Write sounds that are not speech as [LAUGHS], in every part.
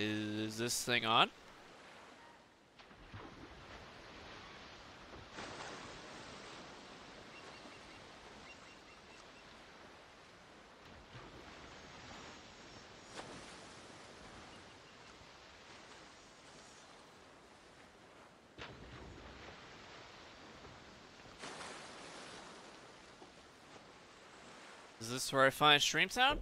Is this thing on? Is this where I find Stream Sound?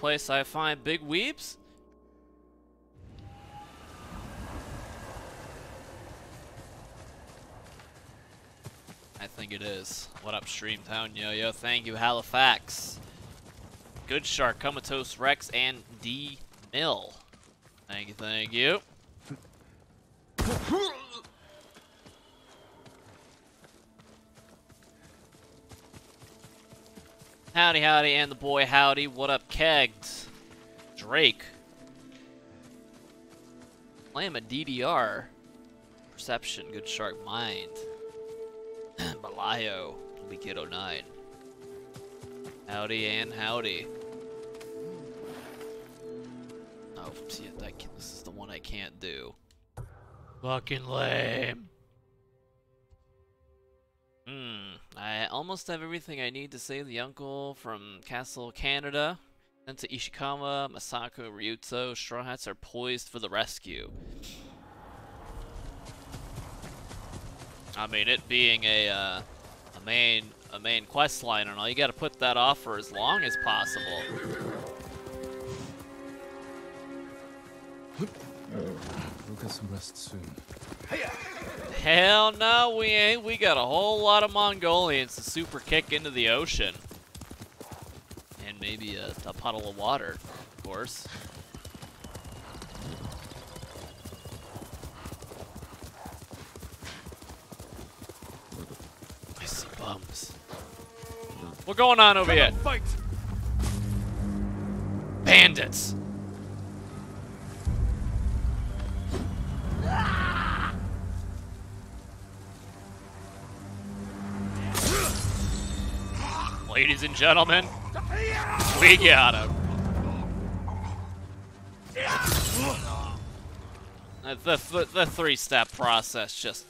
Place I find big weeps. I think it is. What up, Streamtown Yo Yo? Thank you, Halifax. Good Shark, Comatose Rex, and D Mill. Thank you, thank you. Howdy, howdy, and the boy howdy. What up, Kegged? Drake. Lamb a DDR. Perception, good shark mind. [CLEARS THROAT] Malayo, we kid 09. Howdy and howdy. Oh, see, can, this is the one I can't do. Fucking lame. Almost have everything I need to save the uncle from Castle Kaneda. Sent to Ishikawa, Masako, Ryuzo, Straw Hats are poised for the rescue. I mean, it being a uh, a main a main quest line and all, you got to put that off for as long as possible. We'll get some rest soon. Hell no, we ain't. We got a whole lot of Mongolians to super kick into the ocean. And maybe a, a puddle of water, of course. I see bums. What's going on over here? Bandits! Ladies and gentlemen, we got him. The, the, the three-step process just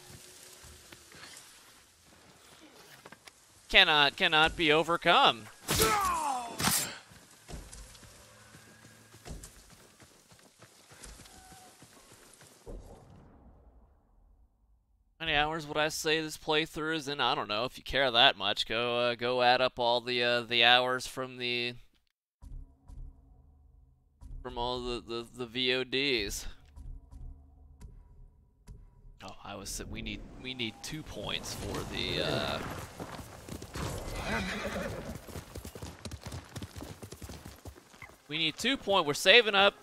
cannot cannot be overcome. Hours would I say this playthrough is in? I don't know. If you care that much, go uh, go add up all the uh, the hours from the from all the, the the VODs. Oh, I was we need we need two points for the. Uh... We need two point. We're saving up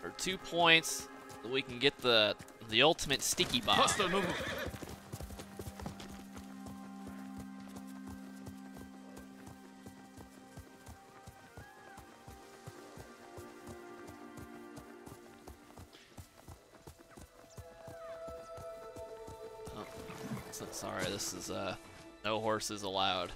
for two points so we can get the the ultimate sticky bomb. So- sorry, this is uh, no horses allowed.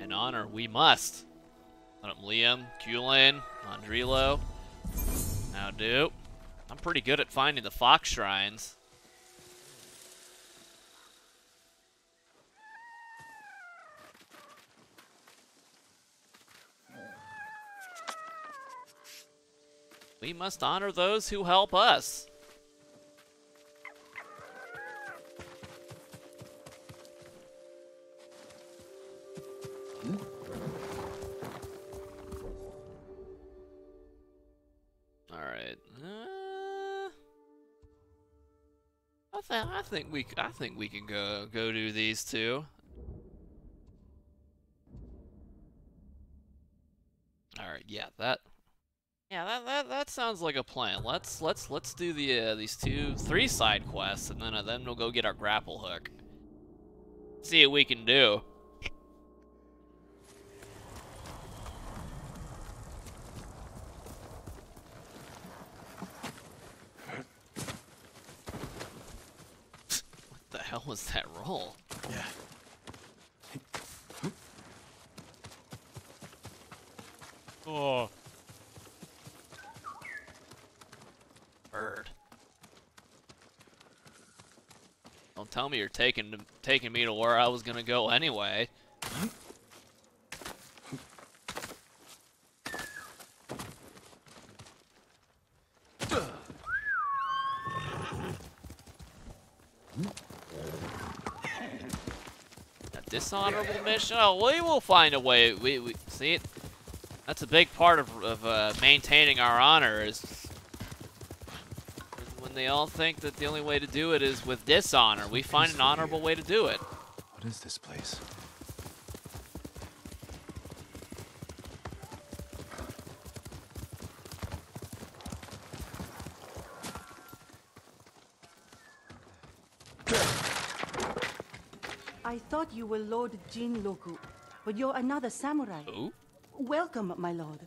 In honor, we must. Liam, Kulin, Andrilo. Now do. I'm pretty good at finding the fox shrines. We must honor those who help us. All right. Uh, I think I think we I think we can go go do these two. All right. Yeah. That. Yeah. That that that sounds like a plan. Let's let's let's do the uh, these two three side quests and then uh, then we'll go get our grapple hook. See what we can do. what the hell was that roll? Yeah. Oh. Bird. Don't tell me you're taking taking me to where I was gonna go anyway. A dishonorable mission? Oh, we will find a way. We, we see it. That's a big part of, of uh, maintaining our honor is they all think that the only way to do it is with dishonor. We find an honorable way to do it. What is this place? I thought you were Lord Jin Jinroku, but you're another samurai. Ooh. Welcome, my lord.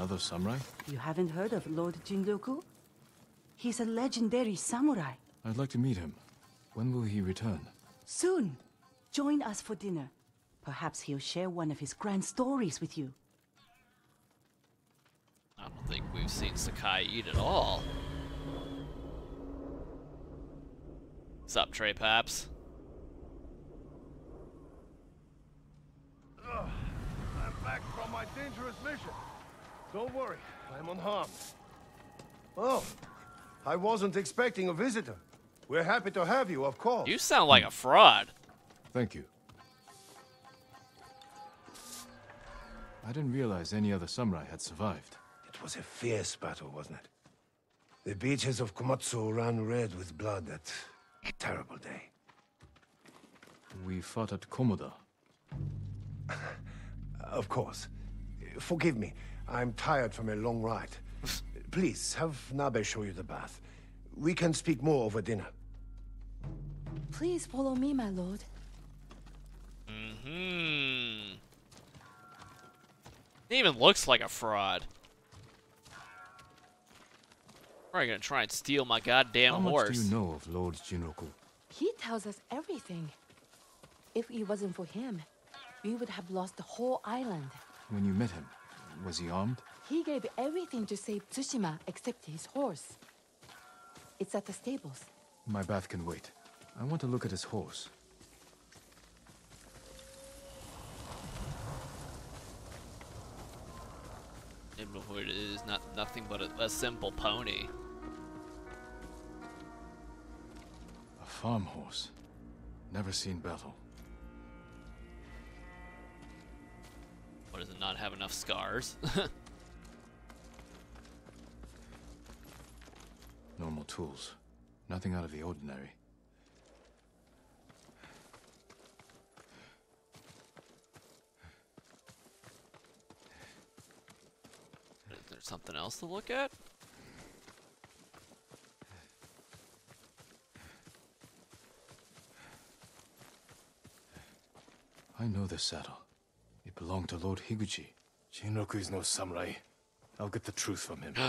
Another samurai? You haven't heard of Lord Jinroku? He's a legendary samurai. I'd like to meet him. When will he return? Soon, join us for dinner. Perhaps he'll share one of his grand stories with you. I don't think we've seen Sakai eat at all. What's up, Trey Paps? I'm back from my dangerous mission. Don't worry, I'm unharmed. Oh, I wasn't expecting a visitor. We're happy to have you, of course. You sound like a fraud. Thank you. I didn't realize any other samurai had survived. It was a fierce battle, wasn't it? The beaches of Komatsu ran red with blood that terrible day. We fought at Komoda. [LAUGHS] Of course. Forgive me, I'm tired from a long ride. [LAUGHS] Please, have Nabe show you the bath. We can speak more over dinner. Please follow me, my lord. Hmm. He even looks like a fraud. Probably gonna try and steal my goddamn How much horse. do you know of Lord Jinroku? He tells us everything. If it wasn't for him, we would have lost the whole island. When you met him, was he armed? He gave everything to save Tsushima except his horse. It's at the stables. My bath can wait. I want to look at his horse. It is not nothing but a, a simple pony. A farm horse. Never seen battle. Does it not have enough scars? [LAUGHS] Normal tools. Nothing out of the ordinary. is there something else to look at? I know this saddle. It belonged to Lord Higuchi. Jinroku is no samurai. I'll get the truth from him. [GASPS]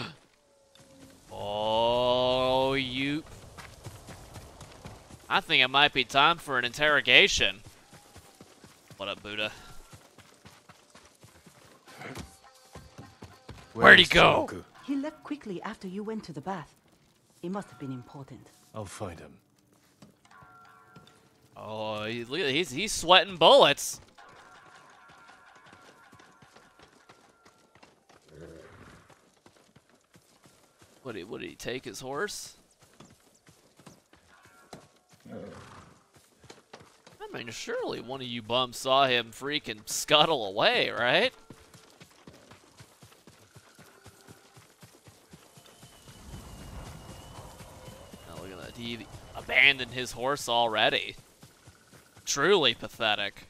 Oh, you. I think it might be time for an interrogation. What up, Buddha? Where'd he go? Jinroku? He left quickly after you went to the bath. It must have been important. I'll find him. Oh, he, look at he's he's sweating bullets. What did what did he take his horse? Uh. I mean, surely one of you bums saw him freaking scuttle away, right? Now look at that. He abandoned his horse already. Truly pathetic.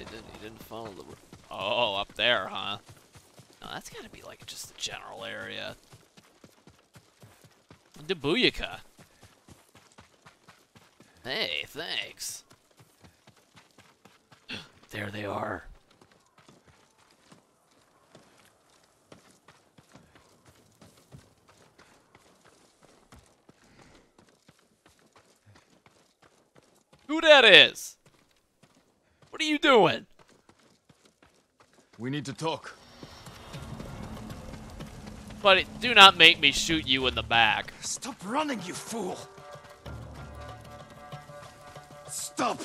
they didn't. He didn't follow the. Oh, up there, huh? No, that's gotta be like just the general area. The Booyaka. Hey, thanks. [GASPS] there they are. Who that is? What are you doing? We need to talk. Buddy, do not make me shoot you in the back. Stop running, you fool! Stop!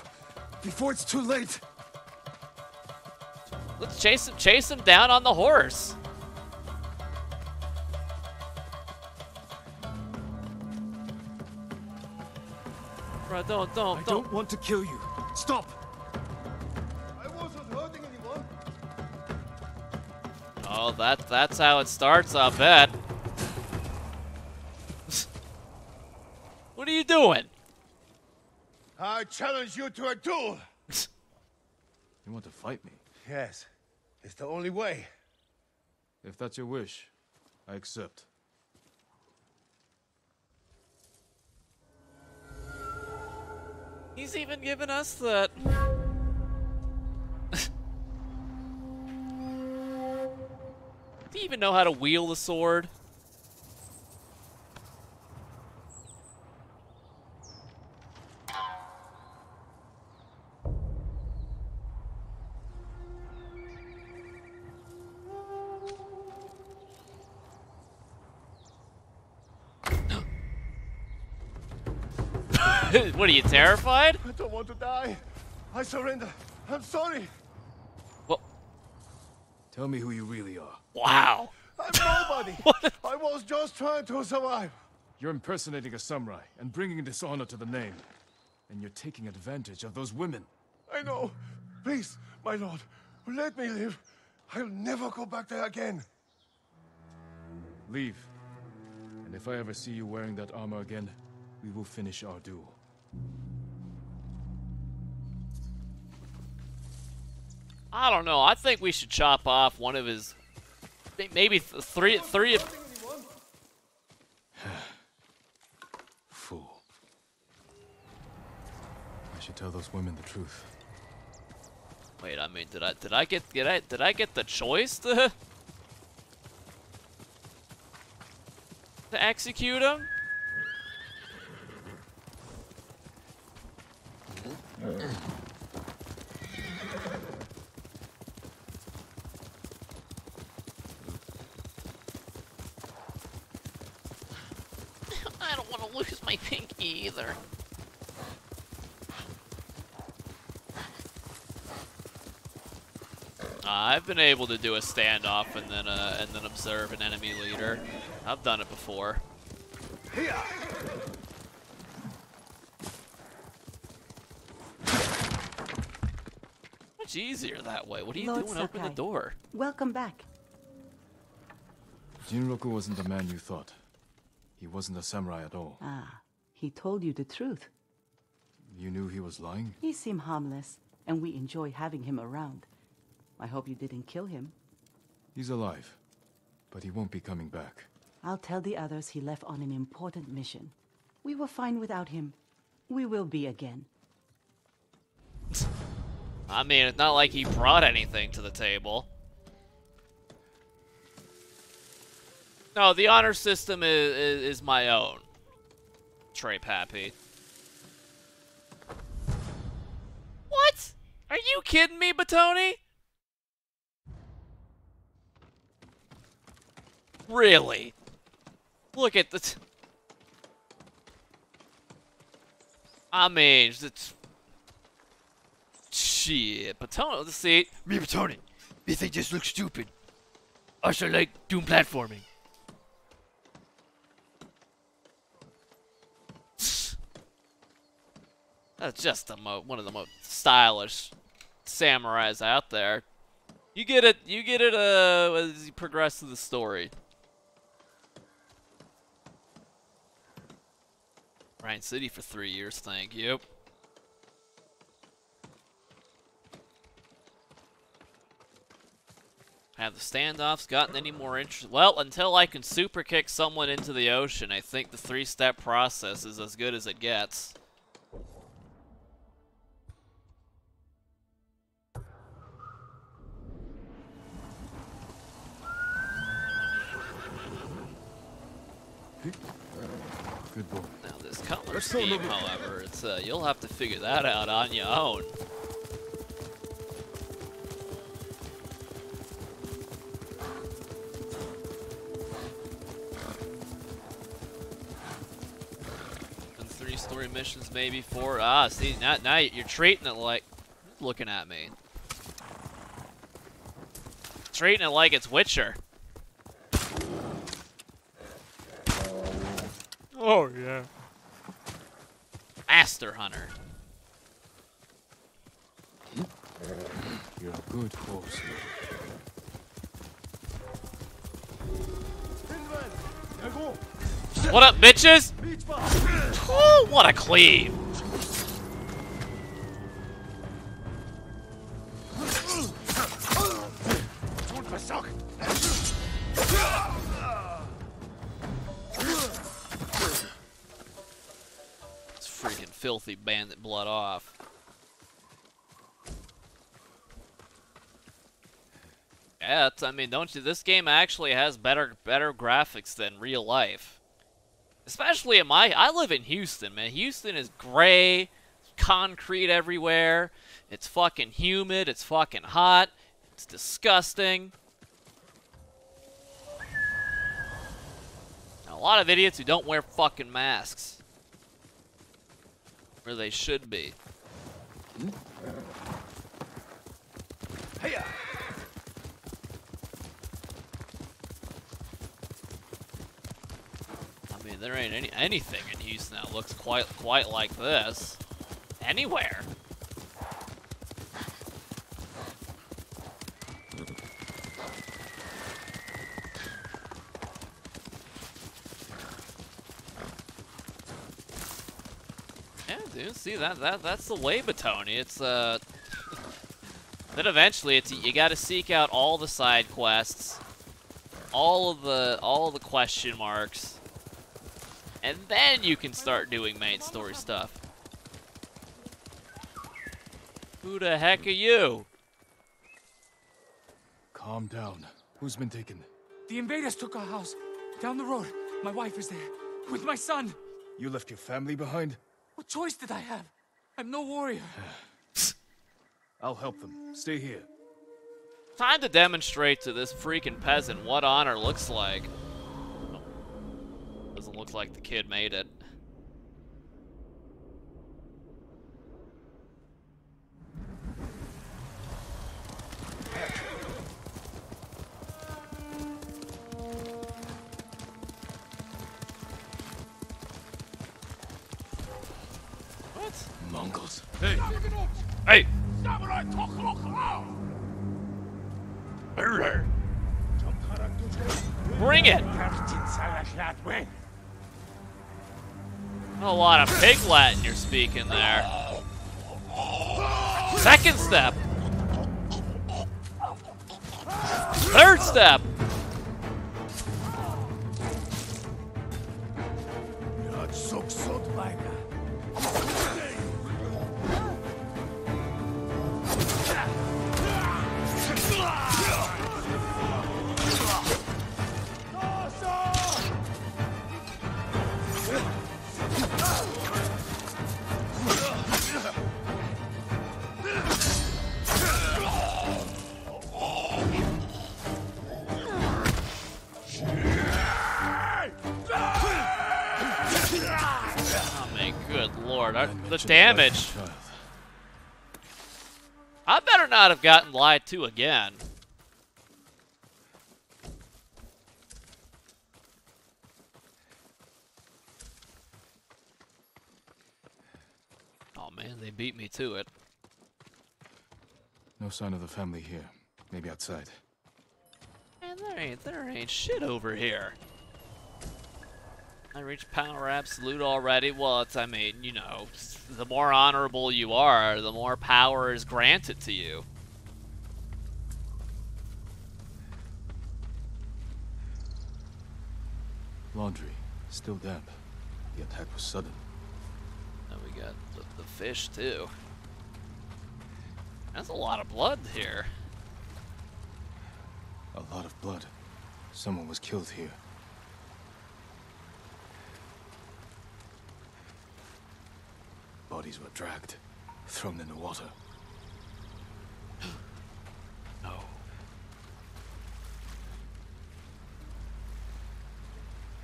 Before it's too late! Let's chase him, chase him down on the horse. Bro, don't, don't, I don't. don't want to kill you. Stop! Oh, that, that's how it starts, I bet. what are you doing? I challenge you to a duel. [LAUGHS] You want to fight me? Yes, it's the only way. If that's your wish, I accept. He's even given us that. Do you even know how to wield a sword? [LAUGHS] what are you terrified? I don't want to die. I surrender. I'm sorry. Well, Tell me who you really are. wow. I'm nobody. [LAUGHS] I was just trying to survive. You're impersonating a samurai and bringing dishonor to the name. And you're taking advantage of those women. I know. Please, my lord, let me live. I'll never go back there again. Leave. And if I ever see you wearing that armor again, we will finish our duel. I don't know. I think we should chop off one of his, may- maybe th- three, three. of- [SIGHS] Fool. I should tell those women the truth. Wait, I mean, did I, did I get, did I, did I get the choice to, [LAUGHS] to execute him? [CLEARS THROAT] I don't want to lose my pinky either. Uh, I've been able to do a standoff and then uh, and then observe an enemy leader. I've done it before. Much easier that way. What are you Lord doing open the door? Welcome back. Jinroku wasn't the man you thought. He wasn't a samurai at all. Ah, he told you the truth. You knew he was lying? He seemed harmless, and we enjoy having him around. I hope you didn't kill him. He's alive. But he won't be coming back. I'll tell the others he left on an important mission. We were fine without him. We will be again. I mean, it's not like he brought anything to the table. No, the honor system is, is, is my own. Trey Pappy. What? Are you kidding me, Batoni? Really? Look at the. T- I mean, it's. Shit, Batoni. Let's see. Me Tony, we think this looks stupid. I also like doing platforming. [SIGHS] That's just the mo- one of the most stylish samurais out there. You get it. You get it. Uh, as you progress through the story. Ryan City for three years. Thank you. Have the standoffs gotten any more interest? Well, until I can super kick someone into the ocean, I think the three-step process is as good as it gets. Good boy. Color scheme, however, it's uh, you'll have to figure that out on your own. And three-story missions, maybe four. Ah, see, now, now you're treating it like looking at me. Treating it like it's Witcher. Oh yeah. Master Hunter. You're a good horse. What up, bitches? Oh, what a cleave. Filthy bandit blood off. Yeah, I mean, don't you? This game actually has better better graphics than real life. Especially in my, I live in Houston, man. Houston is gray, concrete everywhere. It's fucking humid. It's fucking hot. It's disgusting. A lot of idiots who don't wear fucking masks. Where they should be. I mean, there ain't any anything in Houston that looks quite quite like this. Anywhere. Yeah, dude. See that that that's the way, Batoni. It's uh. [LAUGHS] then eventually, it's you got to seek out all the side quests, all of the all of the question marks, and then you can start doing main story stuff. Who the heck are you? Calm down. Who's been taken? The invaders took our house. Down the road. My wife is there. With my son. You left your family behind? What choice did I have? I'm no warrior. [SIGHS] I'll help them. Stay here. Time to demonstrate to this freaking peasant what honor looks like. Doesn't look like the kid made it. Hey! Bring it! A lot of pig Latin you're speaking there. Second step. Third step. Damage. I better not have gotten lied to again. Oh man, they beat me to it. No sign of the family here. Maybe outside. Man, there ain't there ain't shit over here. I reached power absolute already. Well, it's, I mean, you know, the more honorable you are, the more power is granted to you. Laundry, still damp. The attack was sudden. And we got the, the fish, too. That's a lot of blood here. A lot of blood. Someone was killed here. Bodies were dragged, thrown in the water. No.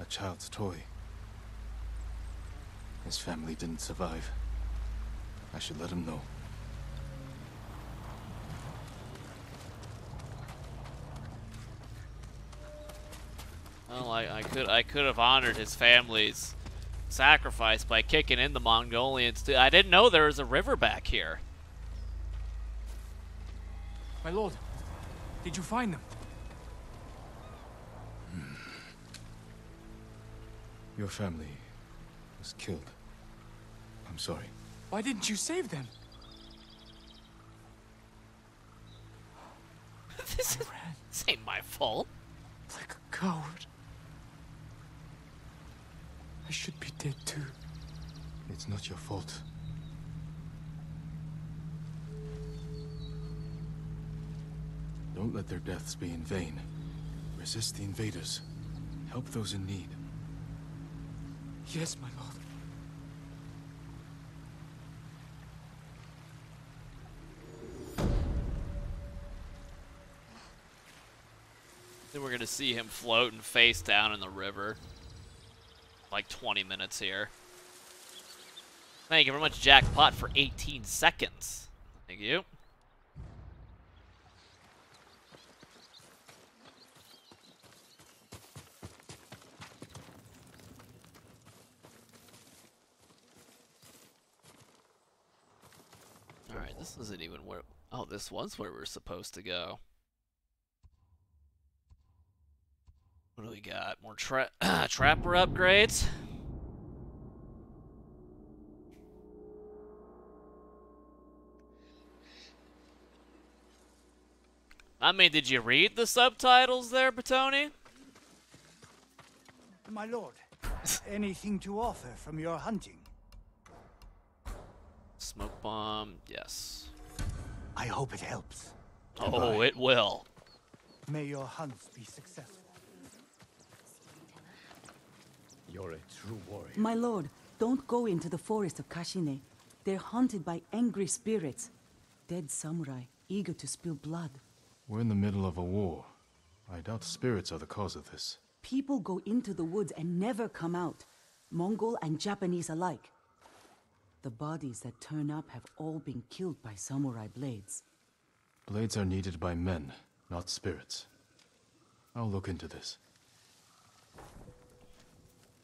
A child's toy. His family didn't survive. I should let him know. Well, I, I could I could have honored his family's sacrifice by kicking in the Mongolians. I didn't know there was a river back here. My lord, did you find them? Hmm. Your family was killed. I'm sorry. Why didn't you save them? [LAUGHS] this, is, this ain't my fault. Like a coward. I should be dead too. It's not your fault. Don't let their deaths be in vain. Resist the invaders. Help those in need. Yes, my lord. Then we're gonna see him floating face down in the river. Like 20 minutes here. Thank you very much, Jackpot, for 18 seconds. Thank you. Alright, this isn't even where... Oh, this was where we were supposed to go. What do we got? More tra [CLEARS THROAT] trapper upgrades? I mean, did you read the subtitles there, Batoni? My lord, [LAUGHS] anything to offer from your hunting? Smoke bomb, yes. I hope it helps. Oh, it will. May your hunts be successful. You're a true warrior. My lord, don't go into the forest of Kashine. They're haunted by angry spirits. Dead samurai, eager to spill blood. We're in the middle of a war. I doubt spirits are the cause of this. People go into the woods and never come out. Mongol and Japanese alike. The bodies that turn up have all been killed by samurai blades. Blades are needed by men, not spirits. I'll look into this.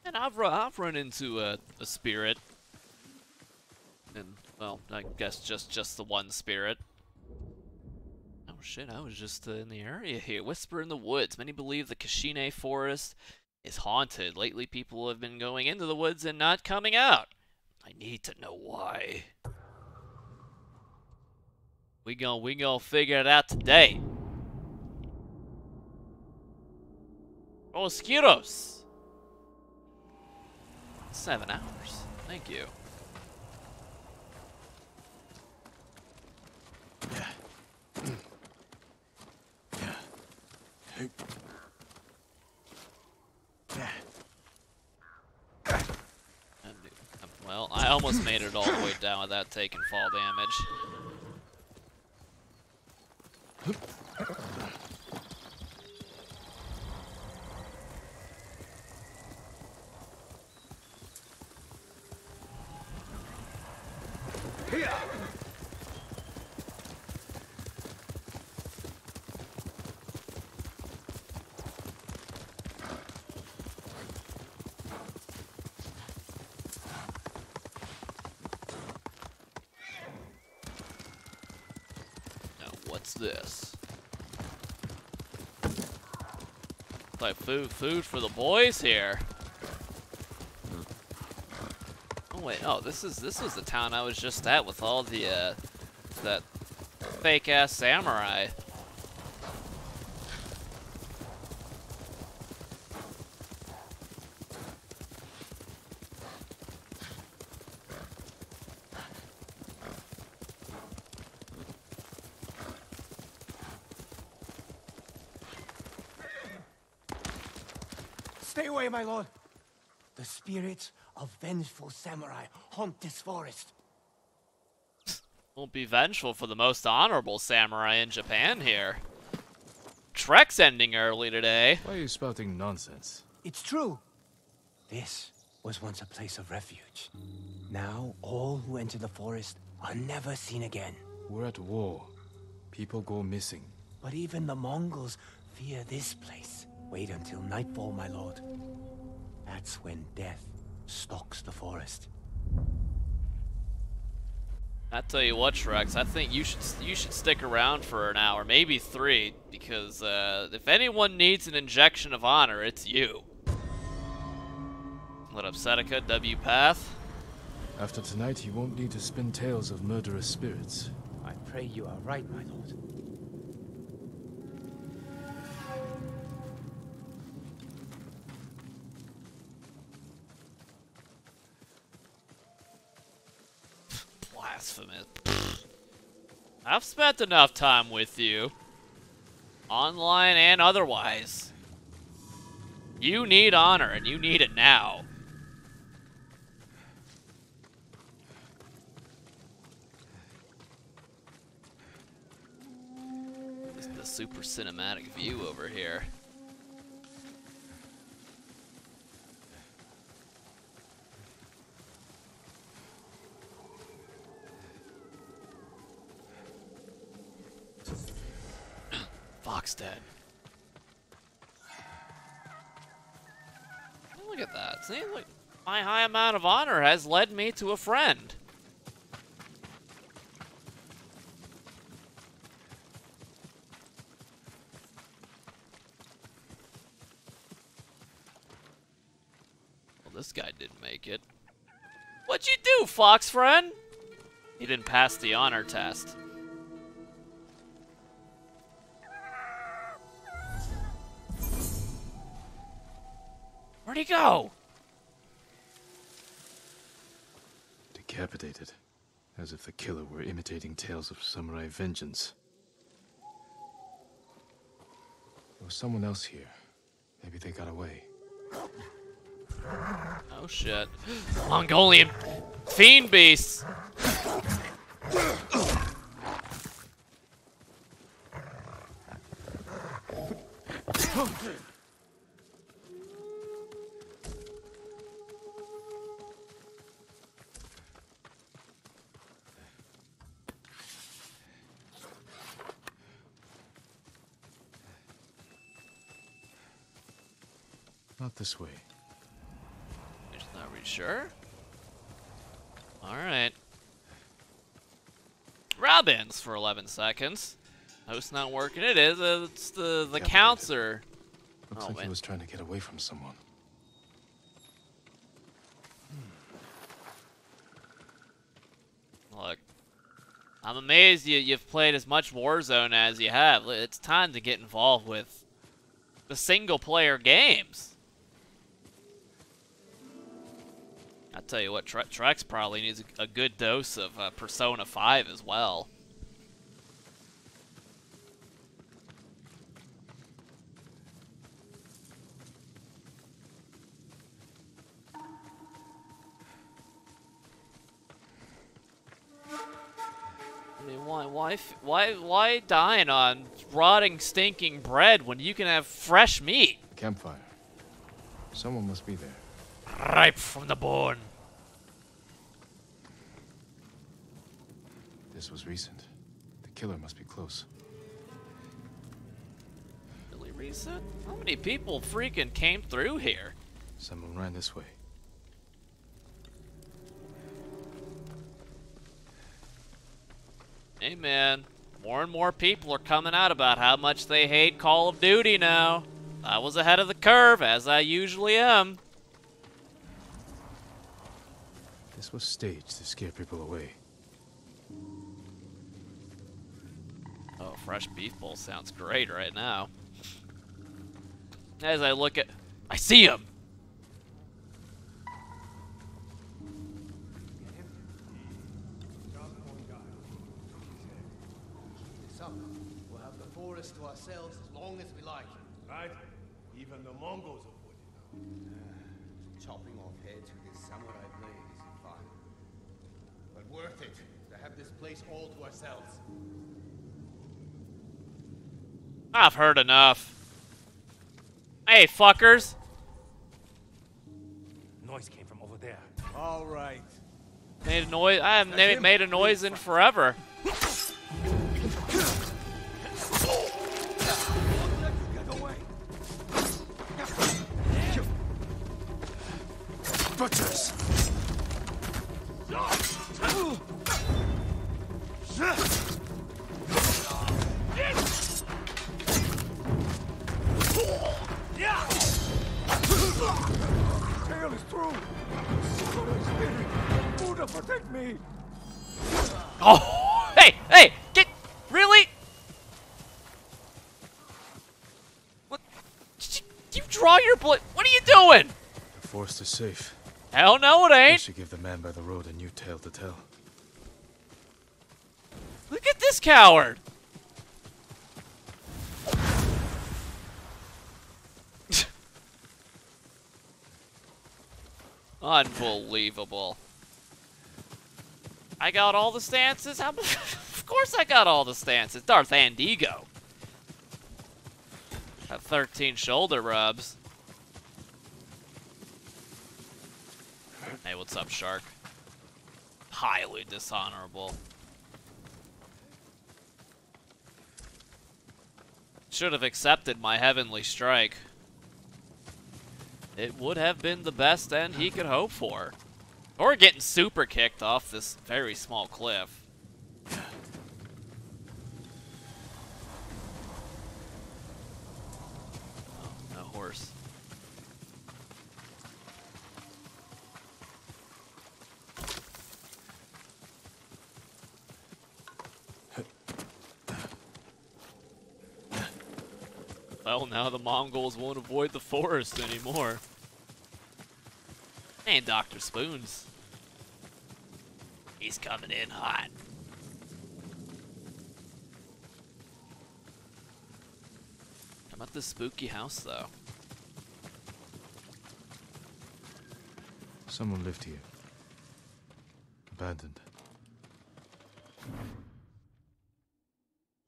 And I've run, I've run into a, a spirit. And, well, I guess just, just the one spirit. Oh shit, I was just uh, in the area here. Whisper in the woods. Many believe the Kashine forest is haunted. Lately, people have been going into the woods and not coming out. I need to know why. We gon' we gon' figure it out today. Oh, mosquitoes. Seven hours. Thank you. Well, I almost made it all the way down without taking fall damage. This? Like food, food for the boys here. Oh wait, oh this is this was the town I was just at with all the uh, that fake ass samurai. Stay away, my lord. The spirits of vengeful samurai haunt this forest. Won't be vengeful for the most honorable samurai in Japan here. Trek's ending early today. Why are you spouting nonsense? It's true. This was once a place of refuge. Now, all who enter the forest are never seen again. We're at war. People go missing. But even the Mongols fear this place. Wait until nightfall, my lord. That's when death stalks the forest. I tell you what, Trex, I think you should you should stick around for an hour, maybe three, because uh, if anyone needs an injection of honor, it's you. What up, Seneca? W Path? After tonight, you won't need to spin tales of murderous spirits. I pray you are right, my lord. I've spent enough time with you. Online and otherwise. You need honor, and you need it now. This is the super cinematic view over here. Fox dead. Oh, look at that. See, look, my high amount of honor has led me to a friend. Well, this guy didn't make it. What'd you do, Fox friend? He didn't pass the honor test. Where'd he go? Decapitated. As if the killer were imitating tales of samurai vengeance. There was someone else here. Maybe they got away. Oh shit. Mongolian fiend beasts. This way. Just not really sure? Alright. Robins for 11 seconds. Host not working. It is. Uh, it's the, the Yeah, counselor. Looks Oh, like he was trying to get away from someone. Look. I'm amazed you, you've played as much Warzone as you have. It's time to get involved with the single player games. Tell you what, Tre- Trex probably needs a, a good dose of uh, Persona 5 as well. I mean, why, why, why, why dine on rotting, stinking bread when you can have fresh meat? Campfire. Someone must be there. Ripe from the bone. This was recent. The killer must be close. Really recent? How many people freaking came through here? Someone ran this way. Hey man, more and more people are coming out about how much they hate Call of Duty now. I was ahead of the curve, as I usually am. This was staged to scare people away. Fresh beef bowl sounds great right now. As I look at, I see him. I've heard enough. Hey, fuckers. Noise came from over there. All right. Made a noise. I haven't ma- made a noise in forever. Butchers! Tail is through! Samurai spirit! Buddha, protect me! Oh, [LAUGHS] hey, hey, get really? What? Did you, you draw your blood? What are you doing? The forest is safe. Hell no, it I ain't. should give the man by the road a new tale to tell. Look at this coward. Unbelievable. I got all the stances. [LAUGHS] Of course I got all the stances. Darth Andigo. Got 13 shoulder rubs. Hey, what's up, Shark? Highly dishonorable. Should have accepted my heavenly strike. It would have been the best end he could hope for. Or getting super kicked off this very small cliff. Oh, no horse. Well, now the Mongols won't avoid the forest anymore. And Dr. Spoons. He's coming in hot. How about this spooky house, though? Someone lived here. Abandoned.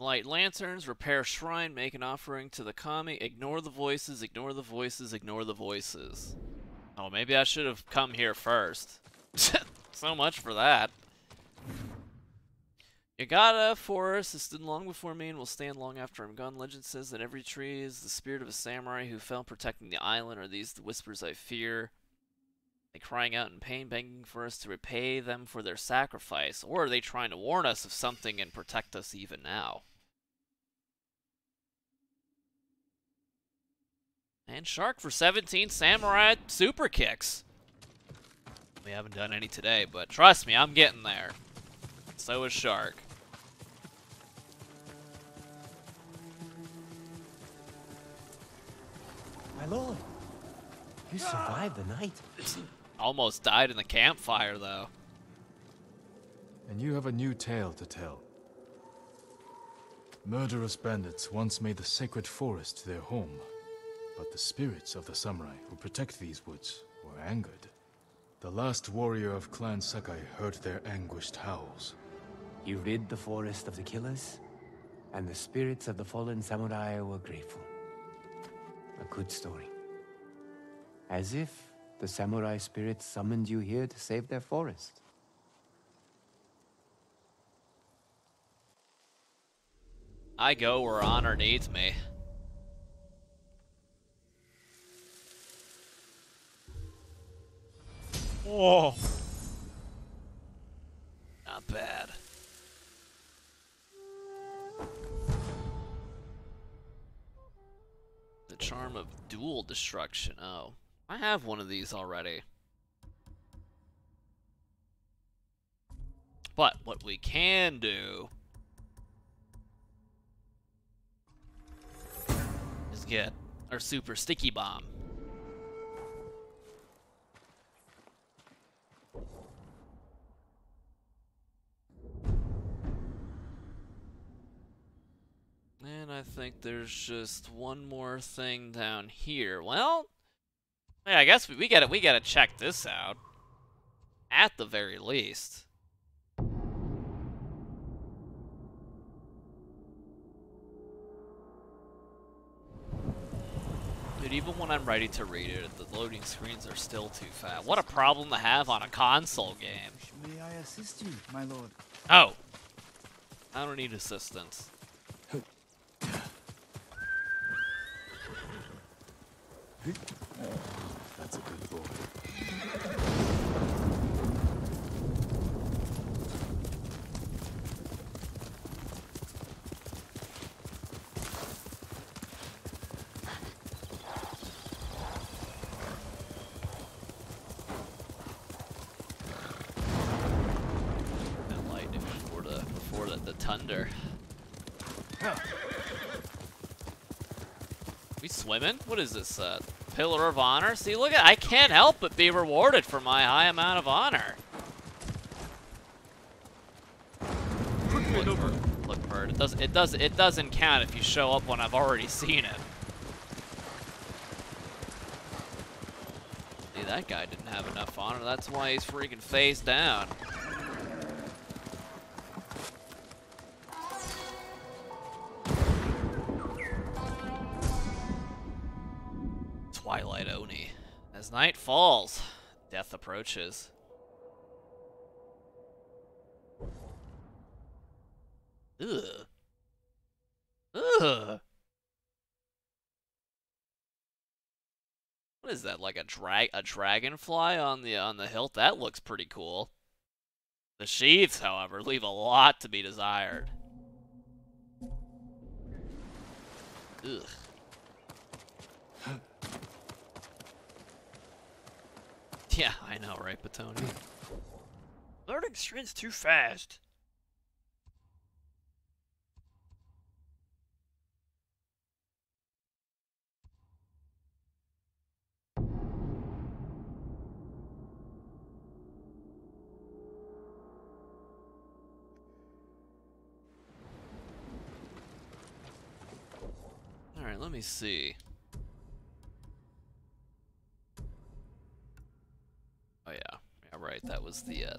Light lanterns, repair shrine, make an offering to the kami, ignore the voices, ignore the voices, ignore the voices. Oh, maybe I should have come here first. [LAUGHS] so much for that. Yagata forest has stood long before me and will stand long after I'm gone. Legend says that every tree is the spirit of a samurai who fell protecting the island. Are these the whispers I fear? They crying out in pain, begging for us to repay them for their sacrifice, or are they trying to warn us of something and protect us even now? And Shark for 17 Samurai Super Kicks. We haven't done any today, but trust me, I'm getting there. So is Shark. My lord, you survived the night. [CLEARS THROAT] Almost died in the campfire, though. And you have a new tale to tell. Murderous bandits once made the sacred forest their home, but the spirits of the samurai who protect these woods were angered. The last warrior of Clan Sakai heard their anguished howls. You rid the forest of the killers, and the spirits of the fallen samurai were grateful. A good story. As if the samurai spirits summoned you here to save their forest. I go where honor needs me. Oh. Not bad. The charm of dual destruction. Oh. I have one of these already. But what we can do is get our super sticky bomb. And I think there's just one more thing down here. Well, Yeah, I guess we, we gotta we gotta check this out. At the very least. Dude, even when I'm ready to read it, the loading screens are still too fast. What a problem to have on a console game. May I assist you, my lord? Oh. I don't need assistance. That's a good boy. Been lightning before the before the, the thunder. We swimming? What is this? Uh, pillar of honor? See, look at I can't help but be rewarded for my high amount of honor. Look, bird. Look, bird. It does. It does. It doesn't count if you show up when I've already seen it. See, that guy didn't have enough honor. That's why he's freaking face down. Falls, death approaches. Ugh. Ugh. What is that? Like a drag a dragonfly on the on the hilt? That looks pretty cool. The sheaths, however, leave a lot to be desired. Ugh. [LAUGHS] Yeah, I know, right, Batoni? Learning screens too fast. Alright, let me see. Oh yeah, yeah, right. That was the uh,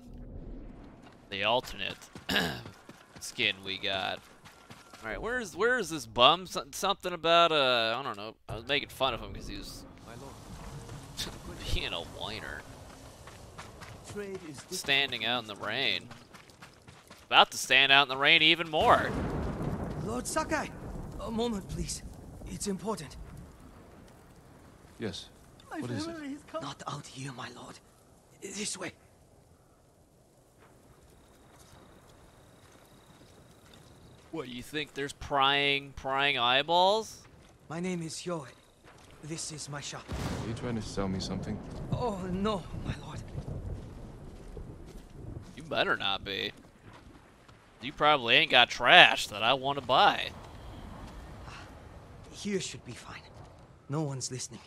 the alternate [CLEARS THROAT] skin we got. All right, where's where's this bum? Some- Something about uh, I don't know. I was making fun of him because he was [LAUGHS] being a whiner, Trade is standing out in the rain. About to stand out in the rain even more. Lord Sakai, a moment, please. It's important. Yes. My What is it? family has come. Not out here, my lord. This way. What you think? There's prying prying eyeballs? My name is Hyoe. This is my shop. Are you trying to sell me something? Oh, no, my lord. You better not be. You probably ain't got trash that I want to buy. Ah, here should be fine. No one's listening.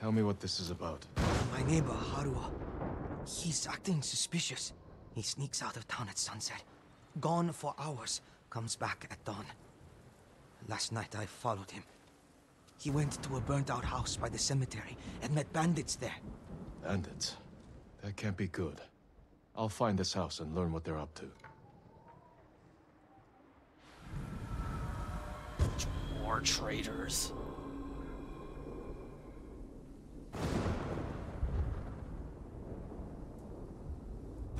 Tell me what this is about. My neighbor, Harua. He's acting suspicious. He sneaks out of town at sunset. Gone for hours. Comes back at dawn. Last night I followed him. He went to a burnt-out house by the cemetery and met bandits there. Bandits. That can't be good. I'll find this house and learn what they're up to. More traitors.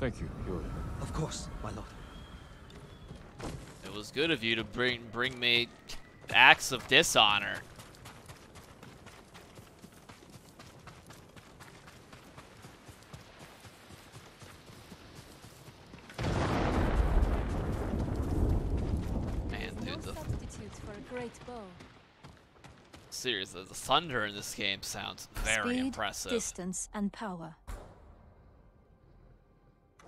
Thank you, Yuri. Of course, my lord. It was good of you to bring bring me acts of dishonor. Man, dude, the, substitute for a great bow. Seriously, the thunder in this game sounds very Speed, impressive. distance, and power.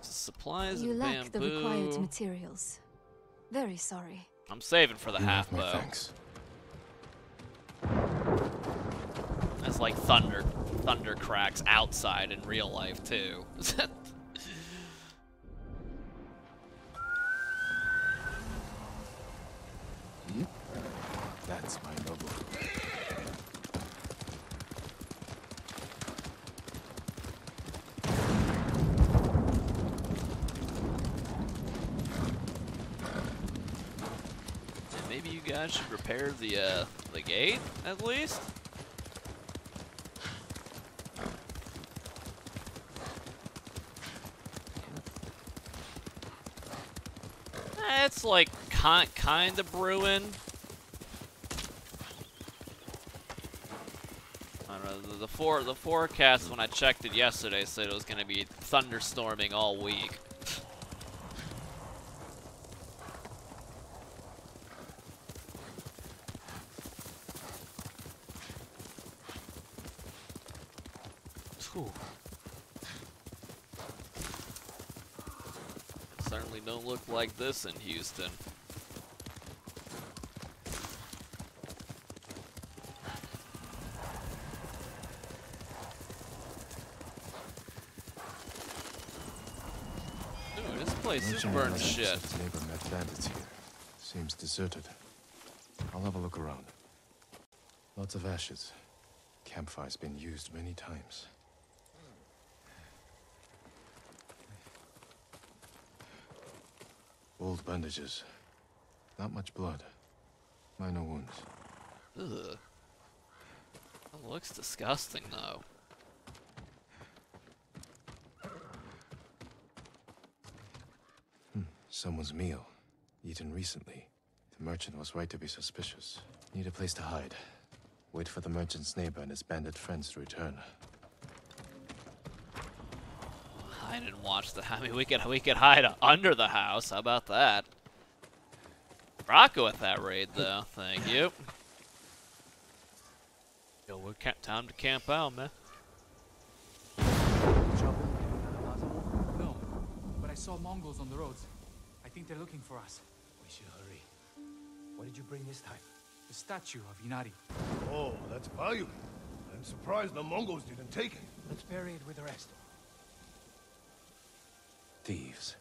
Supplies You and lack the required materials. Very sorry. I'm saving for the You half have bow. thanks. That's like thunder, thunder cracks outside in real life too. [LAUGHS] repair the uh, the gate at least. Eh, It's like kind kind of brewing. Know. The, the for the forecast when I checked it yesterday said it was going to be thunderstorming all week. Phew. Certainly don't look like this in Houston. Ooh, this place is burned shit. neighbor met bandits here. Seems deserted. I'll have a look around. Lots of ashes. Campfire's been used many times. Old bandages. Not much blood. Minor wounds. Ugh. That looks disgusting, though. Hmm, someone's meal. Eaten recently. The merchant was right to be suspicious. Need a place to hide. Wait for the merchant's neighbor and his bandit friends to return. I didn't watch the. [LAUGHS] I mean, we could we could hide under the house. How about that? Rocco with that raid, though. Thank you. [LAUGHS] Yo, we're ca- time to camp out, man. Trouble? No, but I saw Mongols on the roads. I think they're looking for us. We should hurry. What did you bring this time? The statue of Inari. Oh, that's valuable. I'm surprised the Mongols didn't take it. Let's bury it with the rest. Thieves.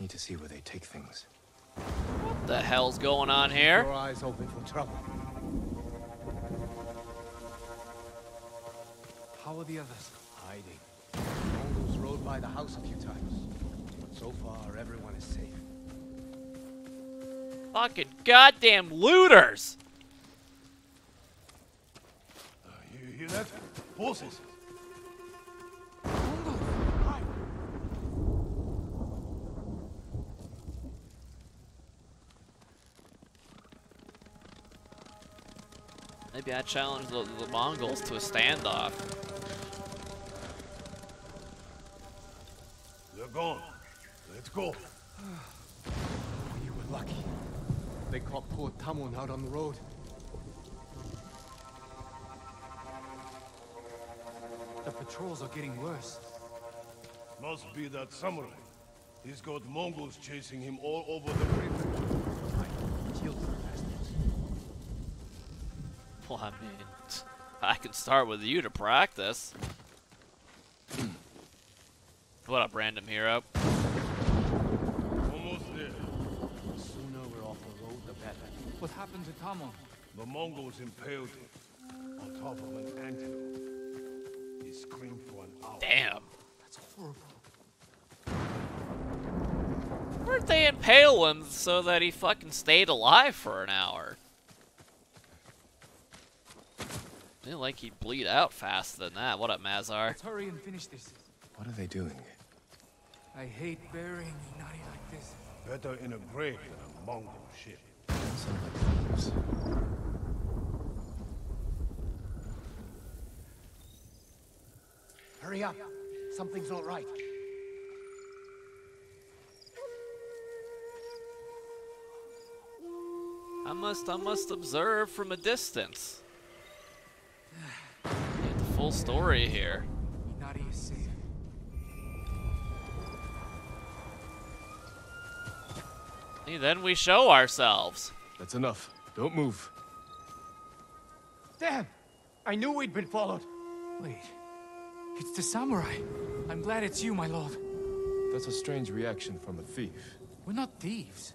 Need to see where they take things. What the hell's going on here? Your eyes open for trouble. How are the others? Hiding. Mongols rode by the house a few times. But so far, everyone is safe. Fucking goddamn looters! Uh, you hear that? Horses. Maybe I challenge the, the Mongols to a standoff. They're gone. Let's go. [SIGHS] You were lucky. They caught poor Tamon out on the road. The patrols are getting worse. Must be that samurai. He's got Mongols chasing him all over the prefecture. Killed the bastards. Well, I mean, I can start with you to practice. what up, random hero? Almost there. The sooner we're off the road, the better. What happened to Tamon? The Mongols impaled him on top of an antelope. He screamed for an hour. Damn. That's horrible. Where'd they impale him so that he fucking stayed alive for an hour? Didn't like he'd bleed out faster than that. What up, Mazar? Let's hurry and finish this. What are they doing? I hate burying Inari like this. Better in a grave than a Mongol ship. Sound like thieves. Hurry up. Something's not right. I must, I must observe from a distance. Get the full story here. Inari is safe. And then we show ourselves. That's enough. Don't move. Damn! I knew we'd been followed. Wait. It's the samurai. I'm glad it's you, my lord. That's a strange reaction from a thief. We're not thieves.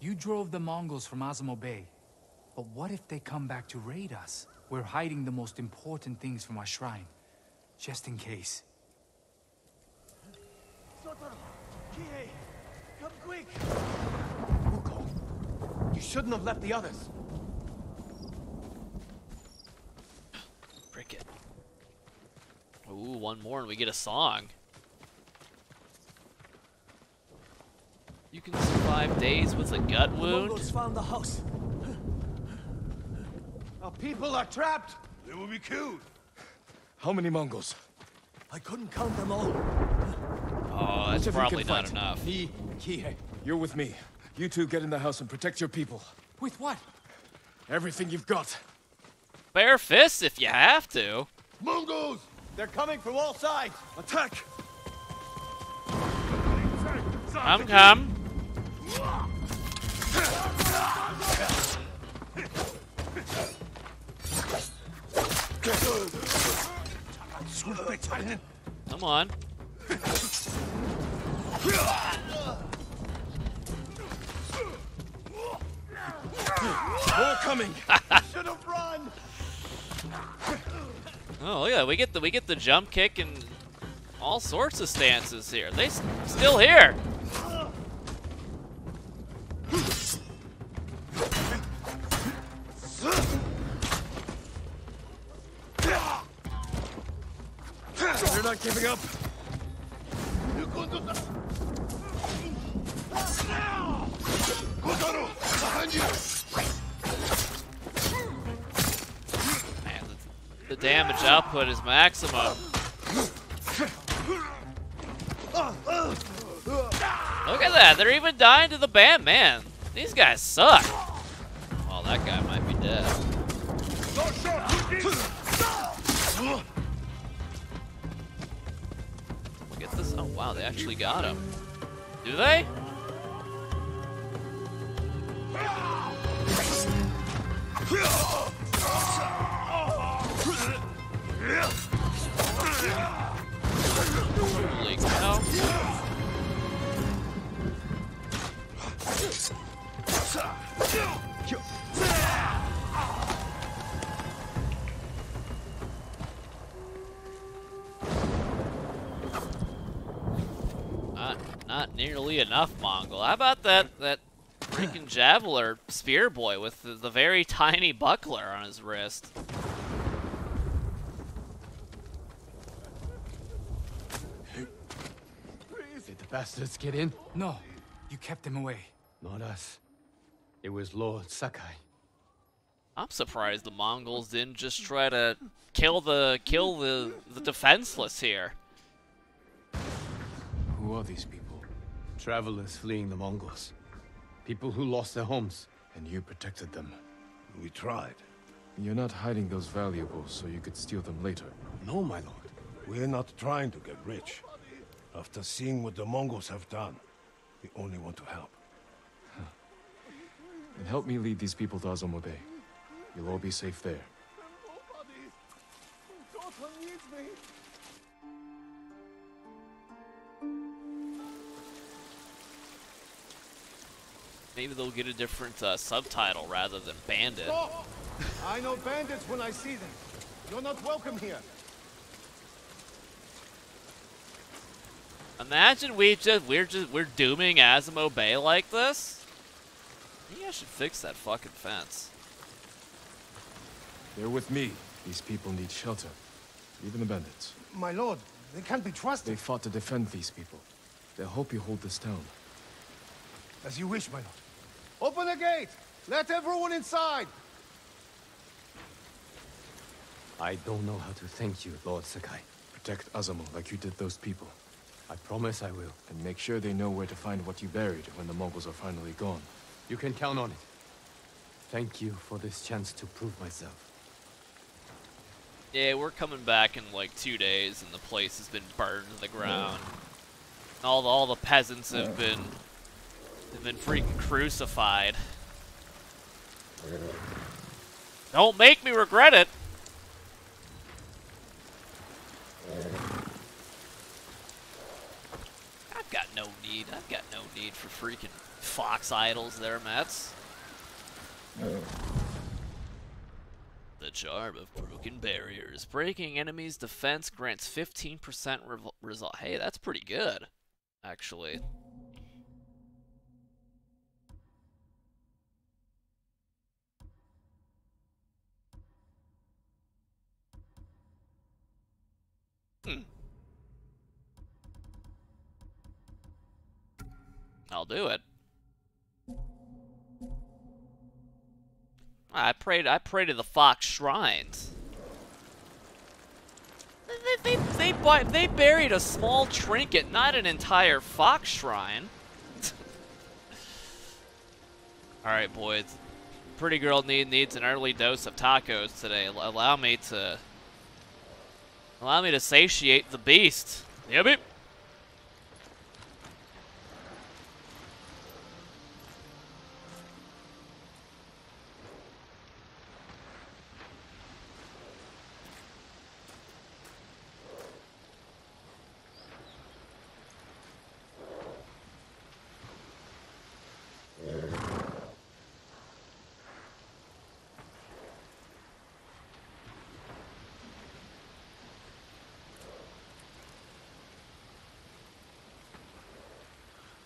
You drove the Mongols from Azamo Bay. But what if they come back to raid us? We're hiding the most important things from our shrine. Just in case. Sotaro! Kihei! Come quick! Wukong! You shouldn't have left the others. Cricket. Ooh, one more and we get a song. You can survive days with a gut The wound. Mongols found the house. Our people are trapped. They will be killed. How many Mongols? I couldn't count them all. Oh, that's Which of you probably can not fight? enough. Me, Kihei. You're with me. You two get in the house and protect your people. With what? Everything you've got. Bare fists if you have to. Mongols! They're coming from all sides. Attack! Come, come. Come on. More coming! [LAUGHS] Should have run. Oh yeah, we get the we get the jump kick and all sorts of stances here. They s- still here. They're not giving up. Man, the, the damage output is maximum. Look at that, they're even dying to the band, man. These guys suck. Well, that guy might be dead. Wow, they actually got him. Do they? Holy cow. Not, not nearly enough, Mongol. How about that that freaking javeler spear boy with the, the very tiny buckler on his wrist? Did the bastards get in? No, you kept them away. Not us. It was Lord Sakai. I'm surprised the Mongols didn't just try to kill the kill the the defenseless here. Who are these people? Travelers fleeing the Mongols. People who lost their homes. And you protected them. We tried. You're not hiding those valuables so you could steal them later. No, my lord. We're not trying to get rich. After seeing what the Mongols have done, we only want to help. And help me lead these people to Azamo Bay. You'll all be safe there. Maybe they'll get a different uh, subtitle rather than bandit. Stop! I know bandits when I see them. You're not welcome here. Imagine we just we're just we're dooming Azamo Bay like this. Maybe I should fix that fucking fence. They're with me. These people need shelter. Even the bandits. My lord, they can't be trusted. They fought to defend these people. They hope you hold this town. As you wish, my lord. Open the gate! Let everyone inside! I don't know how to thank you, Lord Sakai. Protect Azamo like you did those people. I promise I will. And make sure they know where to find what you buried when the Mongols are finally gone. You can count on it. Thank you for this chance to prove myself. Yeah, we're coming back in like two days, and the place has been burned to the ground. All the, all the peasants have been have been freaking crucified. Don't make me regret it. I've got no need. I've got no need for freaking fox idols there, Mets. The charm of broken barriers. Breaking enemies' defense grants 15% result. Hey, that's pretty good, actually. I'll do it. I prayed. I pray to the Fox Shrines. They they they, bu- they buried a small trinket, not an entire Fox Shrine. [LAUGHS] All right, boys. Pretty girl need needs an early dose of tacos today. Allow me to allow me to satiate the beast. Yep.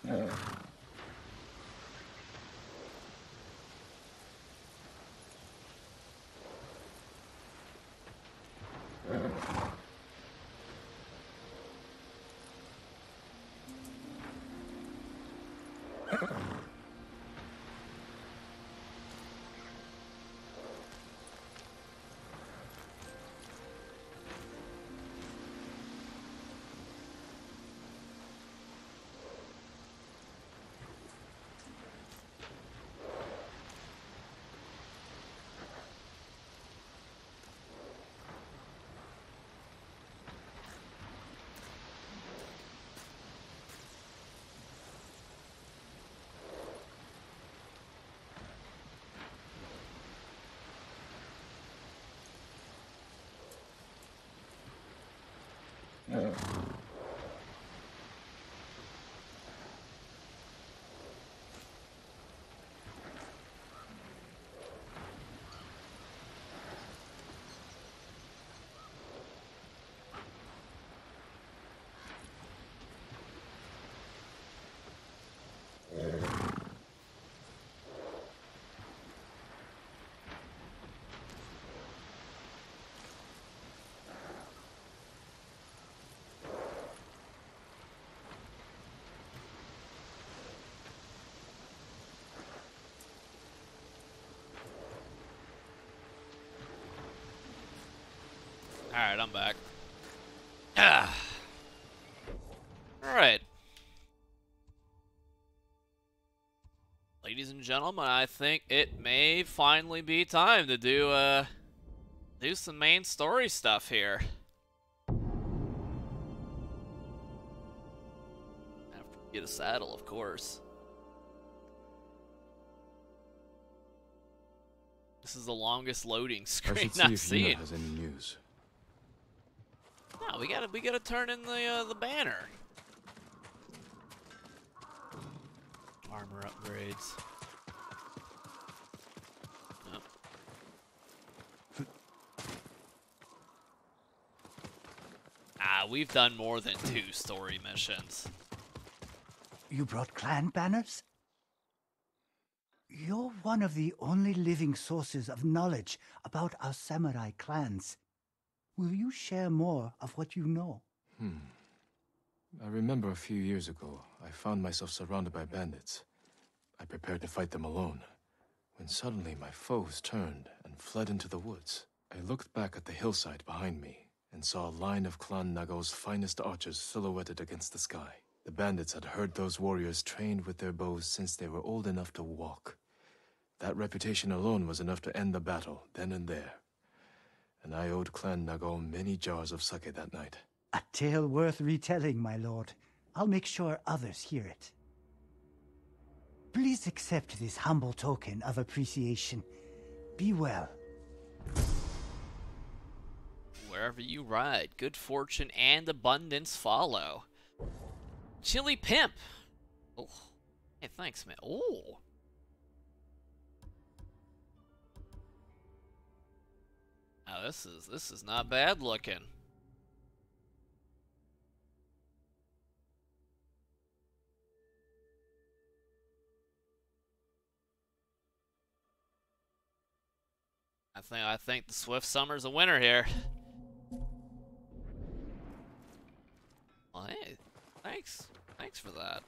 Yep. Alright, I'm back. Ah. [SIGHS] Alright. Ladies and gentlemen, I think it may finally be time to do uh do some main story stuff here. Have to get a saddle, of course. This is the longest loading I screen should see I've if seen. has any news. No, we gotta we gotta turn in the uh, the banner. Armor upgrades. Yep. [LAUGHS] Ah, we've done more than two story missions. You brought clan banners? You're one of the only living sources of knowledge about our samurai clans. Will you share more of what you know? Hmm. I remember a few years ago, I found myself surrounded by bandits. I prepared to fight them alone, when suddenly my foes turned and fled into the woods. I looked back at the hillside behind me and saw a line of Clan Nagao's finest archers silhouetted against the sky. The bandits had heard those warriors trained with their bows since they were old enough to walk. That reputation alone was enough to end the battle, then and there. And I owed Clan Nagao many jars of sake that night. A tale worth retelling, my lord. I'll make sure others hear it. Please accept this humble token of appreciation. Be well. Wherever you ride, good fortune and abundance follow. Chili Pimp. Oh, hey, thanks, man. Oh. Now this is this is not bad looking. I think I think the Swift Summer's a winner here. Hey, Thanks. Thanks for that.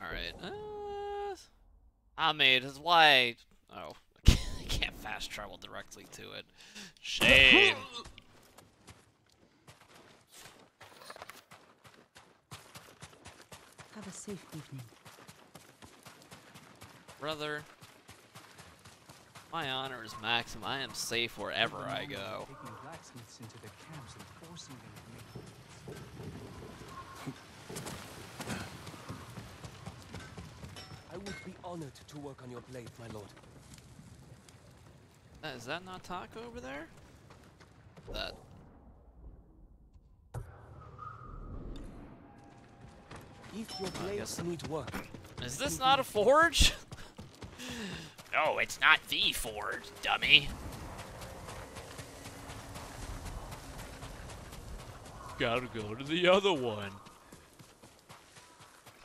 Alright. Uh, I mean, it's why. Oh, [LAUGHS] I can't fast travel directly to it. Shame. [LAUGHS] Have a safe evening. Brother, my honor is maximum. I am safe wherever I go. Taking blacksmiths into their camps and forcing them to make I would be honored to work on your blade, my lord. Uh, Is that not Taco over there? That. If your I blades guess- need work, Is this not a forge? [LAUGHS] no, it's not the forge, dummy. Gotta go to the other one.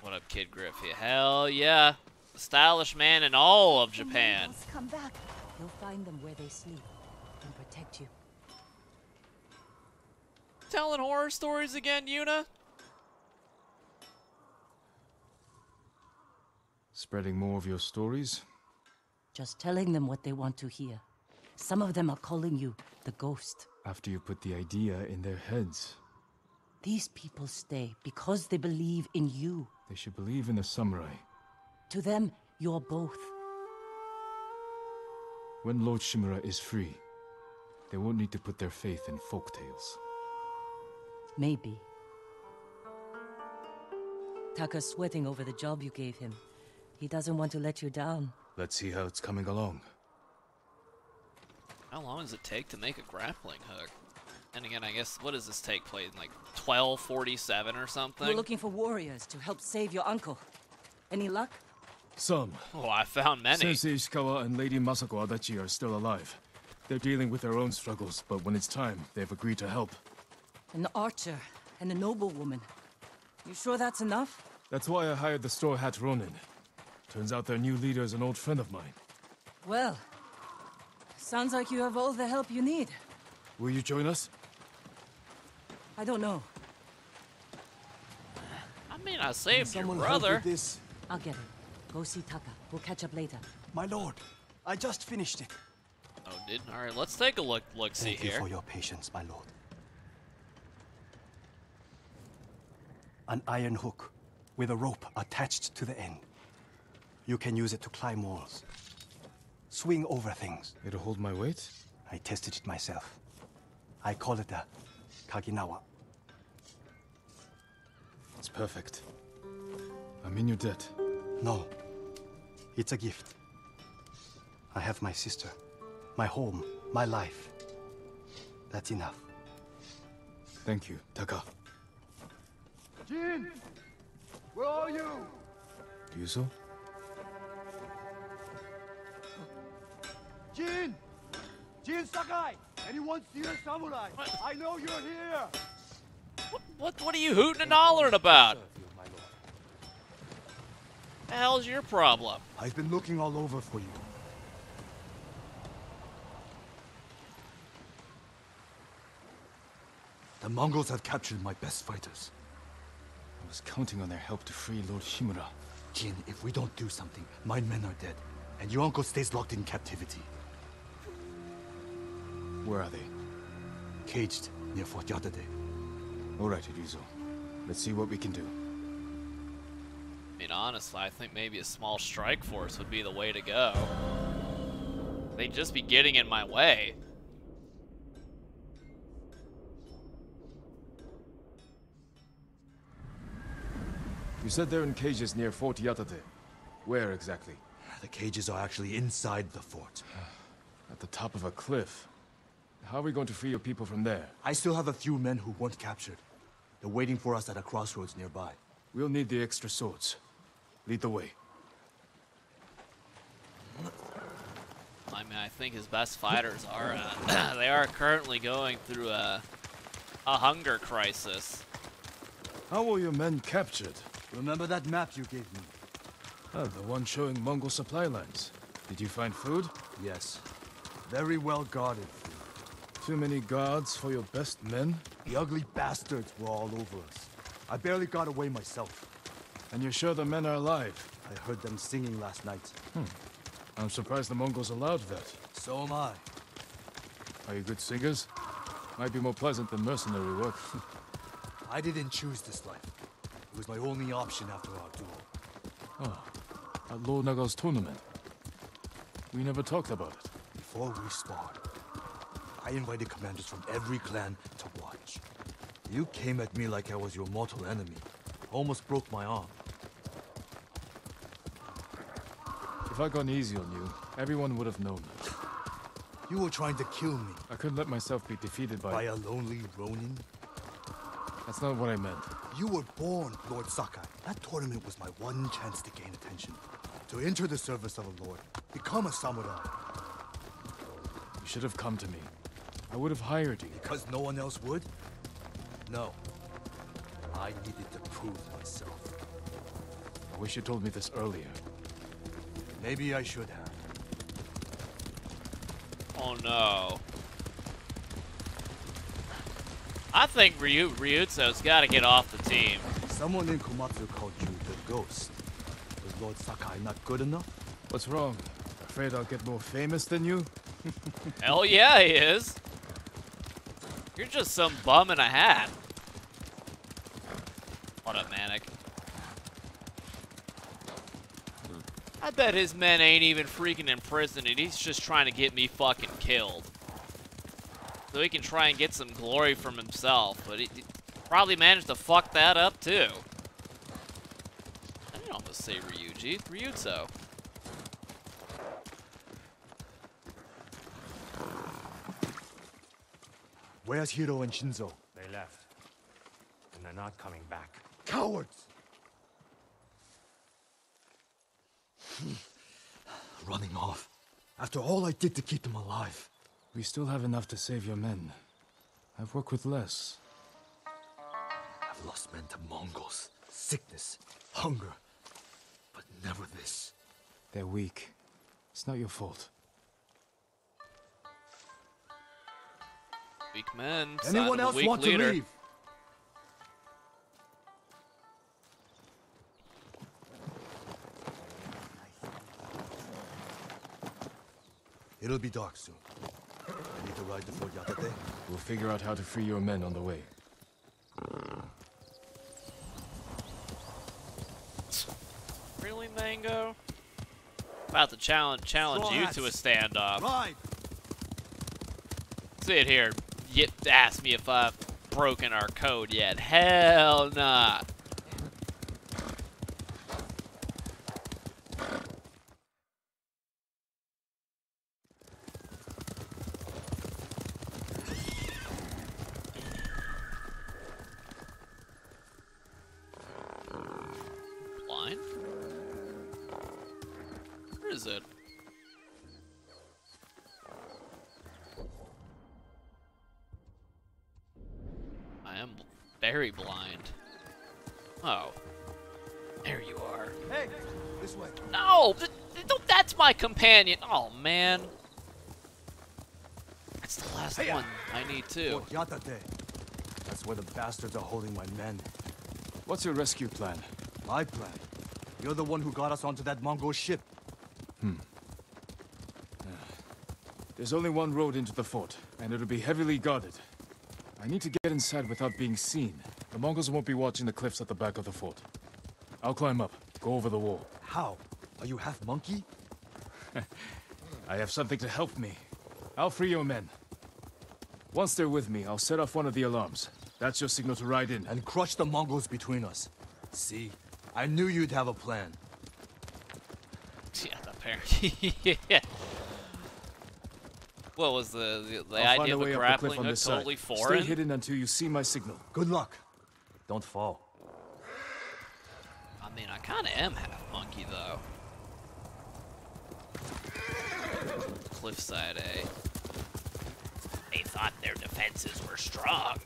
What up, Kid Griffey? Hell yeah. The stylish man in all of Japan. Must come back. You'll find them where they sleep and protect you. Telling horror stories again, Yuna? Spreading more of your stories? Just telling them what they want to hear. Some of them are calling you the ghost. After you put the idea in their heads, These people stay because they believe in you. they should believe in the samurai. To them, you're both. When Lord Shimura is free, they won't need to put their faith in folk tales. Maybe. Taka's sweating over the job you gave him. He doesn't want to let you down. Let's see how it's coming along. How long does it take to make a grappling hook? And again, I guess, what does this take place in, like, 1247 or something? We're looking for warriors to help save your uncle. Any luck? Some. Oh, I found many. Sensei Ishikawa and Lady Masako Adachi are still alive. They're dealing with their own struggles, but when it's time, they've agreed to help. An archer and a noblewoman. You sure that's enough? That's why I hired the Straw Hat Ronin. Turns out their new leader is an old friend of mine. Well, sounds like you have all the help you need. Will you join us? I don't know. I mean, I saved your someone help brother. this? I'll get it. Go see Taka. We'll catch up later. My lord, I just finished it. Oh, did all right. Let's take a look. Look, see Thank you here. for your patience, my lord. An iron hook with a rope attached to the end. You can use it to climb walls, swing over things. It'll hold my weight? I tested it myself. I call it a Kaginawa. It's perfect. I'm in your debt. No, it's a gift. I have my sister, my home, my life. That's enough. Thank you, Taka. Jin! Where are you? Yuzo? Jin! Jin Sakai! Anyone see a samurai? I know you're here! What? What are you hooting and hollering about? The hell's your problem? I've been looking all over for you. The Mongols have captured my best fighters. I was counting on their help to free Lord Shimura. Jin, if we don't do something, my men are dead, and your uncle stays locked in captivity. Where are they? Caged near Fort Yatate. All right, Ryuzo. Let's see what we can do. I mean, honestly, I think maybe a small strike force would be the way to go. They'd just be getting in my way. You said they're in cages near Fort Yatate. Where exactly? The cages are actually inside the fort. [SIGHS] At the top of a cliff. How are we going to free your people from there? I still have a few men who weren't captured. They're waiting for us at a crossroads nearby. We'll need the extra swords. Lead the way. I mean, I think his best fighters are, uh, [CLEARS THROAT] they are currently going through a, a hunger crisis. How were your men captured? Remember that map you gave me? Ah, the one showing Mongol supply lines. Did you find food? Yes. Very well guarded. Too many guards for your best men? The ugly bastards were all over us. I barely got away myself. And you're sure the men are alive? I heard them singing last night. Hmm. I'm surprised the Mongols allowed that. So am I. Are you good singers? Might be more pleasant than mercenary work. [LAUGHS] I didn't choose this life. It was my only option after our duel. oh, at Lord Nagal's tournament. We never talked about it. Before we sparred, I invited commanders from every clan to watch. You came at me like I was your mortal enemy. Almost broke my arm. If I'd gone easy on you, everyone would have known. You were trying to kill me. I couldn't let myself be defeated by... By a lonely Ronin? That's not what I meant. You were born, Lord Sakai. That tournament was my one chance to gain attention. To enter the service of a lord. Become a samurai. You should have come to me. I would have hired you. Because no one else would? No. I needed to prove myself. I wish you told me this earlier. Maybe I should have. Oh no. I think Ryu Ryutsu's got to get off the team. Someone in Komatsu called you the Ghost. Was Lord Sakai not good enough? What's wrong? Afraid I'll get more famous than you? [LAUGHS] Hell yeah, he is. You're just some bum in a hat. What up, Manic? Bet his men ain't even freaking in prison and he's just trying to get me fucking killed. So he can try and get some glory from himself, but he, he probably managed to fuck that up too. I didn't almost say Ryuji, Ryutsu. Where's Hiro and Shinzo? They left. And they're not coming back. Cowards! [SIGHS] Running off. After all I did to keep them alive. We still have enough to save your men. I've worked with less. I've lost men to Mongols, sickness, hunger. But never this. They're weak. It's not your fault. Weak men. Anyone else weak want leader. to leave? It'll be dark soon. I need to ride to Fort Yatate. We'll figure out how to free your men on the way. Really, Mango? About to challenge challenge you to a standoff. Ride! Sit here, yet ask me if I've broken our code yet. Hell nah. Very blind. Oh. There you are. Hey! This way. No! th- th- That's my companion! Oh, man. That's the last Hey-ya. one I need too. That's where the bastards are holding my men. What's your rescue plan? My plan? You're the one who got us onto that Mongol ship. Hmm. There's only one road into the fort, and it'll be heavily guarded. I need to get inside without being seen. The Mongols won't be watching the cliffs at the back of the fort. I'll climb up, go over the wall. How? Are you half monkey? [LAUGHS] I have something to help me. I'll free your men. Once they're with me, I'll set off one of the alarms. That's your signal to ride in. And crush the Mongols between us. See? I knew you'd have a plan. Yeah, apparently. yeah. What was [LAUGHS] the the, the idea of a the grappling cliff on hook this side. totally Stay foreign? hidden until you see my signal. Good luck. Don't fall. I mean, I kind of am half monkey, though. Cliffside, eh? They thought their defenses were strong.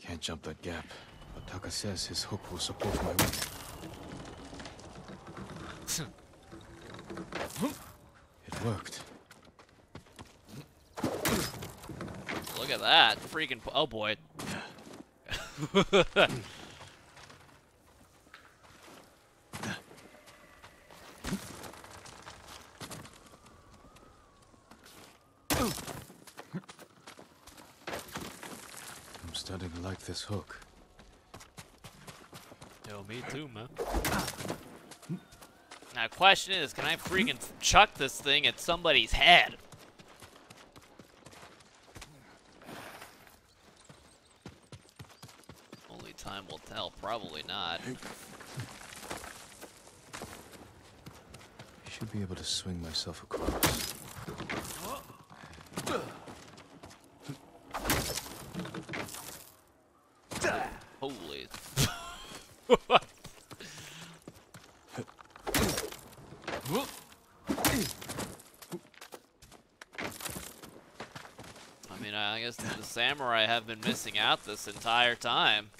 Can't jump that gap, but Taka says his hook will support my weight. [LAUGHS] it worked. At that. Freaking. Oh boy. I'm starting to like this hook. Yo, me too, man. Now, question is, can I freaking chuck this thing at somebody's head? Only time will tell. Probably not. I should be able to swing myself across. Holy. I mean, I guess the samurai have been missing out this entire time.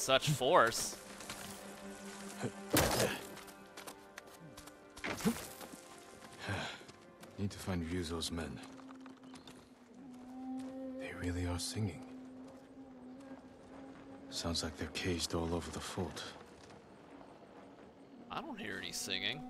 Such force. Need to find Ryuzo's men. They really are singing. Sounds like they're caged all over the fort. I don't hear any singing.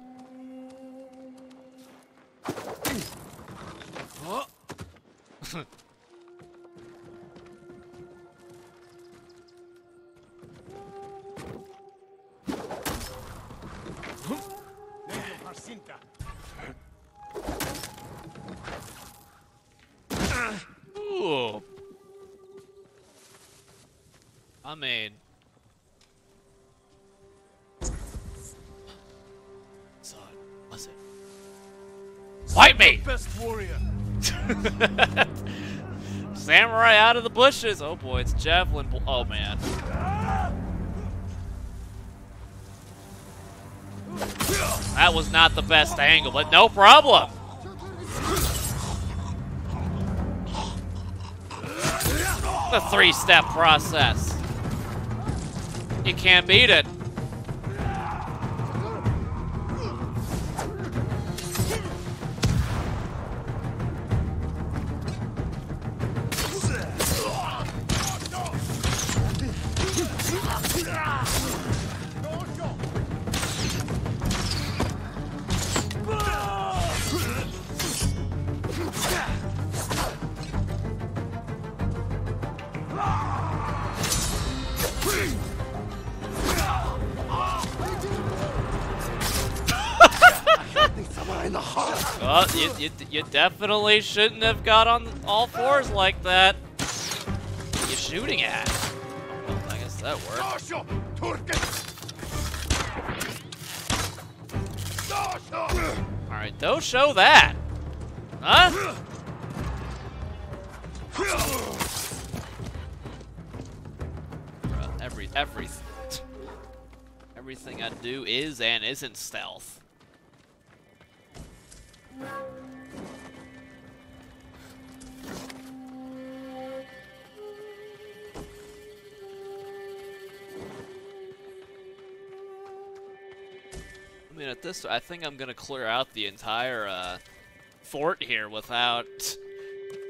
The bushes! Oh boy, it's javelin. Oh man. That was not the best angle, but no problem. The three-step process. You can't beat it. You, you, you definitely shouldn't have got on all fours like that. You're shooting at. Well, I guess that worked. Alright, don't show that. Huh? Bruh, Every, every, everything I do is and isn't stealth. so I think I'm gonna clear out the entire uh, fort here without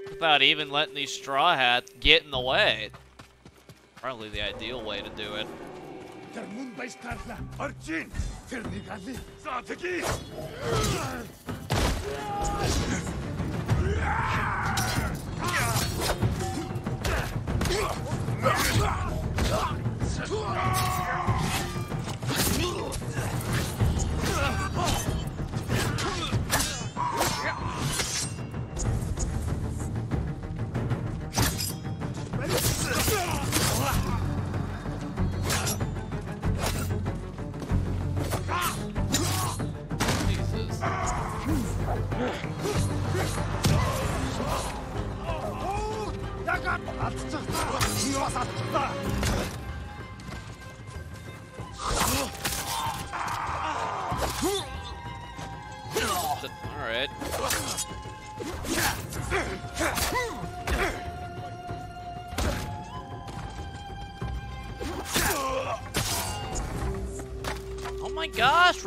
without even letting these straw hats get in the way. Probably the ideal way to do it.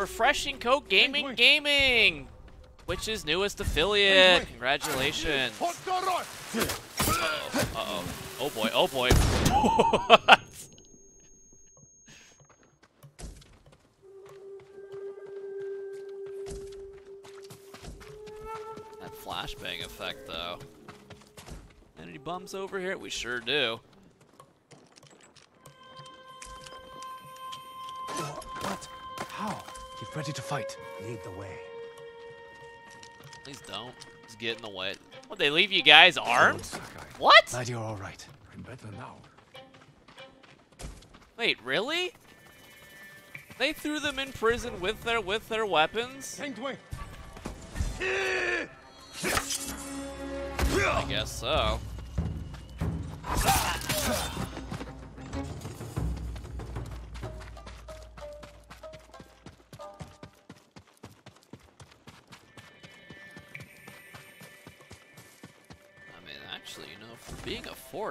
Refreshing Coke Gaming Gaming! Twitch's newest affiliate. Congratulations. [LAUGHS] Uh-oh. Uh-oh. Oh boy, oh boy. [LAUGHS] That flashbang effect, though. Any bums over here? We sure do. Get ready to fight. Lead the way. Please don't. Just get in the way. What, they leave you guys armed? What? Glad you're all right. I'm better now. Wait, really? They threw them in prison with their with their weapons? I guess so.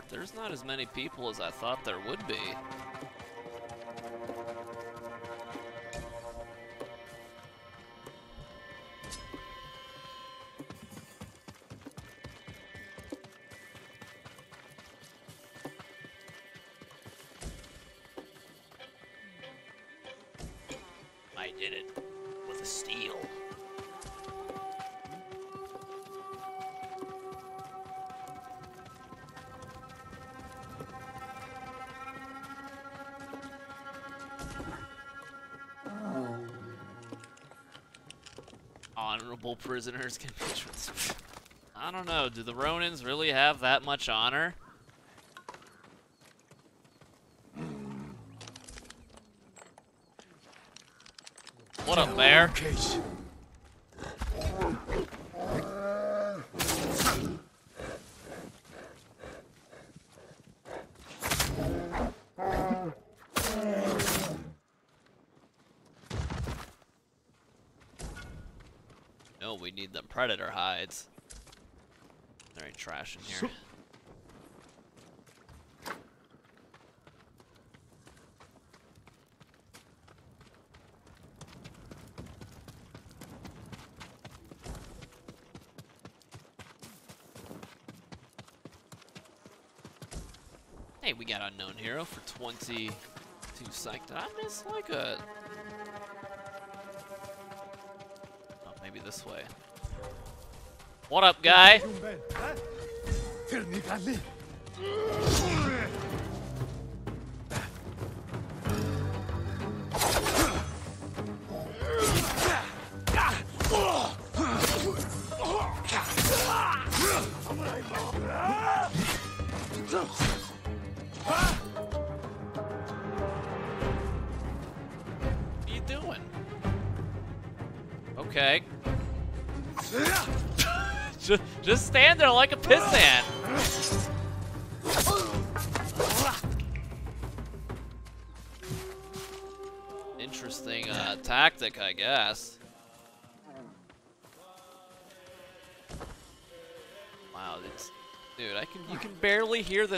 There's not as many people as I thought there would be. Honorable prisoners can be trans- I don't know. Do the Ronins really have that much honor? What up, bear? No, we need them predator hides. There ain't trash in here. Hey, we got unknown hero for 22 psych. Did I miss like a? Oh, maybe this way. What up, guy?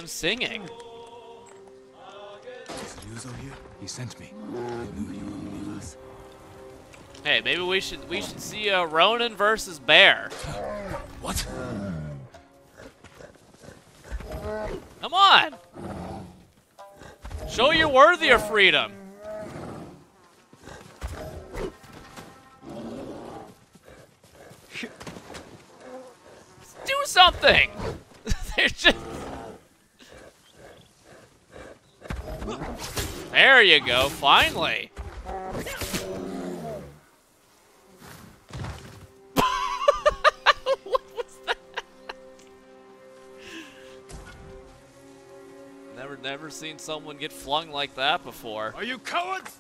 Them singing. Is Ryuzo here? He sent me. I knew you wouldn't leave us. Hey, maybe we should we should see uh, Ronin versus Bear. What? Come on! Show you're worthy of freedom. Do something! [LAUGHS] They're just... There you go, finally. [LAUGHS] Never, never seen someone get flung like that before. Are you cowards?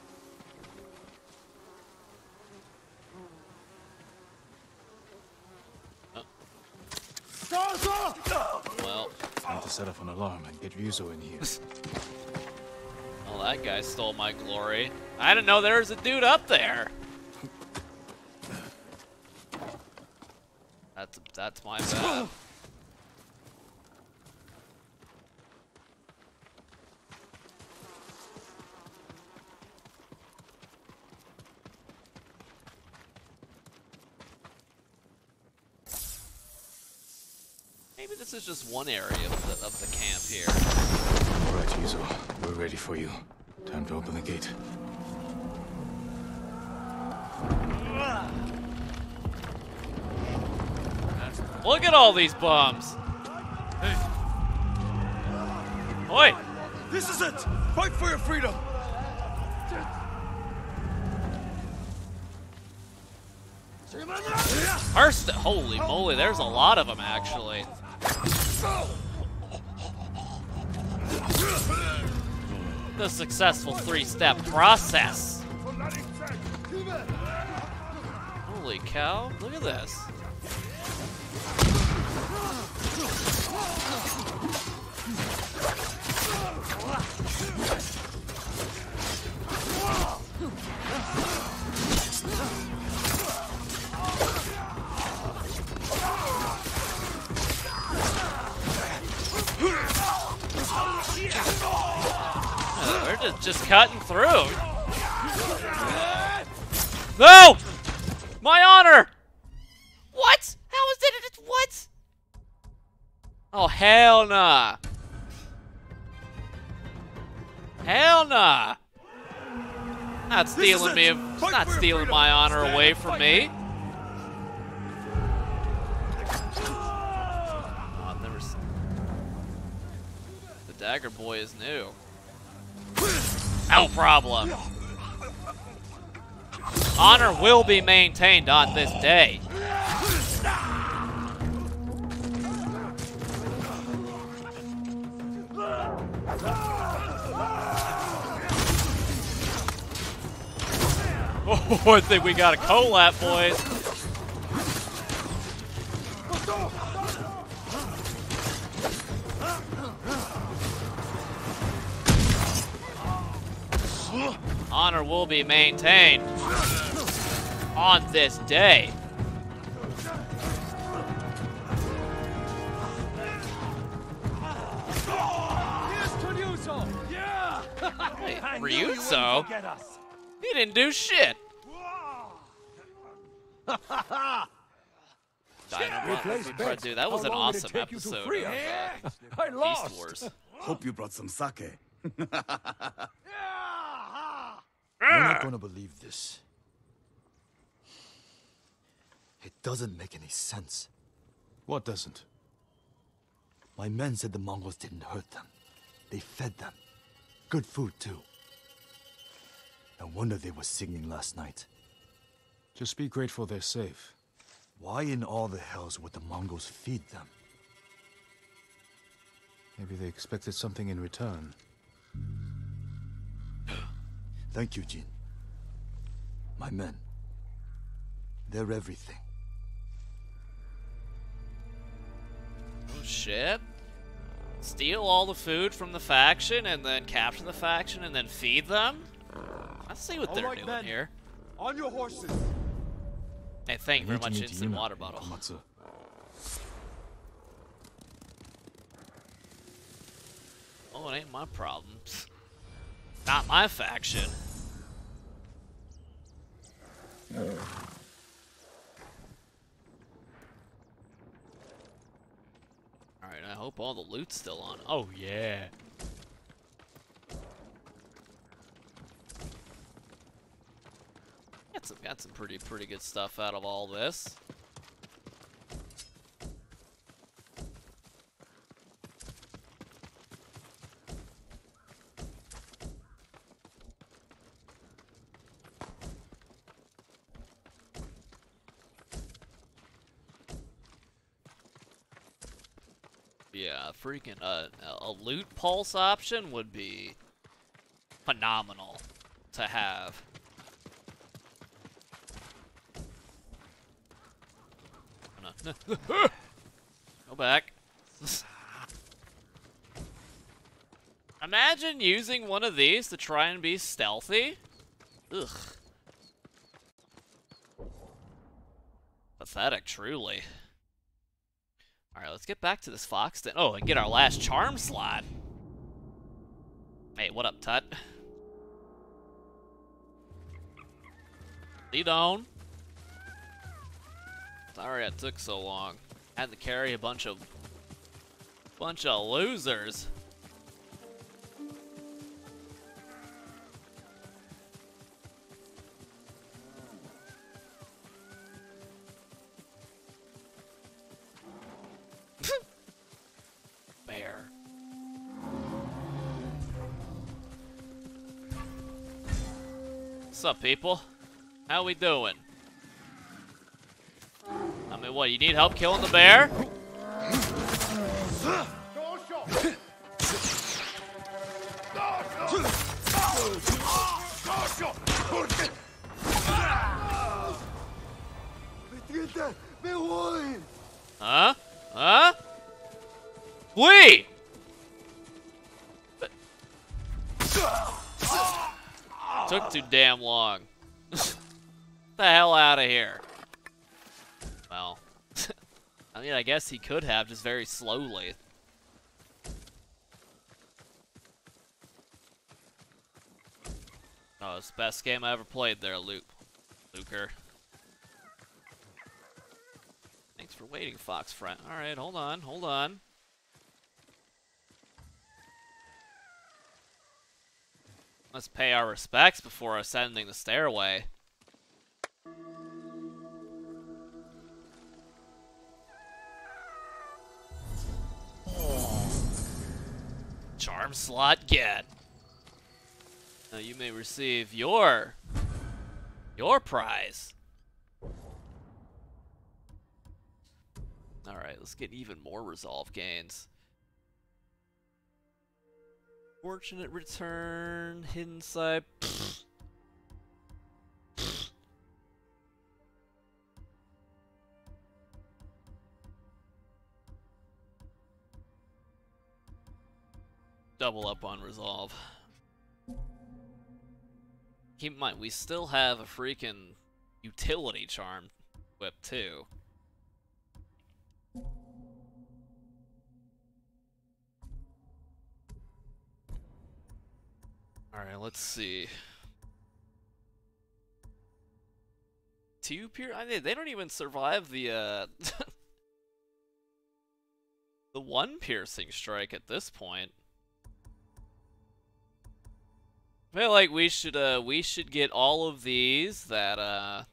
Well, Time to set off an alarm and get Ryuzo in here. [LAUGHS] Well, that guy stole my glory. I didn't know there was a dude up there. That's that's my bad. Maybe this is just one area of the, of the camp here. All right, We're ready for you. Time to open the gate. Look at all these bombs. Hey. Oi! This is it! Fight for your freedom! First, holy moly, there's a lot of them actually. The successful three-step process. Holy cow, look at this. Uh, just, just cutting through. No! My honor! What? How is it? it- What? Oh, hell nah. Hell nah. Not stealing me. it. of- Fight Not stealing my honor away from me. Oh, I've never. s- The dagger boy is new. No problem. Honor will be maintained on this day. [LAUGHS] Oh, I think we got a collab, boys. Honor will be maintained on this day. Wait, Ryuzo? He didn't do shit. Dynamite. Dude, that was an awesome episode of uh, I Beast Wars. [LAUGHS] Hope you brought some sake. [LAUGHS] You're not ah! gonna believe this. It doesn't make any sense. What doesn't? My men said the Mongols didn't hurt them. They fed them. Good food, too. No wonder they were singing last night. Just be grateful they're safe. Why in all the hells would the Mongols feed them? Maybe they expected something in return. [SIGHS] [SIGHS] Thank you, Jin. My men. They're everything. Oh shit. Steal all the food from the faction and then capture the faction and then feed them? Let's see what All they're right, doing men. here. On your horses. Hey, thank you very Need to much, meet instant Yuna, water bottle. Komatsu. Oh, it ain't my problem. [LAUGHS] Not my faction. Alright, I hope all the loot's still on. Oh, yeah. Got some, got some pretty, pretty good stuff out of all this. Yeah, freaking uh, a loot pulse option would be phenomenal to have. [LAUGHS] Go back. [LAUGHS] Imagine using one of these to try and be stealthy. Ugh. Pathetic, truly. Alright, let's get back to this fox then. Oh, and get our last charm slot. Hey, what up, Tut? Lead on. Sorry it took so long. Had to carry a bunch of bunch of losers. What's up, people? How we doing? I mean, what, you need help killing the bear? Huh? Huh? We! Took too damn long. [LAUGHS] the hell out of here. Well, [LAUGHS] I mean, I guess he could have, just very slowly. Oh, it's the best game I ever played there, Luke. Luker. Thanks for waiting, Fox friend. Alright, hold on, hold on. Let's pay our respects before ascending the stairway. Charm slot get. Now you may receive your your prize. Alright, let's get even more resolve gains. Fortunate return, hidden side. Double up on resolve. Keep in mind, we still have a freaking utility charm whip too. Alright, let's see. Two pier I mean, they don't even survive the uh [LAUGHS] the one piercing strike at this point. I feel like we should uh we should get all of these that uh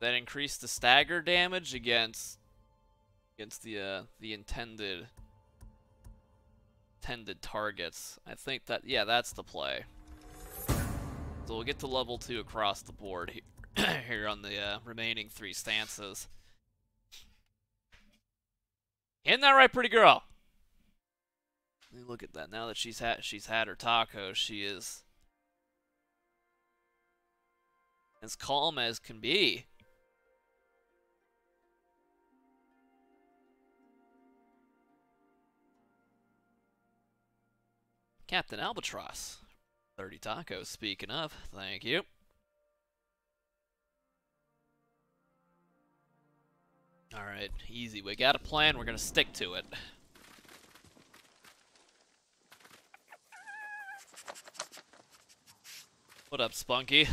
that increase the stagger damage against against the uh the intended intended targets. I think that yeah, that's the play. So we'll get to level 2 across the board here, [COUGHS] here on the uh, remaining three stances. Isn't that right, pretty girl? Look at that. Now that she's had she's had her tacos, she is as calm as can be. Captain Albatross. 30 tacos, speaking of. Thank you. Alright, easy. We got a plan. We're going to stick to it. What up, Spunky?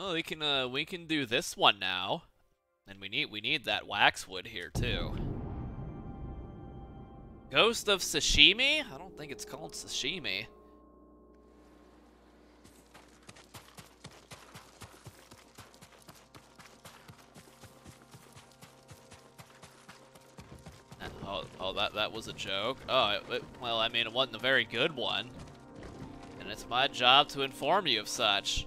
Oh, we can uh we can do this one now. And we need we need that waxwood here too. Ghost of Sashimi? I don't think it's called sashimi. Oh, oh, that that was a joke. Oh, it, it, well, I mean, it wasn't a very good one, and it's my job to inform you of such.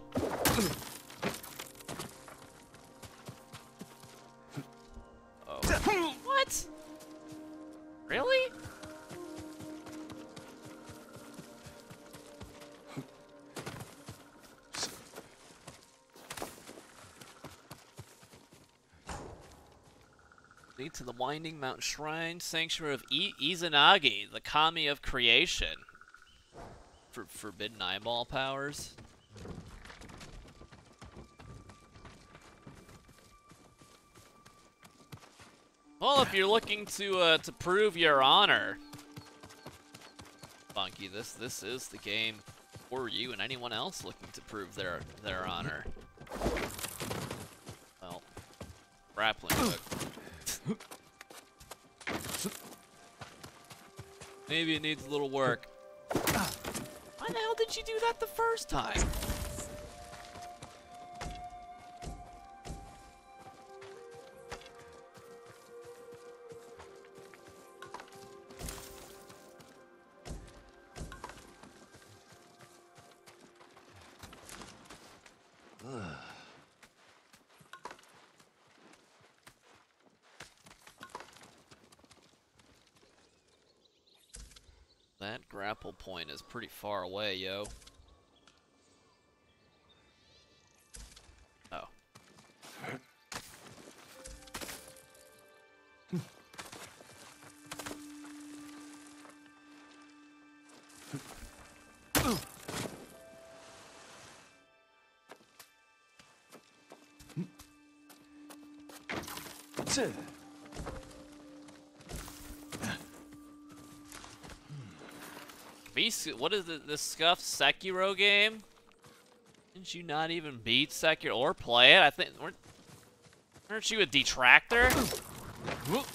Winding Mountain Shrine, Sanctuary of I Izanagi, the Kami of Creation. For forbidden eyeball powers. Well, if you're looking to uh, to prove your honor, Funky, this this is the game for you and anyone else looking to prove their their honor. Well, grappling hook. [LAUGHS] Maybe it needs a little work. Why the hell did you do that the first time? That grapple point is pretty far away, yo. What is it, this scuffed Sekiro game? Didn't you not even beat Sekiro or play it? I think, weren't, weren't you a detractor? oh,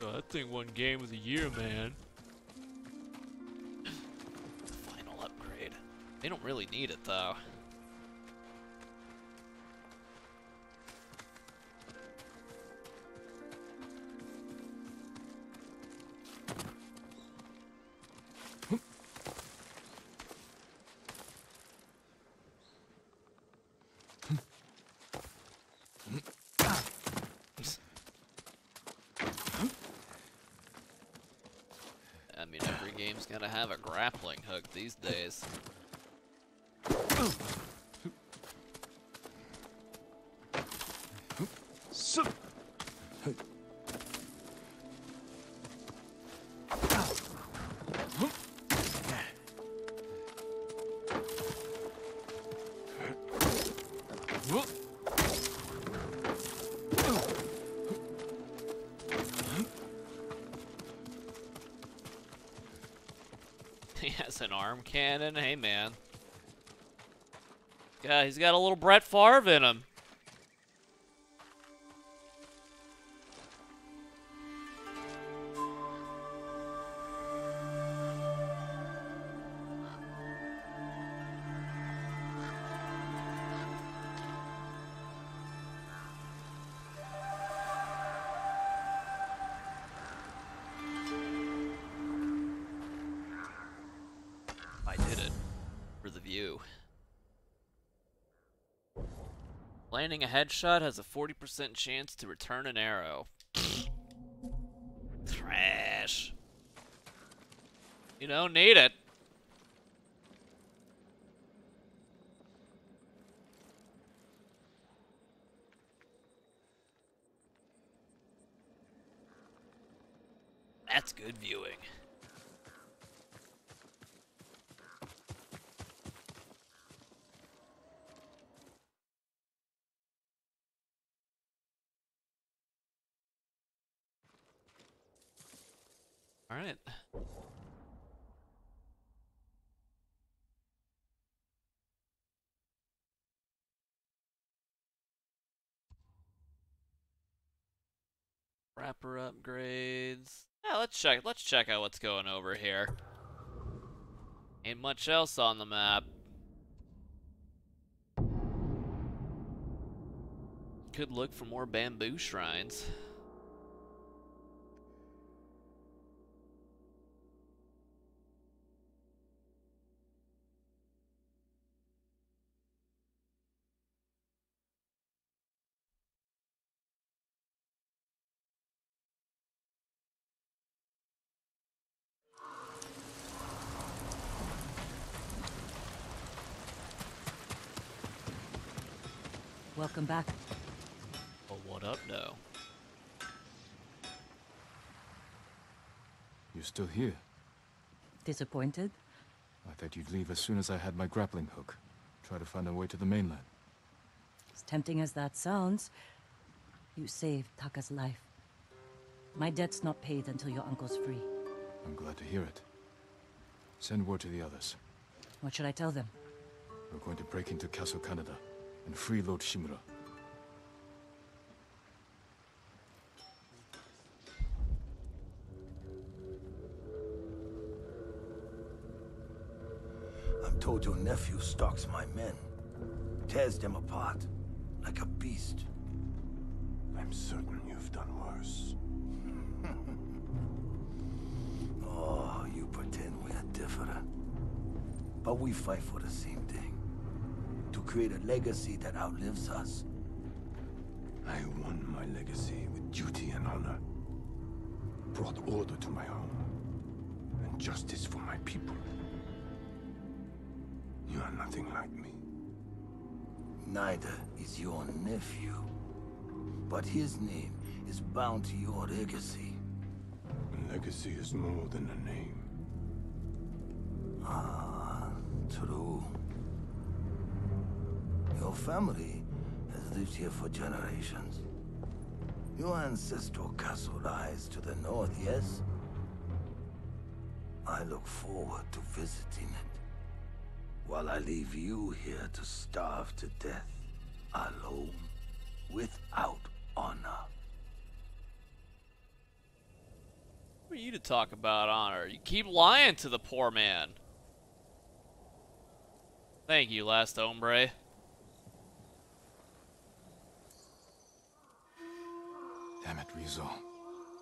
that thing won game of the year, man. Final upgrade. They don't really need it, though. These days. Cannon. Hey, man. Yeah, he's got a little Brett Favre in him. Landing a headshot has a 40% chance to return an arrow. Trash. You don't need it. That's good viewing. All right. Wrapper upgrades. Yeah, let's check. Out what's going over here. Ain't much else on the map. Could look for more bamboo shrines. Welcome back. Well, what up, now? You're still here. Disappointed? I thought you'd leave as soon as I had my grappling hook. Try to find a way to the mainland. As tempting as that sounds, you saved Taka's life. My debt's not paid until your uncle's free. I'm glad to hear it. Send word to the others. What should I tell them? We're going to break into Castle Kaneda and free Lord Shimura. Told your nephew stalks my men. Tears them apart. Like a beast. I'm certain you've done worse. [LAUGHS] oh, you pretend we're different. But we fight for the same thing. To create a legacy that outlives us. I won my legacy with duty and honor. Brought order to my home. And justice for my people. Nothing like me. Neither is your nephew. But his name is bound to your legacy. A legacy is more than a name. Ah, true. Your family has lived here for generations. Your ancestral castle lies to the north, yes? I look forward to visiting it. While I leave you here to starve to death, alone, without honor. Who are you to talk about honor? You keep lying to the poor man. Thank you, last hombre. Damn it, Ryuzo.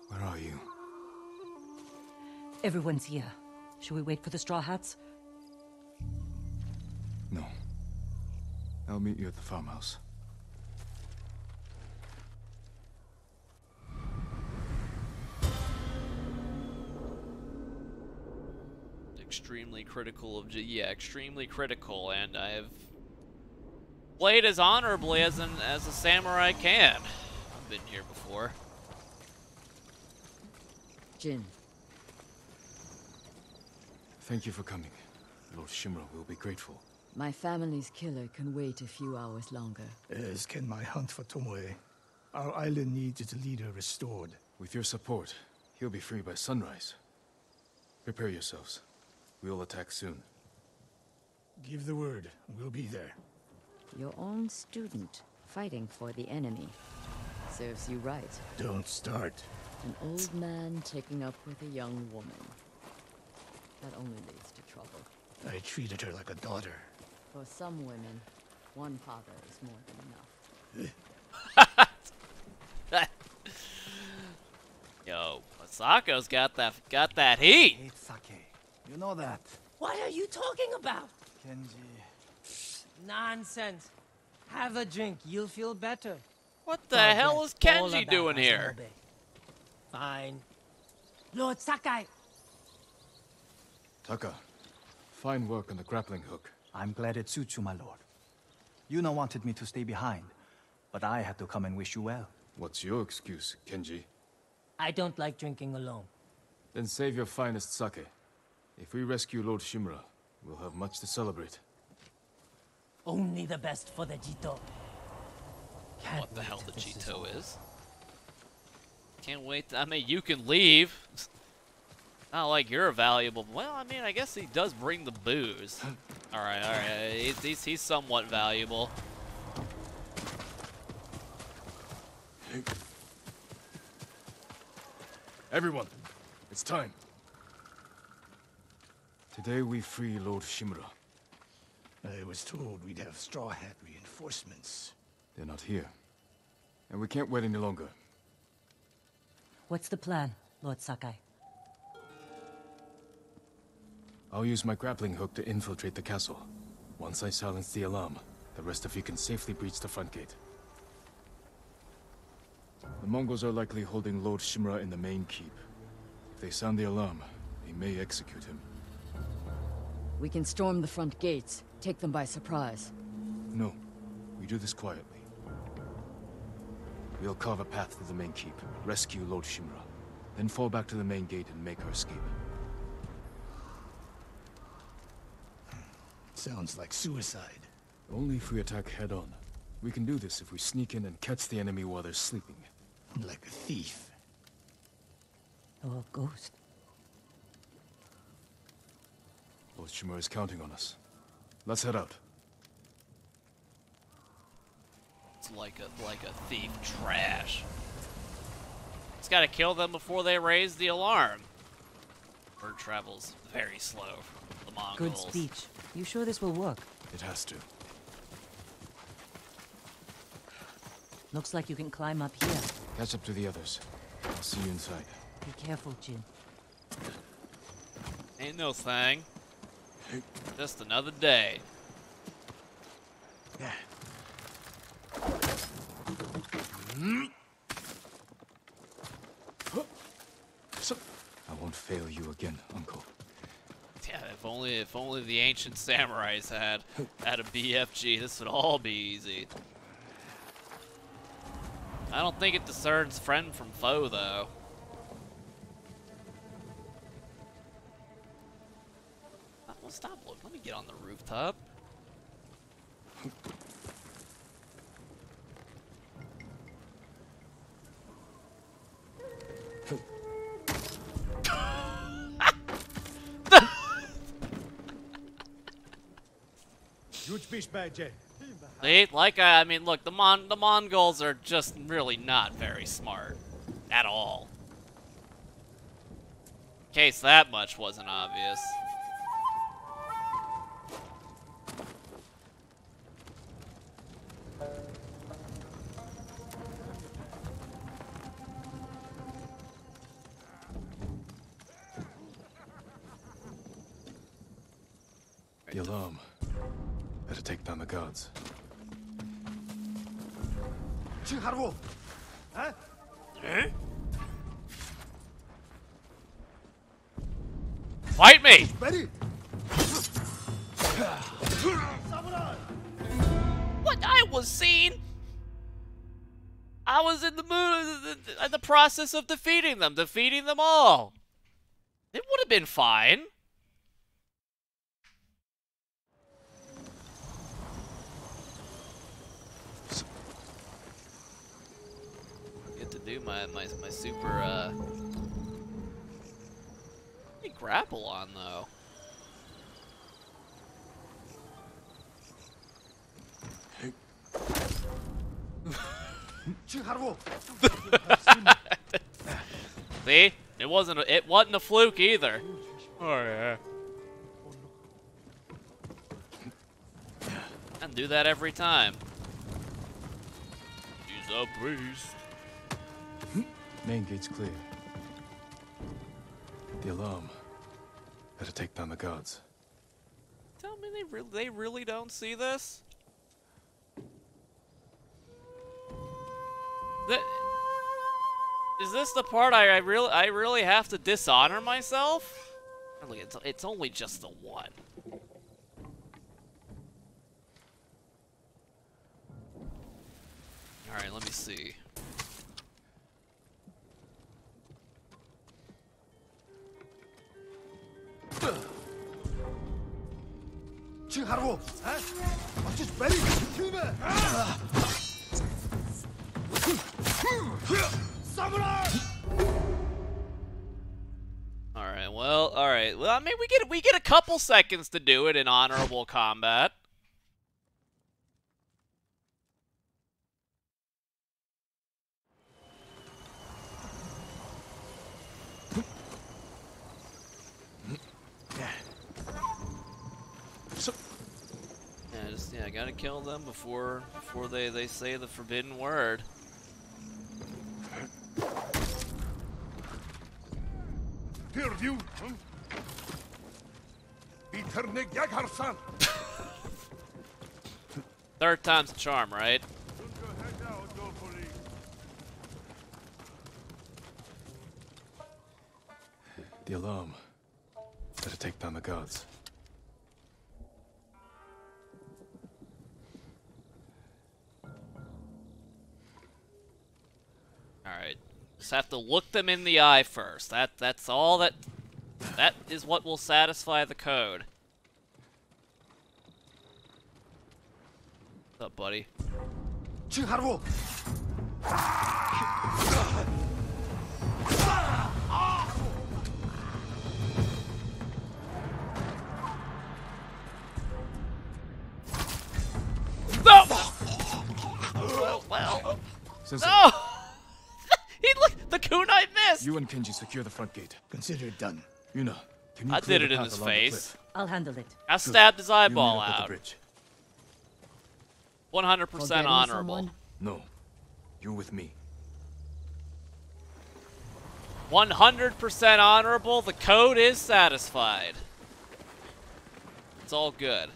Where are you? Everyone's here. Should we wait for the Straw Hats? I'll meet you at the farmhouse. Extremely critical of, J- yeah, extremely critical, and I have played as honorably as an as a samurai can. I've been here before. Jin. Thank you for coming. Lord Shimura will be grateful. My family's killer can wait a few hours longer. As can my hunt for Tomoe. Our island needs its leader restored. With your support, he'll be free by sunrise. Prepare yourselves. We'll attack soon. Give the word. We'll be there. Your own student, fighting for the enemy. Serves you right. Don't start. An old man taking up with a young woman. That only leads to trouble. I treated her like a daughter. For some women, one father is more than enough. [LAUGHS] Yo, Masako's got that got that heat. Hate sake. You know that. What are you talking about? Kenji. Nonsense. Have a drink. You'll feel better. What the hell is Kenji doing here? Fine. Lord Sakai. Taka, fine work on the grappling hook. I'm glad it suits you, my lord. Yuna wanted me to stay behind, but I had to come and wish you well. What's your excuse, Kenji? I don't like drinking alone. Then save your finest sake. If we rescue Lord Shimura, we'll have much to celebrate. Only the best for the Jito. Can't What the hell the this is Jito is? Can't wait. I mean, you can leave. [LAUGHS] Not like you're valuable. Well, I mean, I guess he does bring the booze. [LAUGHS] All right, all right. He's, he's, he's somewhat valuable. Everyone, it's time. Today we free Lord Shimura. I was told we'd have Straw Hat reinforcements. They're not here. And we can't wait any longer. What's the plan, Lord Sakai? I'll use my grappling hook to infiltrate the castle. Once I silence the alarm, the rest of you can safely breach the front gate. The Mongols are likely holding Lord Shimura in the main keep. If they sound the alarm, they may execute him. We can storm the front gates, take them by surprise. No, we do this quietly. We'll carve a path to the main keep, rescue Lord Shimura, then fall back to the main gate and make our escape. Sounds like suicide. Only if we attack head-on. We can do this if we sneak in and catch the enemy while they're sleeping. Like a thief. Or a ghost. Lord Shimura is counting on us. Let's head out. It's like a like a thief trash. It's gotta kill them before they raise the alarm. Bird travels very slow. The Mongols. Good speech. You sure this will work? It has to. Looks like you can climb up here. Catch up to the others. I'll see you inside. Be careful, Jin. Ain't no thing. Just another day. Yeah. Hmm? [GASPS] I won't fail you again, Uncle. If only if only the ancient samurais had had a BFG, this would all be easy. I don't think it discerns friend from foe though. Uh, stop look. Let me get on the rooftop. Huge fish badge. See, like I, I mean, look, the Mon the Mongols are just really not very smart at all. In case that much wasn't obvious. The alarm. Better take down the guards. Chiharu! Huh? Eh? Fight me! Ready? What I was seeing? I was in the mood, in the process of defeating them, defeating them all. It would have been fine. Do my my my super uh. Grapple on though. [LAUGHS] See? It wasn't a, it wasn't a fluke either. Oh yeah. And do that every time. He's a priest. Main gate's clear. The alarm. Better take down the guards. Tell me they really they really don't see this? The, is this the part I, I really I really have to dishonor myself? Really, it's it's only just the one. All right, let me see. All right. Well, all right. Well, I mean, we get we get a couple seconds to do it in honorable combat. Yeah, just yeah, gotta kill them before before they they say the forbidden word. Purview. Peternik Jagharsan. [LAUGHS] Third time's a charm, right? The alarm. Better take down the guards. Just have to look them in the eye first. That that's all that that is what will satisfy the code. What's up, buddy? Chiharu! No! well, well. No! He look. The kunai missed. you and Kenji secure the front gate. Consider it done. Yuna, can you I clear did it in path his face. I'll handle it. I stabbed his eyeball meet up the out. bridge. 100% honorable. someone? No, you're with me. 100% honorable. The code is satisfied. It's all good.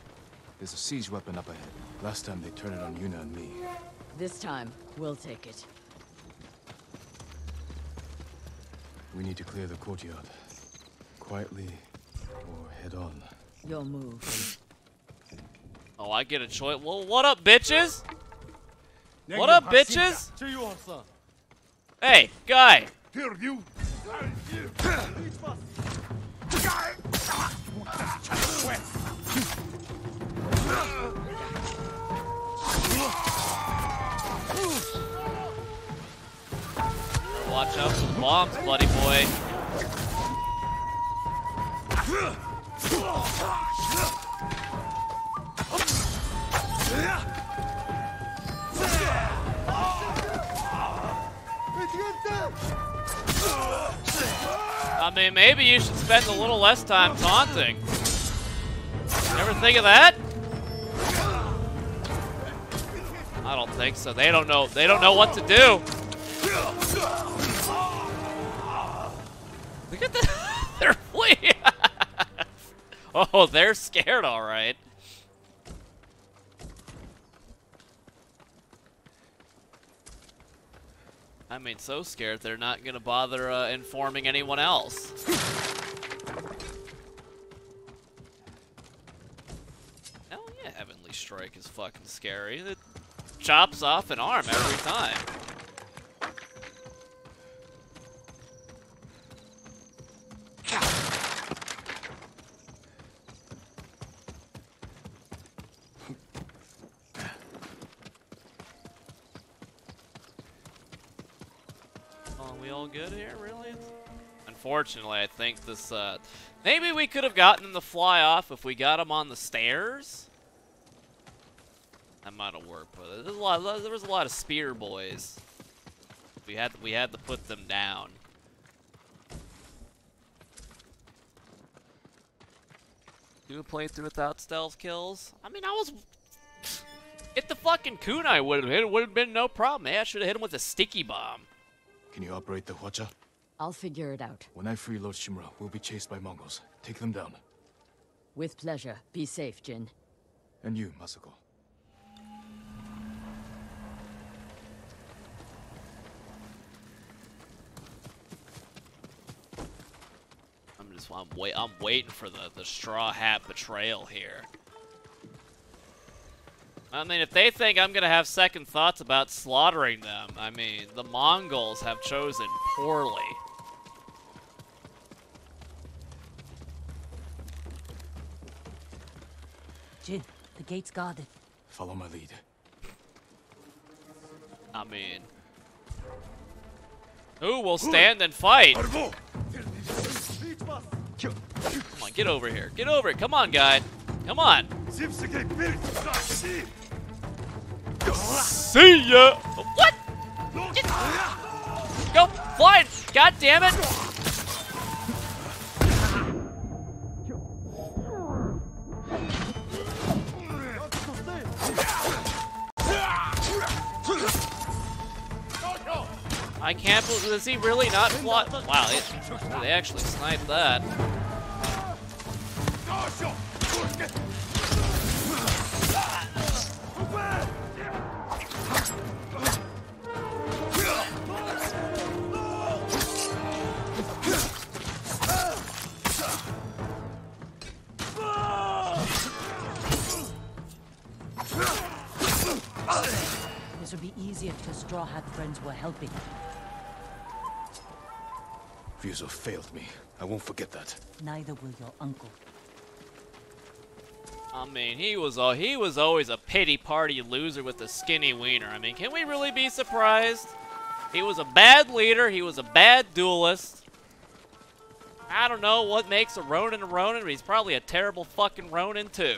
There's a siege weapon up ahead. Last time they turned it on Yuna and me. This time, we'll take it. We need to clear the courtyard. Quietly or head on. Your move. Oh, I get a choice. Well, what up, bitches? What up, bitches? Hey, guy. Watch out for the bombs, buddy boy. I mean, maybe you should spend a little less time taunting. Ever think of that? I don't think so. They don't know. They don't know what to do. Look at the. [LAUGHS] They're fleeing. [LAUGHS] oh, they're scared, all right. I mean, so scared they're not gonna bother uh, informing anyone else. Hell yeah, Heavenly Strike is fucking scary. It chops off an arm every time. All good here, really? Unfortunately, I think this, uh... Maybe we could have gotten him to fly off if we got him on the stairs? That might have worked, but there's a lot, there was a lot of spear boys. We had, we had to put them down. Do a playthrough without stealth kills? I mean, I was... If the fucking kunai would have hit, it would have been no problem. Hey, I should have hit him with a sticky bomb. Can you operate the Hwacha? I'll figure it out. When I free Lord Shimura, we'll be chased by Mongols. Take them down. With pleasure. Be safe, Jin. And you, Masako. I'm just I'm wait I'm waiting for the the straw hat betrayal here. I mean, if they think I'm gonna have second thoughts about slaughtering them, I mean, the Mongols have chosen poorly. Jin, the gate's guarded. Follow my lead. I mean, who will stand and fight? Come on, get over here. Get over it. Come on, guy. Come on. See ya. What? Go fly! God damn it! I can't believe, does he really not fly? Wow, it, they actually sniped that. Be easier if your Straw Hat friends were helping. Ryuzo failed me. I won't forget that. Neither will your uncle. I mean, he was al- he was always a pity party loser with a skinny wiener. I mean, can we really be surprised? He was a bad leader. He was a bad duelist. I don't know what makes a Ronin a Ronin, but he's probably a terrible fucking Ronin too.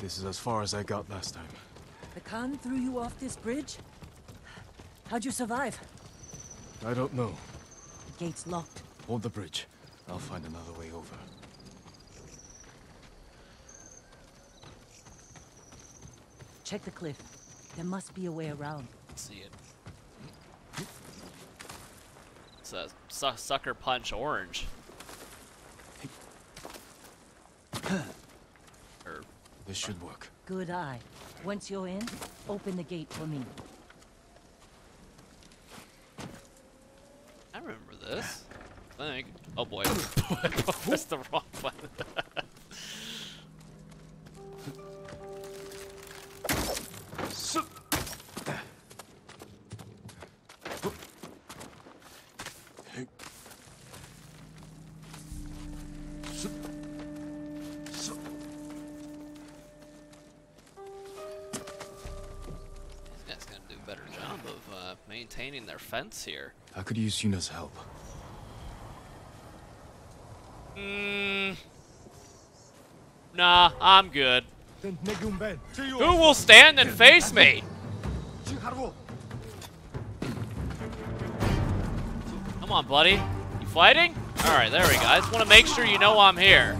This is as far as I got last time. The Khan threw you off this bridge? How'd you survive? I don't know. The gate's locked. Hold the bridge. I'll find another way over. Check the cliff. There must be a way around. see it. It's a su sucker punch orange. [CLEARS THROAT] or This should work. Good eye. Once you're in, open the gate for me. I remember this. I think. Oh boy. [LAUGHS] [LAUGHS] That's the wrong button. [LAUGHS] maintaining their fence here. I could use Yuna's help. Mm. Nah, I'm good. Who will stand and face me? Come on, buddy. You fighting? Alright, there we go. I just want to make sure you know I'm here.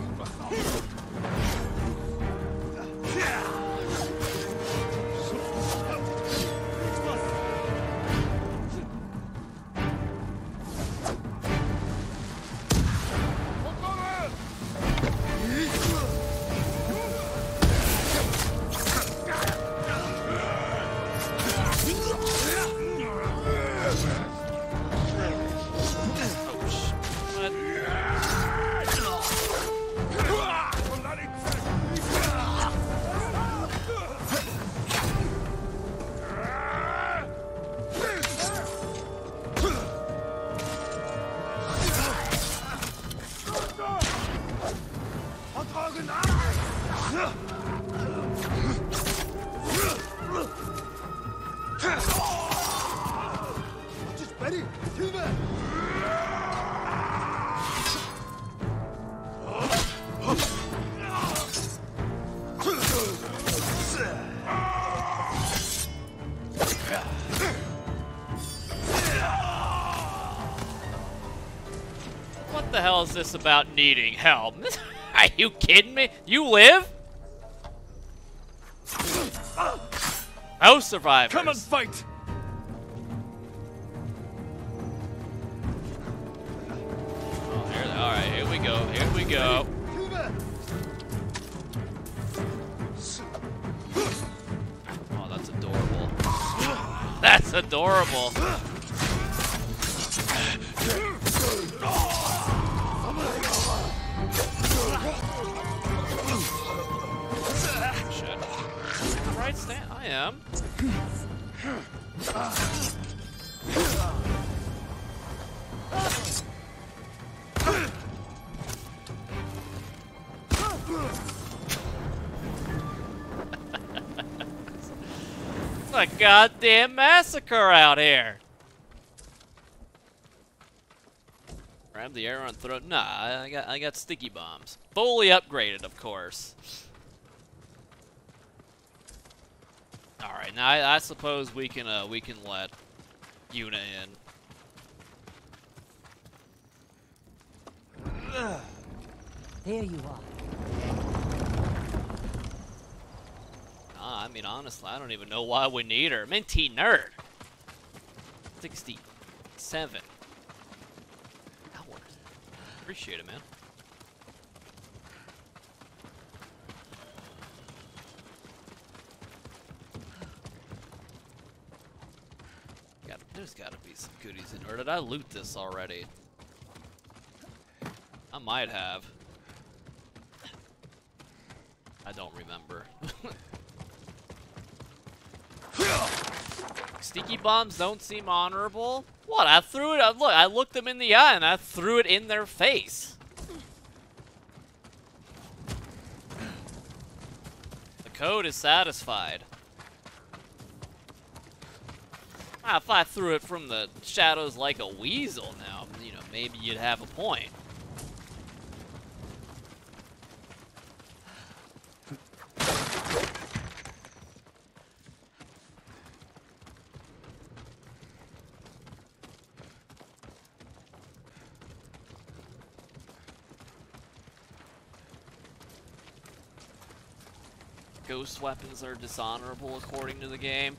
This about needing help? [LAUGHS] Are you kidding me? You live? No survivors. Come and fight! A goddamn massacre out here. Grab the air on throat. Nah, I got I got sticky bombs. Fully upgraded, of course. All right, now I, I suppose we can uh we can let Yuna in. There you are. Nah, I mean honestly, I don't even know why we need her. Minty nerd. Sixty-seven. Appreciate it, man. Got, there's got to be some goodies in. Or did I loot this already? I might have. I don't remember. [LAUGHS] Sticky bombs don't seem honorable. What? I threw it. Look. I looked them in the eye and I threw it in their face. The code is satisfied. Ah, if I threw it from the shadows like a weasel now, you know, maybe you'd have a point. Ghost weapons are dishonorable according to the game.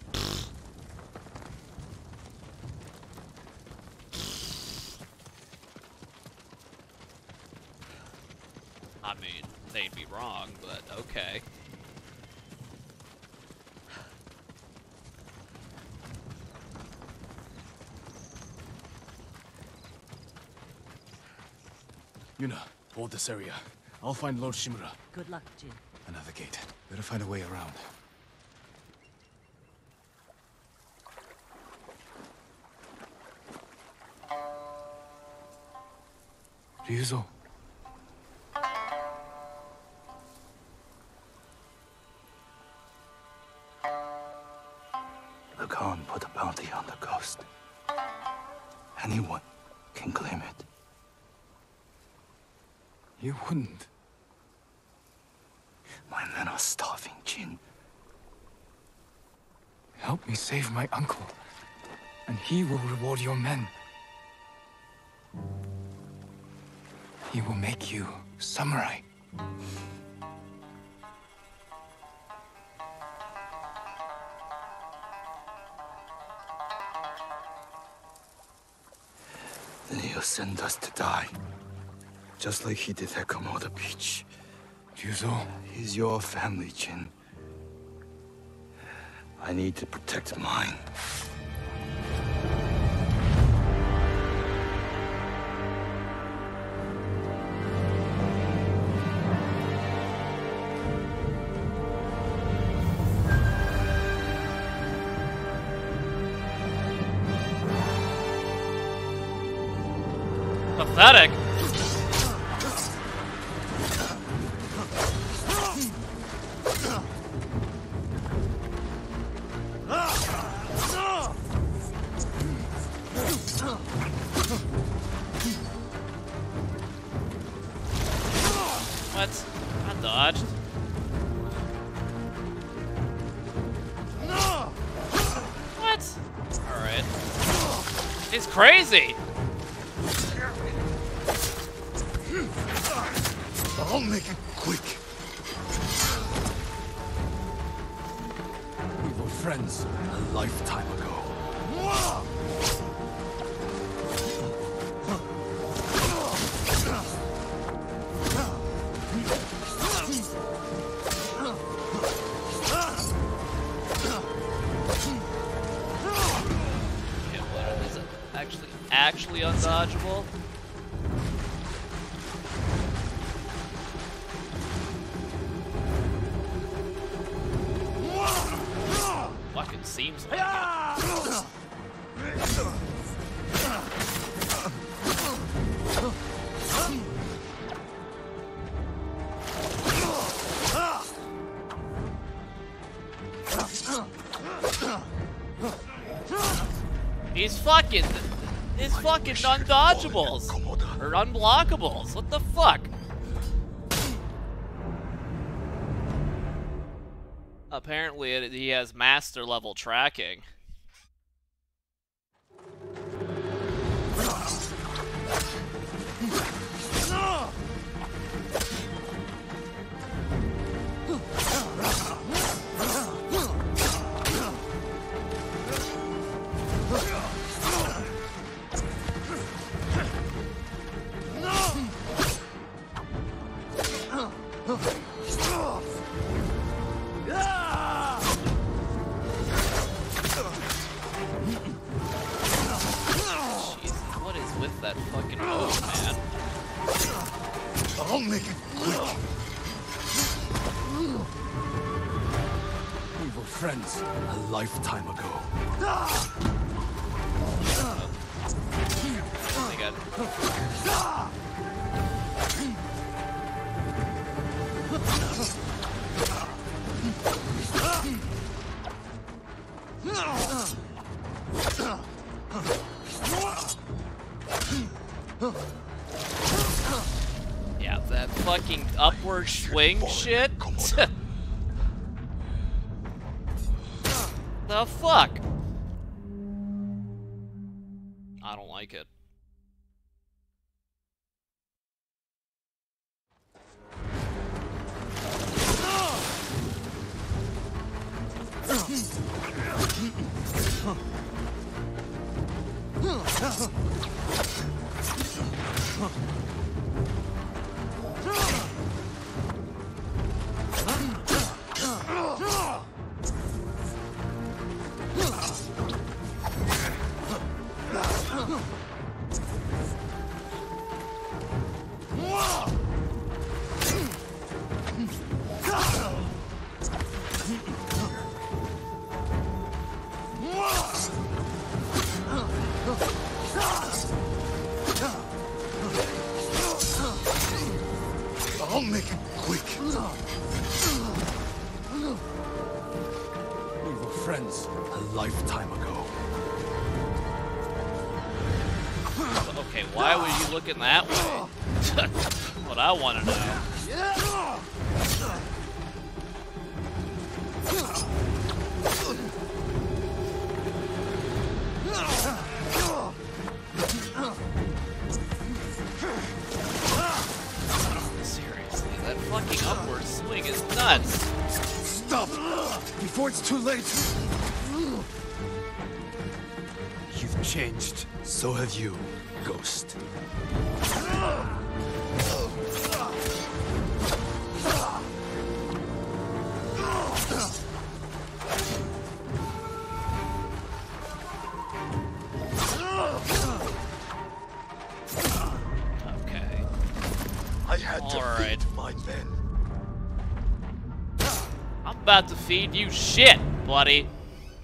I mean, they'd be wrong, but okay. Yuna, hold this area. I'll find Lord Shimura. Good luck, Jin. Another gate. Better find a way around. Ryuzo. Anyone can claim it. You wouldn't. My men are starving, Jin. Help me save my uncle, and he will reward your men. He will make you samurai. Send us to die. Just like he did at Komoda Beach. Ryuzo? He's your family, Jin. I need to protect mine. Fucking. Or unblockables. What the fuck? Apparently, it, he has master level tracking. Shit. Feed you shit, bloody.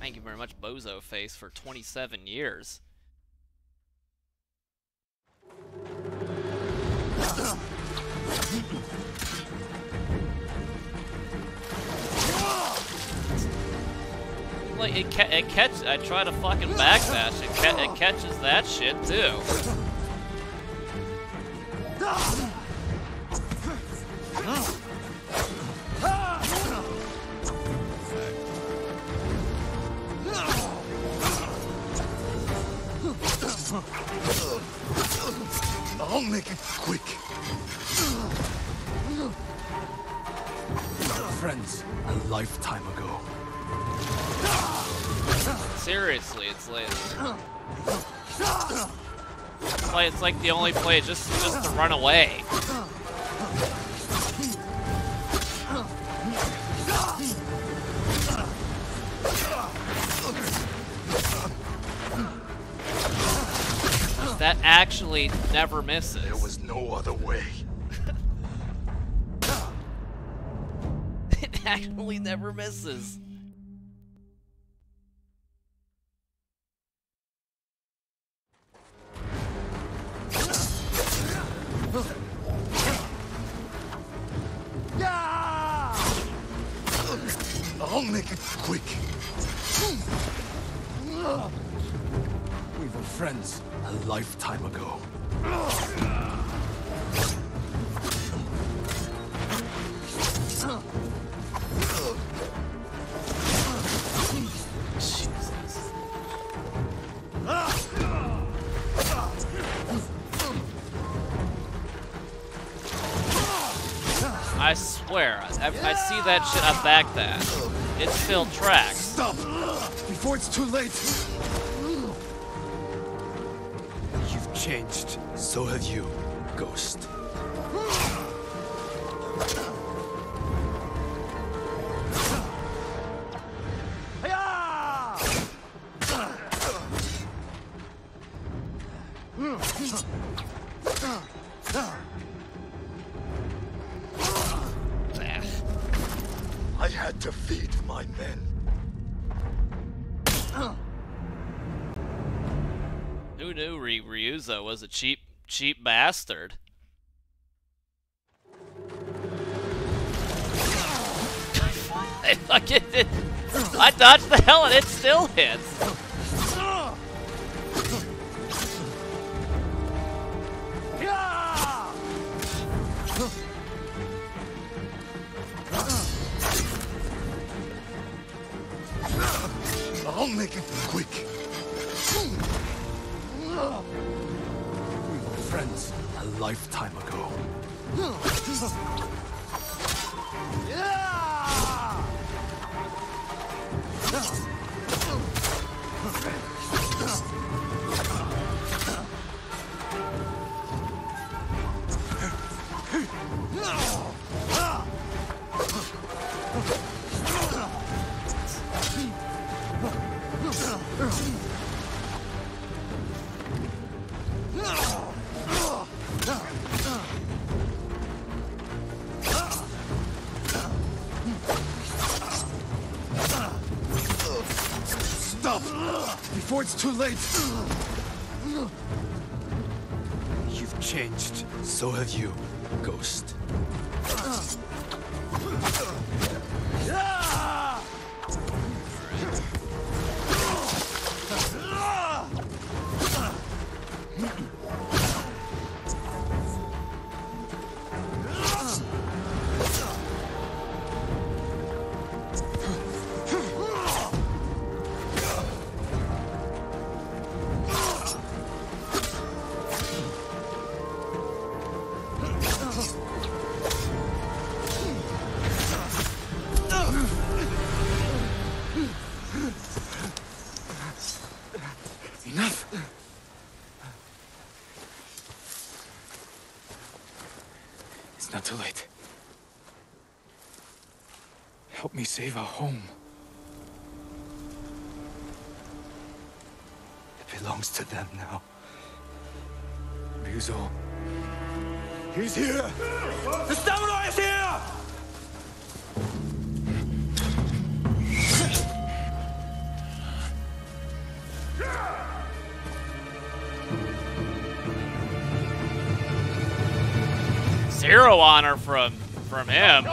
Thank you very much, Bozo Face, for 27 years. Like it, ca it catch. I try to fucking backdash. It, ca it catches that shit too. Like the only play just just to run away. That actually never misses. There was no other way. [LAUGHS] it actually never misses. I, I see that shit. I back that. It's still tracks. Stop! Before it's too late! You've changed. So have you, bastard? [LAUGHS] I fucking did. I dodged the hell and it still hits. I'll make it quick. A lifetime ago. Stop! It's too late! You've changed. So have you, Ghost. Zero honor from from him.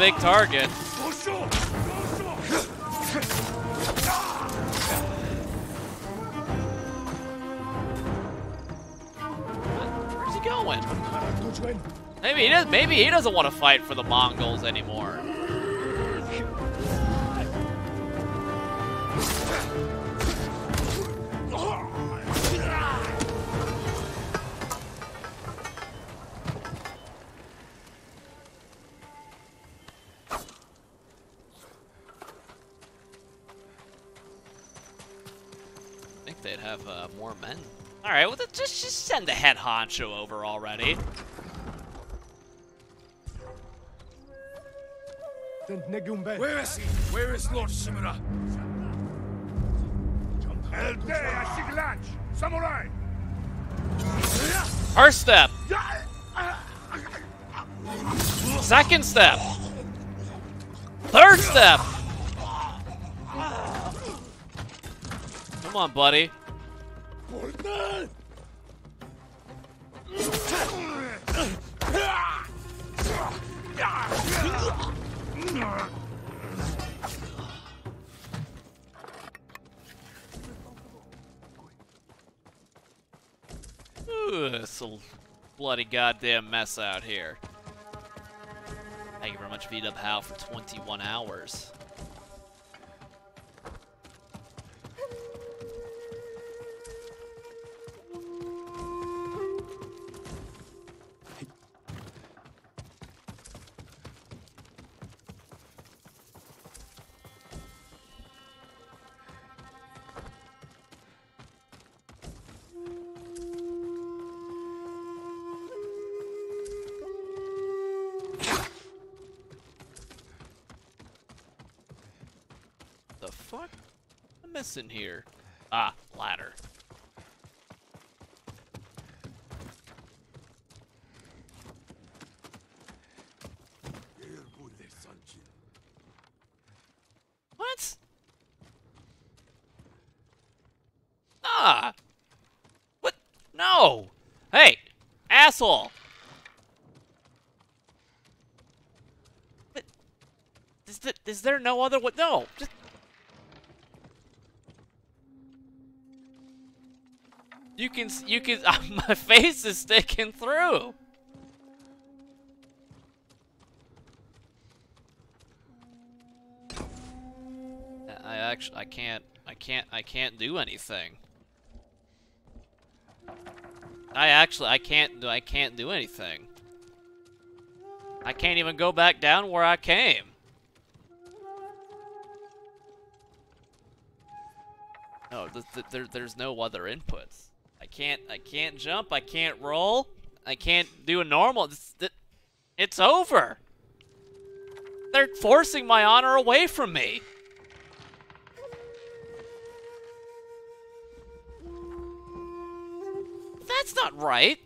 Big target. Where's he going? Maybe he does. Maybe he doesn't want to fight for the Mongols anymore. The over already. Where is he? Where is Lord Shimura? Samurai! First step. Second step. Third step. Come on, buddy. A bloody goddamn mess out here. Thank you very much, V Dub How, for 21 hours. Missing here. Ah, ladder. What? Ah! What? No! Hey! Asshole! But is, th is there no other? No! Just You can, you [LAUGHS] can, uh, my face is sticking through. I actually, I can't, I can't, I can't do anything. I actually, I can't, do, I can't do anything. I can't even go back down where I came. No, th th there, there's no other inputs. Can't, I can't jump. I can't roll. I can't do a normal. Th it's over. They're forcing my honor away from me. That's not right.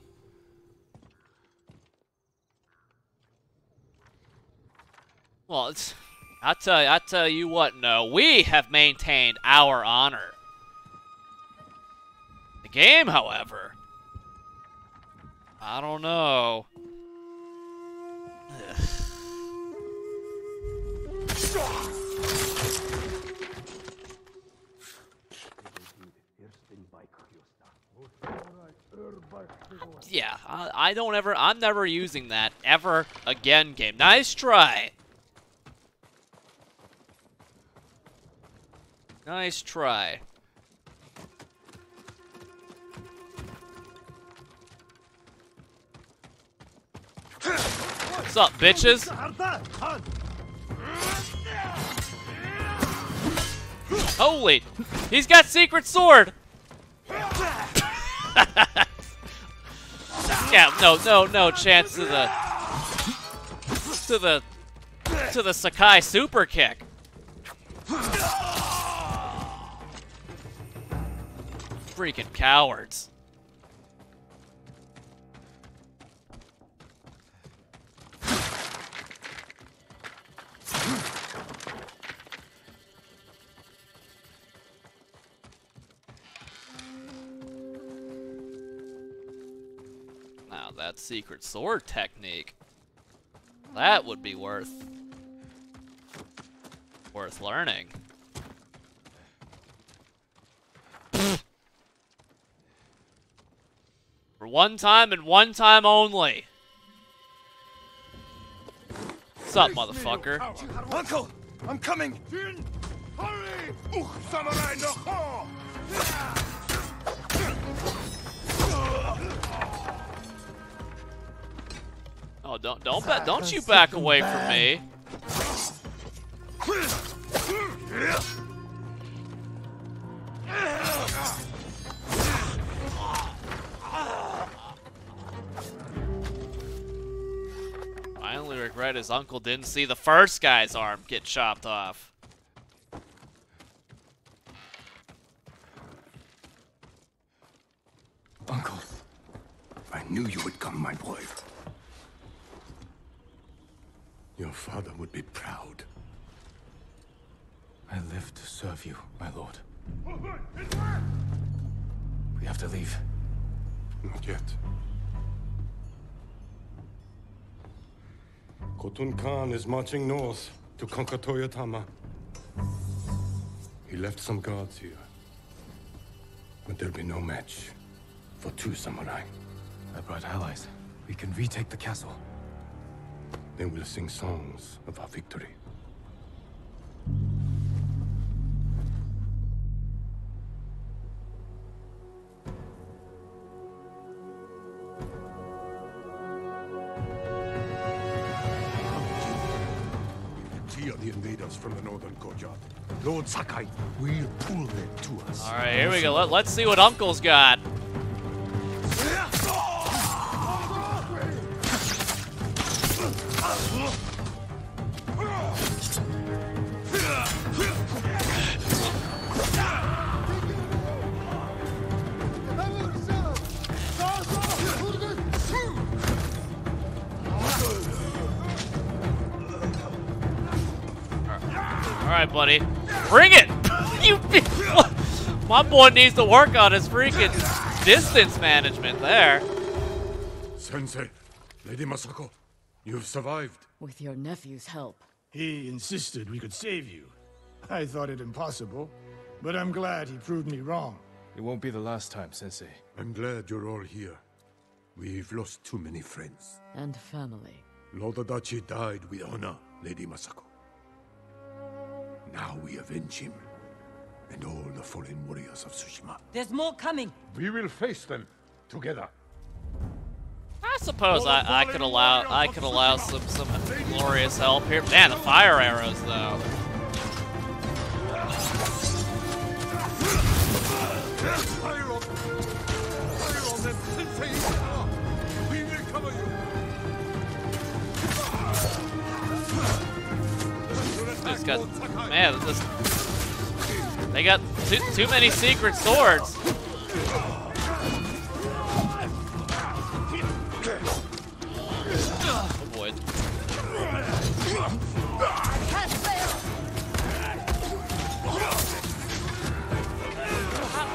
Well, it's, I tell you, I tell you what. No, we have maintained our honor. Game, however, I don't know. [SIGHS] Yeah, I, I don't ever, I'm never using that ever again game. Nice try. Nice try. What's up, bitches? Holy, he's got secret sword. [LAUGHS] yeah, no, no, no chance to the to the to the Sakai super kick. Freaking cowards. That secret sword technique. That would be worth worth learning. For one time and one time only. What's up, motherfucker? Uncle, I'm coming. Hurry! Oh, don't don't ba- don't you back away from me. My only regret is Uncle didn't see the first guy's arm get chopped off. Uncle, I knew you would come, my boy. Your father would be proud. I live to serve you, my lord. We have to leave. Not yet. Khotun Khan is marching north to conquer Toyotama. He left some guards here. But there'll be no match for two samurai. I brought allies. We can retake the castle. Then we'll sing songs of our victory. Tea are the invaders from the northern courtyard. Lord Sakai will pull them to us. All right, here we go. Let, let's see what Uncle's got. Buddy. Bring it! [LAUGHS] you, my boy needs to work on his freaking distance management there. Sensei, Lady Masako, you've survived. With your nephew's help. He insisted we could save you. I thought it impossible, but I'm glad he proved me wrong. It won't be the last time, Sensei. I'm glad you're all here. We've lost too many friends. And family. Lord Adachi died with honor, Lady Masako. Now we avenge him and all the fallen warriors of Tsushima. There's more coming. We will face them together. I suppose I, I could allow I could allow some some glorious help here. Man, the fire arrows though. Just got man, this they got too too many secret swords. Oh boy.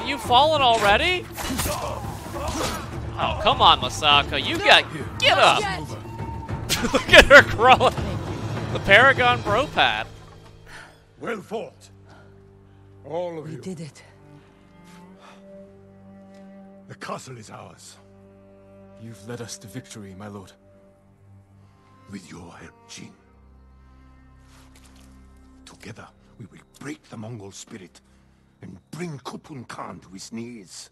You fallen already? Oh, come on, Masaka. You got. Get up! [LAUGHS] Look at her crawling. The Paragon Bro Pad. Well fought. All of We you. did it. The castle is ours. You've led us to victory, my lord. With your help, Jin. Together, we will break the Mongol spirit and bring Khotun Khan to his knees.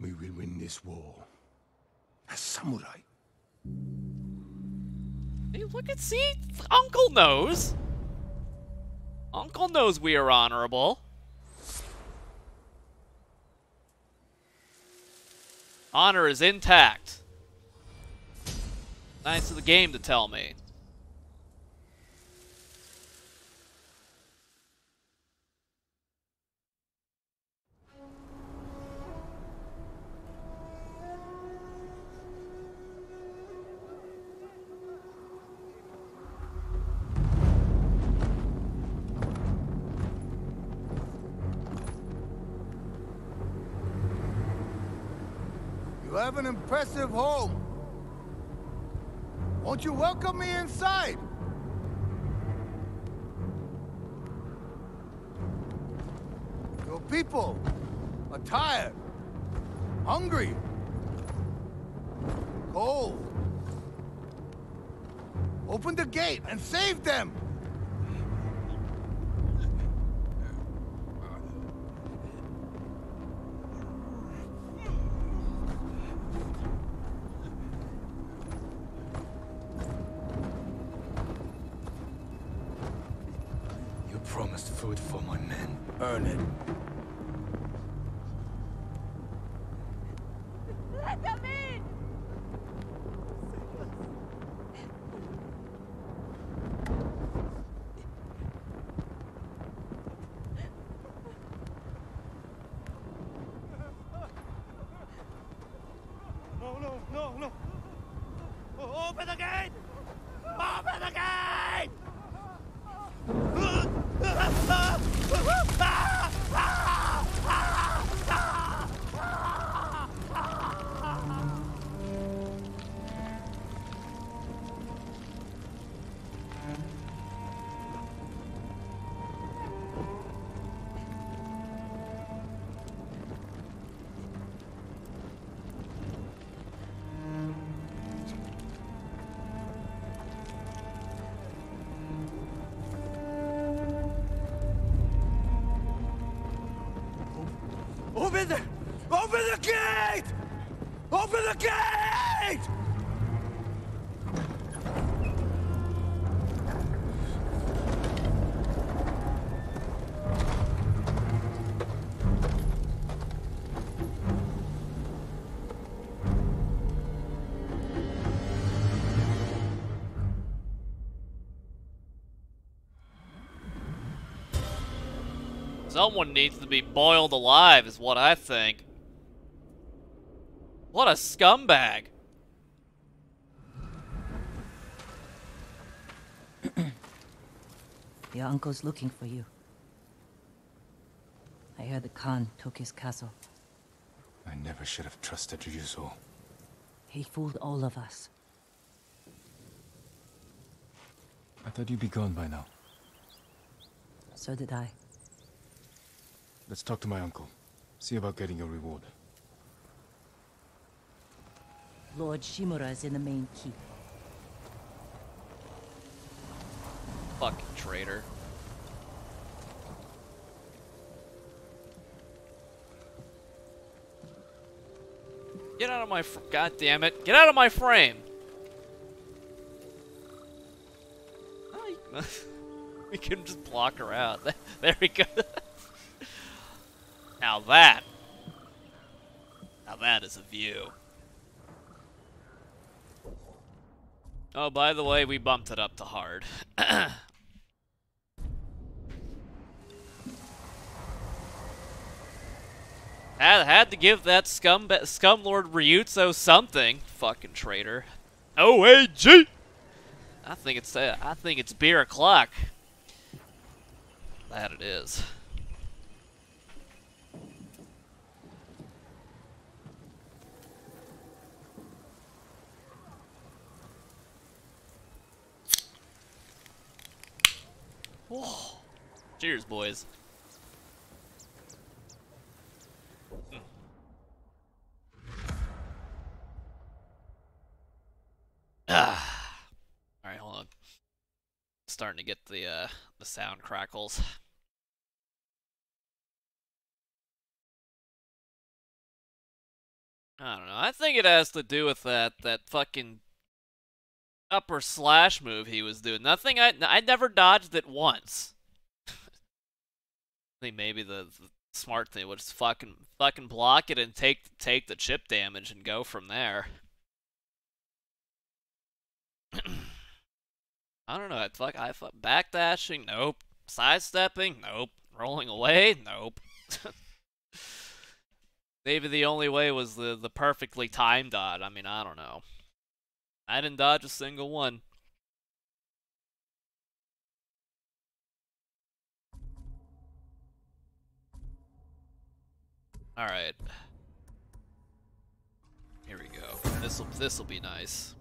We will win this war as samurai. Hey, look at see, Uncle knows. Uncle knows we are honorable. Honor is intact. Nice of the game to tell me. Have an impressive home. Won't you welcome me inside? Your people are tired, hungry, cold. Open the gate and save them! Someone needs to be boiled alive, is what I think. What a scumbag. [CLEARS THROAT] Your uncle's looking for you. I heard the Khan took his castle. I never should have trusted Ryuzo. He fooled all of us. I thought you'd be gone by now. So did I. Let's talk to my uncle. See about getting your reward. Lord Shimura is in the main keep. Fucking traitor. Get out of my God damn it. Get out of my frame. [LAUGHS] we can just block her out. [LAUGHS] There we go. [LAUGHS] now that. Now that is a view. Oh, by the way, we bumped it up to hard. [COUGHS] had, had to give that scum scumlord Ryuzo something. Fucking traitor. OAG! I think it's uh, I think it's beer o'clock. That it is. Cheers, boys. Ah. All right, hold on. Starting to get the uh, the sound crackles. I don't know. I think it has to do with that that fucking upper slash move he was doing. Nothing. I I never dodged it once. Think maybe the, the smart thing was fucking fucking block it and take take the chip damage and go from there. [CLEARS THROAT] I don't know. I fuck. I fuck. Backdashing. Nope. Sidestepping. Nope. Rolling away. Nope. [LAUGHS] Maybe the only way was the the perfectly timed dodge. I mean, I don't know. I didn't dodge a single one. All right. Here we go. This will this will be nice.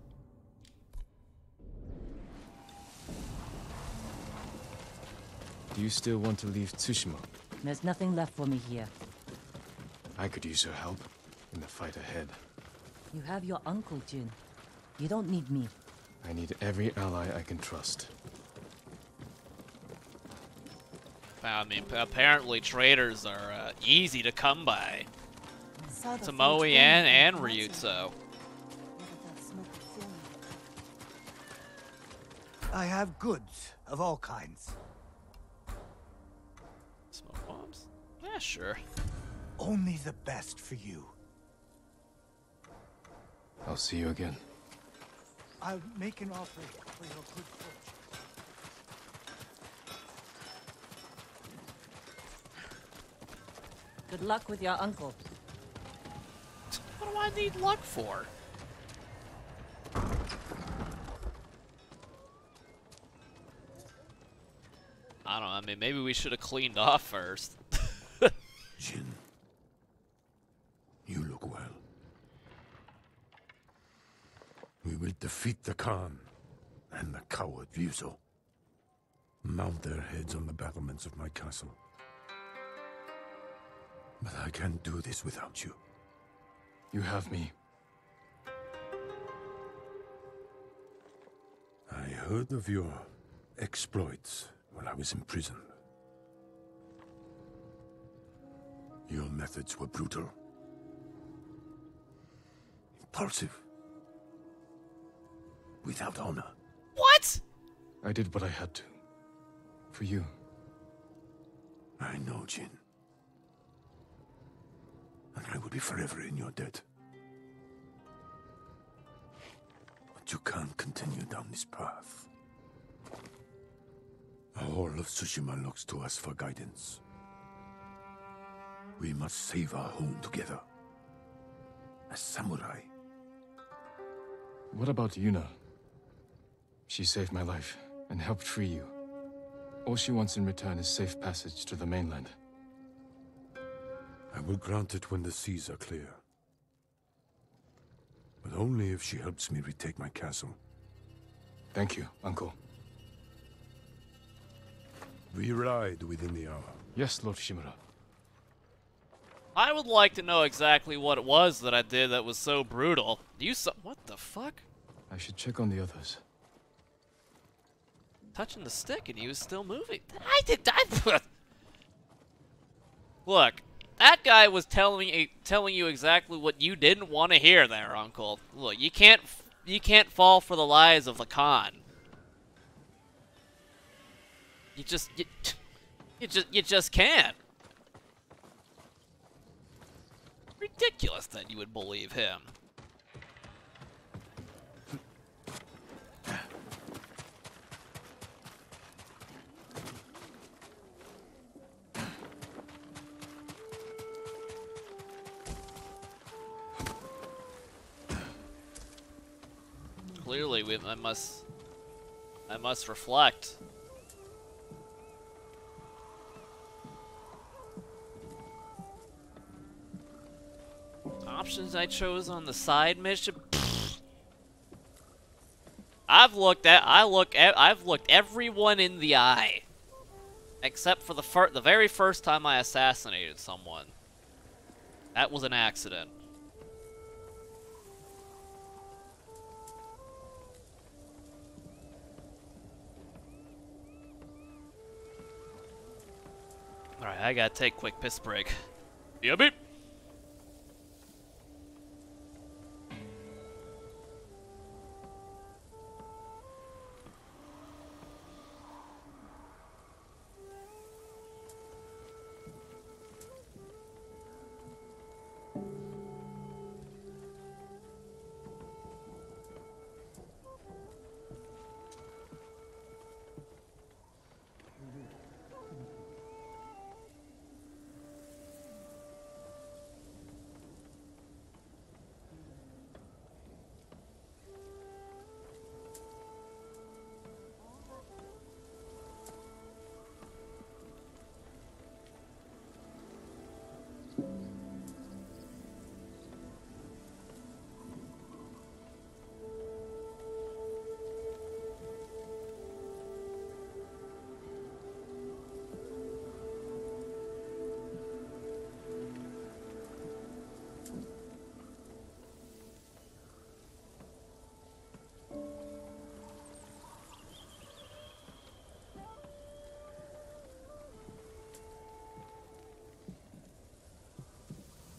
Do you still want to leave Tsushima? There's nothing left for me here. I could use your help in the fight ahead. You have your uncle, Jin. You don't need me. I need every ally I can trust. I mean, apparently traders are uh, easy to come by. Tomoe and, and Ryuzo. I have goods of all kinds. Smoke bombs? Yeah, sure. Only the best for you. I'll see you again. I'll make an offer for your good fortune. Good luck with your uncle. What do I need luck for? I don't know. I mean, maybe we should have cleaned off first. Jin, you look well. We will defeat the Khan and the coward Ryuzo. Mount their heads on the battlements of my castle. But I can't do this without you. You have me. I heard of your exploits when I was in prison. Your methods were brutal. Impulsive. Without honor. What? I did what I had to. For you. I know, Jin. And I will be forever in your debt. But you can't continue down this path. All of Tsushima looks to us for guidance. We must save our home together. As samurai. What about Yuna? She saved my life and helped free you. All she wants in return is safe passage to the mainland. I will grant it when the seas are clear. But only if she helps me retake my castle. Thank you, Uncle. We ride within the hour. Yes, Lord Shimura. I would like to know exactly what it was that I did that was so brutal. You saw- what the fuck? I should check on the others. Touching the stick and he was still moving. I did. I, [LAUGHS] Look, that guy was telling you, telling you exactly what you didn't want to hear there, Uncle. Look, you can't you can't fall for the lies of the Khan. You just you, you just you just can't. Ridiculous that you would believe him. Clearly, we, I must, I must reflect. Options I chose on the side mission. I've looked at, I look at, I've looked everyone in the eye, except for the the very first time I assassinated someone. That was an accident. Alright, I gotta take quick piss break. Yeah,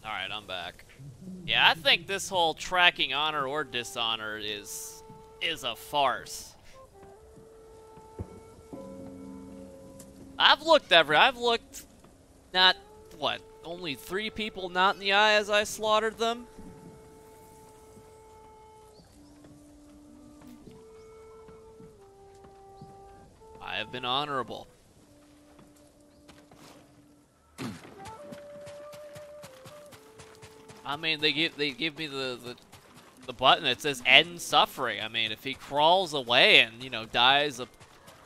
Alright, I'm back. Yeah, I think this whole tracking honor or dishonor is is a farce. I've looked every I've looked not what, only three people not in the eye as I slaughtered them? I have been honorable. I mean, they give they give me the, the the button that says end suffering. I mean, if he crawls away and you know dies a,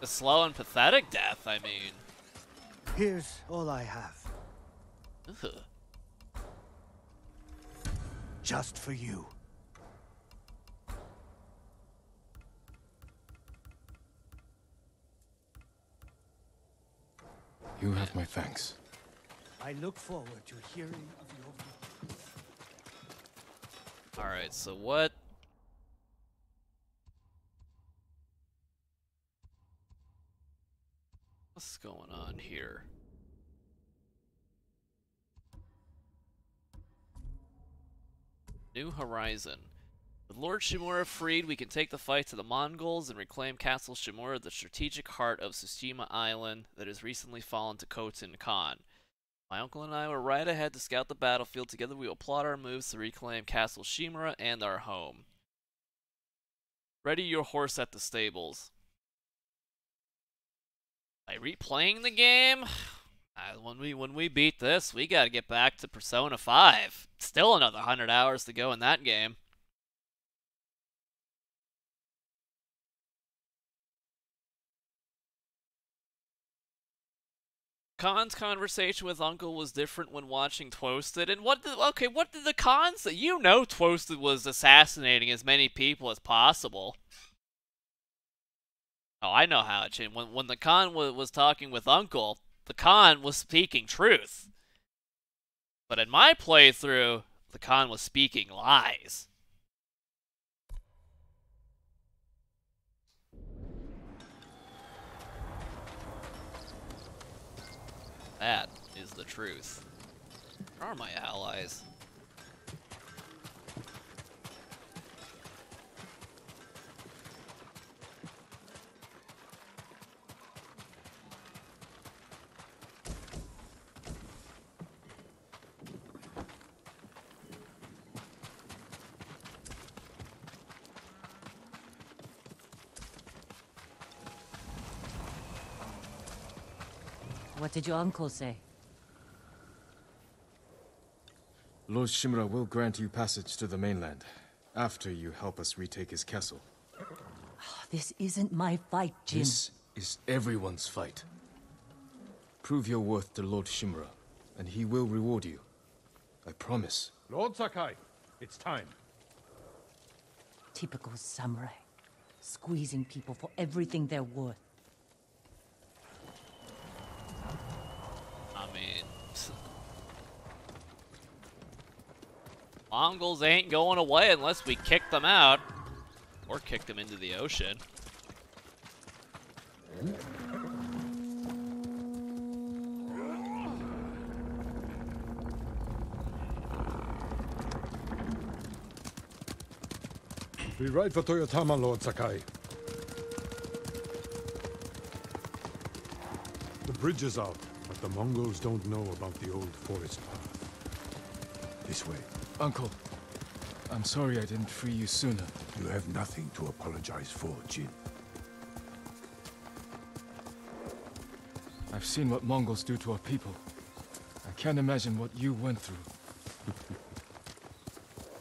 a slow and pathetic death, I mean, Here's all I have. ugh. Just for you. You have my thanks. I look forward to hearing of your Alright, so what What's going on here? New Horizon. With Lord Shimura freed, we can take the fight to the Mongols and reclaim Castle Shimura, the strategic heart of Tsushima Island that has recently fallen to Khotun Khan. My uncle and I were right ahead to scout the battlefield. Together we will plot our moves to reclaim Castle Shimura and our home. Ready your horse at the stables. By replaying the game, [SIGHS] when we when we beat this, we got to get back to Persona 5. Still another 100 hours to go in that game. Khan's conversation with Uncle was different when watching Twosted. And what did, okay, what did the Khan say? You know Twosted was assassinating as many people as possible. Oh, I know how it changed. When, when the Khan was, was talking with Uncle, the Khan was speaking truth. But in my playthrough, the Khan was speaking lies. That is the truth. Where are my allies? What did your uncle say? Lord Shimura will grant you passage to the mainland, after you help us retake his castle. Oh, this isn't my fight, Jin. This is everyone's fight. Prove your worth to Lord Shimura, and he will reward you. I promise. Lord Sakai, it's time. Typical samurai. Squeezing people for everything they're worth. I mean, Mongols ain't going away unless we kick them out or kick them into the ocean. We ride for Toyotama, Lord Sakai. The bridge is out, but the Mongols don't know about the old forest path. This way. Uncle, I'm sorry I didn't free you sooner. You have nothing to apologize for, Jin. I've seen what Mongols do to our people. I can't imagine what you went through. [LAUGHS]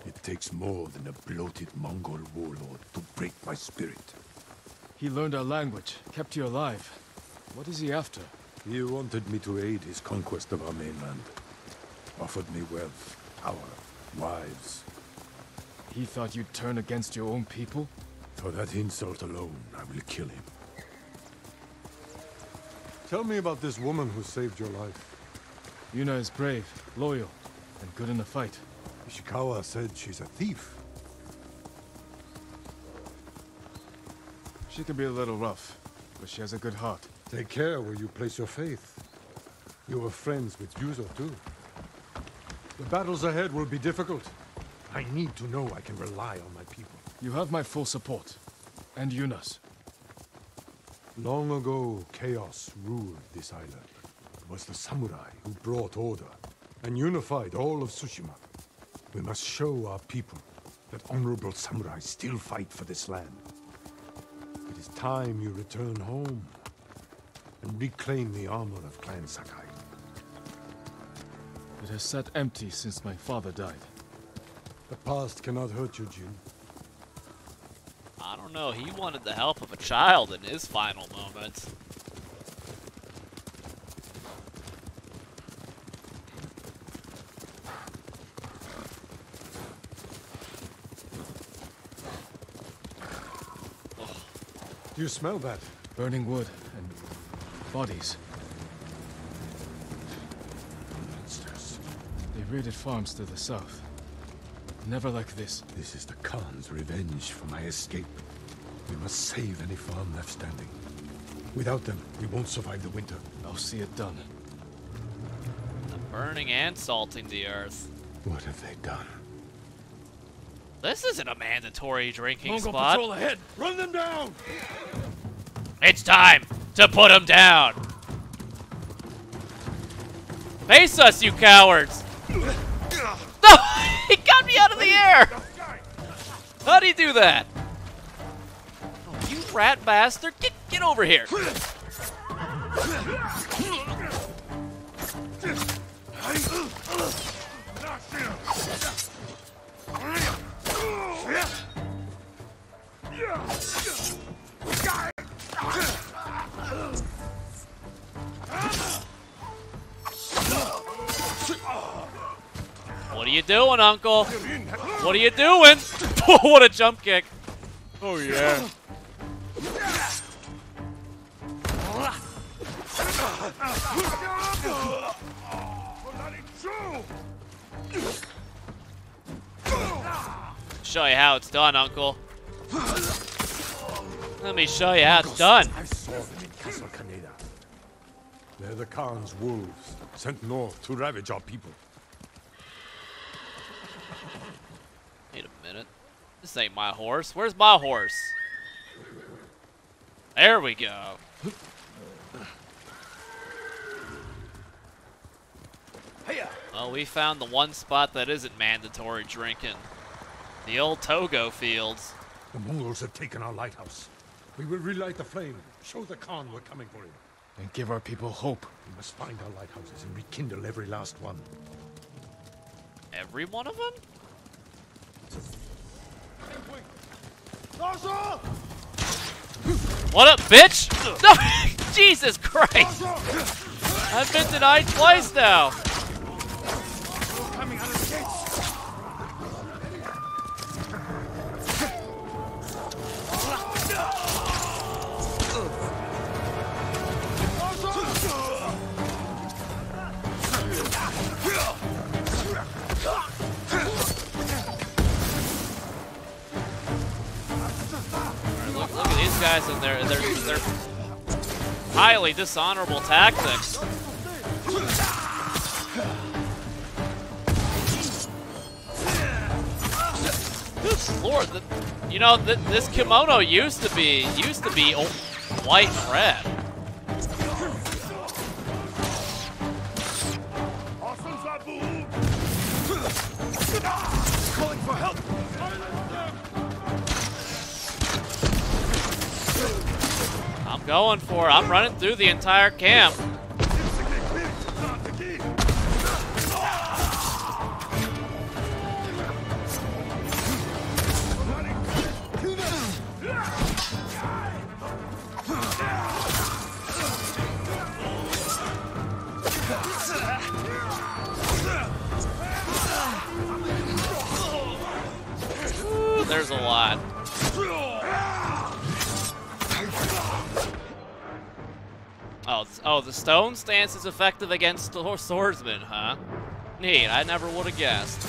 It takes more than a bloated Mongol warlord to break my spirit. He learned our language, kept you alive. What is he after? He wanted me to aid his conquest of our mainland. Offered me wealth, power, wives. He thought you'd turn against your own people? For that insult alone, I will kill him. Tell me about this woman who saved your life. Yuna is brave, loyal, and good in a fight. Ishikawa said she's a thief. She can be a little rough, but she has a good heart. Take care where you place your faith. You were friends with Ryuzo, too. The battles ahead will be difficult. I need to know I can rely on my people. You have my full support. And Yuna's. Long ago, chaos ruled this island. It was the samurai who brought order and unified all of Tsushima. We must show our people that honorable samurai still fight for this land. It is time you return home and reclaim the armor of Clan Sakai. It has sat empty since my father died. The past cannot hurt you, Jin. I don't know, he wanted the help of a child in his final moments. Do you smell that? Burning wood and bodies. Monsters. They raided farms to the south. Never like this. This is the Khan's revenge for my escape. We must save any farm left standing. Without them, we won't survive the winter. I'll see it done. The Burning and salting the earth. What have they done? This isn't a mandatory drinking Mongol spot. patrol ahead. Run them down. It's time to put them down. Face us, you cowards! How'd he do that? Oh, you rat bastard! Get get over here! What are you doing, Uncle? What are you doing? [LAUGHS] what a jump kick! Oh yeah. Show you how it's done, Uncle. Let me show you how it's done. I saw them in Castle Kaneda. They're the Khan's wolves, sent north to ravage our people. Wait a minute. This ain't my horse. Where's my horse? There we go. Well, we found the one spot that isn't mandatory drinking. The old Togo fields. The Mongols have taken our lighthouse. We will relight the flame, show the Khan we're coming for him. And give our people hope. We must find our lighthouses and rekindle every last one. Every one of them? What up, bitch? [LAUGHS] No, [LAUGHS] Jesus Christ! I've been denied twice now. Guys and their their their highly dishonorable tactics. Good lord, the, you know th this kimono used to be used to be white and red. Going for. I'm running through the entire camp. Stone is effective against the swordsman, huh? Neat, I never would have guessed.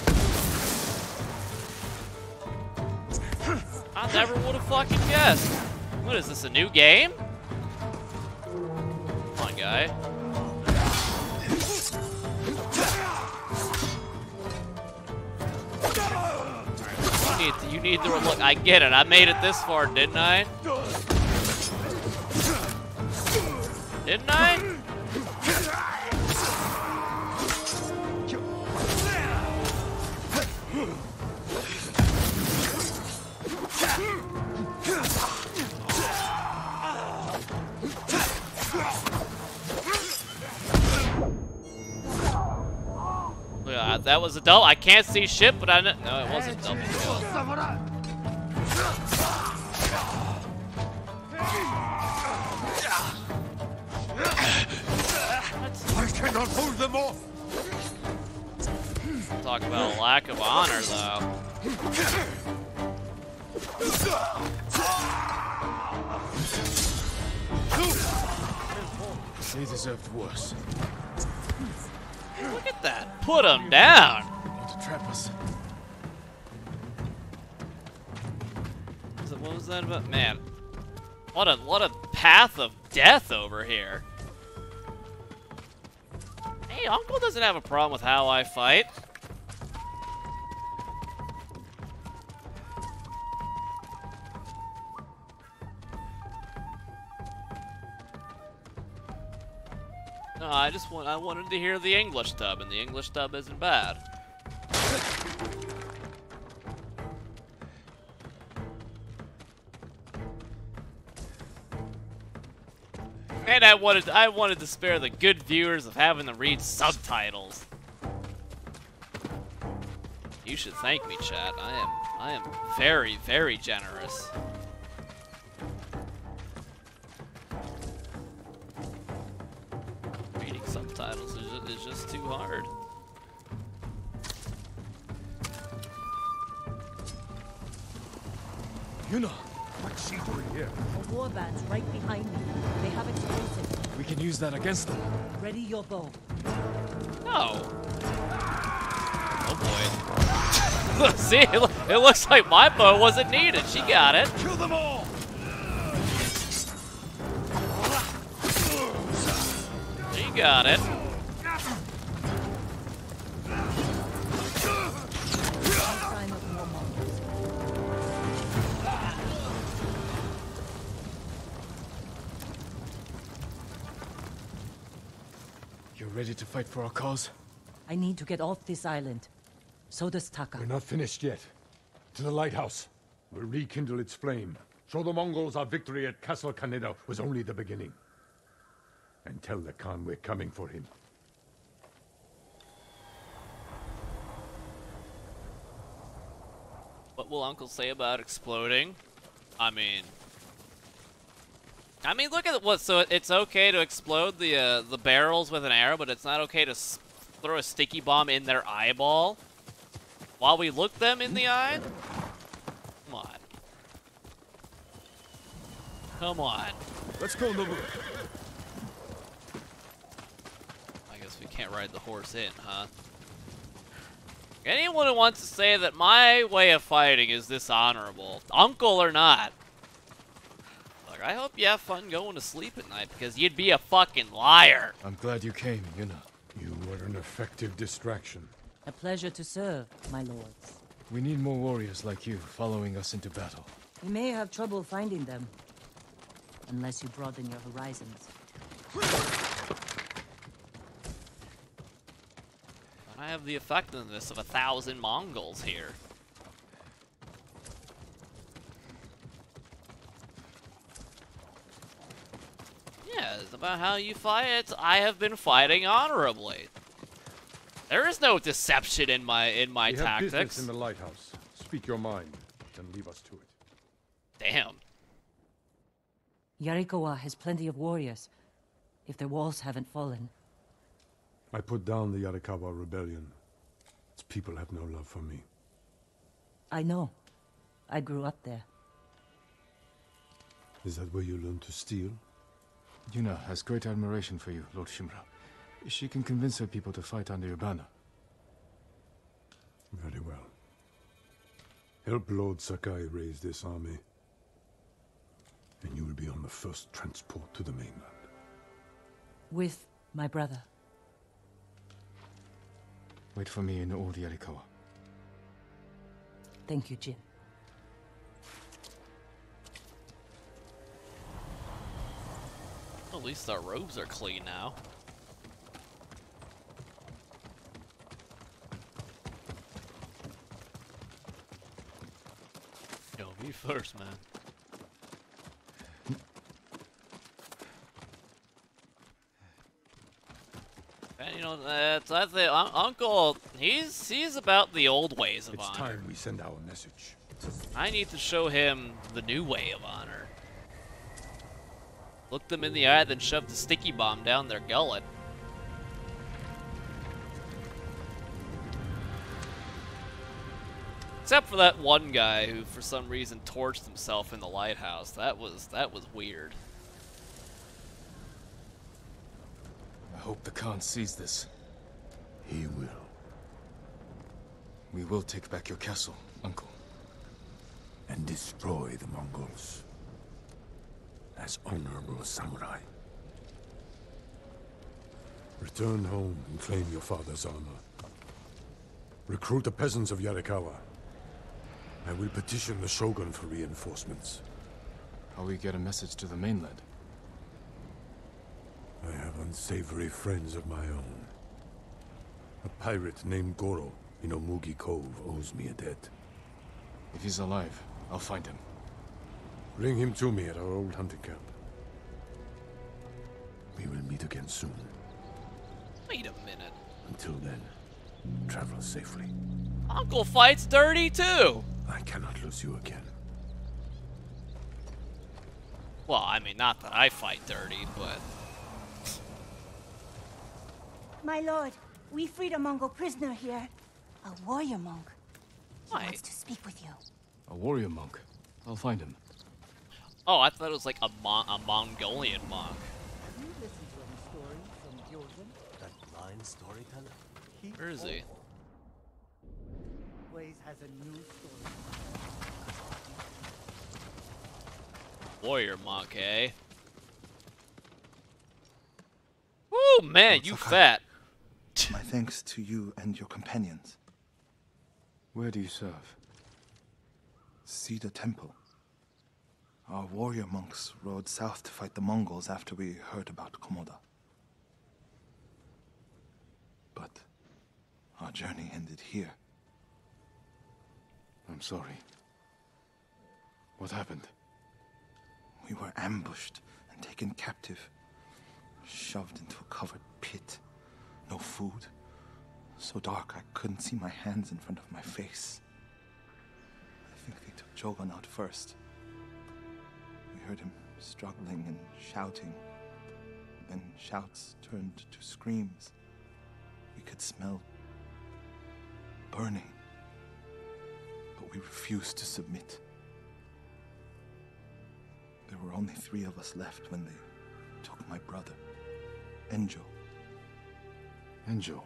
I never would have fucking guessed. What is this, a new game? Come on, guy. You need, you need to look. I get it. I made it this far, didn't I? Didn't I? That. That was a double. I can't see shit, but I know. No, it wasn't double. I cannot hold them off! Talk about a lack of honor, though. They deserved worse. Look at that. Put him down. To trap us? What was that about? Man, what a what a path of death over here. Hey, Uncle doesn't have a problem with how I fight. No, I just want I wanted to hear the English dub, and the English dub isn't bad. And I wanted I wanted to spare the good viewers of having to read subtitles. You should thank me, chat. I am I am very, very generous. Is just, too hard. Yuna! What she doing here? A warband's right behind me. They have explosives. We can use that against them. Ready your bow. No. Oh boy. [LAUGHS] See, it, lo- it looks like my bow wasn't needed. She got it. Kill them all! She got it. Ready to fight for our cause? I need to get off this island. So does Taka. We're not finished yet. To the lighthouse. We'll rekindle its flame. Show the Mongols our victory at Castle Kaneda was only the beginning. And tell the Khan we're coming for him. What will Uncle say about exploding? I mean, I mean, look at what. So it's okay to explode the uh, the barrels with an arrow, but it's not okay to s throw a sticky bomb in their eyeball while we look them in the eye. Come on. Come on. Let's go, Nobu. I guess we can't ride the horse in, huh? Anyone who wants to say that my way of fighting is dishonorable, uncle or not, I hope you have fun going to sleep at night because you'd be a fucking liar. I'm glad you came, Yuna. You were an effective distraction. A pleasure to serve, my lords. We need more warriors like you following us into battle. We may have trouble finding them. Unless you broaden your horizons. I have the effectiveness of a thousand Mongols here. Yeah, it's about how you fight. I have been fighting honorably. There is no deception in my in my we have tactics. business in the lighthouse. Speak your mind, then leave us to it. Damn. Yarikawa has plenty of warriors. If their walls haven't fallen. I put down the Yarikawa rebellion. Its people have no love for me. I know. I grew up there. Is that where you learned to steal? Yuna has great admiration for you, Lord Shimura. She can convince her people to fight under your banner. Very well. Help Lord Sakai raise this army. And you will be on the first transport to the mainland. With my brother. Wait for me in Old Yarikawa. Thank you, Jin. At least our robes are clean now. Yo, me first, man. And you know, that's I think Un- Uncle. He's he's about the old ways of It's honor. time we send our message. I need to show him the new way of honor. Look them in the eye, then shove the sticky bomb down their gullet. Except for that one guy who, for some reason, torched himself in the lighthouse. That was that was weird. I hope the Khan sees this. He will. We will take back your castle, Uncle. And destroy the Mongols. As honorable samurai. Return home and claim your father's armor. Recruit the peasants of Yarikawa. I will petition the Shogun for reinforcements. How we get a message to the mainland? I have unsavory friends of my own. A pirate named Goro in Umugi Cove owes me a debt. If he's alive, I'll find him. Bring him to me at our old hunting camp. We will meet again soon. Wait a minute. Until then, travel safely. Uncle fights dirty too. I cannot lose you again. Well, I mean, not that I fight dirty, but My lord, we freed a Mongol prisoner here. A warrior monk. He Why? wants to speak with you. A warrior monk. I'll find him. Oh, I thought it was like a, Mon- a Mongolian monk. Have you listened to any stories from Gyozen? That blind storyteller? He Where is he? always has a new story. Warrior monk, eh? Woo, man, you fat. [LAUGHS] My thanks to you and your companions. Where do you serve? Cedar Temple. Our warrior monks rode south to fight the Mongols after we heard about Komoda. But our journey ended here. I'm sorry. What happened? We were ambushed and taken captive, shoved into a covered pit. No food. So dark I couldn't see my hands in front of my face. I think they took Jogon out first. Heard him struggling and shouting. Then shouts turned to screams. We could smell burning. But we refused to submit. There were only three of us left when they took my brother, Enjo. Enjo.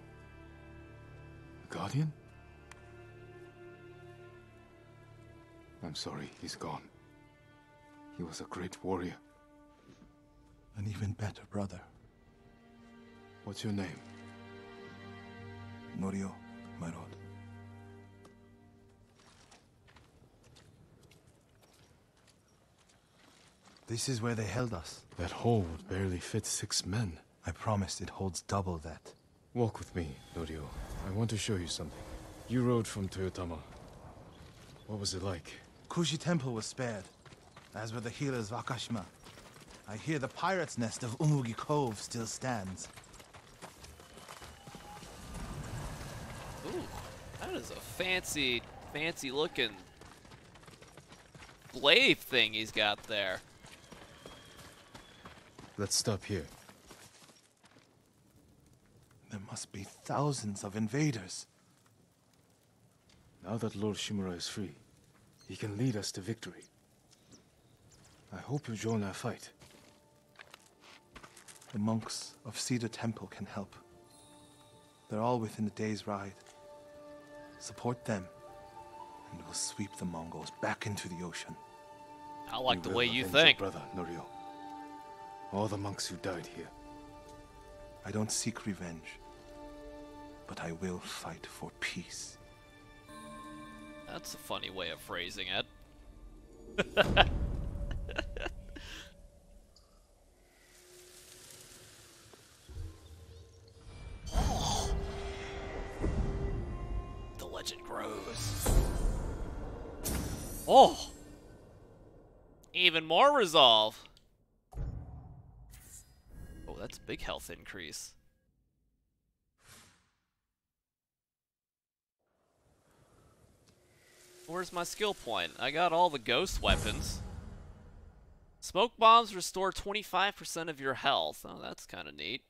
A guardian? I'm sorry, he's gone. He was a great warrior. An even better brother, What's your name? Norio, my lord. This is where they held us. That hole would barely fit six men. I promised it holds double that. Walk with me, Norio. I want to show you something. You rode from Toyotama. What was it like? Kushi Temple was spared, as were the healers of Akashima. I hear the pirate's nest of Umugi Cove still stands. Ooh, that is a fancy, fancy looking blade thing he's got there. Let's stop here. There must be thousands of invaders. Now that Lord Shimura is free, he can lead us to victory. I hope you join our fight. The monks of Cedar Temple can help. They're all within a day's ride. Support them, and we'll sweep the Mongols back into the ocean. I like the way you think. brother, Norio. All the monks who died here. I don't seek revenge, but I will fight for peace. That's a funny way of phrasing it. [LAUGHS] Even more resolve. Oh, that's a big health increase. Where's my skill point? I got all the ghost weapons. Smoke bombs restore 25% of your health. Oh, that's kind of neat.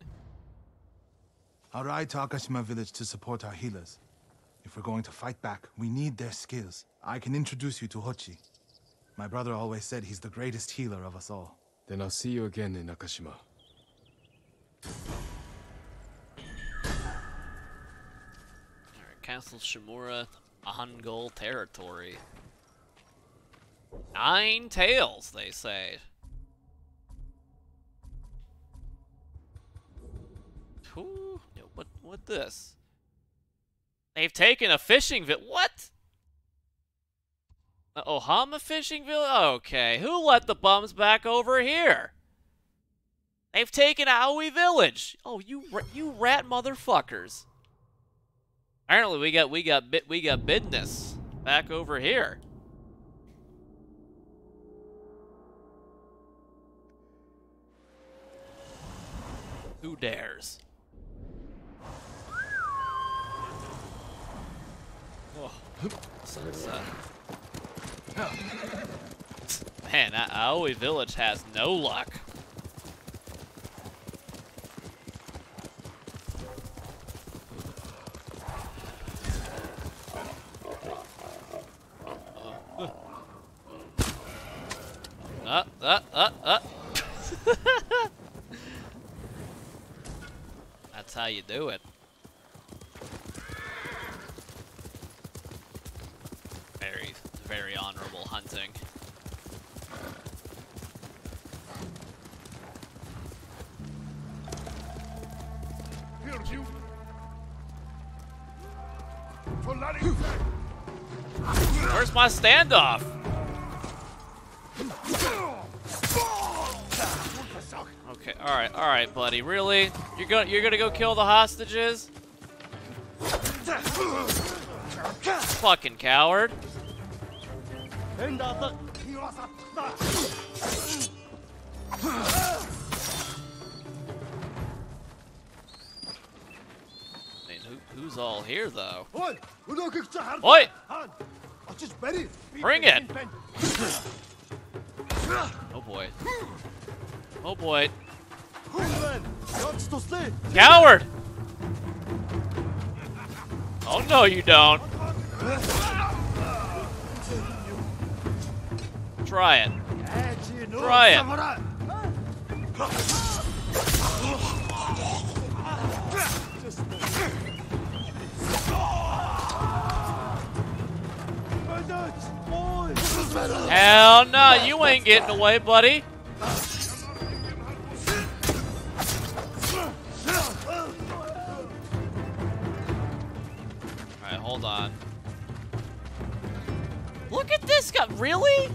I'll ride to Akashima village to support our healers. If we're going to fight back, we need their skills. I can introduce you to Hochi. My brother always said he's the greatest healer of us all. Then I'll see you again in Akashima. Alright, Castle Shimura, Mongol territory. Nine tails, they say. Who? What? What this? They've taken a fishing village. What? The Ohama fishing village? Okay, who let the bums back over here? They've taken Aoi Village. Oh, you you rat motherfuckers. Apparently we got we got bit we got business back over here. Who dares? Oh, sunset. Man, Aoi Village has no luck. Uh, uh, uh. [LAUGHS] That's how you do it. Very, very honorable hunting. Here's you. Where's my standoff? Okay, all right, all right, buddy. Really? You're gonna you're gonna go kill the hostages? Fucking coward. I mean, who, who's all here though? Oi! Oi! Bring Bring it! Oh boy. Oh boy. Coward! Oh no, you don't. Try it. Try it. Hell no, you ain't getting away, buddy. Alright, hold on. Look at this guy. Really?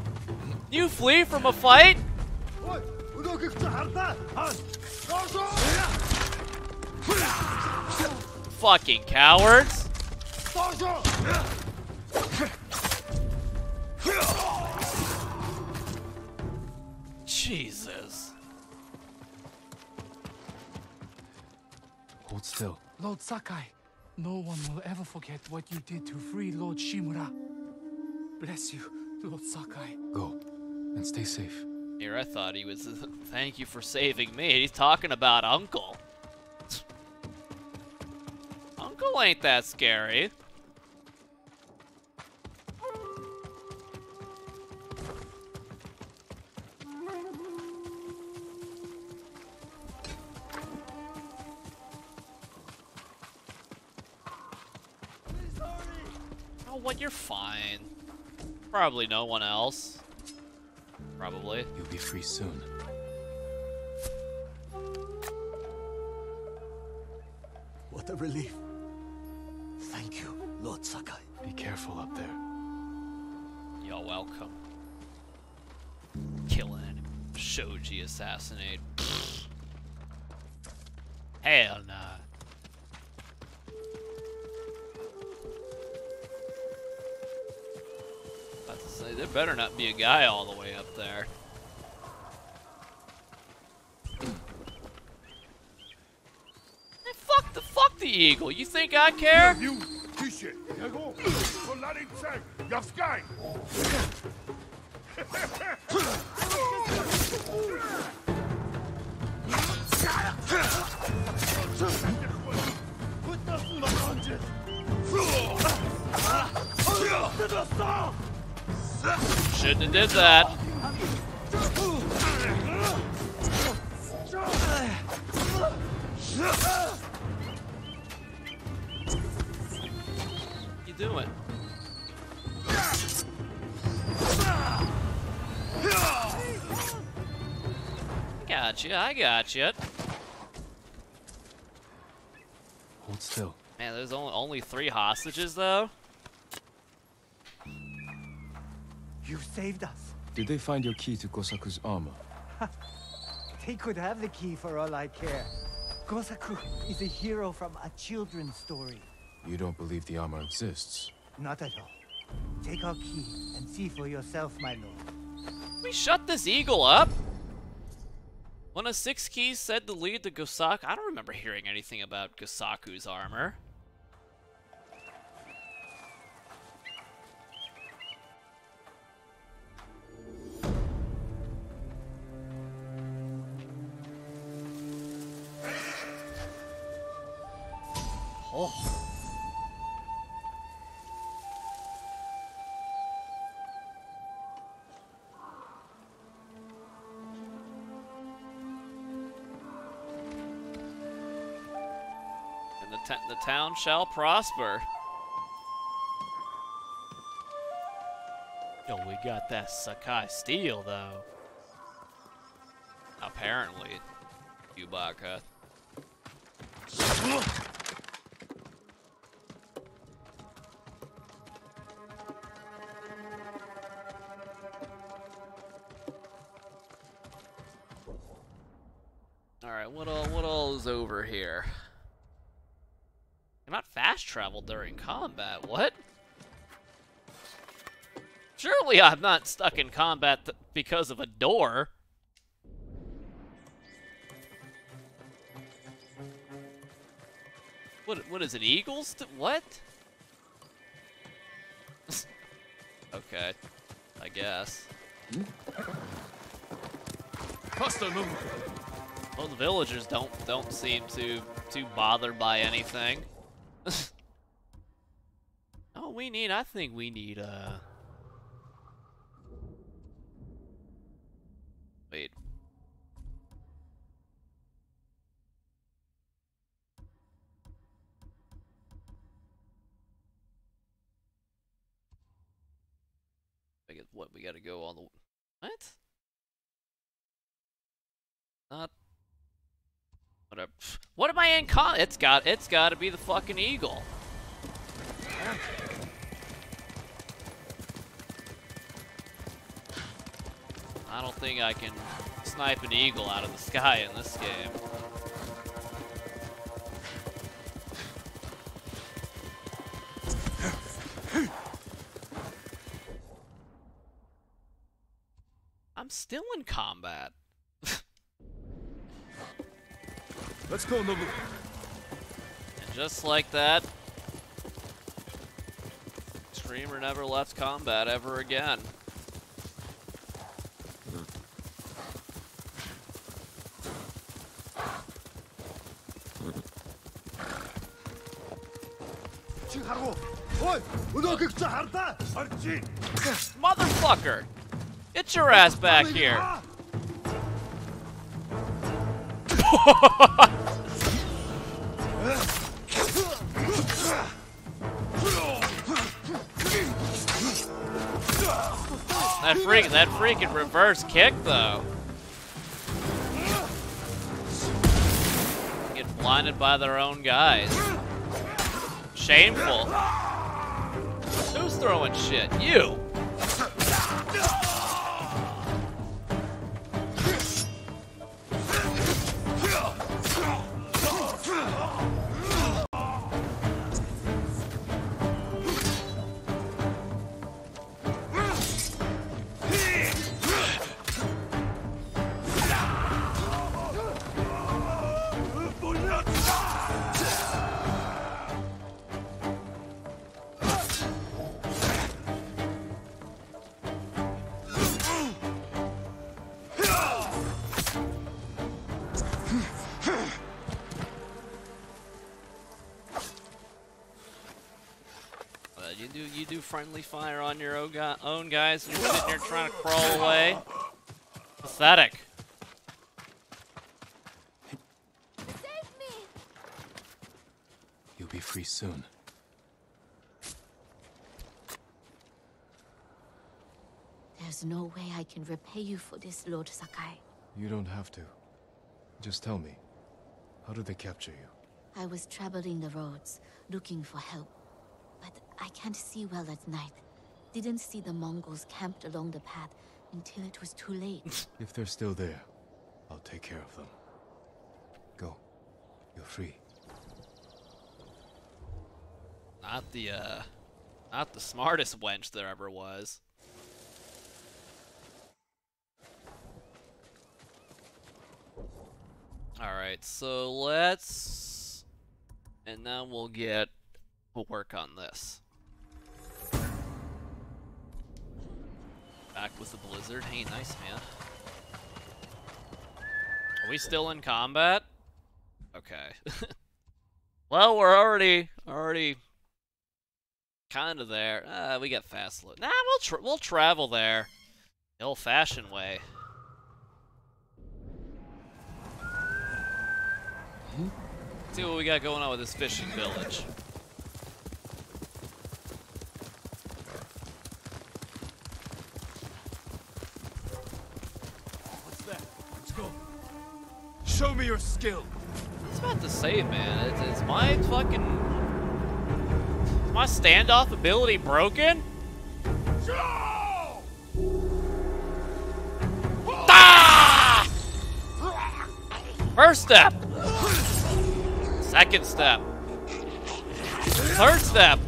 You flee from a fight? Fucking cowards. Jesus. Hold still. Lord Sakai, no one will ever forget what you did to free Lord Shimura. Bless you, Lord Sakai. Go. And stay safe. Here, I thought he was. [LAUGHS] Thank you for saving me. He's talking about Uncle. Uncle ain't that scary. Oh, what? You're fine. Probably no one else. Probably. You'll be free soon. What a relief. Thank you, Lord Sakai. Be careful up there. You're welcome. Kill an enemy. Shoji assassinate. Hell nah. About to say, there better not be a guy all the way up there. Hey, fuck the fuck the eagle. You think I care? You, Tisha, Yago, Solarin Yavskai. Shouldn't have did that. you doing? Gotcha, I gotcha. Hold still. Man, there's only only three hostages though. You saved us. Did they find your key to Gosaku's armor? They could have the key for all I care. Gosaku is a hero from a children's story. You don't believe the armor exists? Not at all. Take our key and see for yourself, my lord. We shut this eagle up. One of six keys said to lead to Gosaku. I don't remember hearing anything about Gosaku's armor. Oh. And the, the town shall prosper. Yo, we got that Sakai steel, though. Apparently, Chewbacca. Travel during combat, what? Surely I'm not stuck in combat because of a door. What what is it, eagles? What? [LAUGHS] okay. I guess. Well, the villagers don't don't seem to too bothered by anything. [LAUGHS] we need. I think we need. Uh. Wait. I guess what we got to go on the what? Not. What am I in con? It's got. It's got to be the fucking eagle. I don't think I can snipe an eagle out of the sky in this game. I'm still in combat. [LAUGHS] Let's go, Nobu. And just like that, Streamer never left combat ever again. Motherfucker! Get your ass back here! That freak, that freaking reverse kick though. Get blinded by their own guys. Shameful. Throwing shit? You. On your own, guys and you're sitting here trying to crawl away. Pathetic. You'll be free soon. There's no way I can repay you for this, Lord Sakai. You don't have to. Just tell me. How did they capture you? I was traveling the roads, looking for help. But I can't see well at night. Didn't see the Mongols camped along the path until it was too late. [LAUGHS] If they're still there, I'll take care of them. Go. You're free. Not the, uh, not the smartest wench there ever was. Alright, so let's... And then we'll get... We'll work on this. Back with the blizzard. Hey, nice, man. Are we still in combat? Okay. [LAUGHS] well, we're already... Already... Kind of there. Uh, we got fast look. Nah, we'll tra we'll travel there, the old-fashioned way. See what we got going on with this fishing village. What's that? Let's go. Show me your skill. I was about to say, man, it's, it's my fucking... Is my standoff ability broken? Ah! First step. Second step. Third step.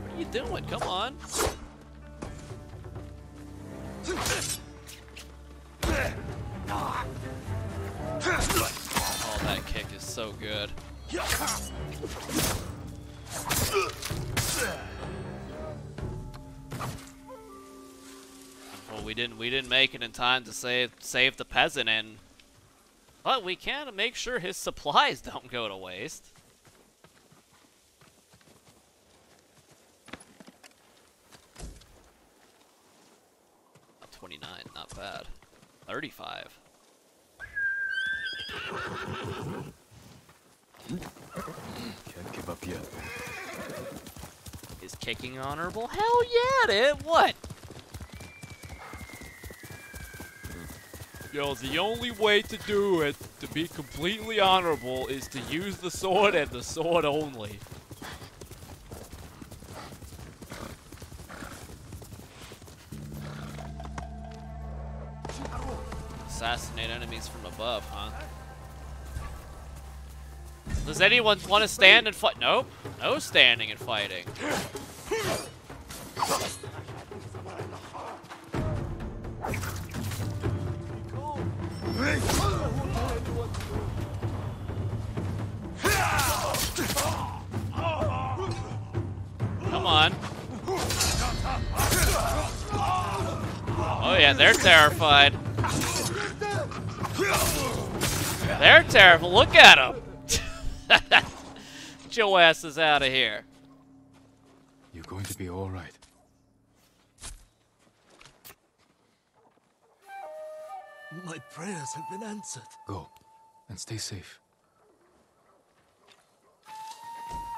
What are you doing? Come on. So good. Well, we didn't we didn't make it in time to save save the peasant and but we can make sure his supplies [LAUGHS] don't go to waste. Twenty-nine, not bad. Thirty-five. Can't give up yet. Is kicking honorable? Hell yeah, it what? Yo, the only way to do it, to be completely honorable, is to use the sword and the sword only. Assassinate enemies from above, huh? Does anyone want to stand and fight? Nope. No standing and fighting. Come on. Oh yeah, they're terrified. They're terrible. Look at them. [LAUGHS] Get your asses out of here. You're going to be all right. My prayers have been answered. Go, and stay safe.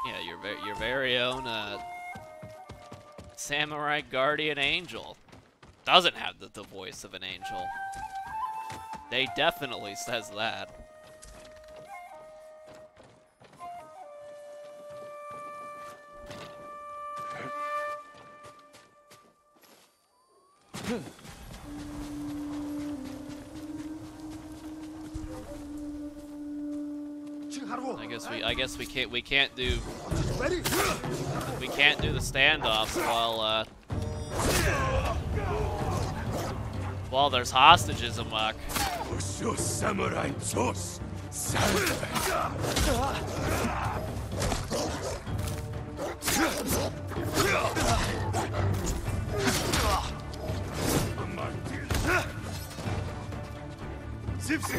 Yeah, your ve- your very own uh, samurai guardian angel doesn't have the, the voice of an angel. They definitely says that. I guess we I guess we can't we can't do we can't do the standoffs while uh while there's hostages amok. Samurai Tos. I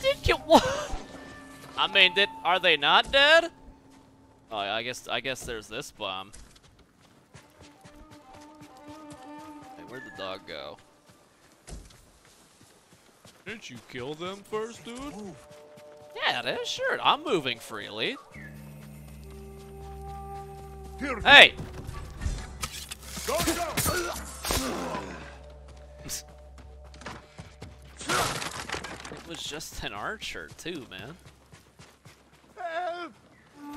did kill one. I mean, did are they not dead? Oh, I guess I guess there's this bomb. Where'd the dog go? Didn't you kill them first, dude? Yeah, it is. Sure, I'm moving freely. Hey! Go, go! It was just an archer, too, man.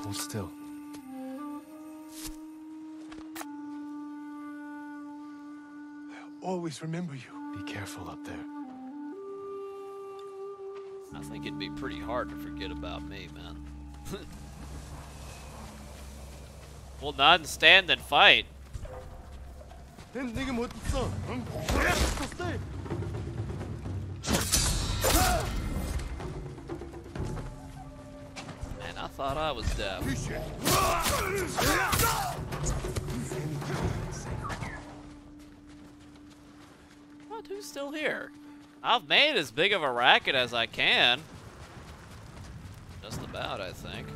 Hold still. always remember you. Be careful up there. I think it'd be pretty hard to forget about me, man. [LAUGHS] well, not stand and fight. Man, I thought I was dead. [LAUGHS] Who's still here? I've made as big of a racket as I can. Just about, I think.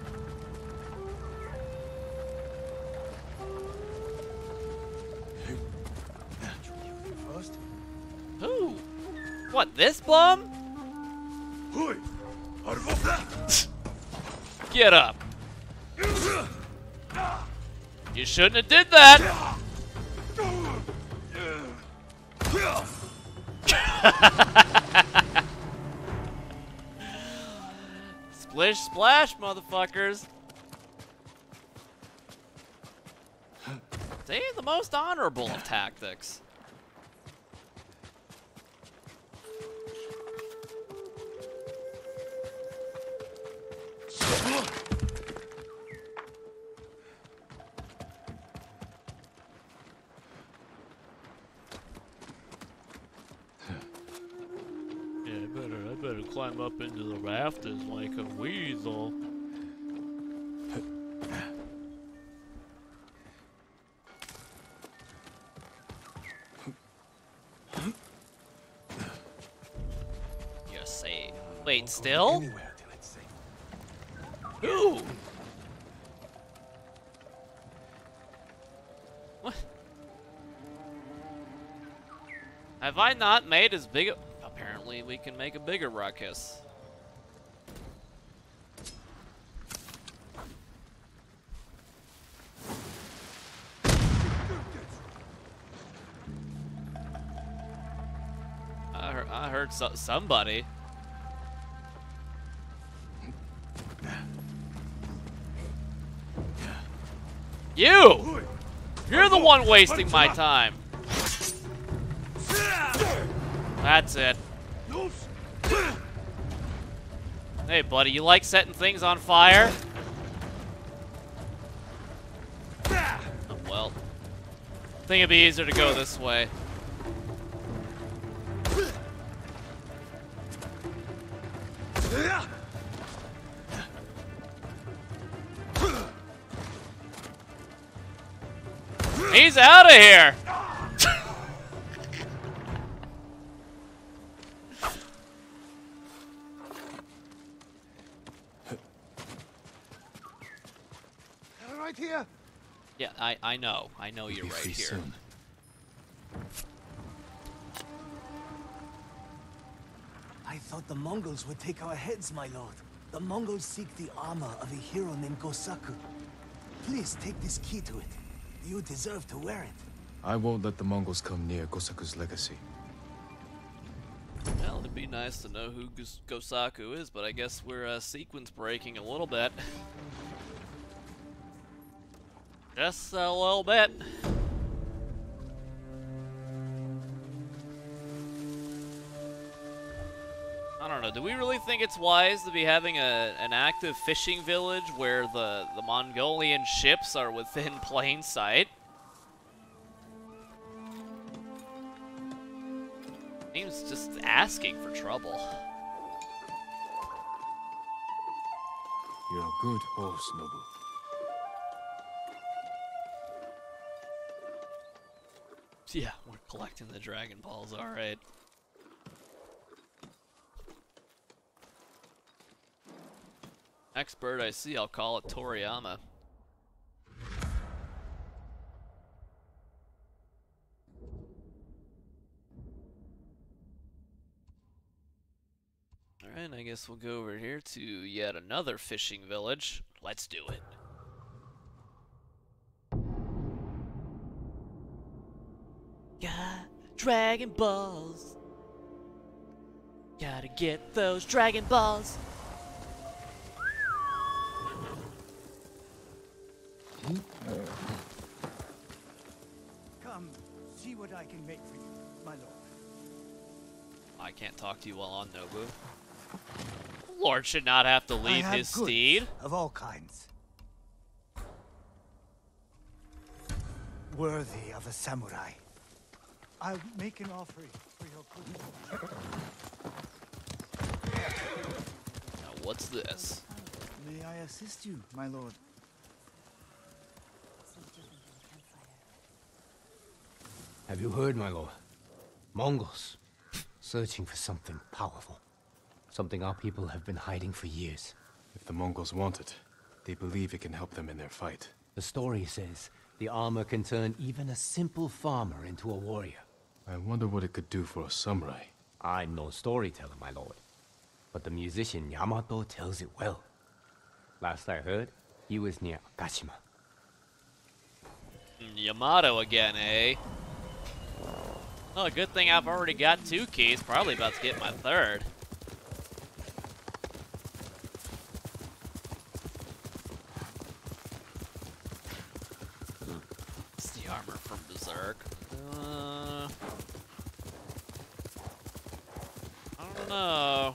Who? What, this bum? Get up. You shouldn't have did that. Splish splash, motherfuckers. They the most honorable of tactics. Rafters like a weasel. You're safe. Wait, still? Who? What? Have I not made as big a... Apparently we can make a bigger ruckus. So somebody. You! You're the one wasting my time. That's it. Hey, buddy, you like setting things on fire? Oh, well, think it'd be easier to go this way. He's out of here! Right here. Yeah, I, I know. I know you're right here. soon. I thought the Mongols would take our heads, my lord. The Mongols seek the armor of a hero named Gosaku. Please take this key to it. You deserve to wear it. I won't let the Mongols come near Gosaku's legacy. Well, it'd be nice to know who Gos- Gosaku is, but I guess we're uh, sequence breaking a little bit. Just a little bit. We really think it's wise to be having a, an active fishing village where the, the Mongolian ships are within [LAUGHS] plain sight? Seems just asking for trouble. You're a good horse, Nobu. Yeah, we're collecting the Dragon Balls, alright. Expert, I see, I'll call it Toriyama. Alright, I guess we'll go over here to yet another fishing village. Let's do it. Got Dragon Balls. Gotta get those Dragon Balls. What I can make for you, my lord. I can't talk to you while on Nobu. Lord should not have to leave have his steed. of all kinds. Worthy of a samurai. I'll make an offering for your good. Now, what's this? May I assist you, my lord? Have you heard, my lord? Mongols. Searching for something powerful. Something our people have been hiding for years. If the Mongols want it, they believe it can help them in their fight. The story says the armor can turn even a simple farmer into a warrior. I wonder what it could do for a samurai. I'm no storyteller, my lord. But the musician Yamato tells it well. Last I heard, he was near Akashima. Yamato again, eh? Oh, good thing I've already got two keys. Probably about to get my third. It's the armor from Berserk. Uh, I don't know.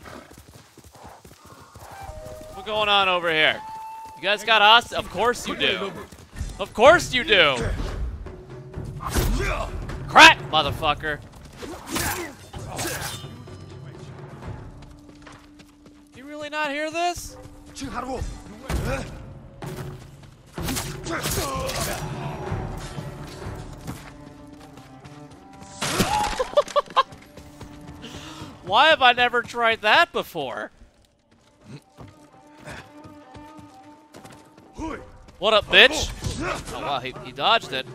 What's going on over here? You guys got us? Of course you do. Of course you do. Motherfucker. You really not hear this? [LAUGHS] Why have I never tried that before? What up, bitch? Oh wow, he, he dodged it.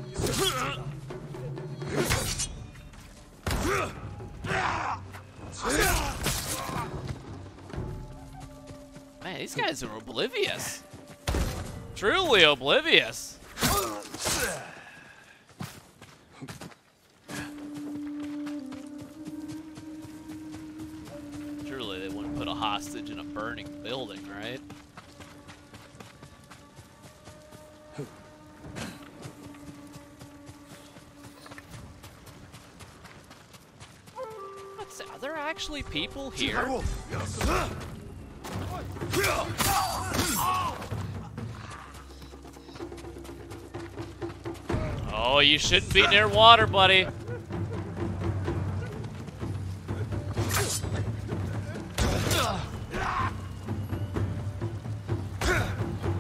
Man, these guys are oblivious. Truly oblivious. Surely they wouldn't put a hostage in a burning building, right? Actually people here? Oh, you shouldn't be near water, buddy.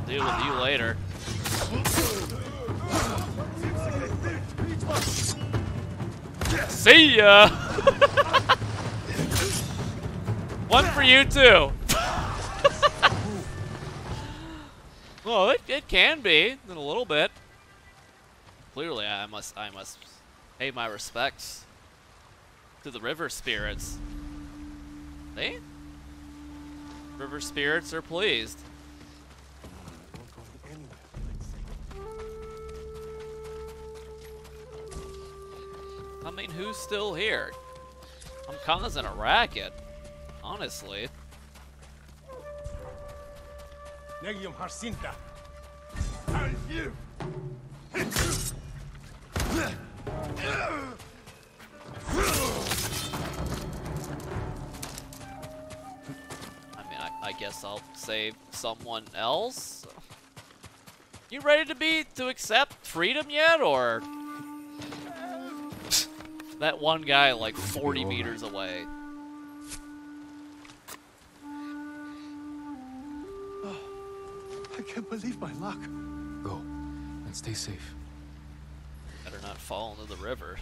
Deal with you later. See ya! One for you too. [LAUGHS] well, it, it can be in a little bit. Clearly, I must I must pay my respects to the river spirits. They river spirits are pleased. I mean, who's still here? I'm causing a racket, honestly. Negium Harsinta. I mean, I, I guess I'll save someone else. You ready to be to accept freedom yet, or that one guy like 40 meters away? I can't believe my luck. Go, and stay safe. Better not fall into the river.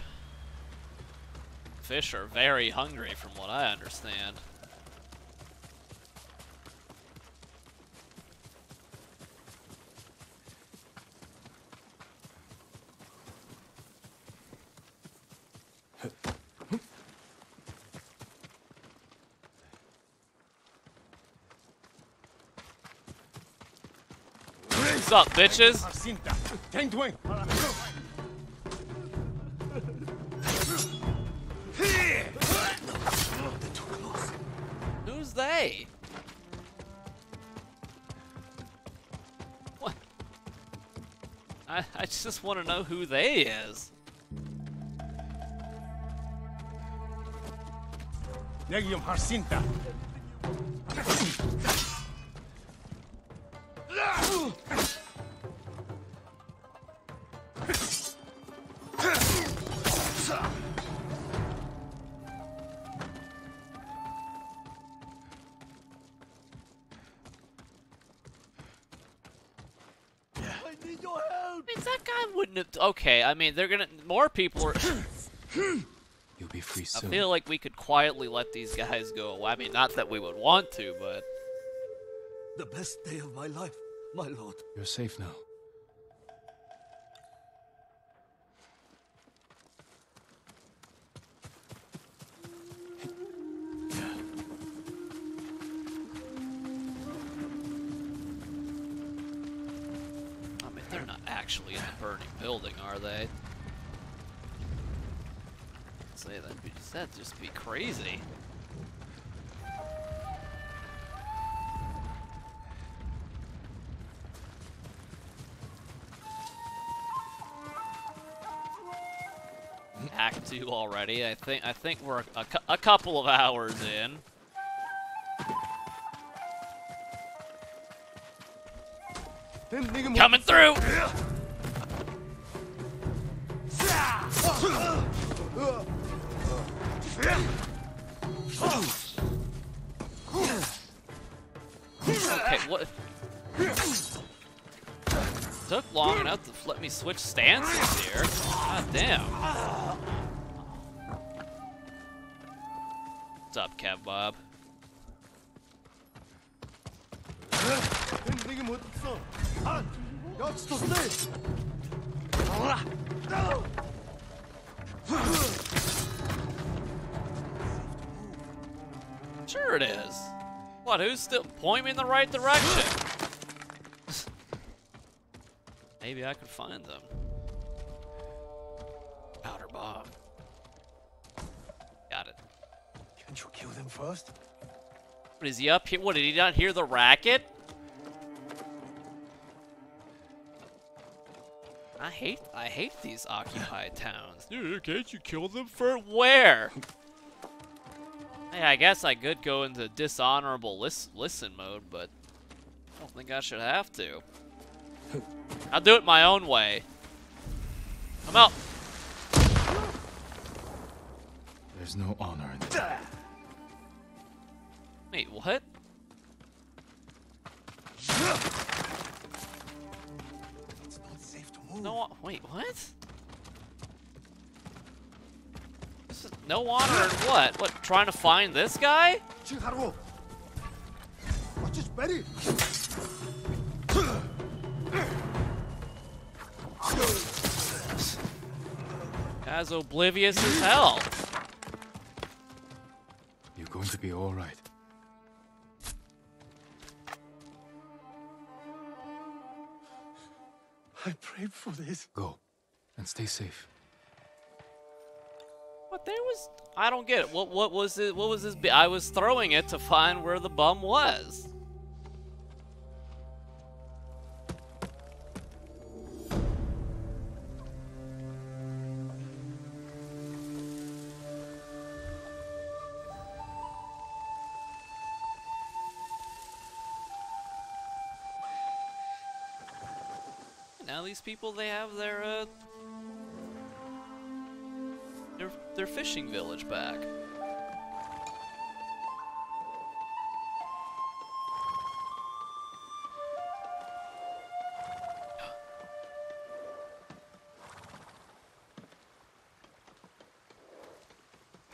Fish are very hungry, from what I understand. What's up, bitches? Who's they? I, I just want to know who they is. Negium Harsinta. Okay, I mean, they're gonna. More people are. [COUGHS] You'll be free I feel like we could quietly let these guys go. I mean, not that we would want to, but. The best day of my life, my lord. You're safe now. That'd just be crazy. Act two already. I think I think we're a, a couple of hours in. Coming through. Okay, what? Took long enough to let me switch stances here. God damn. What's up, Kev Bob? What, who's still point me in the right direction? Maybe I could find them. Powder bomb. Got it. Can't you kill them first? What, is he up here? What, did he not hear the racket? I hate, I hate these occupied towns. Dude, can't you kill them for where? Hey, I guess I could go into dishonorable lis listen mode, but I don't think I should have to. I'll do it my own way. I'm out. There's no honor in that. Wait, what? It's not safe to move. No, wait, what? No honor in what? What, trying to find this guy? Chiharu! Watch his belly! Guy's oblivious as hell. You're going to be all right. I prayed for this. Go, and stay safe. What there was? I don't get it. What what was it? What was this? I was throwing it to find where the bum was. Now these people they have their uh their their fishing village back.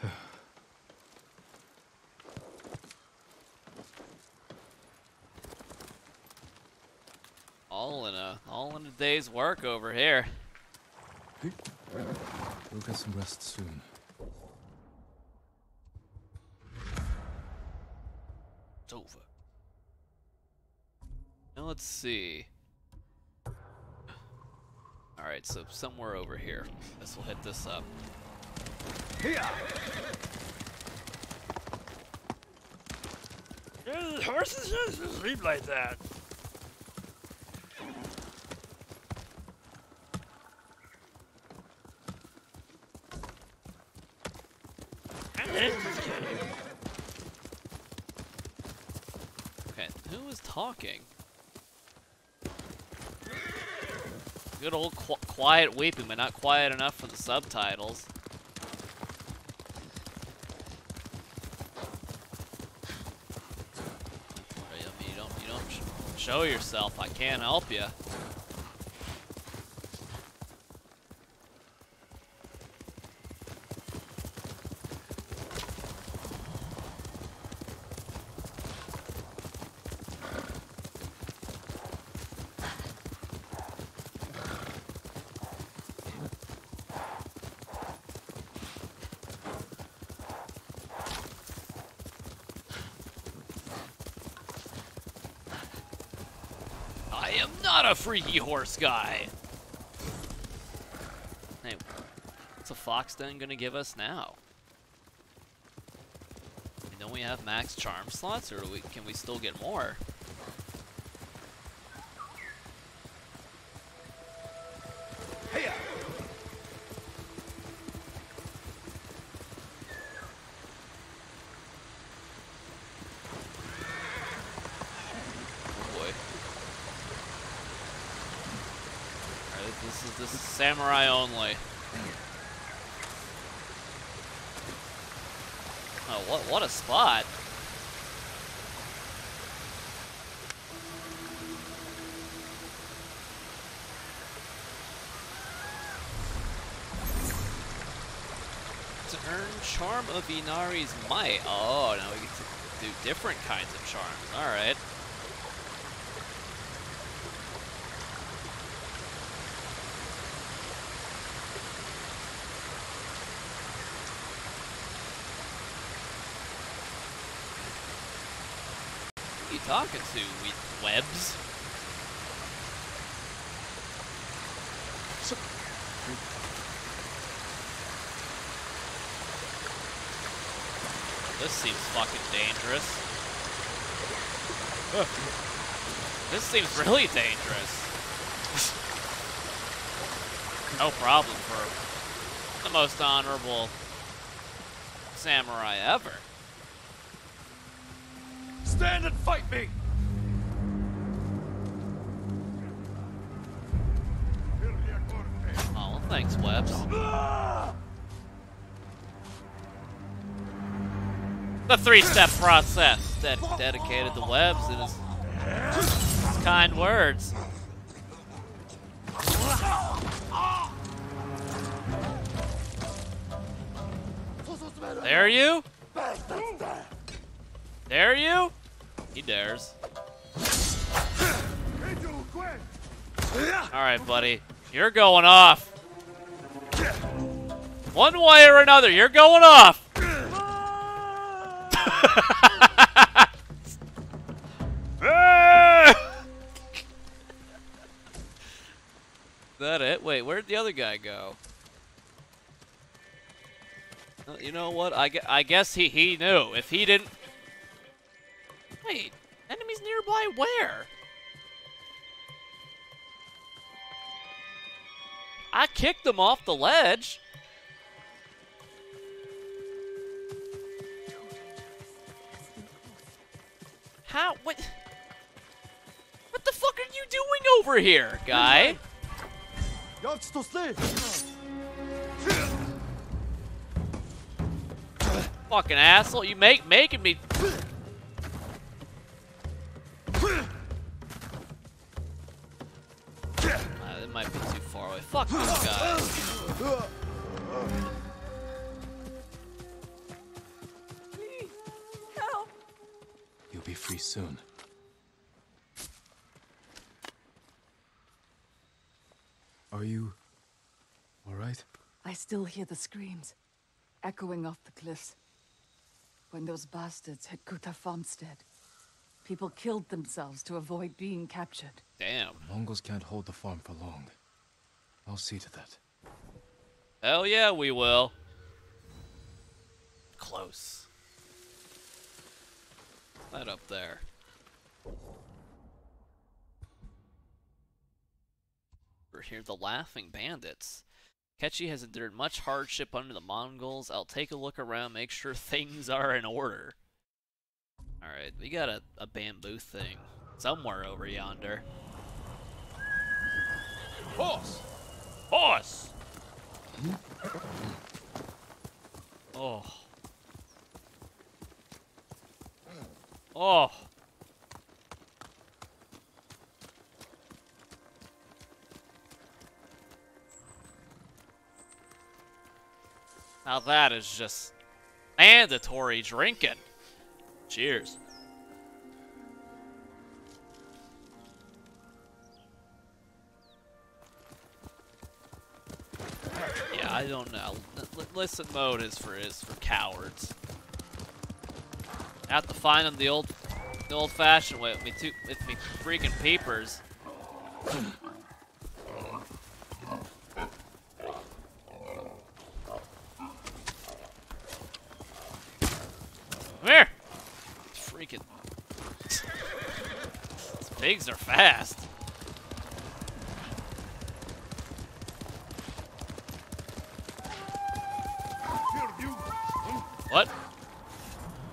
[SIGHS] All in a all in a day's work over here. [LAUGHS] We'll get some rest soon. It's over. Now let's see. Alright, so somewhere over here. This will hit this up. Horses just sleep like that. Okay, who Good old qu quiet weeping, but not quiet enough for the subtitles. Show yourself. I can't help you. I am not a freaky horse guy. Hey, what's a fox den gonna give us now? Don't we have max charm slots, or we, can we still get more? Samurai only. Oh, what what a spot! To earn Charm of Inari's Might. Oh, now we get to do different kinds of charms. Alright. Talking to, we webs? This seems fucking dangerous. This seems really dangerous. no problem for the most honorable samurai ever. The three-step process ded dedicated to Webs and his, his kind words. Dare you? Dare you? He dares. Alright, buddy. You're going off. One way or another, you're going off. Guy go? Uh, You know what? I, gue- I guess he, he knew. If he didn't... Wait, enemies nearby where? I kicked them off the ledge. How? What? What the fuck are you doing over here, guy? Fucking asshole! You make making me. Hear the screams, echoing off the cliffs. When those bastards hit Kuta Farmstead, people killed themselves to avoid being captured. Damn. Mongols can't hold the farm for long. I'll see to that. Hell yeah, we will. Close. that up there? We're here, the Laughing Bandits. Kechi has endured much hardship under the Mongols. I'll take a look around, make sure [LAUGHS] things are in order. Alright, we got a, a bamboo thing somewhere over yonder. Horse! Horse! Oh. Oh. Now that is just mandatory drinking. Cheers. Yeah, I don't know. L listen mode is for is for cowards. Have to find them the old the old fashioned way with me two with me freaking peepers.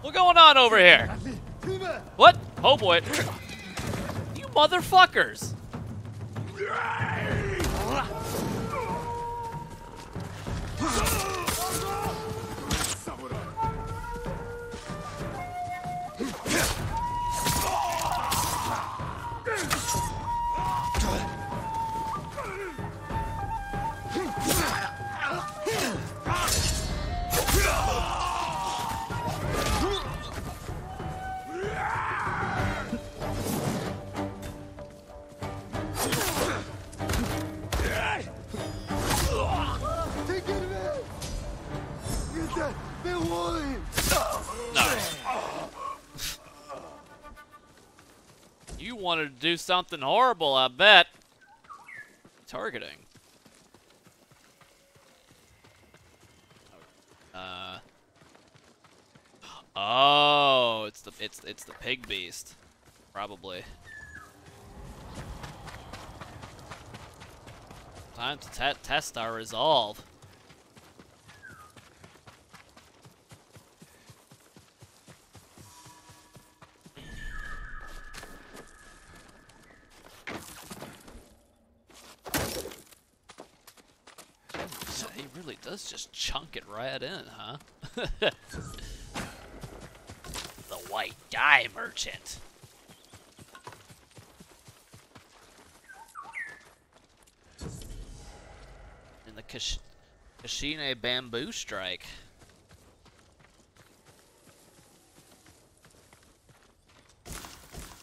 What's going on over here? What? Oh boy. You motherfuckers! You wanted to do something horrible, I bet. Targeting. Uh. Oh, it's the it's it's the pig beast, probably. Time to te test our resolve. So he really does just chunk it right in, huh? [LAUGHS] the white dye merchant. And the Kash Kashine bamboo strike. The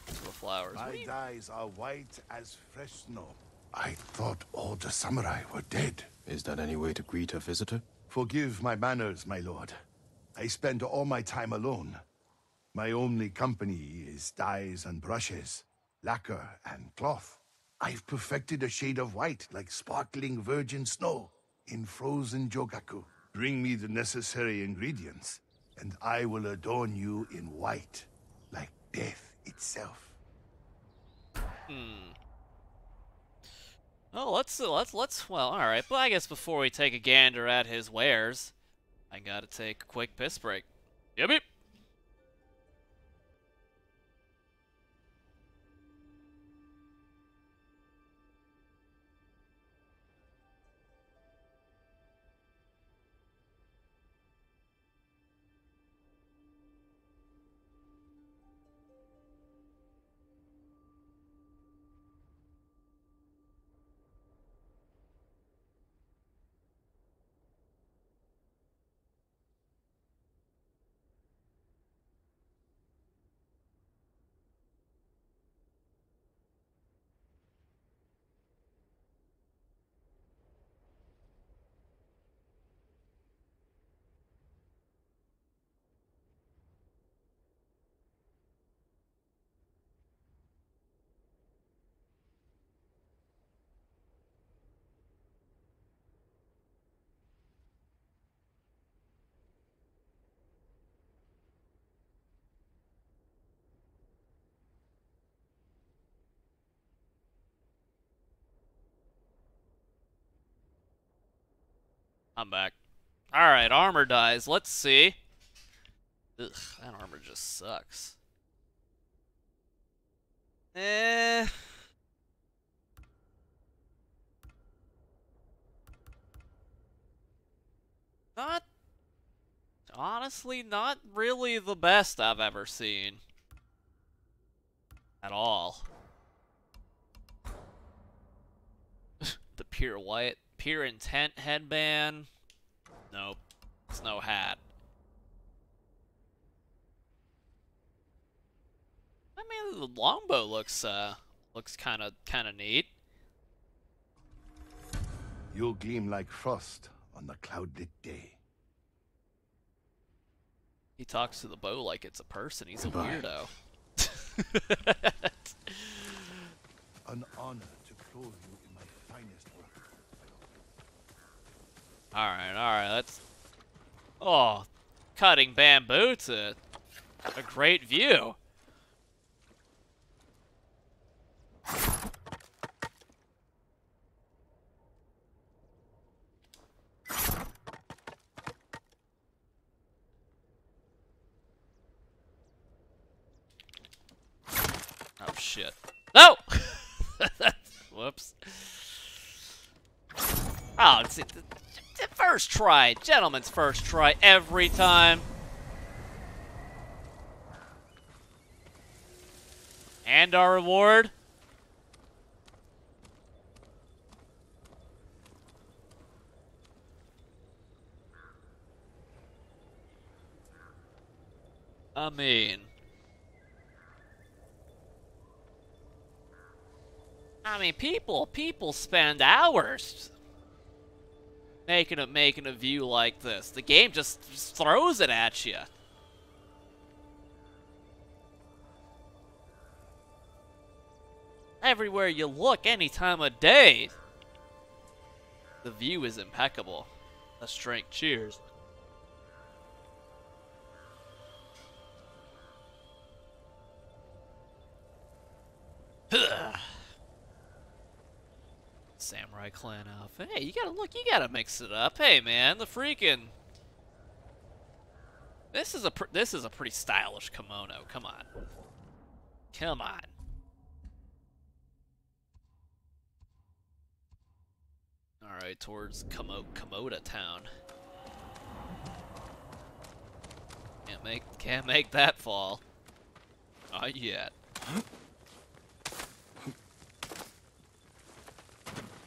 flowers. My dyes are white as fresh snow. I thought all the samurai were dead. Is that any way to greet a visitor? Forgive my manners, my lord. I spend all my time alone. My only company is dyes and brushes, lacquer and cloth. I've perfected a shade of white like sparkling virgin snow in frozen jogaku. Bring me the necessary ingredients, and I will adorn you in white, like death itself. Hmm. Oh, let's let's let's well, all right. But I guess before we take a gander at his wares, I gotta take a quick piss break. Yep. yep. I'm back. Alright, armor dies. Let's see. Ugh, that armor just sucks. Eh. Not. Honestly, not really the best I've ever seen. At all. [LAUGHS] the pure white, pure intent headband. Nope. It's no hat. I mean, the longbow looks, uh, looks kind of, kind of neat. You'll gleam like frost on the cloudlit day. He talks to the bow like it's a person. He's Goodbye. a weirdo. [LAUGHS] An honor to clothe you in my finest work. Alright, alright, let's... Oh, cutting bamboo to a great view. Oh shit. No! [LAUGHS] Whoops. Oh, it's it, first try. Gentleman's first try every time. And our reward. I mean... I mean, people, people spend hours making a making a view like this. The game just, just throws it at you. Everywhere you look, any time of day, the view is impeccable. Let's drink. Cheers. Samurai clan outfit. Hey, you gotta look. You gotta mix it up. Hey, man, the freaking. This is a this is a pretty stylish kimono. Come on. Come on. All right, towards Komo Komoda town. Can't make can't make that fall. Not yet.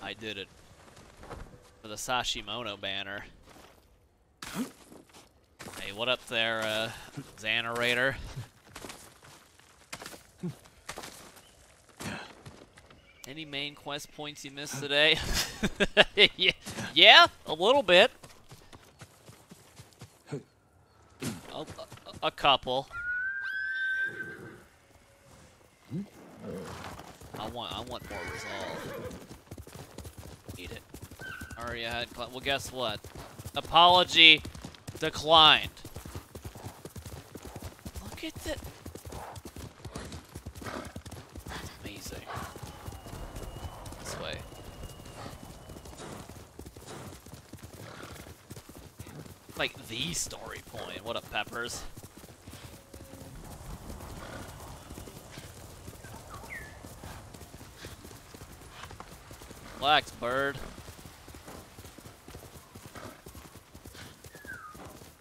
I did it. For the Sashimono banner. Hey, what up there, uh, Xanarator? Any main quest points you missed today? [LAUGHS] yeah, a little bit. A, a, a couple. I want, I want more resolve. It. Ahead. Well, guess what? Apology declined. Look at that. Amazing. This way. Like the story point. What up, Peppers? Relax, bird.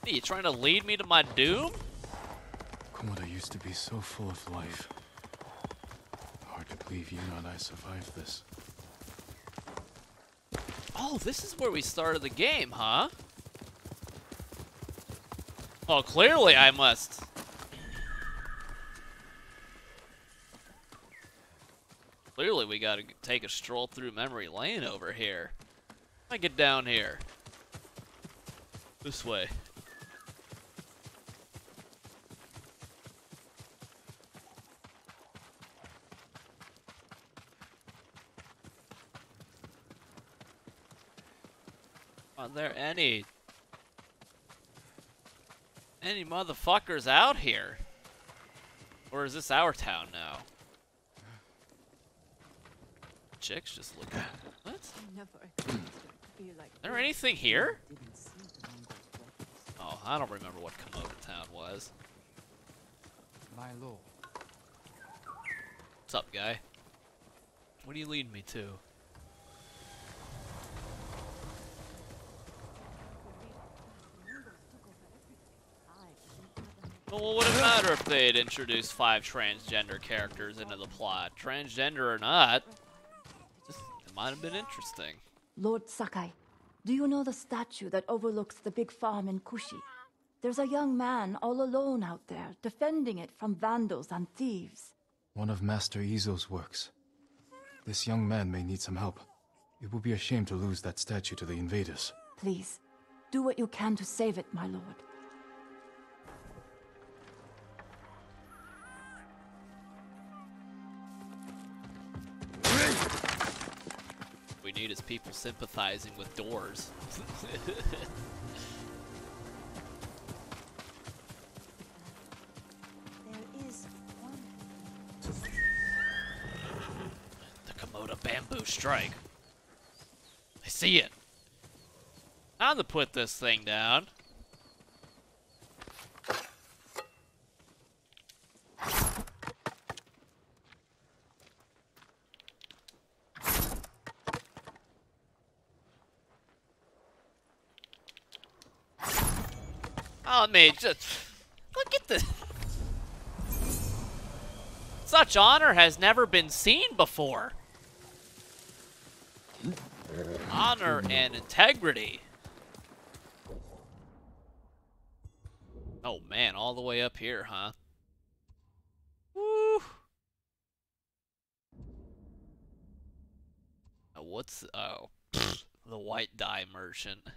Are you trying to lead me to my doom? Komoda used to be so full of life. Hard to believe you and I survived this. Oh, this is where we started the game, huh? Oh, clearly I must. Clearly we gotta take a stroll through memory lane over here. I get down here. This way. There any any motherfuckers out here? Or is this our town now? Chick's just looking. What? Never. feel like Is there anything here? Oh, I don't remember what Komoda Town was. My lord. What's up, guy? What do you lead me to? Well, what would it matter if they had introduced five transgender characters into the plot? Transgender or not, just, it might have been interesting. Lord Sakai, do you know the statue that overlooks the big farm in Kushi? There's a young man all alone out there, defending it from vandals and thieves. One of Master Izo's works. This young man may need some help. It would be a shame to lose that statue to the invaders. Please, do what you can to save it, my lord. Need is people sympathizing with doors. [LAUGHS] The Komoda bamboo strike. I see it. Time to put this thing down. Look at this. Such honor has never been seen before. Honor and integrity. Oh man, all the way up here, huh? Woo! What's oh the white dye merchant?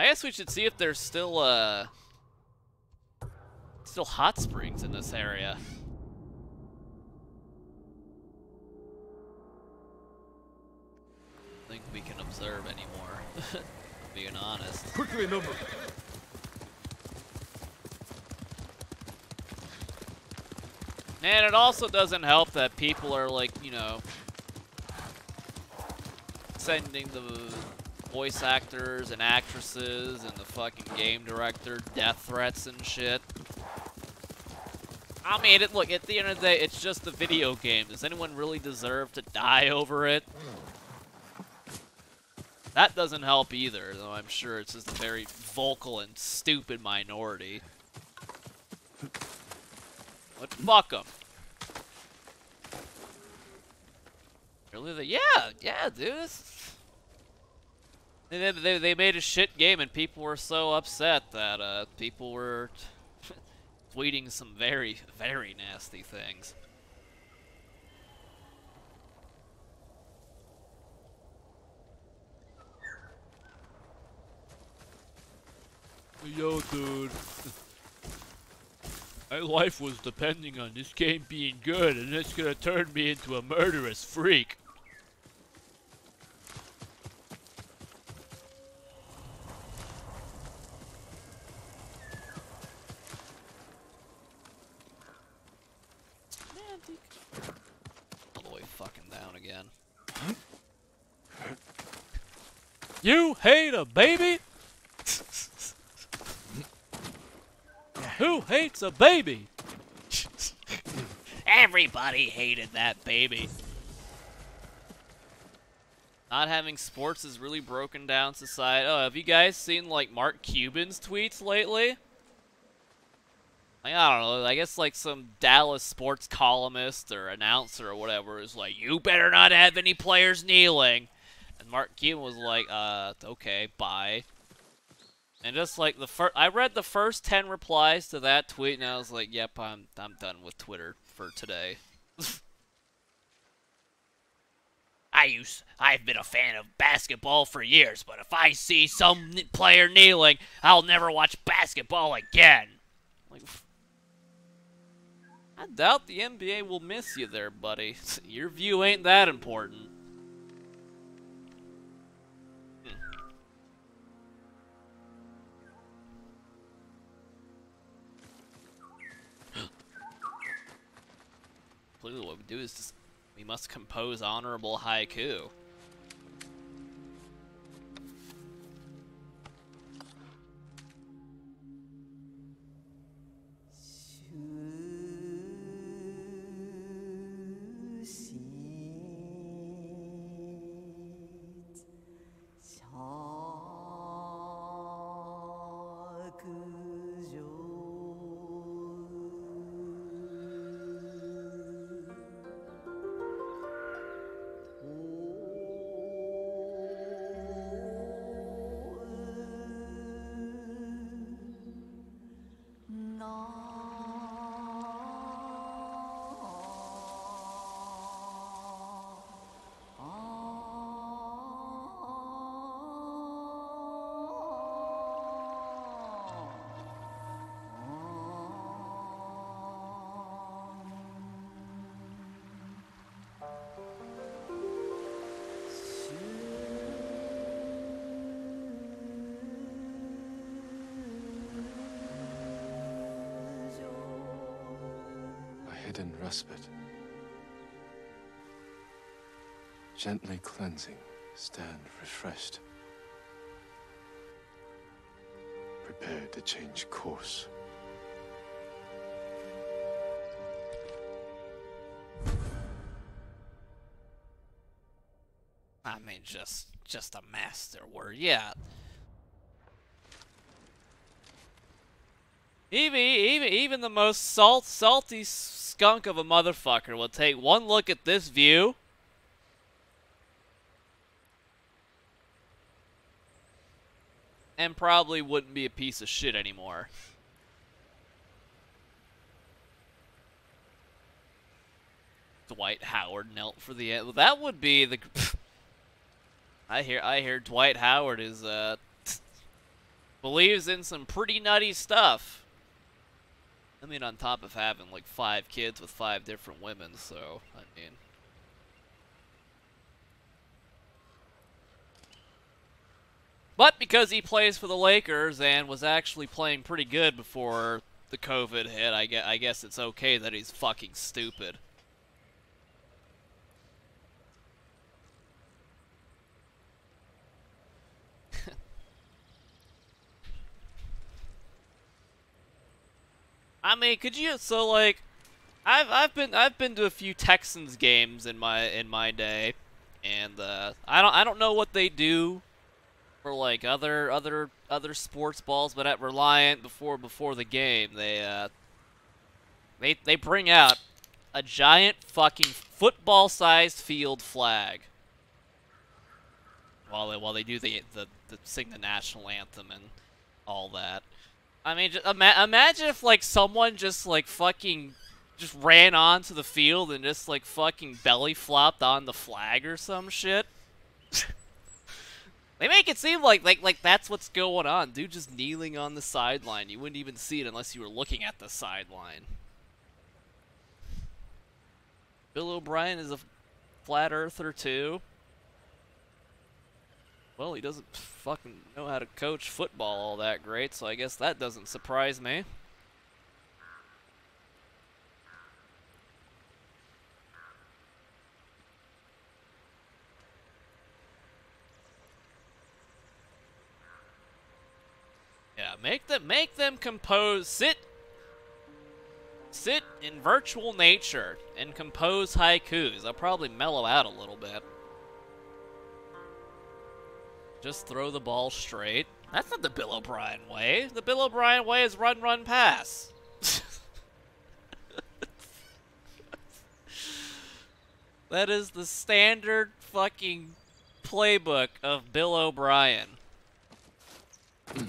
I guess we should see if there's still uh still hot springs in this area. I think we can observe anymore. [LAUGHS] being honest. Quickly, number. And it also doesn't help that people are like, you know, sending the voice actors and actresses and the fucking game director death threats and shit. I mean, it, look, at the end of the day, it's just a video game. Does anyone really deserve to die over it? That doesn't help either, though I'm sure it's just a very vocal and stupid minority. But fuck them. Really? The, yeah, yeah, dude. They, they, they made a shit game and people were so upset that uh, people were [LAUGHS] tweeting some very, very nasty things. Yo, dude. [LAUGHS] My life was depending on this game being good, and it's gonna turn me into a murderous freak. All the way fucking down again. A baby? Who hates a baby? Everybody hated that baby. Not having sports has really broken down society. Oh, have you guys seen like Mark Cuban's tweets lately? Like, I don't know. I guess like some Dallas sports columnist or announcer or whatever is like, "You better not have any players kneeling," and Mark Cuban was like, "Uh, okay, bye." And just like the first, I read the first ten replies to that tweet, and I was like, "Yep, I'm I'm done with Twitter for today." [LAUGHS] I use I've been a fan of basketball for years, but if I see some player kneeling, I'll never watch basketball again. Like, I doubt the NBA will miss you there, buddy. [LAUGHS] Your view ain't that important. completely. What we do is just, we must compose honorable haiku. Respite. Gently cleansing, stand refreshed. Prepared to change course. I mean, just just a master word. Yeah. Even even even the most salt salty skunk of a motherfucker will take one look at this view. And probably wouldn't be a piece of shit anymore. Dwight Howard knelt for the end. That would be the. [LAUGHS] I hear. I hear Dwight Howard is uh [LAUGHS] believes in some pretty nutty stuff. I mean, on top of having like five kids with five different women, so I mean. But because he plays for the Lakers and was actually playing pretty good before the COVID hit, I guess, I guess it's okay that he's fucking stupid. I mean, could you so like I've I've been I've been to a few Texans games in my in my day and uh, I don't I don't know what they do for like other other other sports balls, but at Reliant before before the game, they uh they they bring out a giant fucking football-sized field flag while they while they do the, the the sing the national anthem and all that. I mean, just ima imagine if like someone just like fucking just ran onto the field and just like fucking belly flopped on the flag or some shit. [LAUGHS] they make it seem like like like that's what's going on. Dude just kneeling on the sideline. You wouldn't even see it unless you were looking at the sideline. Bill O'Brien is a flat earther too. Well, he doesn't fucking know how to coach football all that great, so I guess that doesn't surprise me. Yeah, make them make them compose sit sit in virtual nature and compose haikus. I'll probably mellow out a little bit. Just throw the ball straight. That's not the Bill O'Brien way. The Bill O'Brien way is run, run, pass. [LAUGHS] that is the standard fucking playbook of Bill O'Brien. [CLEARS THROAT]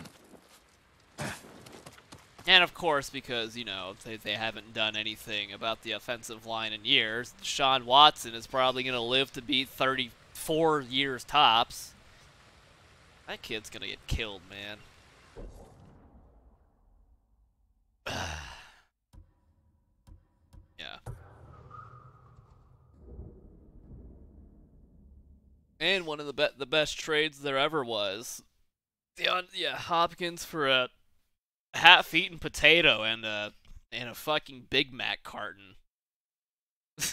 And of course, because, you know, they, they haven't done anything about the offensive line in years, Deshaun Watson is probably going to live to be 34 years tops. That kid's gonna get killed, man. [SIGHS] yeah. And one of the be the best trades there ever was. Yeah, Hopkins for a half-eaten potato and a and a fucking Big Mac carton. [LAUGHS]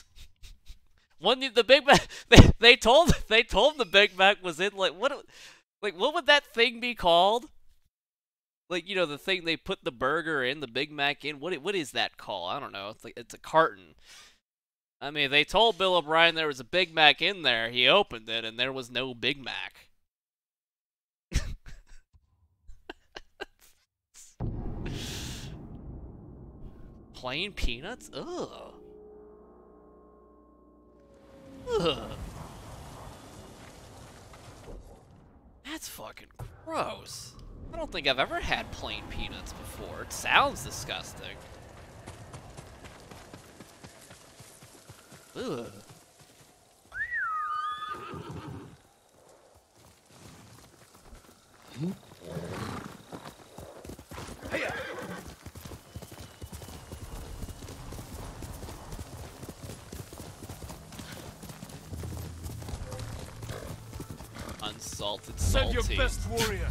One the Big Mac [LAUGHS] they, they told they told the Big Mac was in like what like, what would that thing be called? Like, you know, the thing they put the burger in, the Big Mac in. What what is that called? I don't know. It's like it's a carton. I mean, they told Bill O'Brien there was a Big Mac in there. He opened it, and there was no Big Mac. [LAUGHS] Plain peanuts? Ugh. Ugh. That's fucking gross. I don't think I've ever had plain peanuts before. It sounds disgusting. Ugh. Hmm? Hey! Unsalted Send salty. your best warrior.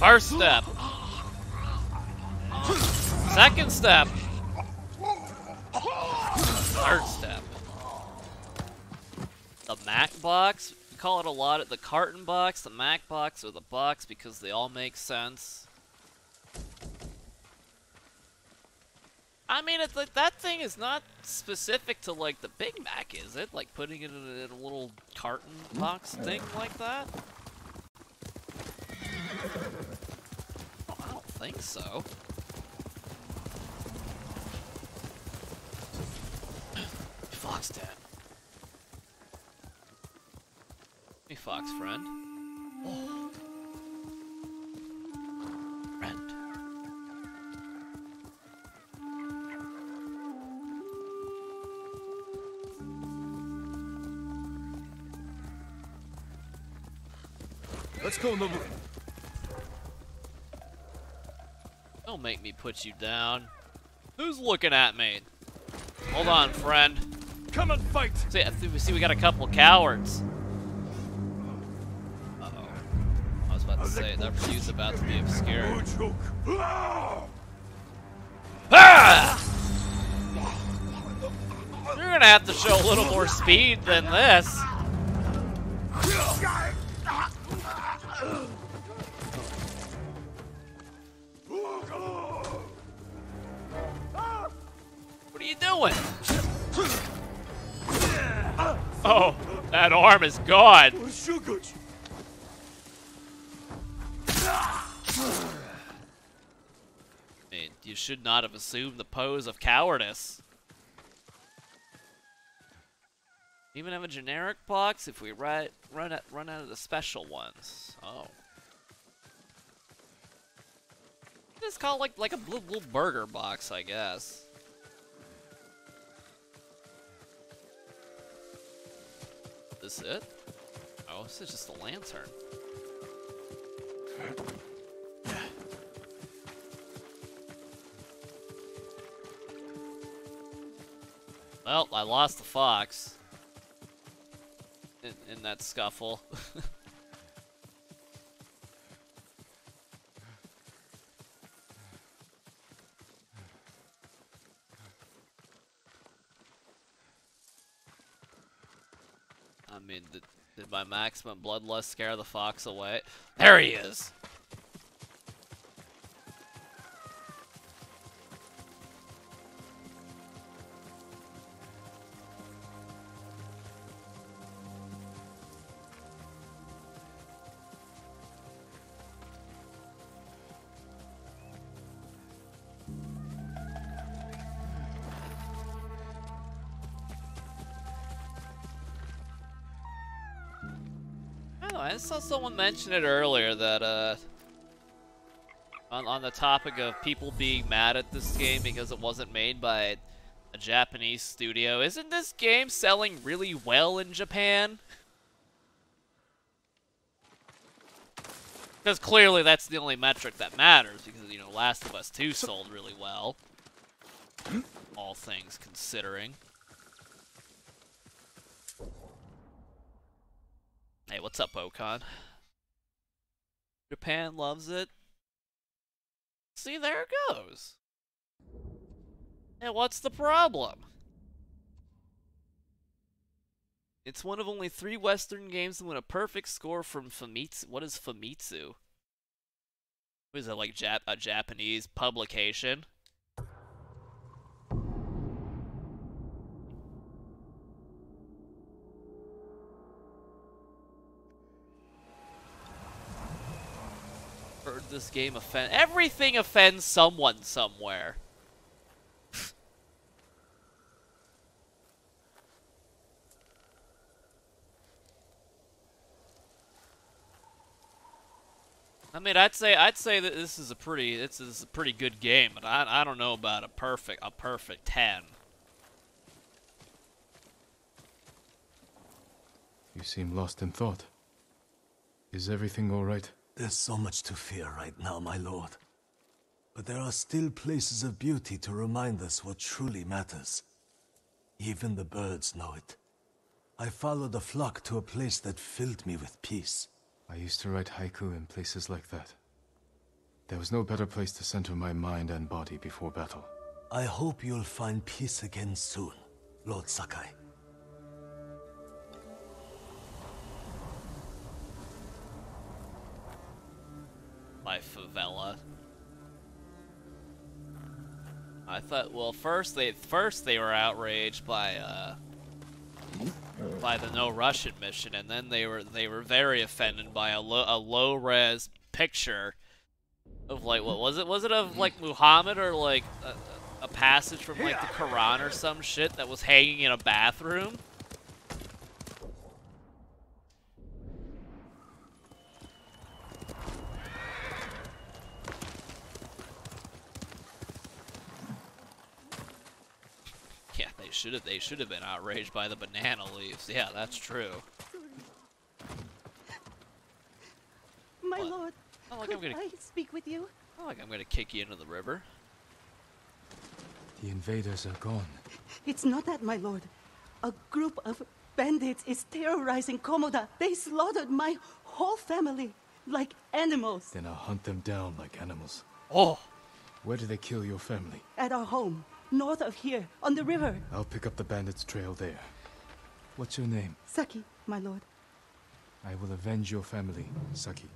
First step. Second step. Third step. The Mac box. Call it a lot of the carton box, the Mac box, or the box because they all make sense. I mean, it's like that thing is not specific to like the Big Mac, is it? Like putting it in a, in a little carton hmm? box thing like that? Oh, I don't think so. Fox dead. Hey, Fox friend. Oh. Friend. Let's go, Nobu. Don't make me put you down. Who's looking at me? Hold on, friend. Come and fight. See, I think we see we got a couple cowards. Say that about to be obscured. Ah! You're gonna have to show a little more speed than this. What are you doing? Oh, that arm is gone. Should not have assumed the pose of cowardice. Even have a generic box if we run run out, run out of the special ones. Oh. It's called like like a little burger box, I guess. This it? Oh, this is just a lantern. Well, I lost the fox in, in that scuffle. [LAUGHS] I mean, did, did my maximum bloodlust scare the fox away? There he is! Saw someone mention it earlier that, uh, on, on the topic of people being mad at this game because it wasn't made by a Japanese studio. Isn't this game selling really well in Japan? Because clearly that's the only metric that matters, because, you know, Last of Us 2 sold really well. All things considering. Hey, what's up, Ocon? Japan loves it. See, there it goes. And what's the problem? It's one of only three Western games to win a perfect score from Famitsu. What is Famitsu? What is it, like Jap a Japanese publication? This game offend. Everything offends someone somewhere. [LAUGHS] I mean, I'd say I'd say that this is a pretty this is a pretty good game, but I I don't know about a perfect a perfect ten. You seem lost in thought. Is everything all right? There's so much to fear right now, my lord. But there are still places of beauty to remind us what truly matters. Even the birds know it. I followed a flock to a place that filled me with peace. I used to write haiku in places like that. There was no better place to center my mind and body before battle. I hope you'll find peace again soon, Lord Sakai. My favela. I thought, well, first they first they were outraged by uh, by the no Russian mission, and then they were they were very offended by a low a low res picture of like what was it? Was it of like Muhammad or like a, a passage from like the Quran or some shit that was hanging in a bathroom? Should have. They should have been outraged by the banana leaves. Yeah, that's true. My What? lord, Oh, like could I'm gonna- I speak with you? Oh, like I'm gonna kick you into the river. The invaders are gone. It's not that, my lord. A group of bandits is terrorizing Komoda. They slaughtered my whole family like animals Then I'll hunt them down like animals. Oh! Where did they kill your family? at our home, north of here, on the river. I'll pick up the bandits' trail there. What's your name? Saki, my lord. I will avenge your family, Saki.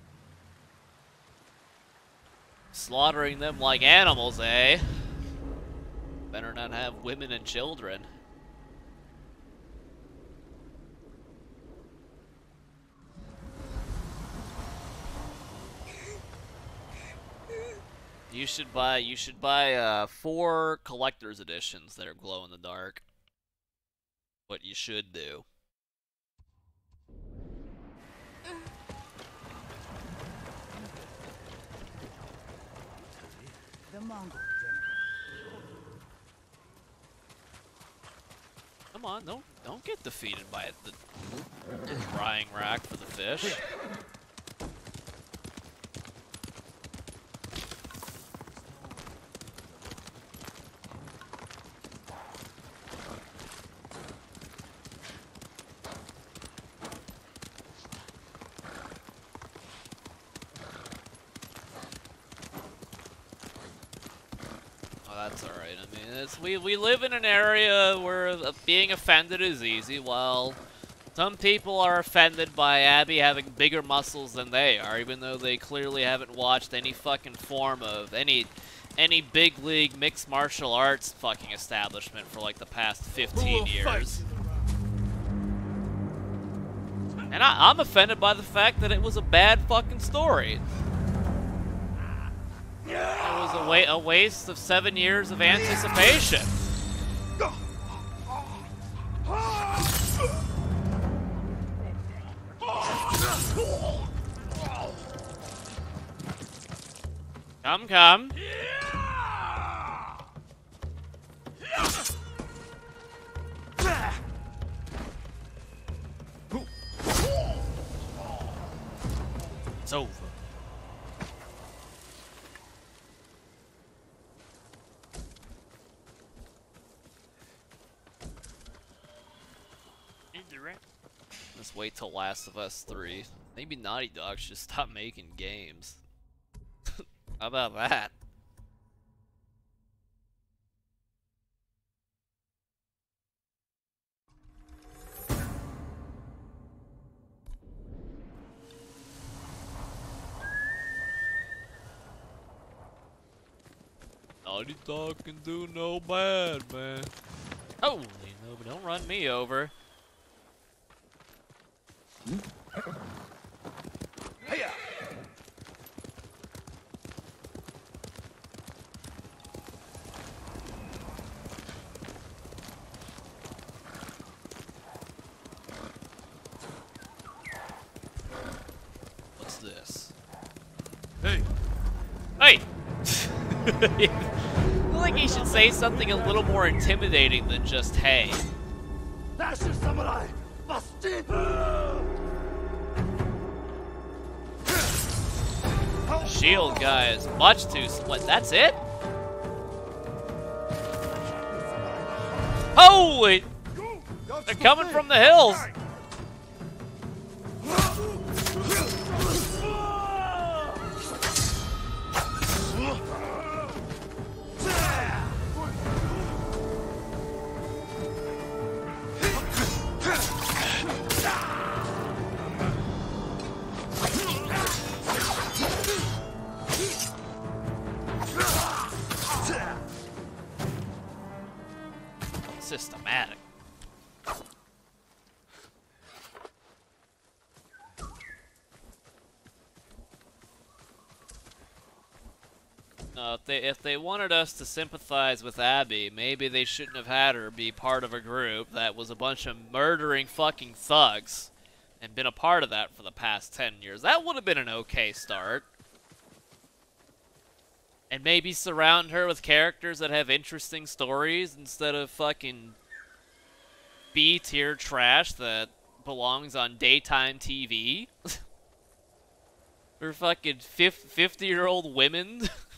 Slaughtering them like animals, eh? Better not have women and children. You should buy you should buy uh four collector's editions that are glow in the dark. What you should do. The Mongol Come on, don't don't get defeated by the drying rack for the fish. Oh, that's all right. I mean, it's, we we live in an area where being offended is easy. While some people are offended by Abby having bigger muscles than they are, even though they clearly haven't watched any fucking form of any any big league mixed martial arts fucking establishment for like the past 15 years. And I, I'm offended by the fact that it was a bad fucking story. It was a, wa- a waste of seven years of anticipation. Come, come. It's over. Let's wait till Last of Us 3. Maybe Naughty Dog should stop making games. [LAUGHS] How about that? Naughty Dog can do no bad, man. Holy no, but don't run me over. What's this? Hey! Hey! I [LAUGHS] feel like he should say something a little more intimidating than just hey. Busted! Shield guy is much too split. That's it? Holy! They're coming from the hills. If they if they wanted us to sympathize with Abby, maybe they shouldn't have had her be part of a group that was a bunch of murdering fucking thugs, and been a part of that for the past ten years. That would have been an okay start. And maybe surround her with characters that have interesting stories instead of fucking B tier trash that belongs on daytime TV. or [LAUGHS] fucking 50 year old women. [LAUGHS]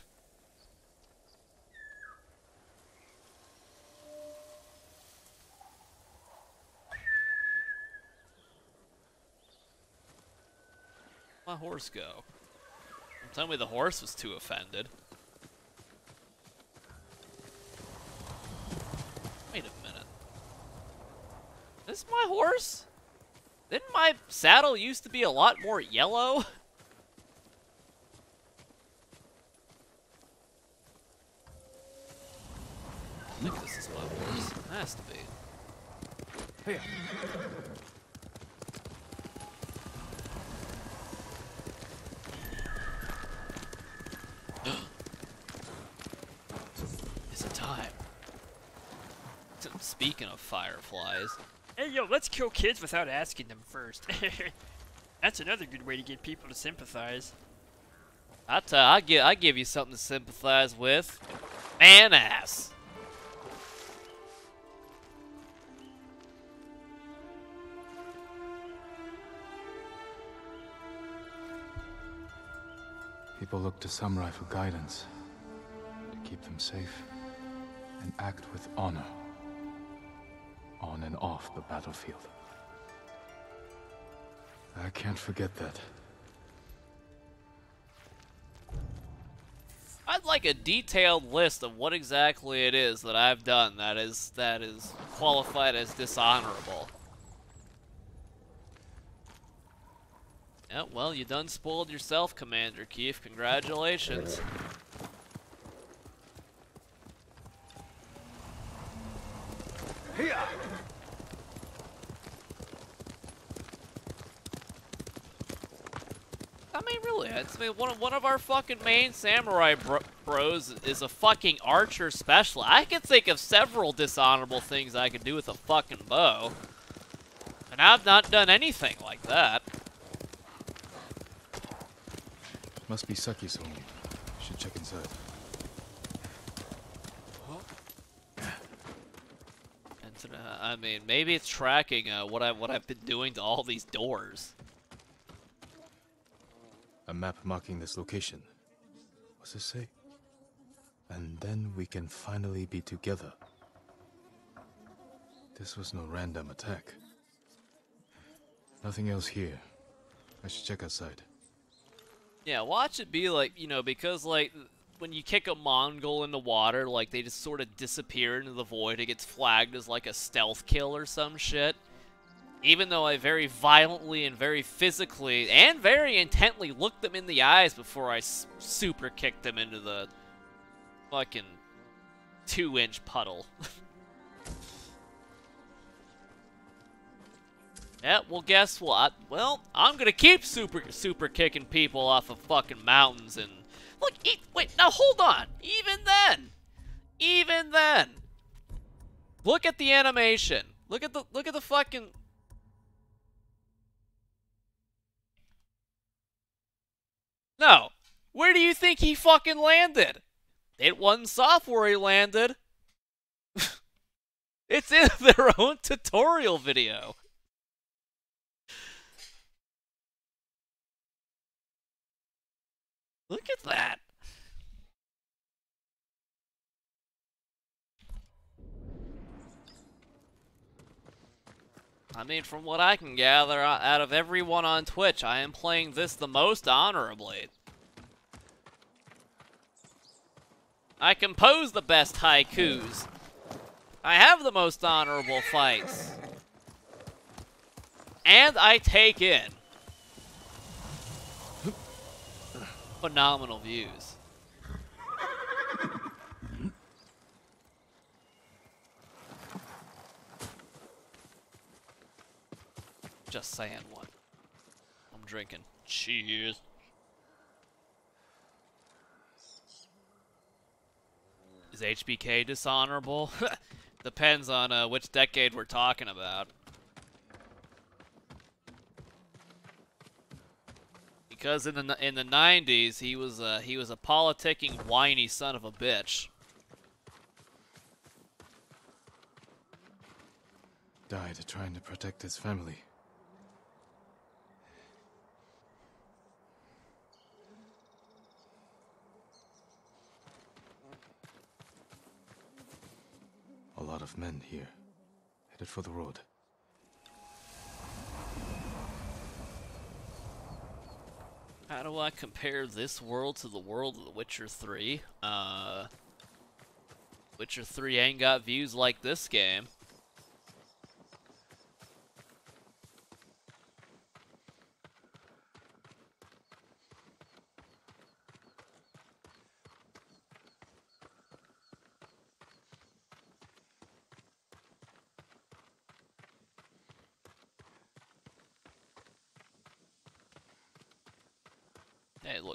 my horse go? Tell me the horse was too offended. Wait a minute. This is my horse? Didn't my saddle used to be a lot more yellow? I think this is my horse. It has to be. Here. Is it time? S- Speaking of fireflies, Hey, yo, let's kill kids without asking them first. [LAUGHS] That's another good way to get people to sympathize. I tell I give I give you something to sympathize with. Man ass. People look to samurai for guidance, to keep them safe, and act with honor on and off the battlefield. I can't forget that. I'd like a detailed list of what exactly it is that I've done that is that is qualified as dishonorable. Yeah, well, you done spoiled yourself, Commander Keith. Congratulations. I mean, really, it's, I mean, one of, one of our fucking main samurai bro bros is a fucking archer specialist. I can think of several dishonorable things I could do with a fucking bow. And I've not done anything like that. Must be Saki's home. Should check inside. And to, uh, I mean, maybe it's tracking uh, what I what I've been doing to all these doors. A map marking this location. What's it say? And then we can finally be together. This was no random attack. Nothing else here. I should check outside. Yeah, watch it be like, you know, because like when you kick a Mongol in the water, like they just sort of disappear into the void. It gets flagged as like a stealth kill or some shit. Even though I very violently and very physically and very intently looked them in the eyes before I super kicked them into the fucking two inch puddle. [LAUGHS] Yeah, well, guess what? Well, I'm gonna keep super super kicking people off of fucking mountains and look. E wait, now hold on. Even then, even then, look at the animation. Look at the look at the fucking. No, where do you think he fucking landed? It wasn't soft where he landed. [LAUGHS] it's in [LAUGHS] their own tutorial video. Look at that. I mean, from what I can gather, uh, out of everyone on Twitch, I am playing this the most honorably. I compose the best haikus. I have the most honorable fights. And I take in phenomenal views. Just saying one. I'm drinking. Cheers. Is HBK dishonorable? [LAUGHS] Depends on uh, which decade we're talking about. Because in the in the 90s, he was uh, he was a politicking whiny son of a bitch. Died trying to protect his family. A lot of men here, headed for the road. How do I compare this world to the world of The Witcher 3? Uh, Witcher 3 ain't got views like this game.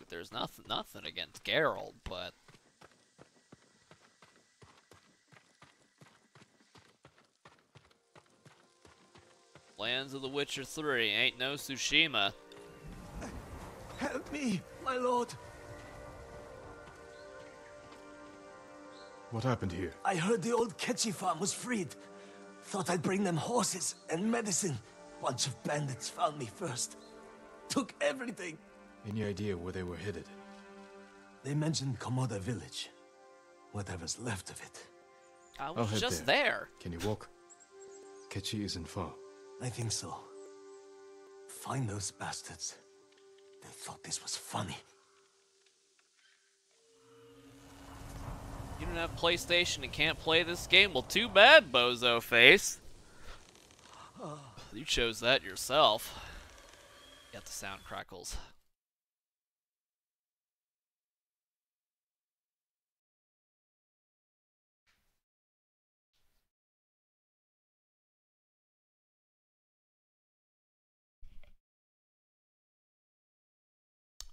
Hey, there's nothing nothing against Geralt, but Lands of the Witcher 3 ain't no Tsushima. Help me, my lord. What happened here? I heard the old Ketchy farm was freed. Thought I'd bring them horses and medicine. Bunch of bandits found me first. Took everything. Any idea where they were headed? They mentioned Komoda village. Whatever's left of it. I I'll was just there. there. Can you walk? Ketchy isn't far. I think so. Find those bastards. They thought this was funny. You don't have PlayStation and can't play this game? Well, too bad, Bozo Face. You chose that yourself. Got the sound crackles.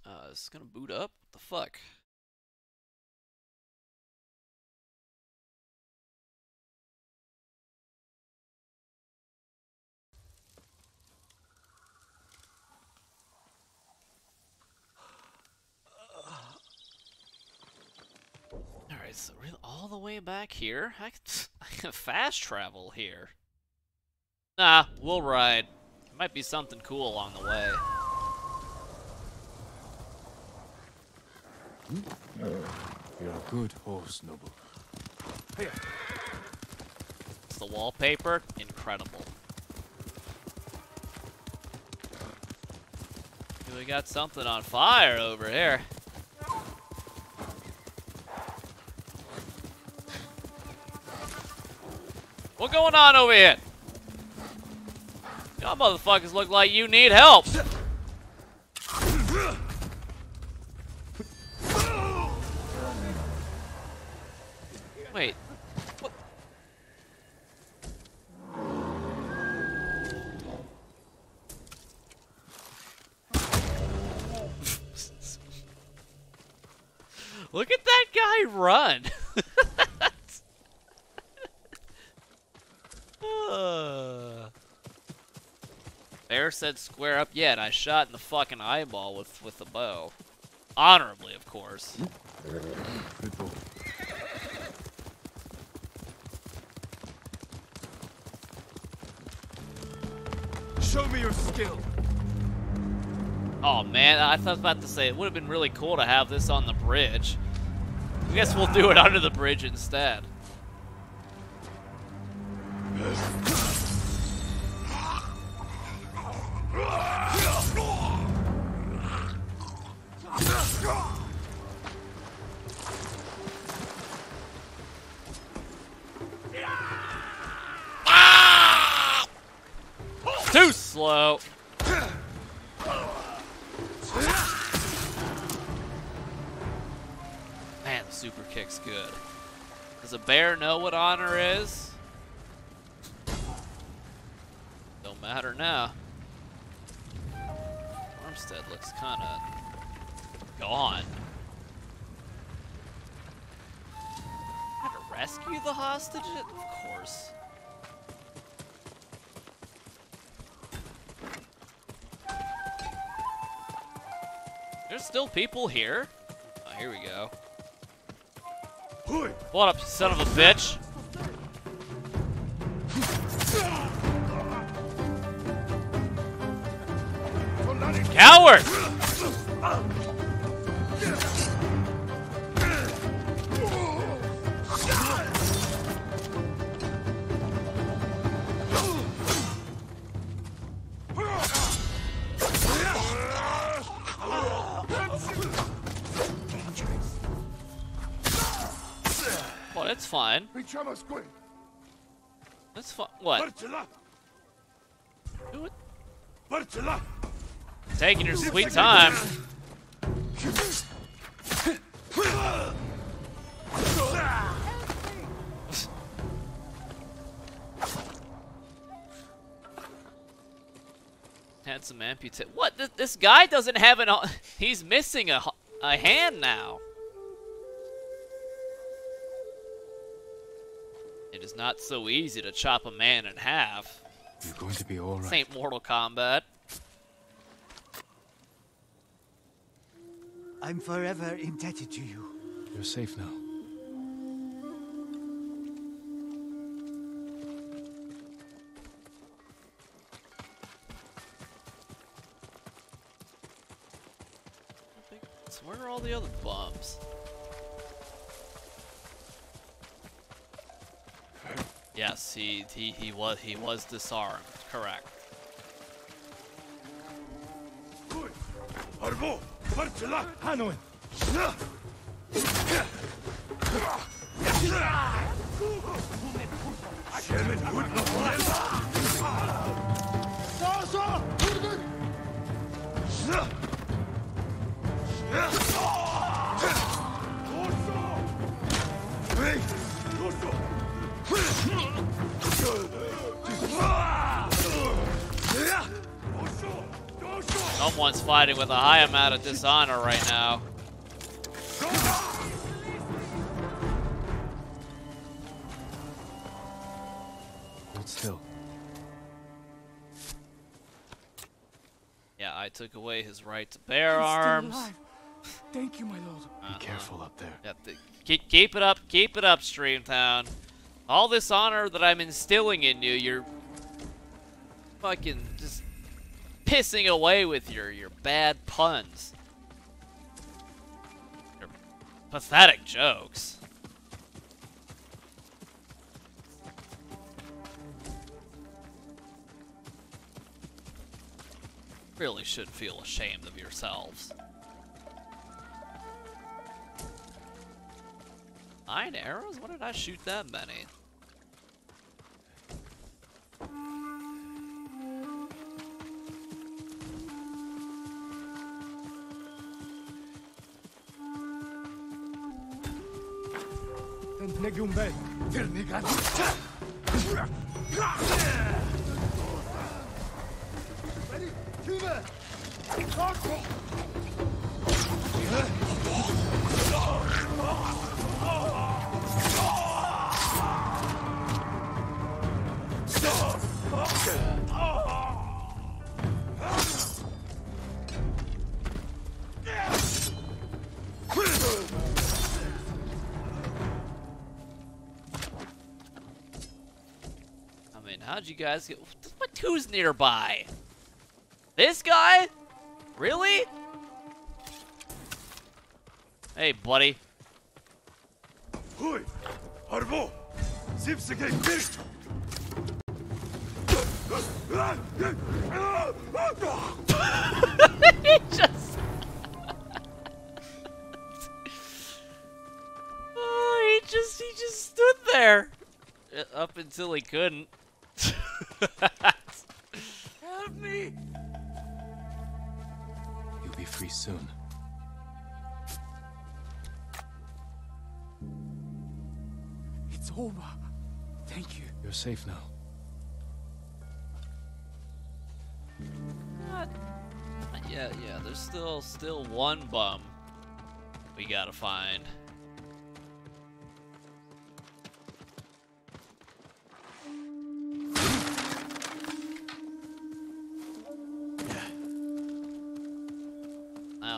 Uh, is gonna boot up? What the fuck? Alright, so really all the way back here? I can, [LAUGHS] I can fast travel here. Nah, we'll ride. Might be something cool along the way. Hmm? You're a good horse, Noble. Here. It's the wallpaper. Incredible. We got something on fire over here. What's going on over here? Y'all motherfuckers look like you need help. Wait. What? Look at that guy run. Uh. Square up yet. I shot in the fucking eyeball with with the bow. Honorably, of course. Good boy. Show me your skill. Oh man, I thought I was about to say it would have been really cool to have this on the bridge. I guess we'll do it under the bridge instead. Still people here. Oh, here we go. What up, son of a bitch? Coward! That's fine. What? Do it. Taking your sweet time. [LAUGHS] Had some amputate. What? This, this guy doesn't have an. [LAUGHS] He's missing a, a hand now. It is not so easy to chop a man in half. You're going to be alright. This ain't Mortal Kombat. I'm forever indebted to you. You're safe now. So where are all the other bums? He he he was he was disarmed. Correct. Someone's fighting with a high amount of dishonor right now. Hold still. Yeah, I took away his right to bear I'm still arms. alive. Thank you, my lord. Be uh-huh. careful up there. Yep, the- keep keep it up, keep it up, Streamtown. All this honor that I'm instilling in you, you're fucking just pissing away with your your bad puns. Your pathetic jokes. Really should feel ashamed of yourselves. Nine arrows? What did I shoot that many? Negumbe, Vernigan. I mean, how'd you guys get... What two's nearby? This guy? Really? Hey, buddy. Hui, Arbo, Zipsige, Birk. he just... oh, he just, he just stood there. Uh, Up until he couldn't. Of me! You'll be free soon. It's over. Thank you. You're safe now. Not, not yet, yeah. There's still still one bum we gotta find.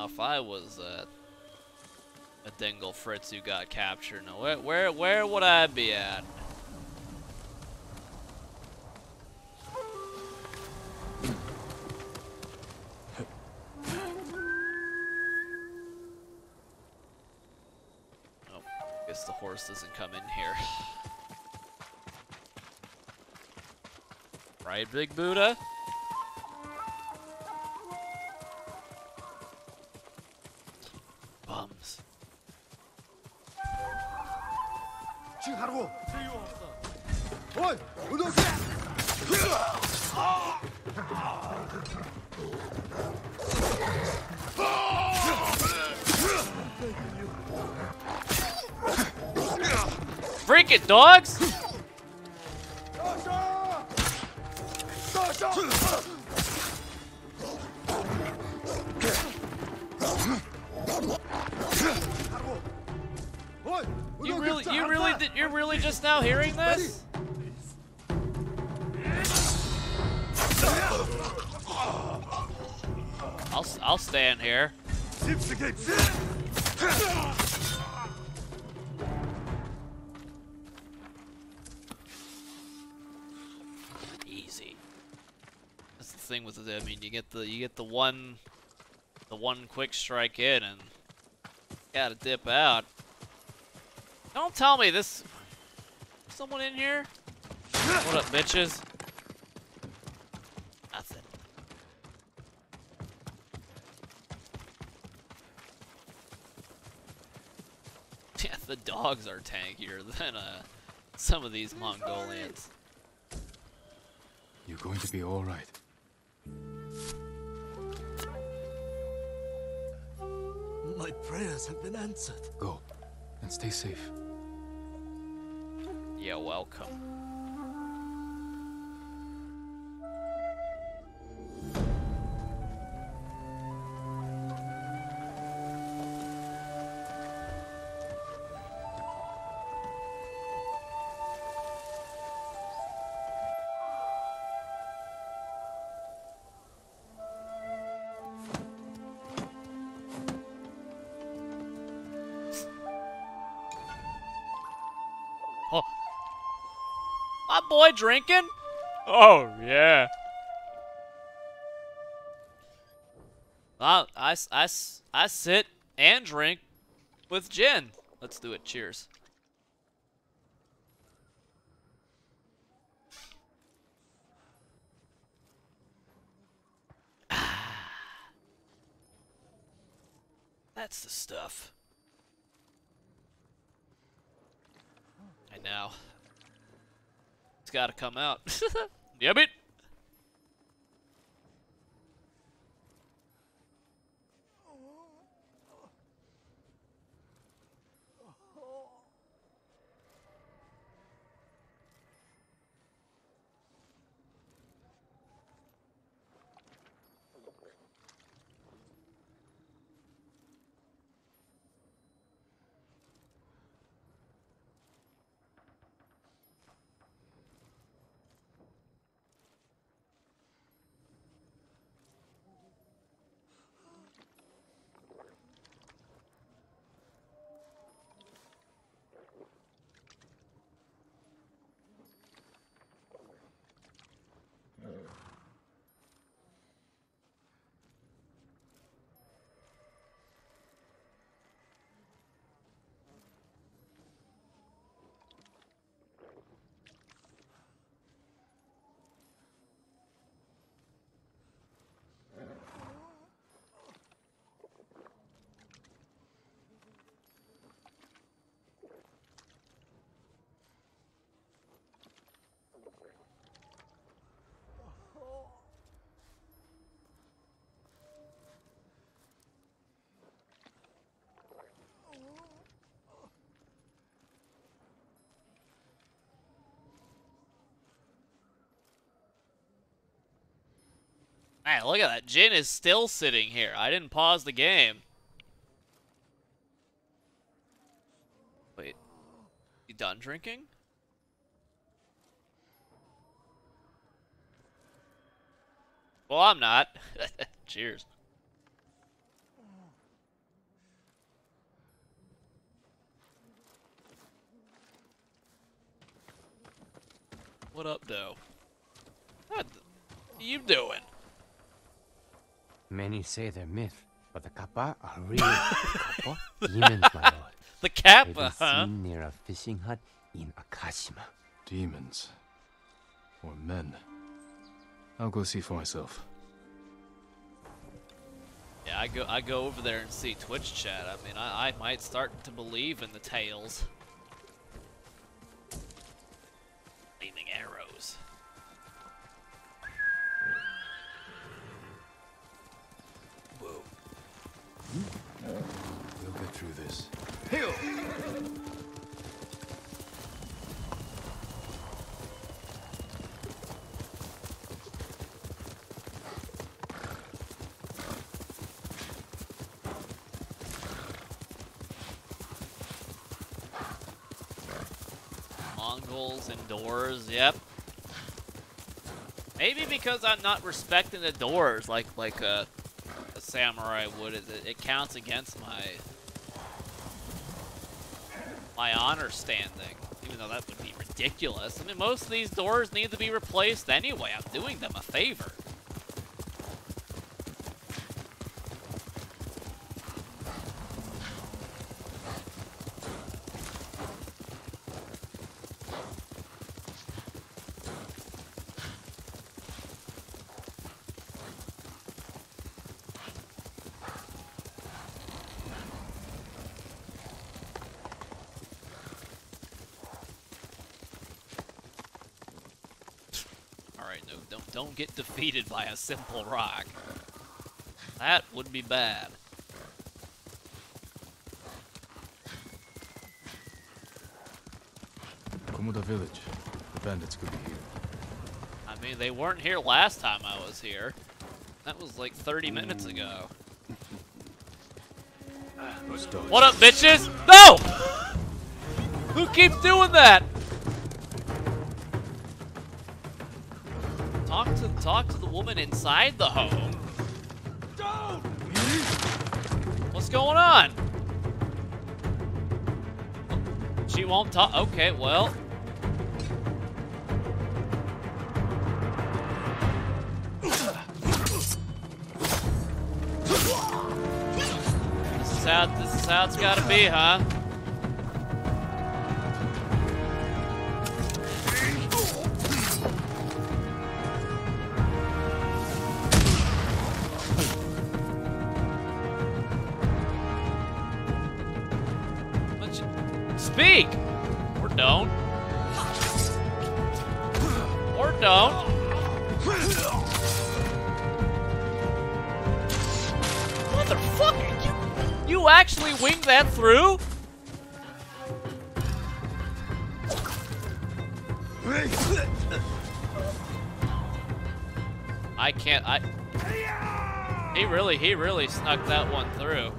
If I was uh, a Dingle Fritz who got captured, now where where where would I be at? Oh, guess the horse doesn't come in here. [SIGHS] Right, Big Buddha? You really, you really, you're really just now hearing this? I'll, I'll stand here. Thing with it. I mean, you get the you get the one, the one quick strike in, and gotta dip out. Don't tell me this. Someone in here? What up, bitches? Nothing. [LAUGHS] Yeah, the dogs are tankier than uh, some of these Mongolians. You're going to be all right. My prayers have been answered. Go, and stay safe. Yeah, welcome. Boy drinking? Oh, yeah. I, I, I, I sit and drink with Jin. Let's do it. Cheers. Ah. That's the stuff. I know. It's gotta come out. [LAUGHS] Yep it. Man, look at that. Jin is still sitting here. I didn't pause the game. Wait. You done drinking? Well, I'm not. [LAUGHS] Cheers. What up, though? What you doing? Many say they're myth, but the Kappa are [LAUGHS] real. Kappa? Demons, my lord. [LAUGHS] The Kappa, They've been huh? seen near a fishing hut in Akashima. Demons. Or men. I'll go see for myself. Yeah, I go I go over there and see Twitch chat. I mean, I, I might start to believe in the tales. We'll get through this. Heal! Mongols and doors, yep. Maybe because I'm not respecting the doors like like a, a samurai would, it, it counts against my my honor standing. Even though that would be ridiculous. I mean, most of these doors need to be replaced anyway. I'm doing them a favor. Alright, no, don't don't get defeated by a simple rock. That would be bad. Komoda village. The bandits could be here. I mean, they weren't here last time I was here. That was like 30 minutes hmm. ago. What up, bitches? No! [LAUGHS] Who keeps doing that? Talk to the woman inside the home. What's going on? She won't talk. Okay, well. This is how this is how it's gotta be, huh? Snuck that one through.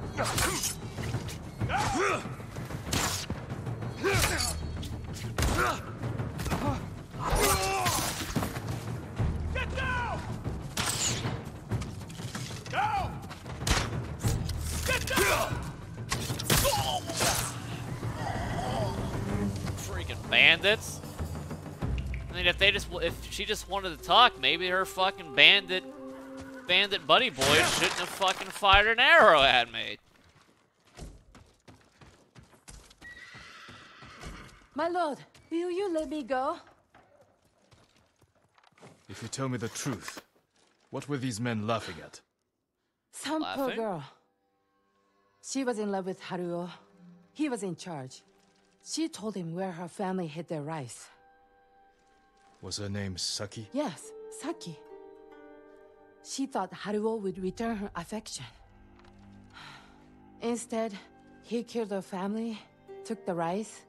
Get down! Go! Get down! Freaking bandits. I mean, if they just, if she just wanted to talk, maybe her fucking bandit, bandit buddy boy shouldn't have fucking fired an arrow at me. My lord, will you let me go? If you tell me the truth, what were these men laughing at? Some poor girl. She was in love with Haruo. He was in charge. She told him where her family hid their rice. Was her name Saki? Yes, Saki. She thought Haruo would return her affection. Instead, he killed her family, took the rice,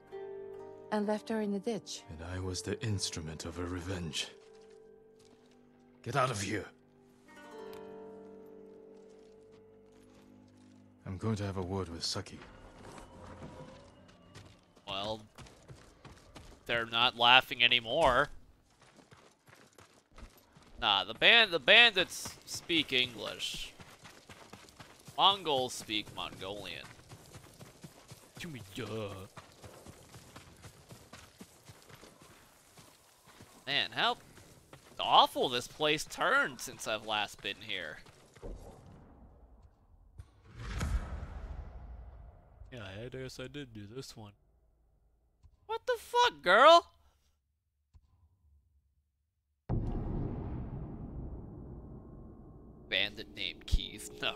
and left her in the ditch. And I was the instrument of her revenge. Get out of here! I'm going to have a word with Saki. Well, they're not laughing anymore. Nah, the band the bandits speak English. Mongols speak Mongolian. Duh. Man, how awful this place turned since I've last been here. Yeah, I guess I did do this one. What the fuck, girl? Bandit named Keith, no.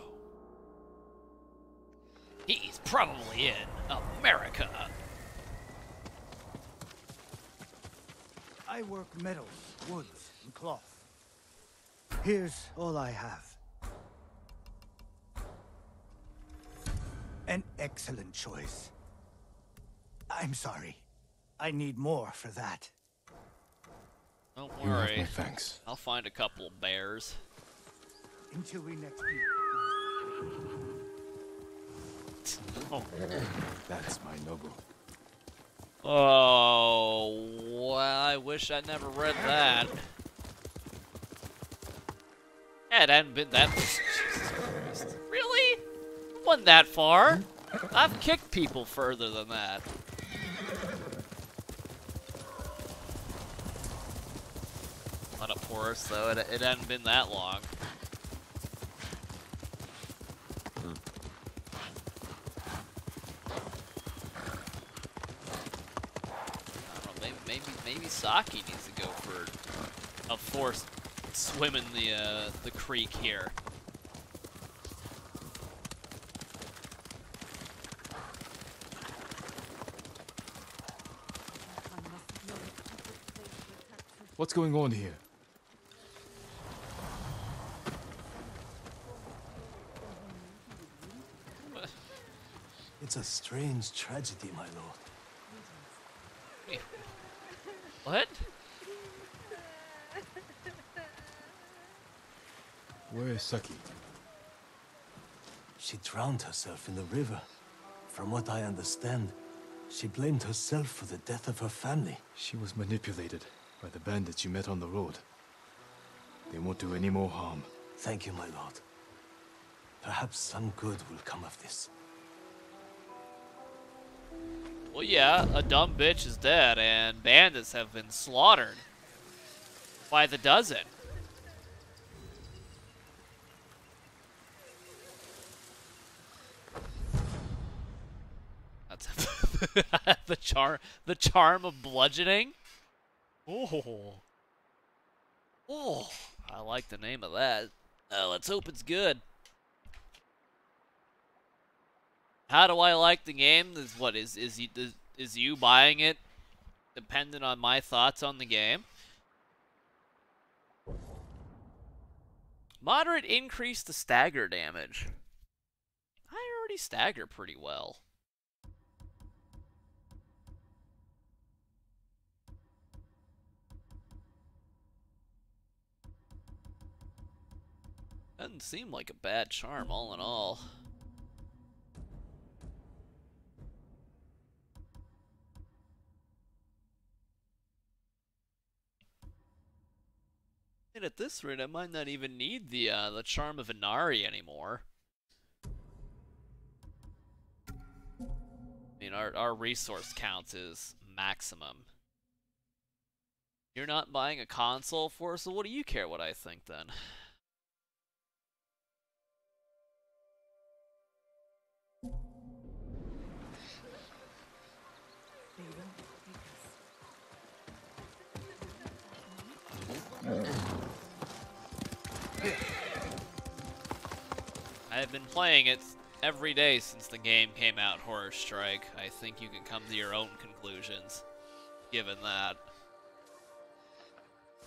He's probably in America. I work metals, woods, and cloth. Here's all I have. An excellent choice. I'm sorry. I need more for that. Don't You have worry. my thanks. I'll find a couple of bears. Until we next meet. Oh. That's my noble. Oh, well, I wish I never read that. Yeah, it hadn't been that. Jesus Christ. Really? Wasn't that far? I've kicked people further than that. Not a porous though. It, it hadn't been that long. I don't know, maybe, maybe, maybe Saki needs to go for a forced swim in the uh, the creek here. What's going on here? It's a strange tragedy, my lord. What? Where is Saki? She drowned herself in the river. From what I understand, she blamed herself for the death of her family. She was manipulated by the bandits you met on the road. They won't do any more harm. Thank you, my lord. Perhaps some good will come of this. Well, yeah, a dumb bitch is dead, and bandits have been slaughtered by the dozen. That's [LAUGHS] the charm. The charm of bludgeoning. Oh, oh! I like the name of that. Uh, let's hope it's good. How do I like the game? Is what is is you is, is you buying it dependent on my thoughts on the game? Moderate increase to stagger damage. I already stagger pretty well. Doesn't seem like a bad charm, all in all. And at this rate, I might not even need the uh, the charm of Inari anymore. I mean, our our resource count is maximum. You're not buying a console for, us, so what do you care what I think then? I have been playing it every day since the game came out, Horror Strike. I think you can come to your own conclusions, given that.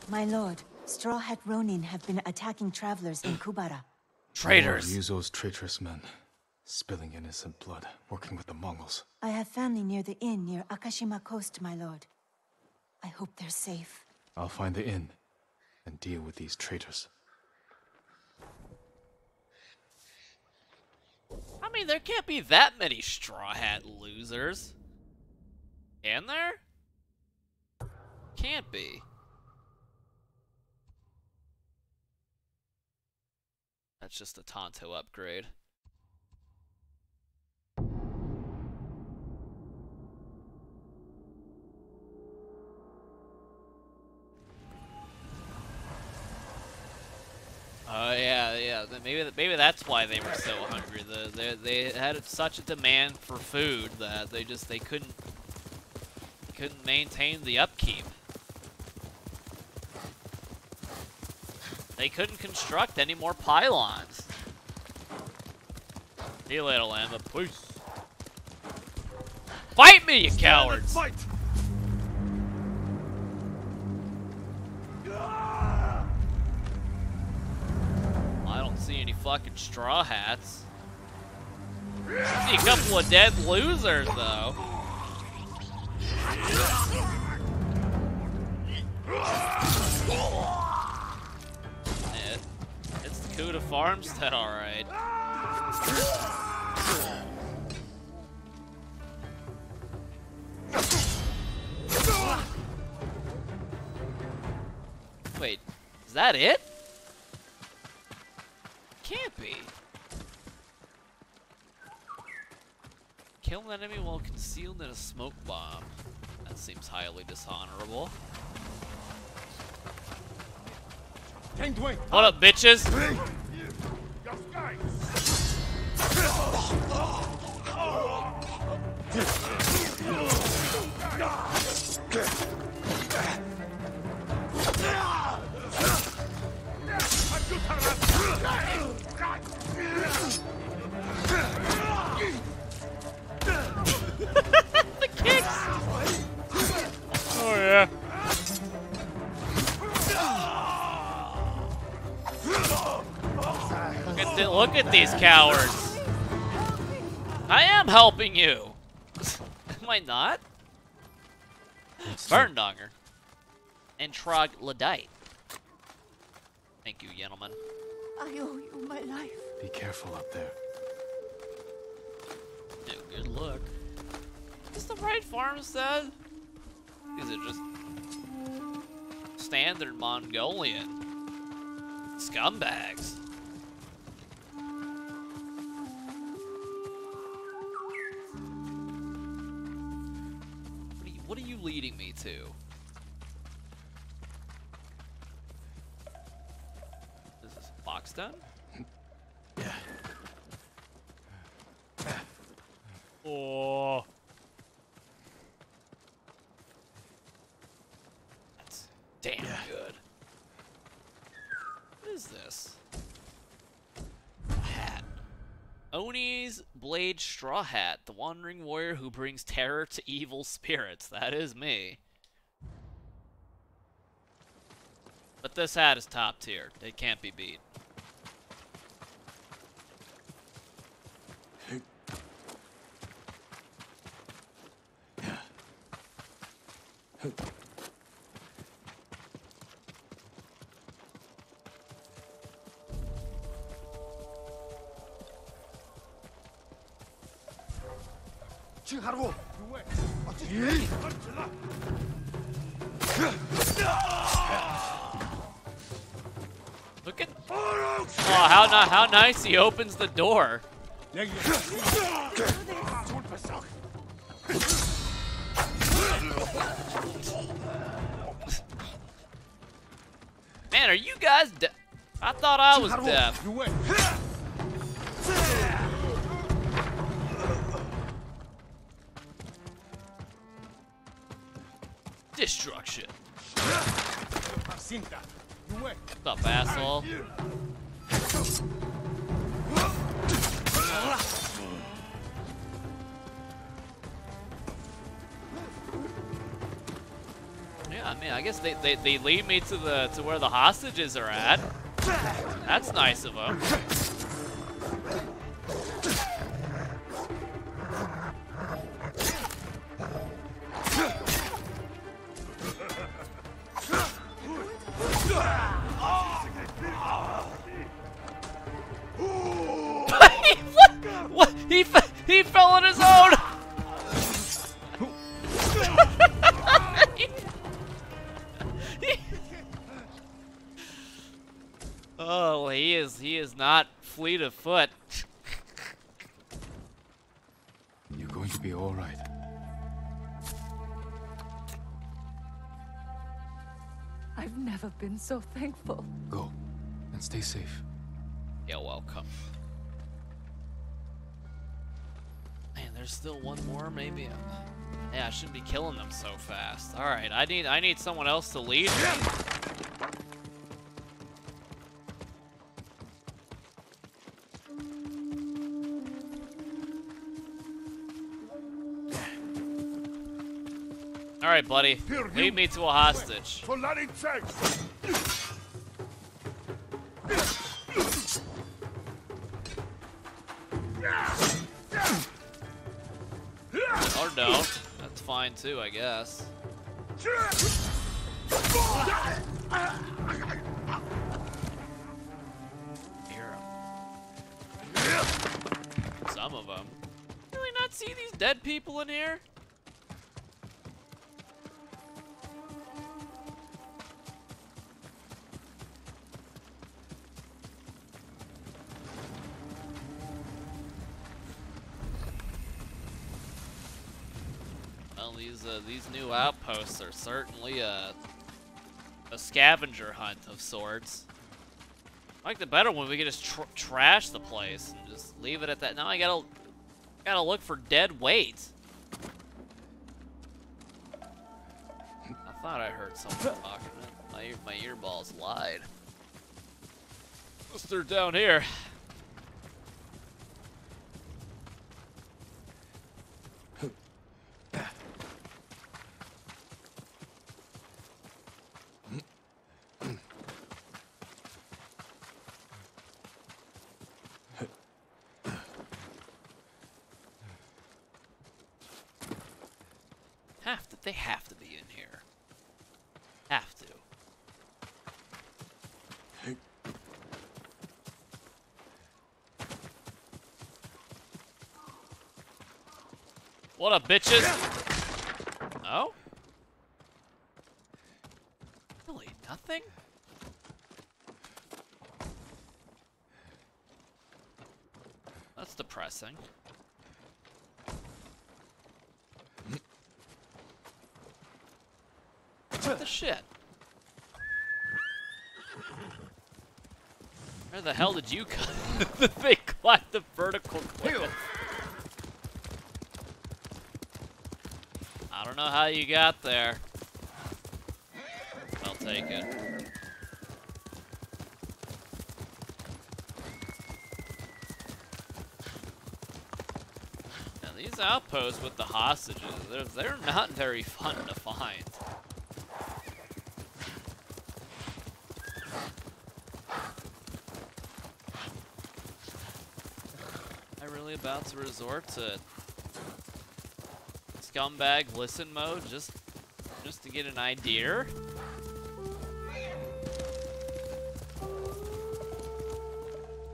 My lord, Straw Hat Ronin have been attacking travelers in Kubara. [CLEARS THROAT] Traitors! Ryuzo's traitorous men, spilling innocent blood, working with the Mongols. I have family near the inn near Akashima Coast, my lord. I hope they're safe. I'll find the inn and deal with these traitors. How mean, there can't be that many Straw Hat losers. Can there? Can't be. That's just a tanto upgrade. Oh yeah, yeah. Maybe maybe that's why they were so hungry. The, they they had such a demand for food that they just they couldn't couldn't maintain the upkeep. They couldn't construct any more pylons. See you later, Lambda. Peace. Fight me, you cowards! Fight! See any fucking straw hats. I see a couple of dead losers, though. It, it's the Kuda Farmstead, alright. Wait, is that it? Can't be. Kill an enemy while concealed in a smoke bomb. That seems highly dishonorable. What up, bitches? The kicks! Oh yeah. Look at, the, look at these cowards. I am helping you. [LAUGHS] am I not? Burndonger. And Troglodyte. Thank you, gentlemen. I owe you my life. Be careful up there. Yeah, good luck. Is the right farmstead? Is it just standard Mongolian scumbags? What are you, what are you leading me to? Is this Foxstone? Oh. That's damn good. What is this? Hat. Oni's Blade Straw Hat, the wandering warrior who brings terror to evil spirits. That is me. But this hat is top tier. It can't be beat. Look at oh how ni how nice he opens the door. Man, are you guys de I thought I was deaf. Destruction. What's up, asshole? Yeah, I mean, I guess they, they, they lead me to the to where the hostages are at. That's nice of them. Fleet of foot. You're going to be all right. I've never been so thankful. Go, and stay safe. You're welcome. Man, there's still one more, maybe. Yeah, I shouldn't be killing them so fast. All right, I need I need someone else to lead. Right, buddy. Lead me to a hostage. Or don't. That's fine too, I guess. Some of them. Do we not see these dead people in here? Uh, these new outposts are certainly a a scavenger hunt of sorts. I like the better one. We can just tr trash the place and just leave it at that. Now I gotta gotta look for dead weight. I thought I heard someone talking. My ear, my earballs lied. They're down here. Have to. They have to be in here. Have to. What up, bitches? Oh? Really? Nothing? That's depressing. What the shit? Where the hell did you come? [LAUGHS] the thing climbed the vertical cliff. I don't know how you got there. I'll take it. Now these outposts with the hostages, they're, they're not very fun to find. About to resort to scumbag listen mode just just to get an idea?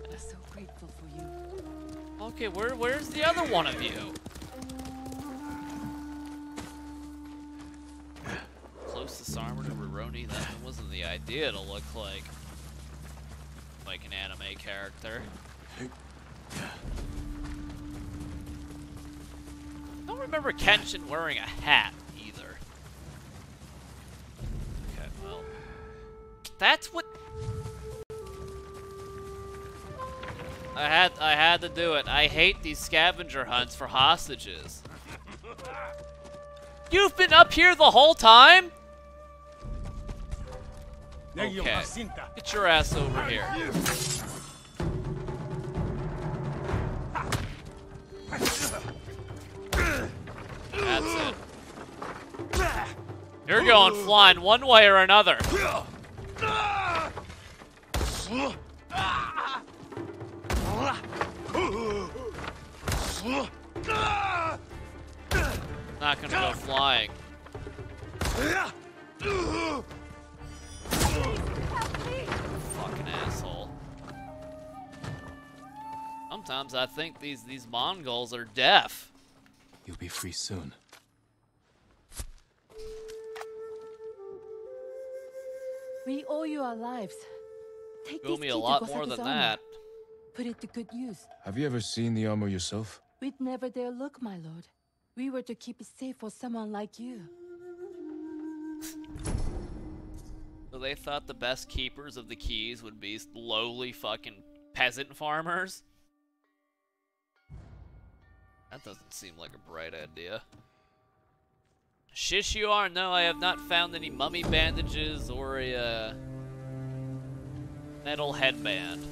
I'm so grateful for you. Okay, where where's the other one of you? Closest armor to Rurouni, that wasn't the idea to look like like an anime character. Remember Kenshin wearing a hat either. Okay, well. That's what I had I had to do it. I hate these scavenger hunts for hostages. [LAUGHS] You've been up here the whole time? Okay. Get your ass over here. You're going flying one way or another. Not gonna go flying. Fucking asshole. Sometimes I think these these Mongols are deaf. You'll be free soon. We owe you our lives. Take You owe this me a lot more than armor. that. Put it to good use. Have you ever seen the armor yourself? We'd never dare look, my lord. We were to keep it safe for someone like you. So they thought the best keepers of the keys would be lowly fucking peasant farmers? That doesn't seem like a bright idea. Shish you are? No, I have not found any mummy bandages or a uh, metal headband.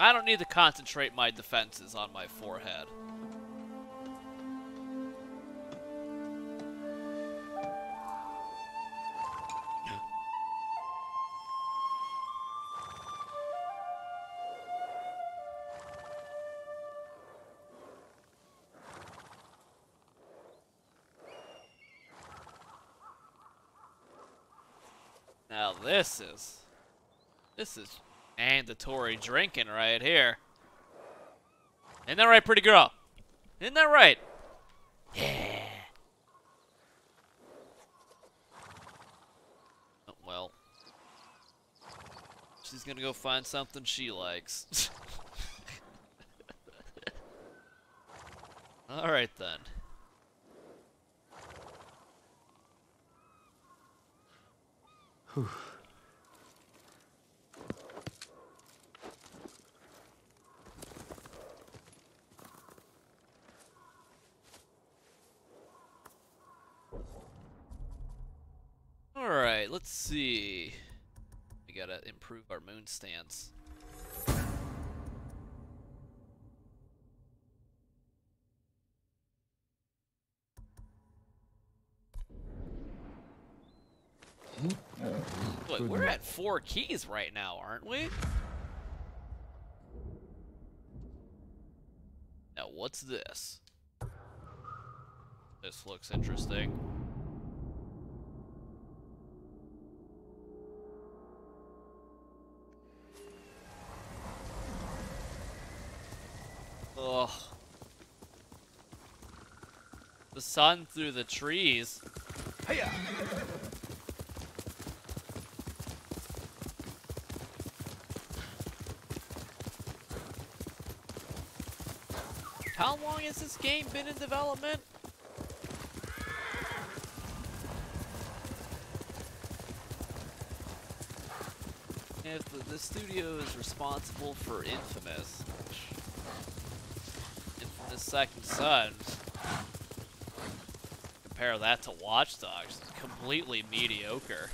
I don't need to concentrate my defenses on my forehead. This is this is mandatory drinking right here. Isn't that right, pretty girl? Isn't that right? Yeah. Oh, well. She's gonna go find something she likes. [LAUGHS] Alright then. Whew. Alright, let's see. We gotta improve our moon stance. We're at four keys right now, aren't we? Now, what's this? This looks interesting. Sun through the trees. How long has this game been in development? If the, the studio is responsible for Infamous, Infamous Second Son, compare that to Watch Dogs, it's completely mediocre.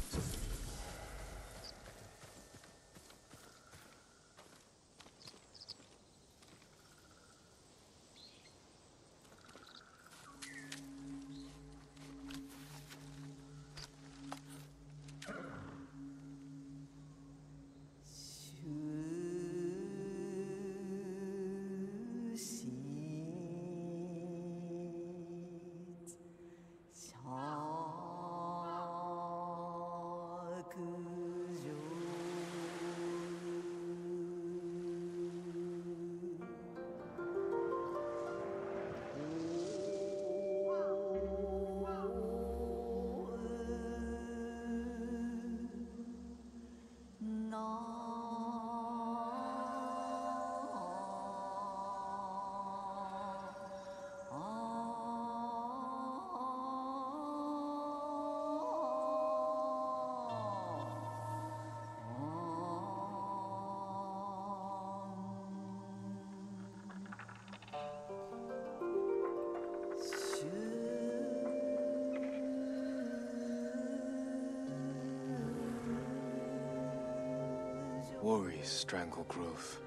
Strangle growth.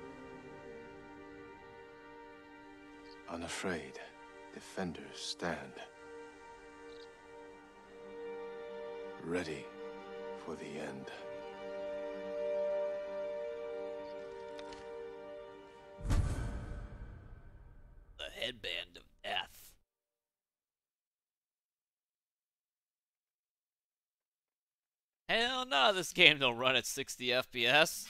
Unafraid, defenders stand. Ready for the end. The headband of death. Hell no, this game don't run at 60 FPS.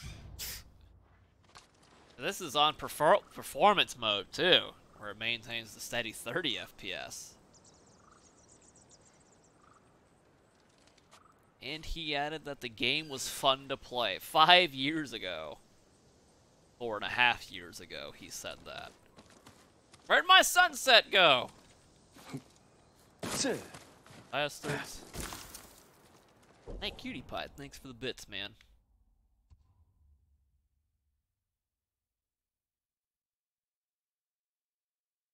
This is on perfor performance mode too, where it maintains the steady 30 FPS. And he added that the game was fun to play. Five years ago. Four and a half years ago, he said that. Where'd my sunset go? Bastards. Hey, Cutie Pie, thanks for the bits, man.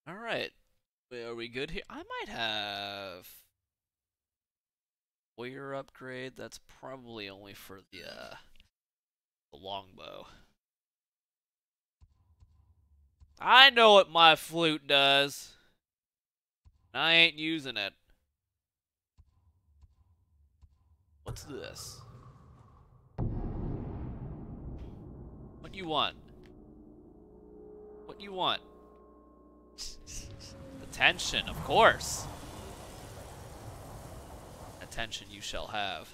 Alright. Wait, are we good here? I might have... Warrior upgrade, that's probably only for the, uh, the longbow. I know what my flute does. I ain't using it. What's this? What you want? What you want? Attention, of course. Attention you shall have.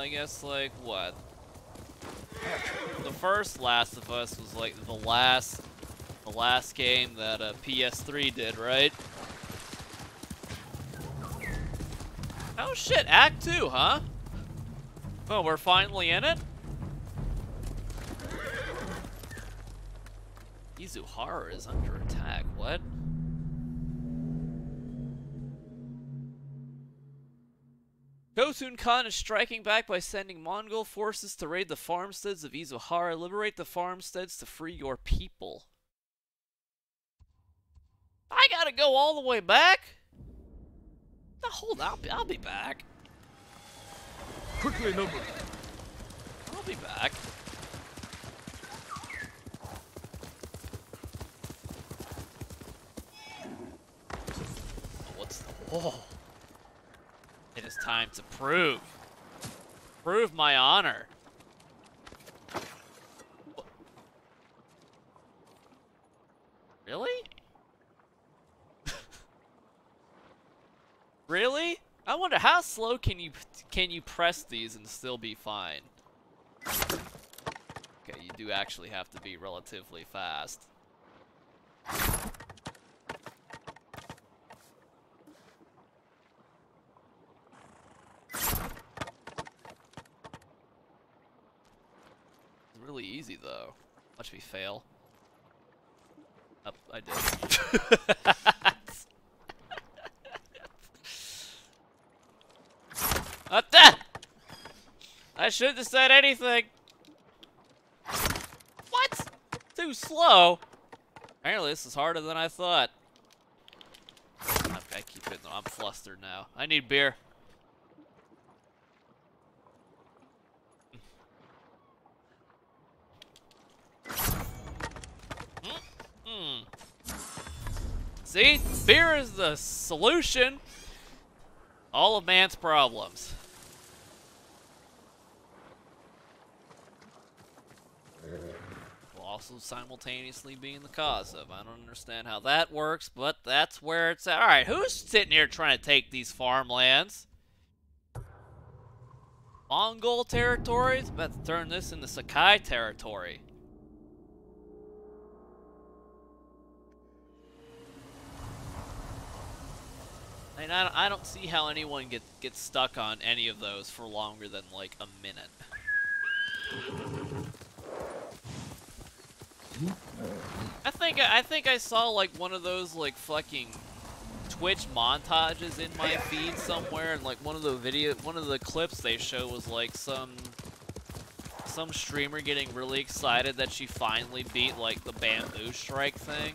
I guess, like, what? The first Last of Us was, like, the last, the last game that uh, PS3 did, right? Oh shit, Act 2, huh? Oh, we're finally in it? Izuhara is under attack, Khotun Khan is striking back by sending Mongol forces to raid the farmsteads of Izuhara. Liberate the farmsteads to free your people. I gotta go all the way back? Hold on, I'll be, I'll be back. Quickly, Nobu. I'll be back. What's the... Oh. It is time to prove. Prove my honor. Really? [LAUGHS] really? I wonder how slow can you can you press these and still be fine? Okay, you do actually have to be relatively fast. Really easy though. Watch me fail. Up, I did. [LAUGHS] That! I shouldn't have said anything. What? Too slow. Apparently this is harder than I thought. Okay, I keep it. I'm flustered now. I need beer. Hmm. See? Beer is the solution. All of man's problems. Also simultaneously being the cause of. I don't understand how that works, but that's where it's at. Alright, who's sitting here trying to take these farmlands? Mongol territories? About to turn this into Sakai territory. Mean, I don't, I don't see how anyone get, gets stuck on any of those for longer than, like, a minute. I think I think I saw like one of those like fucking Twitch montages in my feed somewhere, and like one of the video, one of the clips they show was like some some streamer getting really excited that she finally beat like the bamboo strike thing.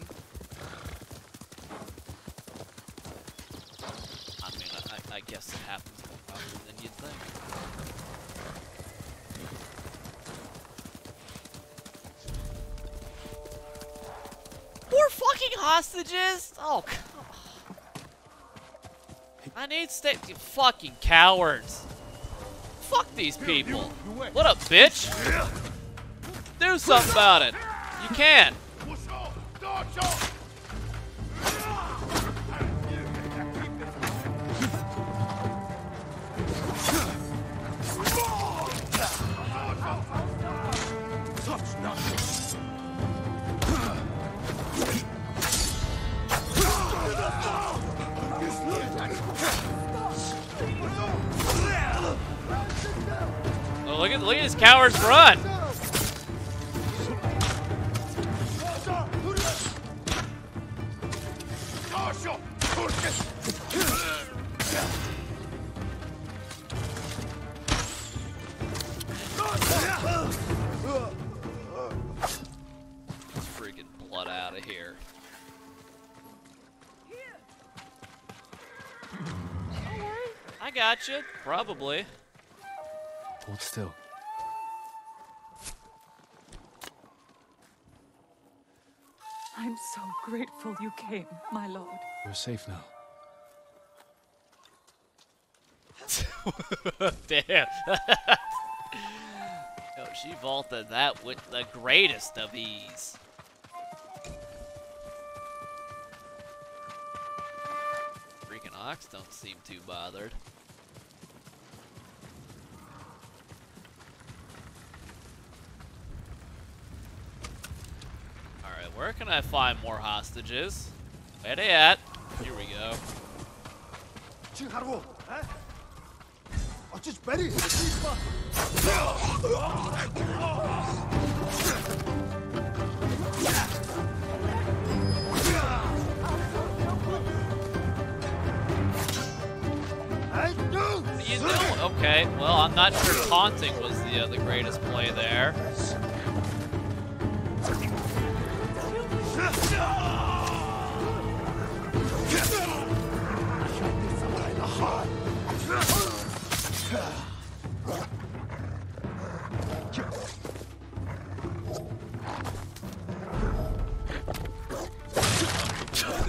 I guess it happens more often than you'd think. More fucking hostages? Oh, God. I need steak. You fucking cowards. Fuck these people. What up, bitch. Do something about it. You can. Look at look at these cowards run. Let's freaking blood out of here. I got you. Probably. Hold still. I'm so grateful you came, my lord. We're safe now. [LAUGHS] Damn. Yo, [LAUGHS] oh, she vaulted that with the greatest of ease. Freaking ox don't seem too bothered. Where can I find more hostages? Where they at? Here we go. You know, okay, well, I'm not sure taunting was the, uh, the greatest play there.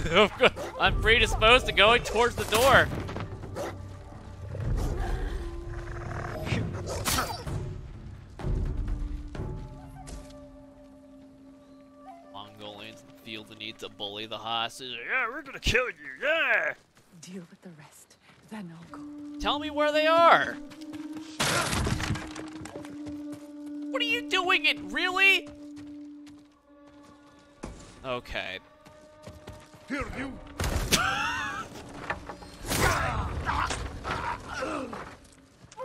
[LAUGHS] I'm predisposed to going towards the door. Mongolians feel the need to bully the hostages. Yeah, we're gonna kill you. Yeah. Deal with the rest, then I'll go. Tell me where they are. What are you doing? It really? Okay. Here you.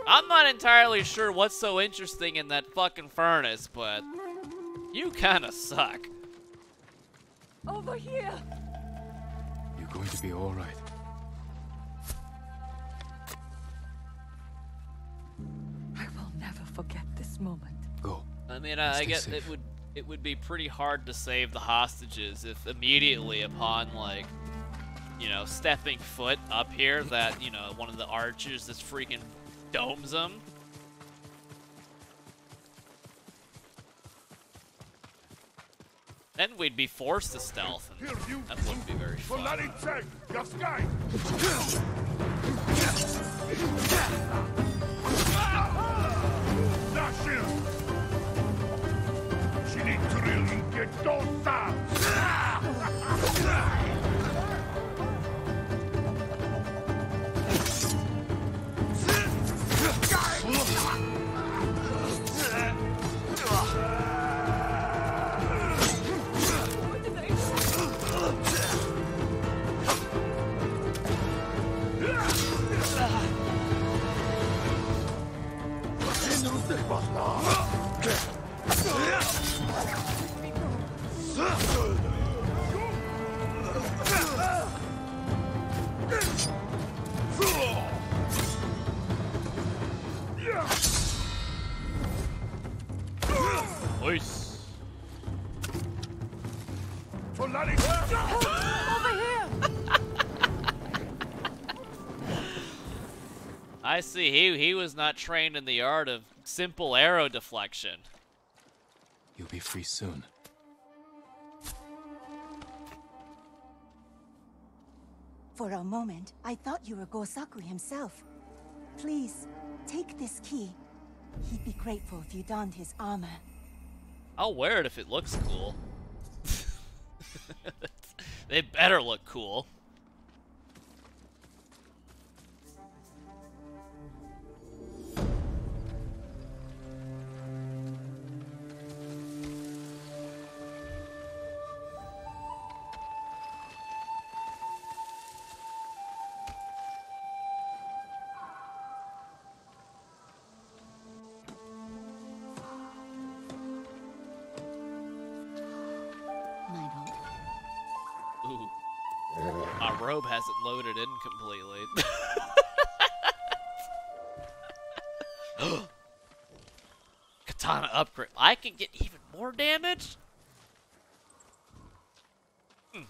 I'm not entirely sure what's so interesting in that fucking furnace, but you kind of suck. Over here! You're going to be all right. I will never forget this moment. Go. I mean, I, I guess safe. it would it would be pretty hard to save the hostages if immediately upon like you know stepping foot up here that you know one of the archers just freaking domes them. Then we'd be forced to stealth, and that wouldn't be very fun. Solarice, Gaskai. Nashir. He he was not trained in the art of simple arrow deflection. You'll be free soon. For a moment, I thought you were Gosaku himself. Please, take this key. He'd be grateful if you donned his armor. I'll wear it if it looks cool. [LAUGHS] they better look cool. Can get even more damage? Hmm.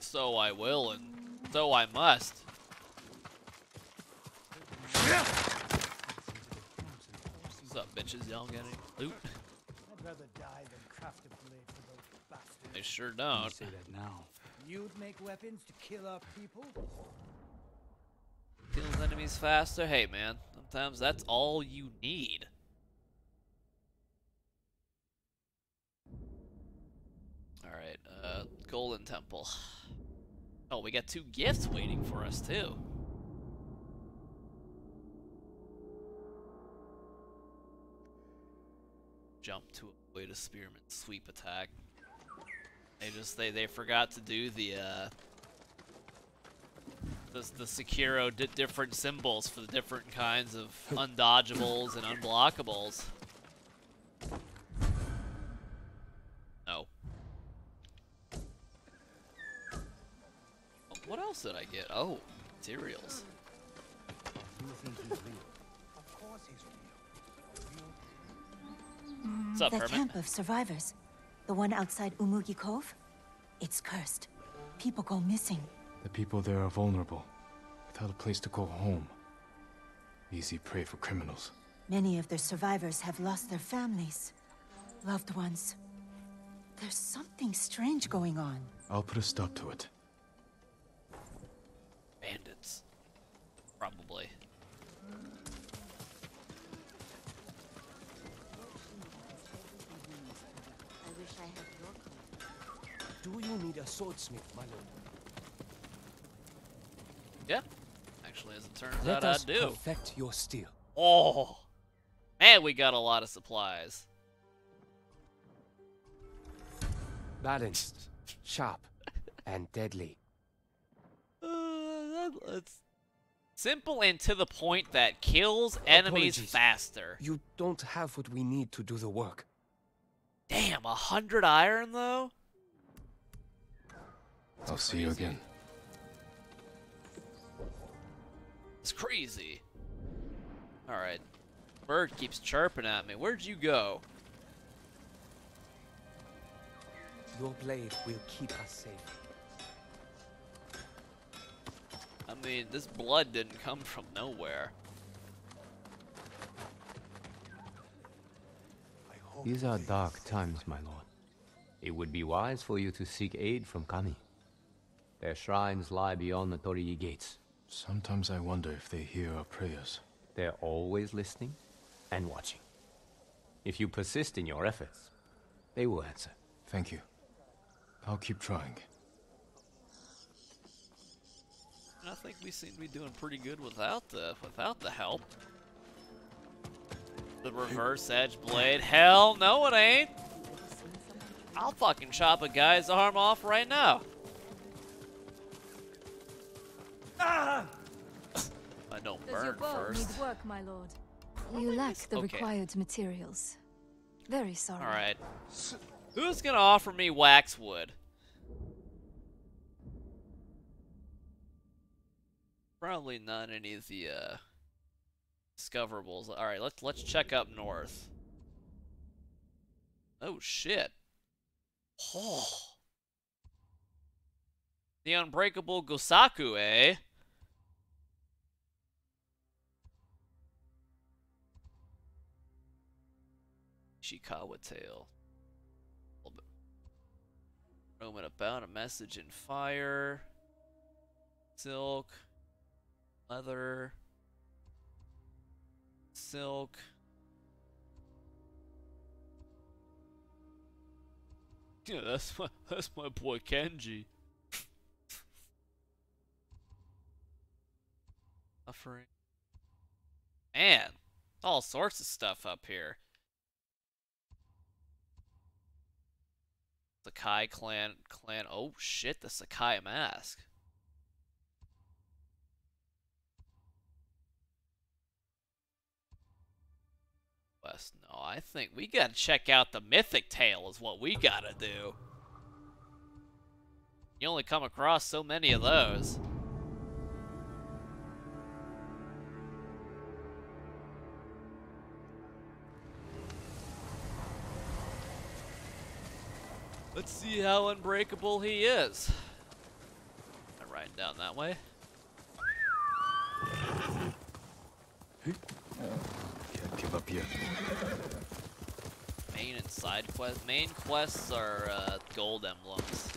So I will, and so I must. What's up, bitches? Y'all got any loot? I'd rather die than craft a blade for those bastards. They sure don't. say that now. You'd make weapons to kill our people? Kills enemies faster. Hey, man. Sometimes that's all you need. Alright, uh, Golden Temple. [SIGHS] Oh, we got two gifts waiting for us, too. Jump to avoid a spearman sweep attack. They just, they, they forgot to do the, uh, the, the Sekiro did different symbols for the different kinds of undodgeables and unblockables. No. What else did I get? Oh, materials. You think he's real? Of course he's real. What's up, the Hermit? camp of survivors. The one outside Umugi Cove. It's cursed. People go missing. The people there are vulnerable, without a place to call home. Easy prey for criminals. Many of the survivors have lost their families, loved ones. There's something strange going on. I'll put a stop to it. Bandits. Probably. I wish I had your Do you need a swordsmith, my lord? Yeah. Actually, as it turns Let out, I us do. perfect your steel. Oh! Man, we got a lot of supplies. Balanced, sharp, and deadly. [LAUGHS] Uh, that's simple and to the point that kills enemies Apologies. faster. You don't have what we need to do the work. Damn, a hundred iron though? I'll see you again. It's crazy. Alright. Bird keeps chirping at me. Where'd you go? Your blade will keep us safe. I mean, this blood didn't come from nowhere. These are dark times, my lord. It would be wise for you to seek aid from Kami. Their shrines lie beyond the Torii gates. Sometimes I wonder if they hear our prayers. They're always listening and watching. If you persist in your efforts, they will answer. Thank you. I'll keep trying. I think we seem to be doing pretty good without the without the help. The reverse edge blade. Hell no it ain't. I'll fucking chop a guy's arm off right now. Ah! I don't Does your burn bow first. need work, my lord? You lack the Okay. required materials. Very sorry. Alright. Who's gonna offer me waxwood? Probably not any of the uh discoverables. Alright, let's let's check up north. Oh shit. Oh. [GASPS] The unbreakable Gosaku, eh? Ishikawa tail. Roman about a message in fire. Silk. Leather. Silk. Yeah, that's my that's my boy Kenji. Suffering. Man, all sorts of stuff up here. Sakai clan clan oh shit, the Sakai mask. West, no, I think we gotta check out the mythic tale is what we gotta do. You only come across so many of those. Let's see how unbreakable he is. I'm riding down that way. Can't give up yet. Main and side quests. Main quests are uh, gold emblems.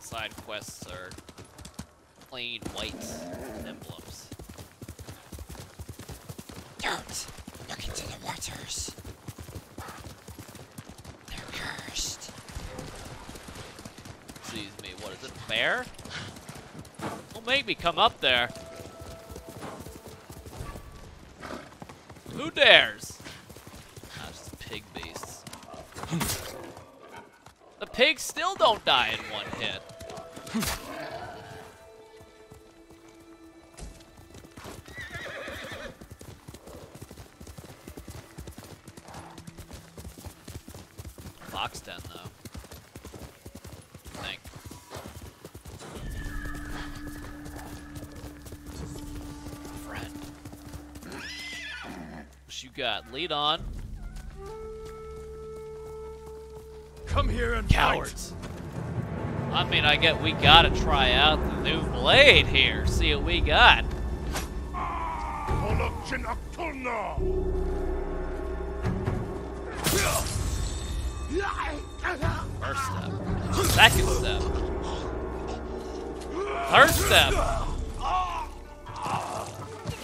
Side quests are plain white emblems. Don't look into the waters. They're cursed. Excuse me, what is it, a bear? Don't make me come up there. Who dares? Ah, just pig beasts. the pigs still don't die in one hit. Lead on. Come here and Cowards. I mean, I get we gotta try out the new blade here. See what we got. First step. Second step. Third step.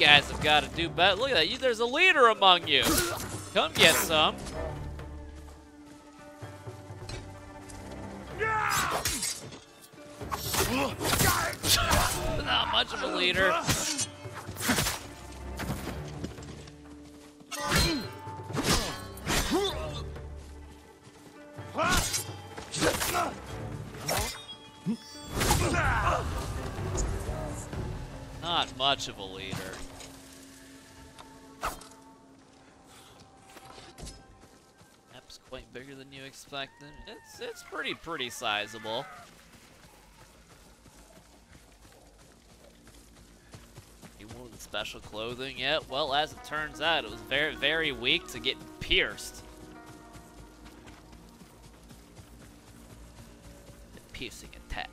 Guys have got to do better. Look at that. You, there's a leader among you. Come get some. [LAUGHS] Not much of a leader. Not much of a leader. You expected. It's it's pretty pretty sizable. The special clothing yet? Well, as it turns out, it was very very weak to get pierced. The piercing attack.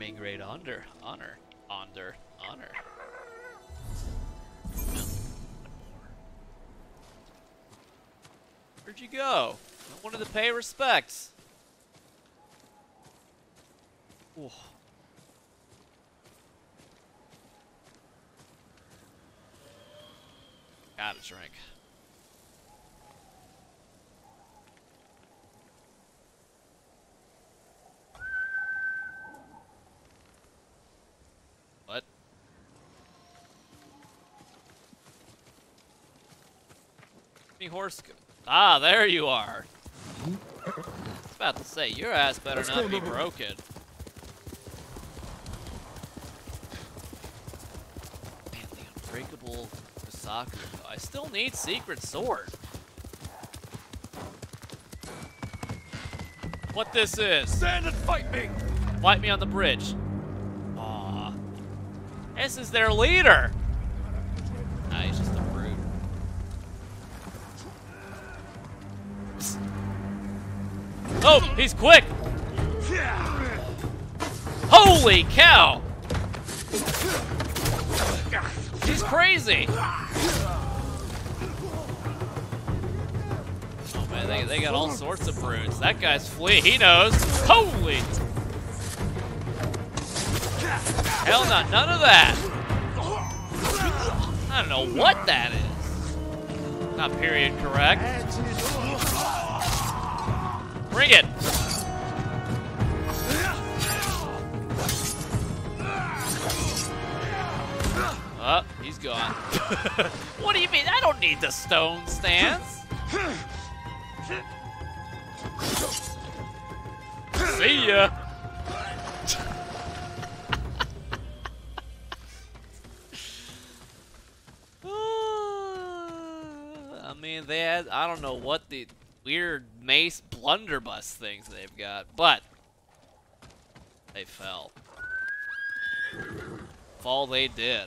Bring me great honor, honor, honor. Where'd you go? I wanted to pay respects. Ooh. Got a drink. What? Me horse. Ah, there you are. I was about to say, your ass better Let's not go, be broken. Man, the unbreakable Gosaku. I still need secret sword. What this is? Stand and fight me! Fight me on the bridge. Aw. This is their leader. Oh, he's quick. Holy cow! He's crazy! Oh man, they, they got all sorts of prunes. That guy's fleeing. He knows. Holy! Hell no, none of that! I don't know what that is. Not period correct. Bring it! Oh, he's gone. [LAUGHS] what do you mean? I don't need the stone stance. See ya. I mean, they had, I don't know what the weird mace blunderbuss things they've got, but they fell. Fall they did.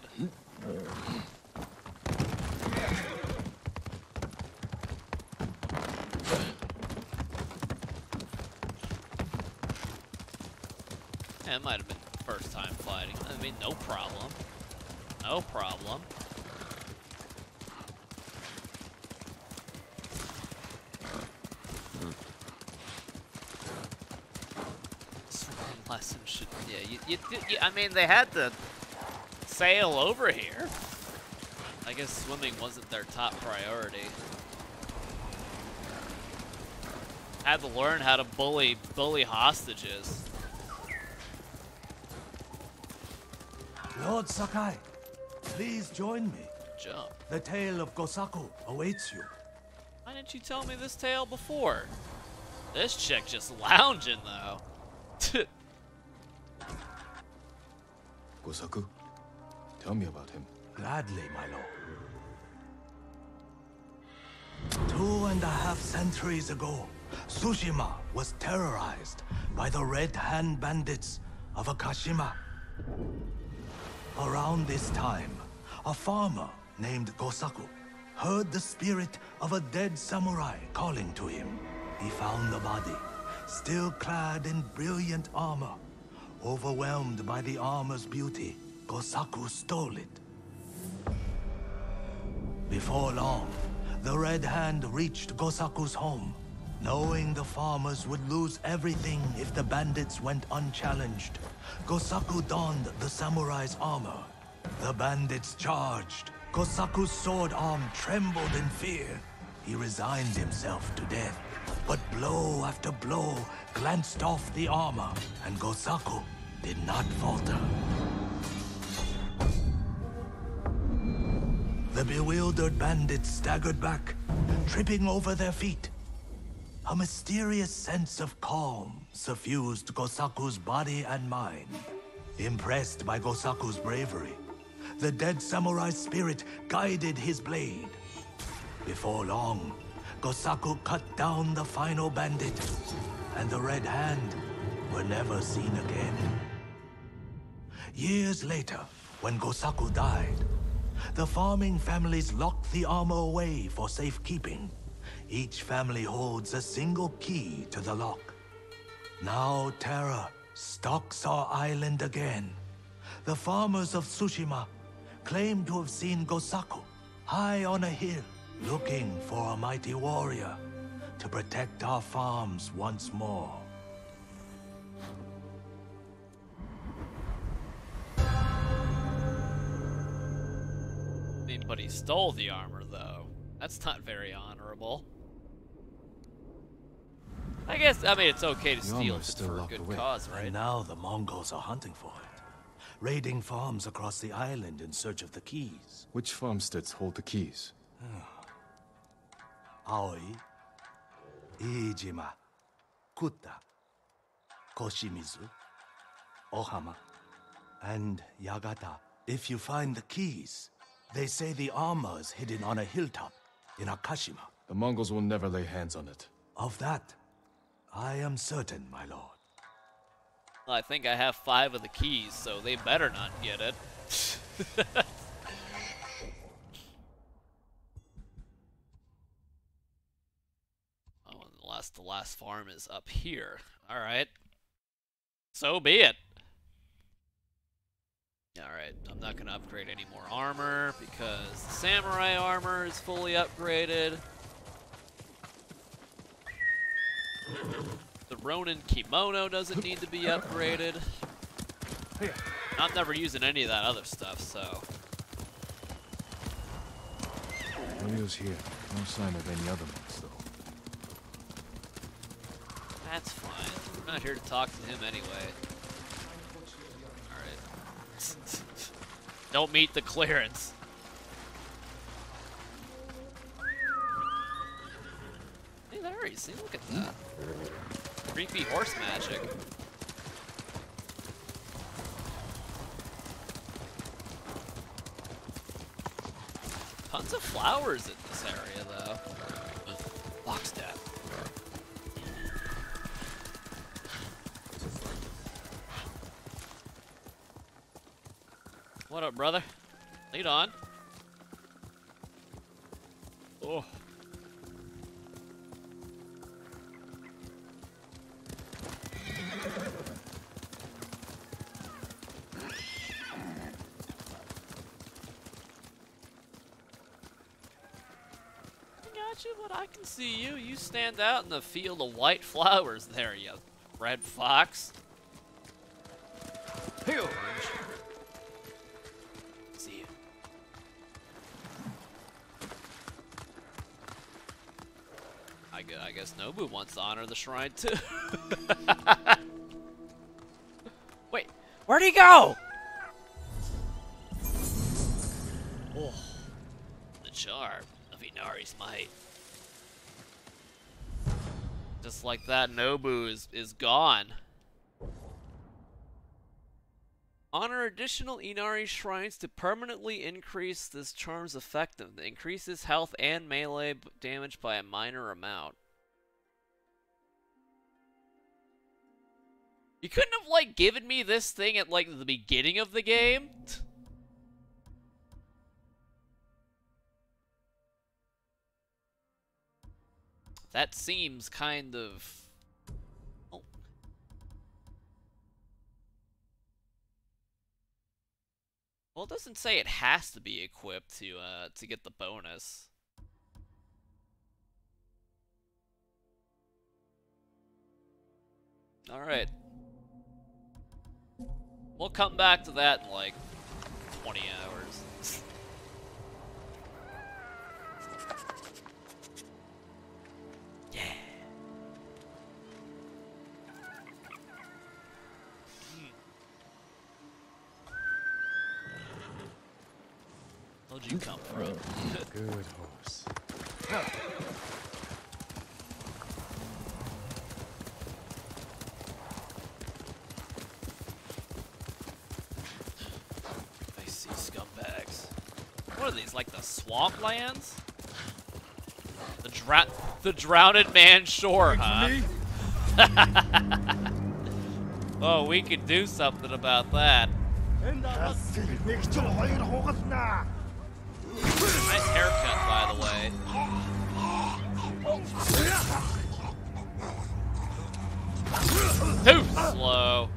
It might have been the first time fighting. I mean, no problem. No problem. Swimming lesson should, yeah, you, you, you, I mean, they had to sail over here. I guess swimming wasn't their top priority. Had to learn how to bully, bully hostages. Lord Sakai, please join me. Jump. The tale of Gosaku awaits you. Why didn't you tell me this tale before? This chick just lounging though. [LAUGHS] Gosaku, tell me about him. Gladly, my lord. Two and a half centuries ago, Tsushima was terrorized by the Red Hand Bandits of Akashima. Around this time, a farmer named Gosaku heard the spirit of a dead samurai calling to him. He found the body, still clad in brilliant armor. Overwhelmed by the armor's beauty, Gosaku stole it. Before long, the Red Hand reached Gosaku's home. Knowing the farmers would lose everything if the bandits went unchallenged, Gosaku donned the samurai's armor. The bandits charged. Gosaku's sword arm trembled in fear. He resigned himself to death. But blow after blow glanced off the armor, and Gosaku did not falter. The bewildered bandits staggered back, tripping over their feet. A mysterious sense of calm suffused Gosaku's body and mind. Impressed by Gosaku's bravery, the dead samurai's spirit guided his blade. Before long, Gosaku cut down the final bandit, and the Red Hand were never seen again. Years later, when Gosaku died, the farming families locked the armor away for safekeeping. Each family holds a single key to the lock. Now terror stalks our island again. The farmers of Tsushima claim to have seen Gosaku high on a hill, looking for a mighty warrior to protect our farms once more. I but he stole the armor though. That's not very honorable. I guess, I mean, it's okay to The steal armor's it's still for a locked good away. cause, right? And now the Mongols are hunting for it, raiding farms across the island in search of the keys. Which farmsteads hold the keys? Ah, Aoi, Iijima, Kuta, Koshimizu, Ohama, and Yagata. If you find the keys, they say the armor is hidden on a hilltop in Akashima. The Mongols will never lay hands on it. Of that, I am certain, my lord. I think I have five of the keys, so they better not get it. [LAUGHS] and the last, farm is up here. All right. So be it. Alright, I'm not gonna upgrade any more armor because the samurai armor is fully upgraded. The Ronin kimono doesn't need to be upgraded. I'm never using any of that other stuff, so. Rio's here. No sign of any other monks, though. That's fine. I'm not here to talk to him anyway. Alright. [LAUGHS] Don't meet the clearance. Hey, is. See, look at that. Creepy horse magic. Tons of flowers in this area, though. Lockstep. What up, brother? Lead on. Oh. Got you, but I can see you. You stand out in the field of white [LAUGHS] flowers there, you red fox. Hey, I gu- I guess Nobu wants to honor the shrine too. [LAUGHS] Wait, where'd he go? Oh, the charm of Inari's might. Just like that, Nobu is, is gone. Honor additional Inari shrines to permanently increase this charm's effectiveness. Increases health and melee damage by a minor amount. You couldn't have, like, given me this thing at, like, the beginning of the game? That seems kind of... Well, it doesn't say it has to be equipped to, uh, to get the bonus. Alright. We'll come back to that in, like, 20 hours. [LAUGHS] Where'd you come from? Good horse. I see scumbags. What are these, like the swamplands? The dra- the drowned man shore, huh? [LAUGHS] oh, we could do something about that. Nice haircut, by the way. Too slow.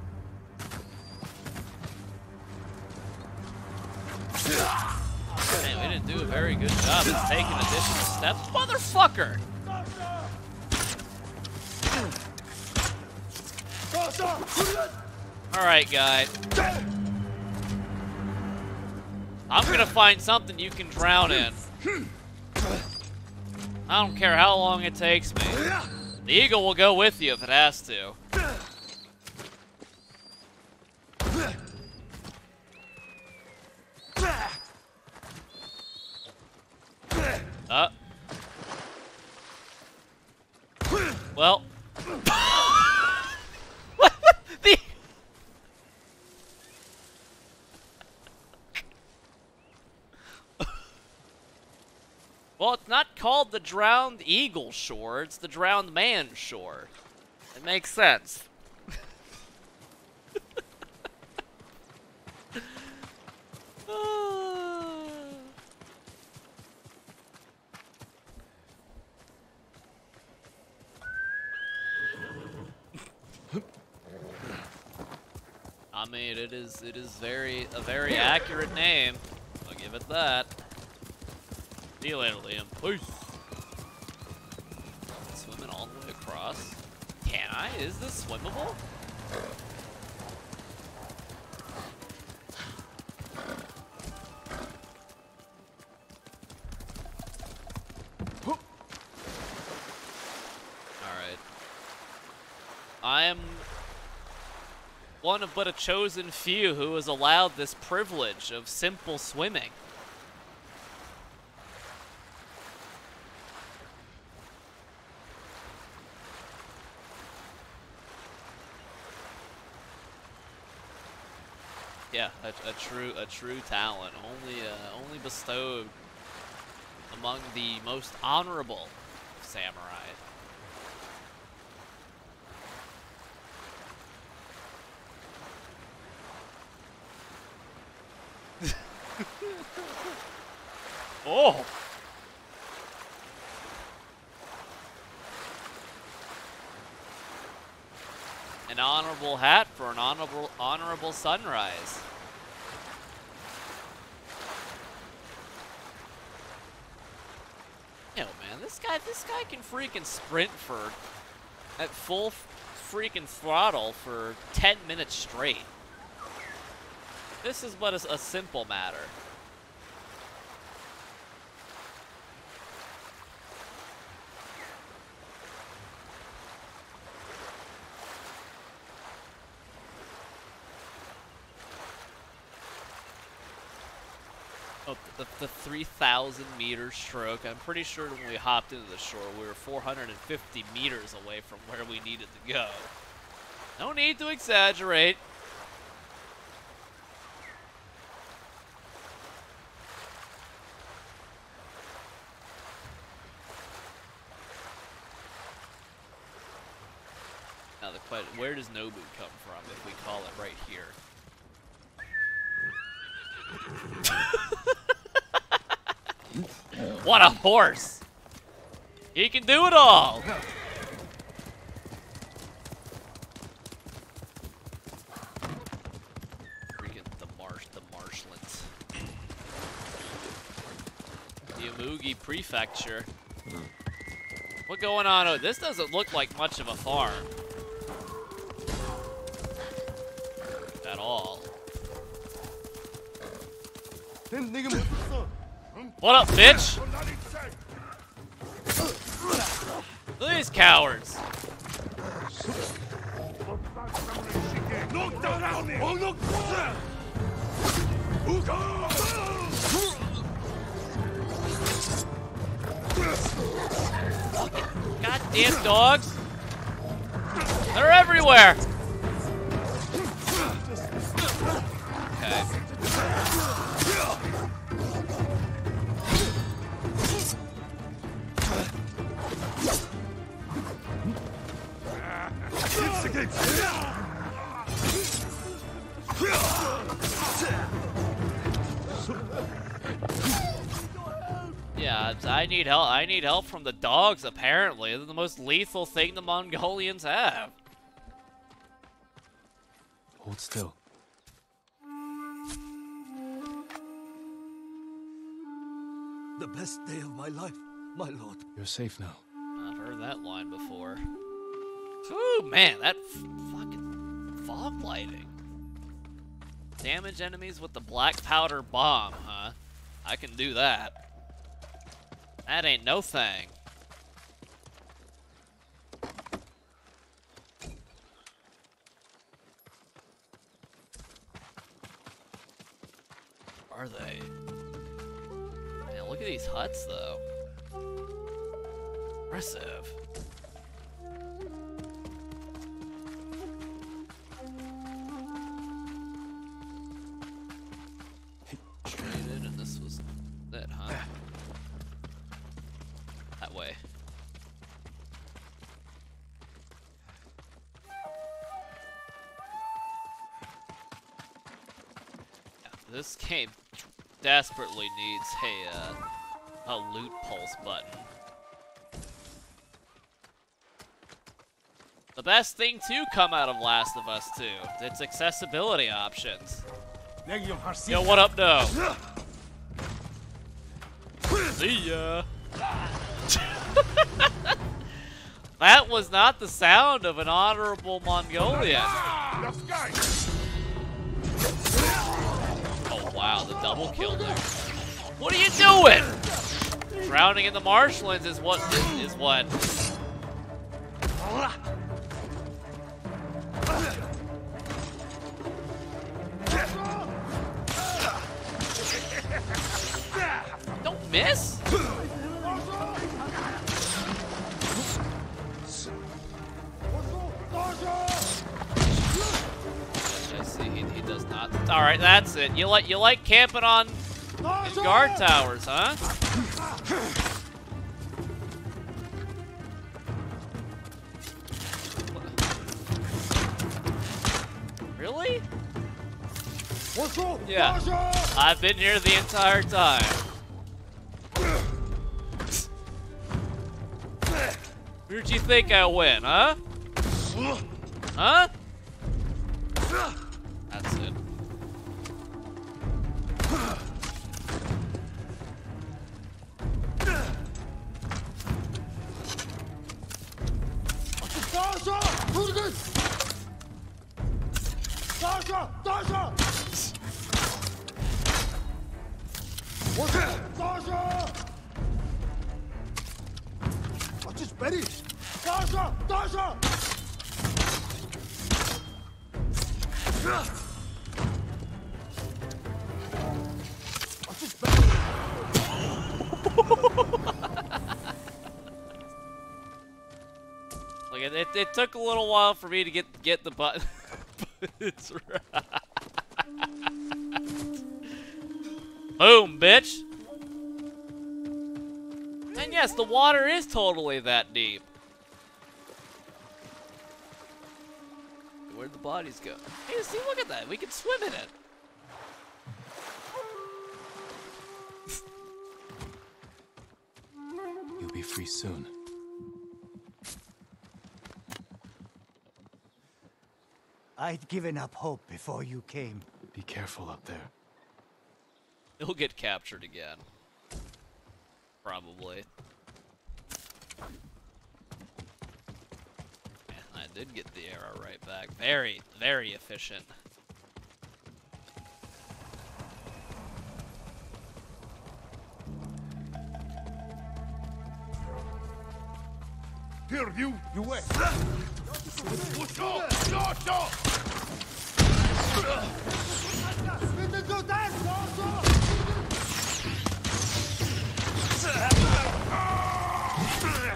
Man, we didn't do a very good job of taking additional steps. Motherfucker! Alright, guy. I'm gonna find something you can drown in. I don't care how long it takes me. The eagle will go with you if it has to. Uh. Well. what the? well, it's not called the drowned eagle shore. It's the drowned man shore. It makes sense. [SIGHS] I mean, it is it is very a very accurate name. I'll give it that. See you later, Liam. Peace. Can I? Is this swimmable? Alright. I am one of but a chosen few who is allowed this privilege of simple swimming. Yeah, a, a true a true talent, only uh, only bestowed among the most honorable samurai. [LAUGHS] oh. An honorable hat for an honorable honorable sunrise. Yo, guy this guy can freaking sprint for at full freaking throttle for 10 minutes straight. This is but a, a simple matter. Oh, the, the 3,000 meter stroke. I'm pretty sure when we hopped into the shore, we were 450 meters away from where we needed to go. No need to exaggerate. Now the question, where does Nobu come from if we call it right here? [LAUGHS] what a horse! He can do it all! Freaking the marsh, the marshlands. The Umugi Prefecture. What going on? Oh, this doesn't look like much of a farm. At all. What up, bitch? Look at these cowards. Goddamn dogs. They're everywhere. Need help. I need help from the dogs. Apparently, they're the most lethal thing the Mongolians have. Hold still. The best day of my life, my lord. You're safe now. I've heard that line before. Ooh, man, that f- fucking fog lighting. Damage enemies with the black powder bomb, huh? I can do that. That ain't no thing. Are they? Man, look at these huts, though. Impressive. Desperately needs a uh, a loot pulse button. The best thing to come out of Last of Us 2, its accessibility options. Yo, what up, though? See ya. [LAUGHS] that was not the sound of an honorable Mongolian. Wow, the double kill there. What are you doing? Drowning in the marshlands is what is, is what. It. You like you like camping on guard towers, huh? Really? Yeah. I've been here the entire time. Where'd you think I went, huh? Huh? Took a little while for me to get get the button. but [LAUGHS] it's right. Boom, bitch. And yes, the water is totally that deep. Where'd the bodies go? Hey, see, look at that. We can swim in it. You'll be free soon. I'd given up hope before you came. Be careful up there. He'll get captured again. Probably. Man, I did get the arrow right back. Very, very efficient. You, you wait.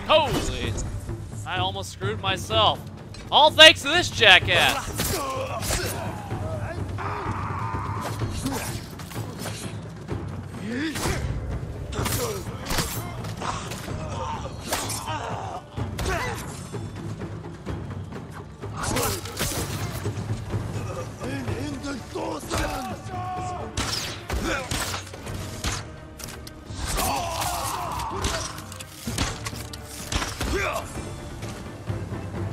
Holy! I almost screwed myself. All thanks to this jackass!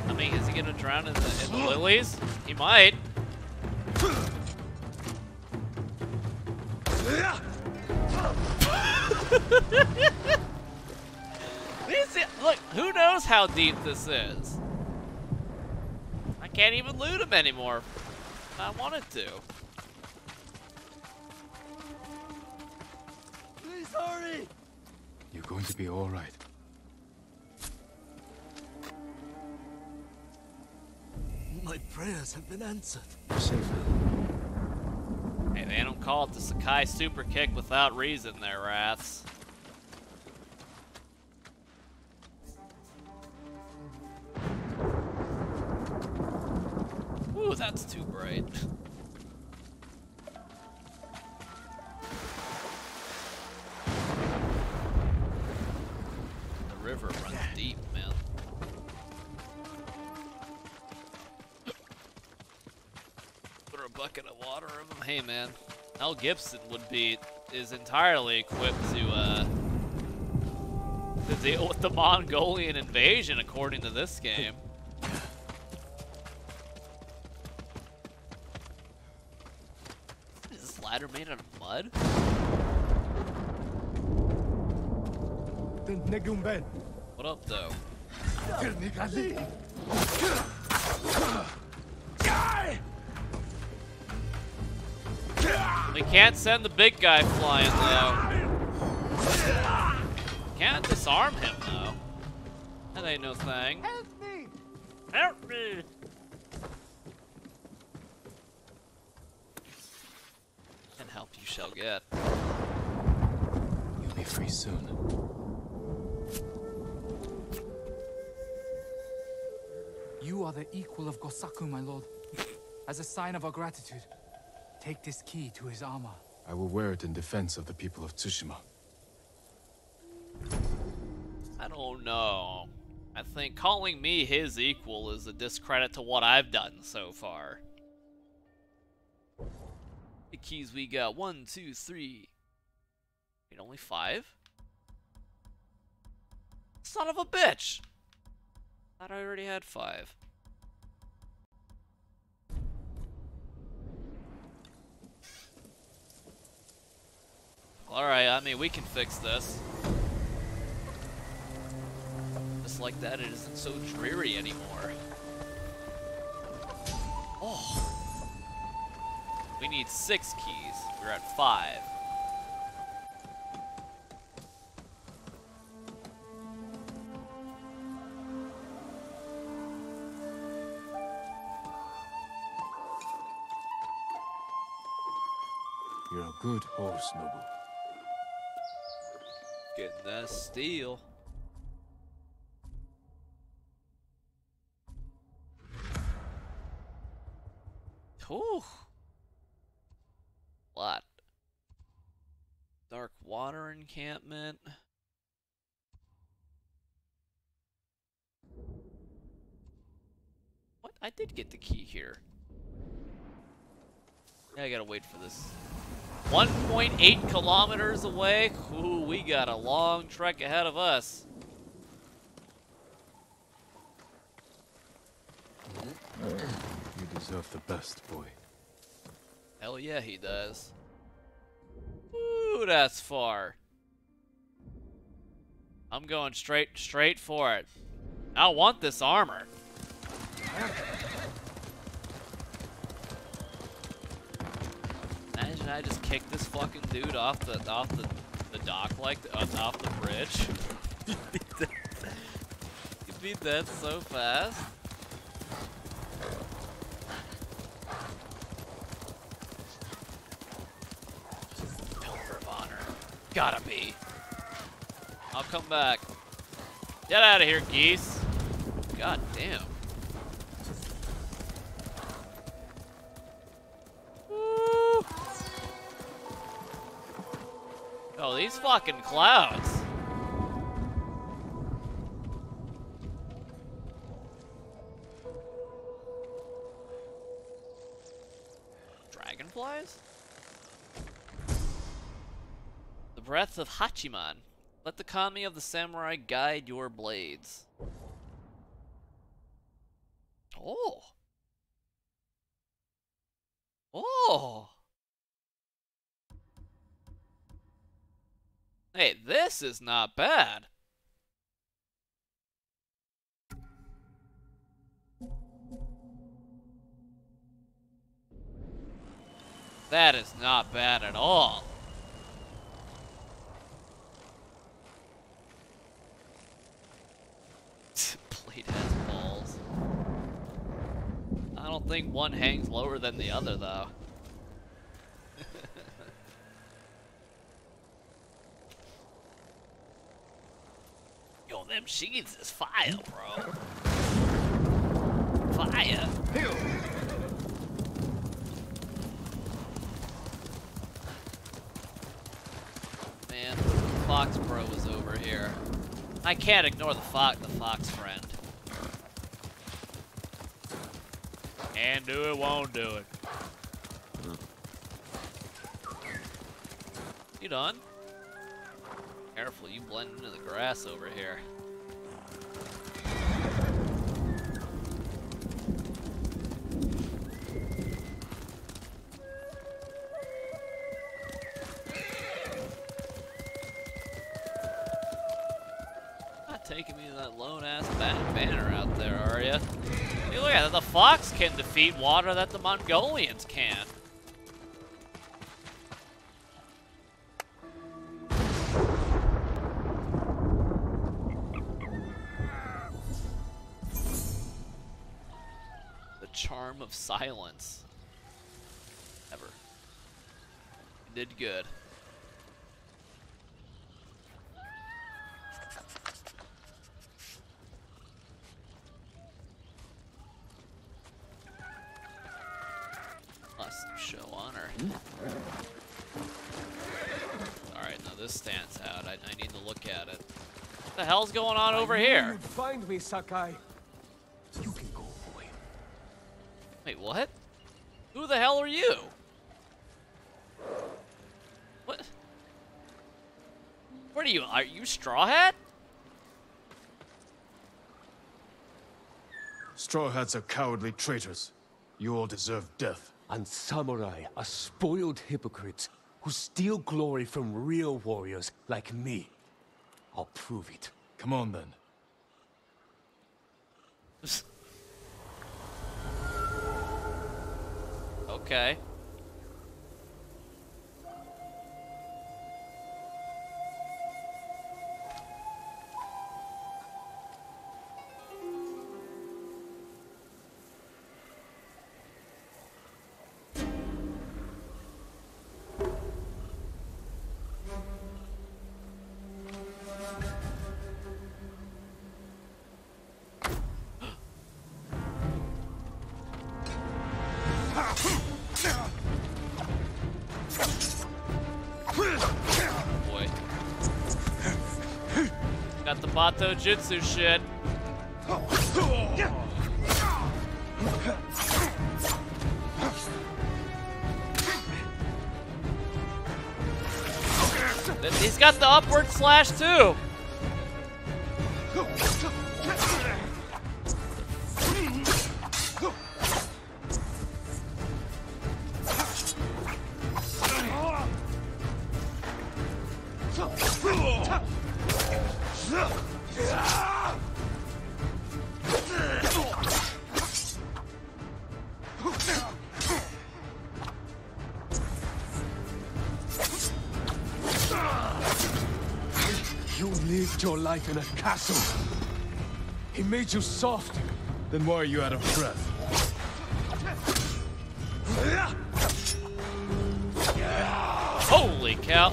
I mean, is he gonna drown in the, in the lilies? He might. [LAUGHS] This is, look, who knows how deep this is? I can't even loot him anymore. I wanted to. Please hurry! You're going to be all right. My prayers have been answered. You're safe. now. Hey, they don't call it the Sakai super kick without reason there, Wraths. Ooh, that's too bright. river runs deep, man. Put a bucket of water in them. Hey, man. Al Gibson would be is entirely equipped to uh, to deal with the Mongolian invasion, according to this game. [LAUGHS] Is this ladder made out of mud? What up, though? We can't send the big guy flying, though. Can't disarm him, though. That ain't no thing. Help me! Help me! And help you shall get. You'll be free soon. You are the equal of Gosaku, my lord. As a sign of our gratitude, take this key to his armor. I will wear it in defense of the people of Tsushima. I don't know. I think calling me his equal is a discredit to what I've done so far. The keys we got one, two, three. Wait, only five? Son of a bitch! Thought I already had five. Alright, I mean, we can fix this. Just like that, it isn't so dreary anymore. Oh. We need six keys. We're at five. You're a good horse, Nobu. Getting that steel. Whew. Lot. Dark water encampment. What? I did get the key here. Yeah, I gotta wait for this. 1.8 kilometers away? Ooh, we got a long trek ahead of us. You deserve the best, boy. Hell yeah, he does. Ooh, that's far. I'm going straight straight for it. I want this armor. Imagine I just kicked this fucking dude off the off the, the dock like uh, off the bridge. You'd beat that so fast. Honor. Gotta be. I'll come back. Get out of here, geese. God damn. Fucking clouds. Dragonflies? The breath of Hachiman. Let the kami of the samurai guide your blades. Oh. Oh. Hey, this is not bad. That is not bad at all. [LAUGHS] Blade has balls. I don't think one hangs lower than the other, though. Yo, them sheets is fire, bro. Fire. Man, Fox Bro is over here. I can't ignore the fox, the fox friend. Can do it, won't do it. You done? Careful, you blend into the grass over here. Not taking me to that lone-ass banner out there, are you? Hey, look at that. The fox can defeat water that the Mongolian silence. Ever. Did good. Must show honor. Alright, now this stands out. I, I need to look at it. What the hell's going on over here? Find me, Sakai. What? Who the hell are you? What? What are you? Are you Straw Hat? Straw Hats are cowardly traitors. You all deserve death. And samurai are spoiled hypocrites who steal glory from real warriors like me. I'll prove it. Come on then. [LAUGHS] Okay. Jutsu shit. He's got the upward slash too. Castle. He made you soft. Then why are you out of breath? Holy cow.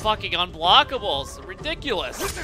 Fucking unblockables. Ridiculous.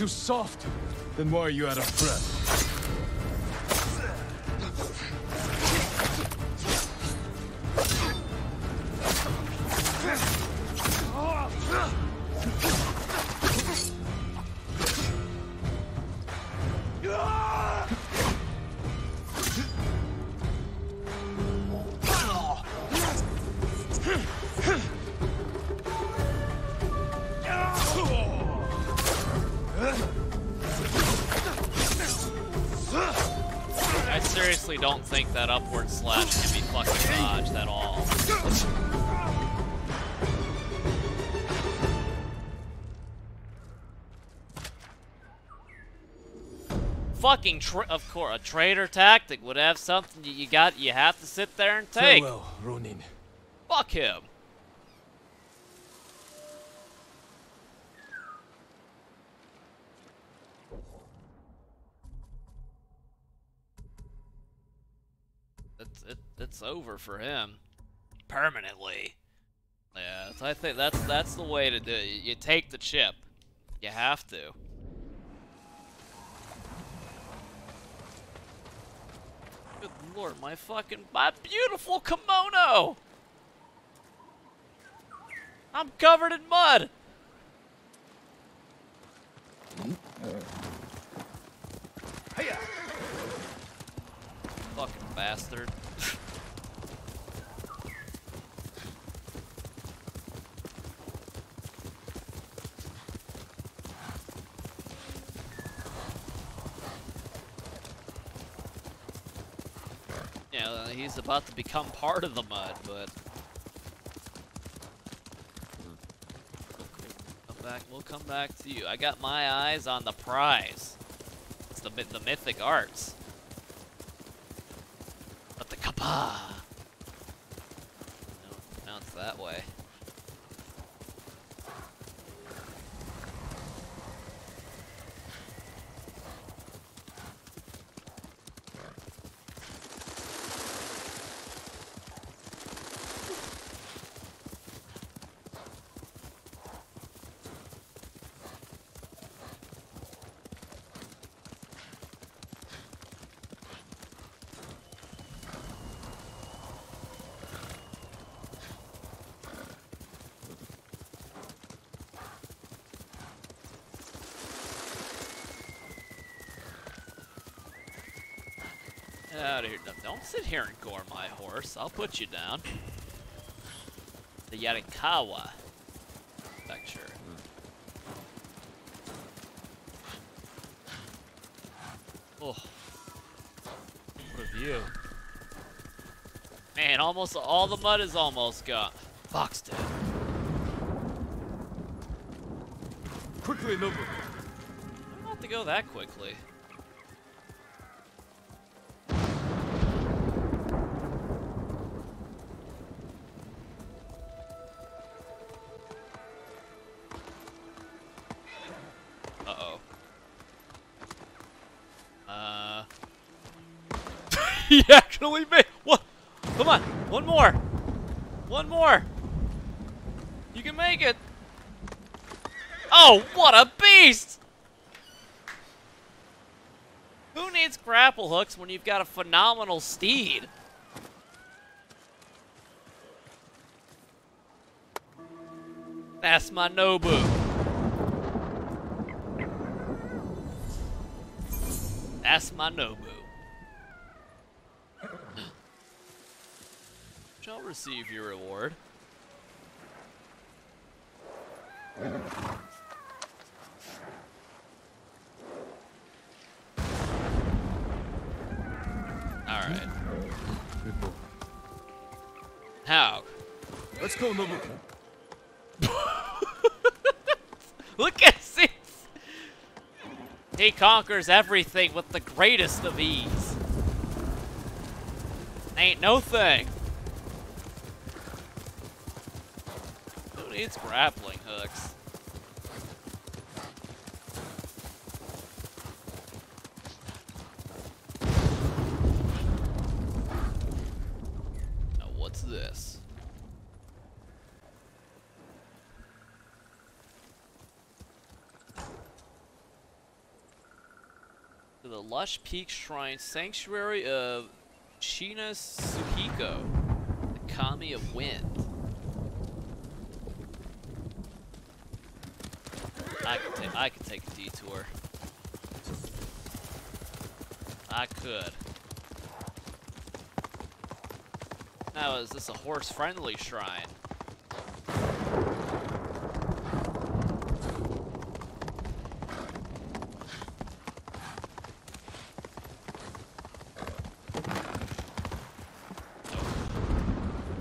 You soft. Then why are you out of breath? Fucking, of course, a traitor tactic would have something you, you got. You have to sit there and take. Farewell, Ronin. Fuck him. It's it, it's over for him permanently. Yeah, so I think that's that's the way to do it. You take the chip. You have to. Good lord, my fucking my beautiful kimono. I'm covered in mud. Hey! Fucking bastard. Yeah, he's about to become part of the mud, but come back. We'll come back to you. I got my eyes on the prize. It's the the mythic arts. But the kappa. No, now it's that way. Get out of here. No, don't sit here and gore my horse. I'll put you down. The Yarikawa lecture. Oh. What a view. Man, almost all the mud is almost gone. Fox dead. Quickly, Nobu. I don't have to go that quickly. Hooks when you've got a phenomenal steed? That's my Nobu. That's my Nobu. Shall receive your reward. [LAUGHS] Look at this! He conquers everything with the greatest of ease. Ain't no thing. Who needs grappling hooks? Now what's this? To the Lush Peak Shrine Sanctuary of Shinatsuhiko, the Kami of Wind. I could take I could take a detour. I could. Now is this a horse friendly shrine?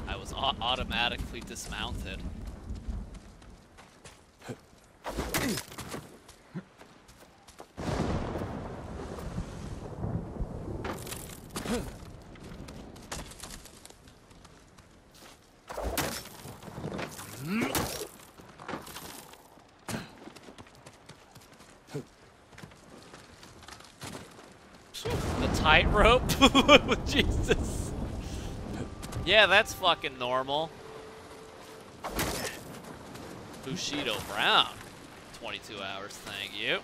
I was au automatically dismounted. The tightrope? [LAUGHS] Jesus. Yeah, that's fucking normal. Bushido Brown. 22 hours, thank you.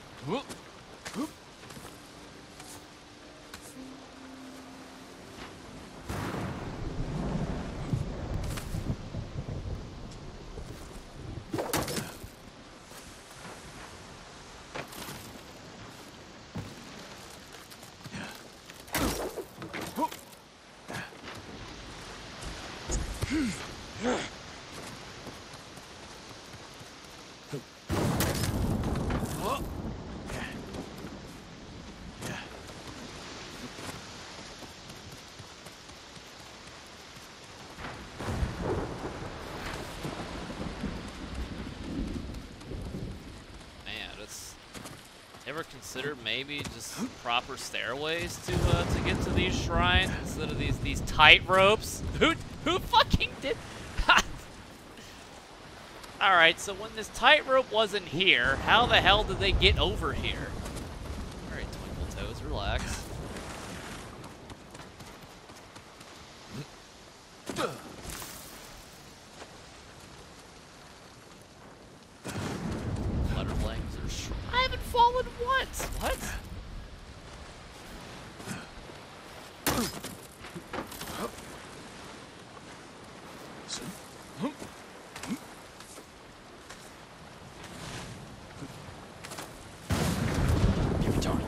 Man, it's ever considered maybe just proper stairways to uh, to get to these shrines instead of these these tight ropes? Who who fucking did? [LAUGHS] All right, so when this tightrope wasn't here, how the hell did they get over here? All right, Twinkle Toes, relax. Flutterflames are sh I haven't fallen once. What? Give it to me.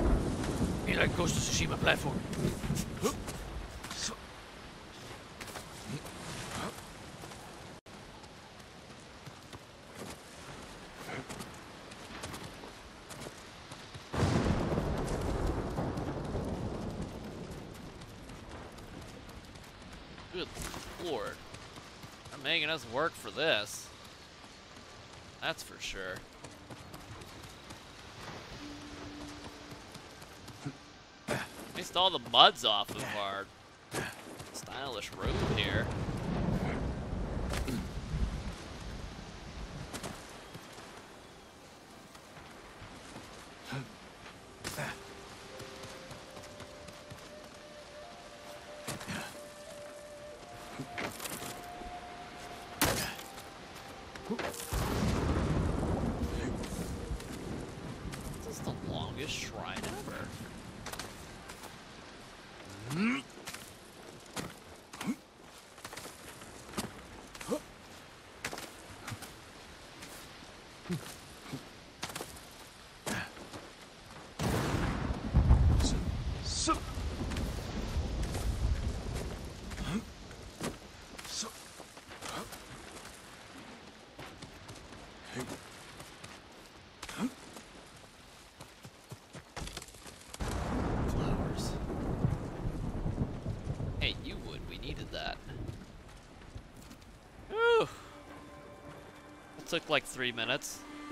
Me like Ghost of Tsushima platform. Good lord. They're making us work for this. That's for sure. At least all the mud's off of our stylish road here. Took like three minutes. [LAUGHS]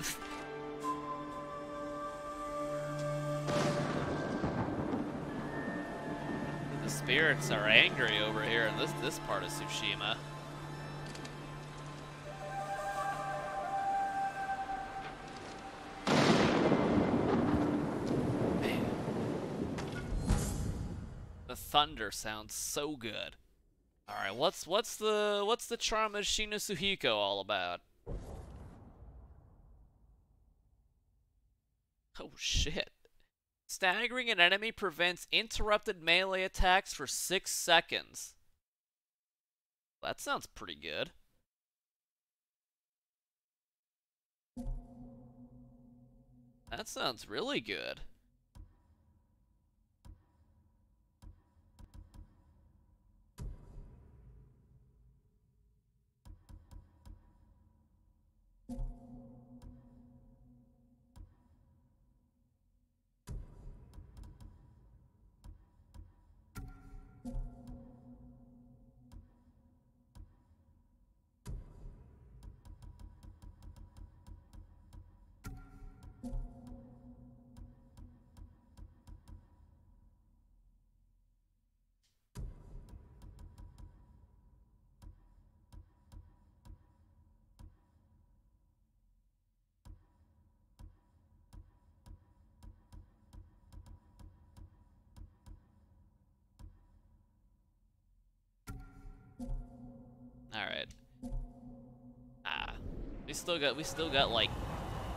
the spirits are angry over here in this this part of Tsushima. The thunder sounds so good. All right, what's what's the what's the charm of Shinatsuhiko all about? Oh shit. Staggering an enemy prevents interrupted melee attacks for 6 seconds. That sounds pretty good. That sounds really good. Still got we still got like.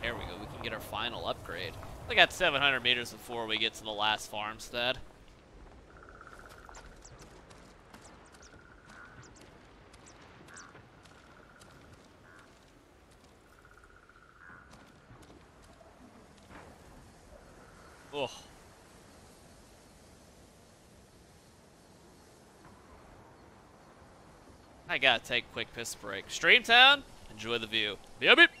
There we go. We can get our final upgrade. We got 700 meters before we get to the last farmstead. Oh. I gotta take quick piss break. Streamtown, enjoy the view. Beep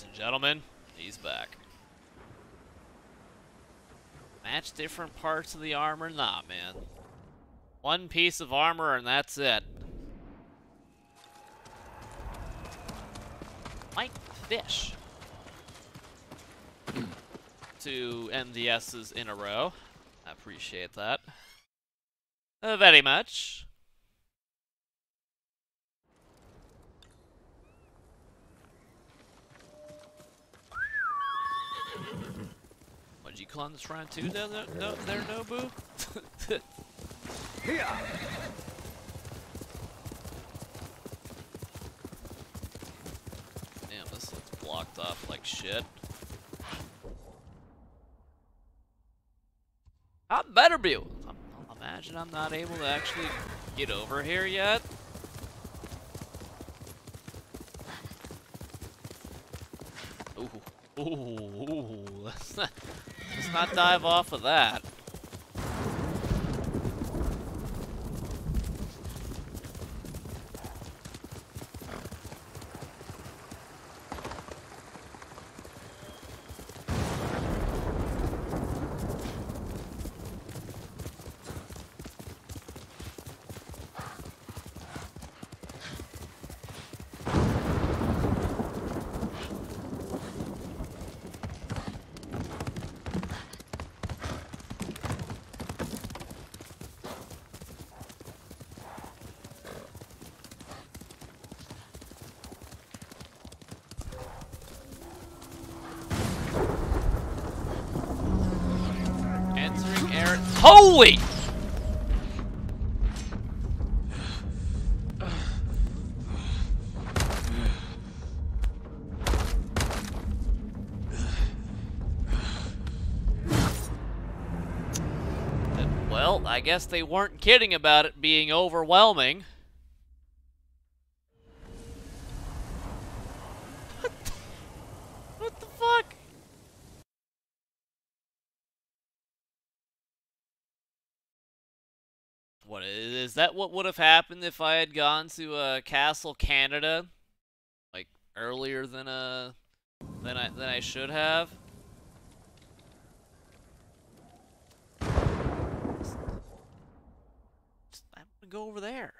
ladies and gentlemen, he's back. Match different parts of the armor? Nah, man. One piece of armor and that's it. Mike Fish. [CLEARS THROAT] Two MDSs in a row. I appreciate that. Uh, very much. What, did you climb this round too there, there, no, there Nobu? Here. Damn, this looks blocked off like shit. I better be. I'm, imagine I'm not able to actually get over here yet. Ooh, ooh. Not, [LAUGHS] let's not dive off of that. Entering air. Holy! Well, I guess they weren't kidding about it being overwhelming. What the, what the fuck? What is that? What would have happened if I had gone to uh, Castle Kaneda, like earlier than uh than I than I should have? Just, I'm gonna go over there.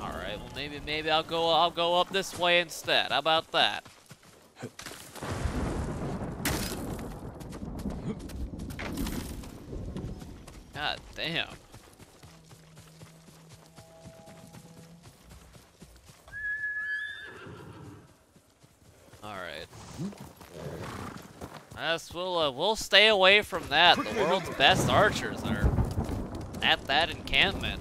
All right. Well, maybe maybe I'll go I'll go up this way instead. How about that? [LAUGHS] God damn. Alright. Yes, we'll uh, we'll stay away from that. The world's best archers are at that encampment.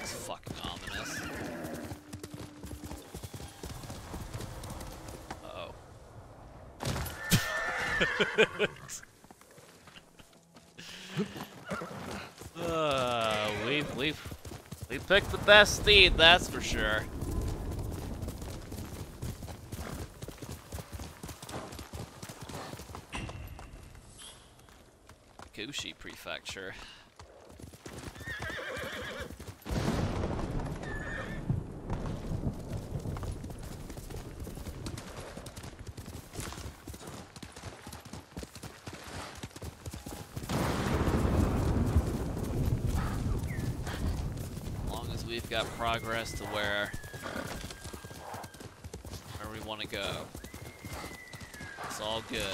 This is fucking ominous. Uh oh. uh, we've we've we picked the best steed, that's for sure. Kushi Prefecture. As long as we've got progress to where where we want to go. It's all good.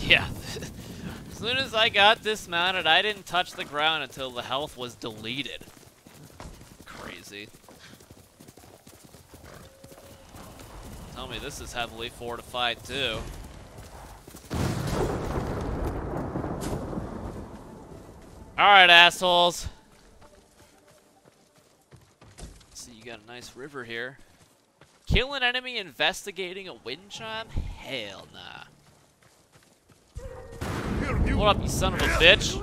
Yeah. [LAUGHS] as soon as I got dismounted, I didn't touch the ground until the health was deleted. Crazy. Tell me this is heavily fortified too. Alright, assholes. See, you got a nice river here. Kill an enemy investigating a wind chime? Hell nah. What up, you son of a bitch?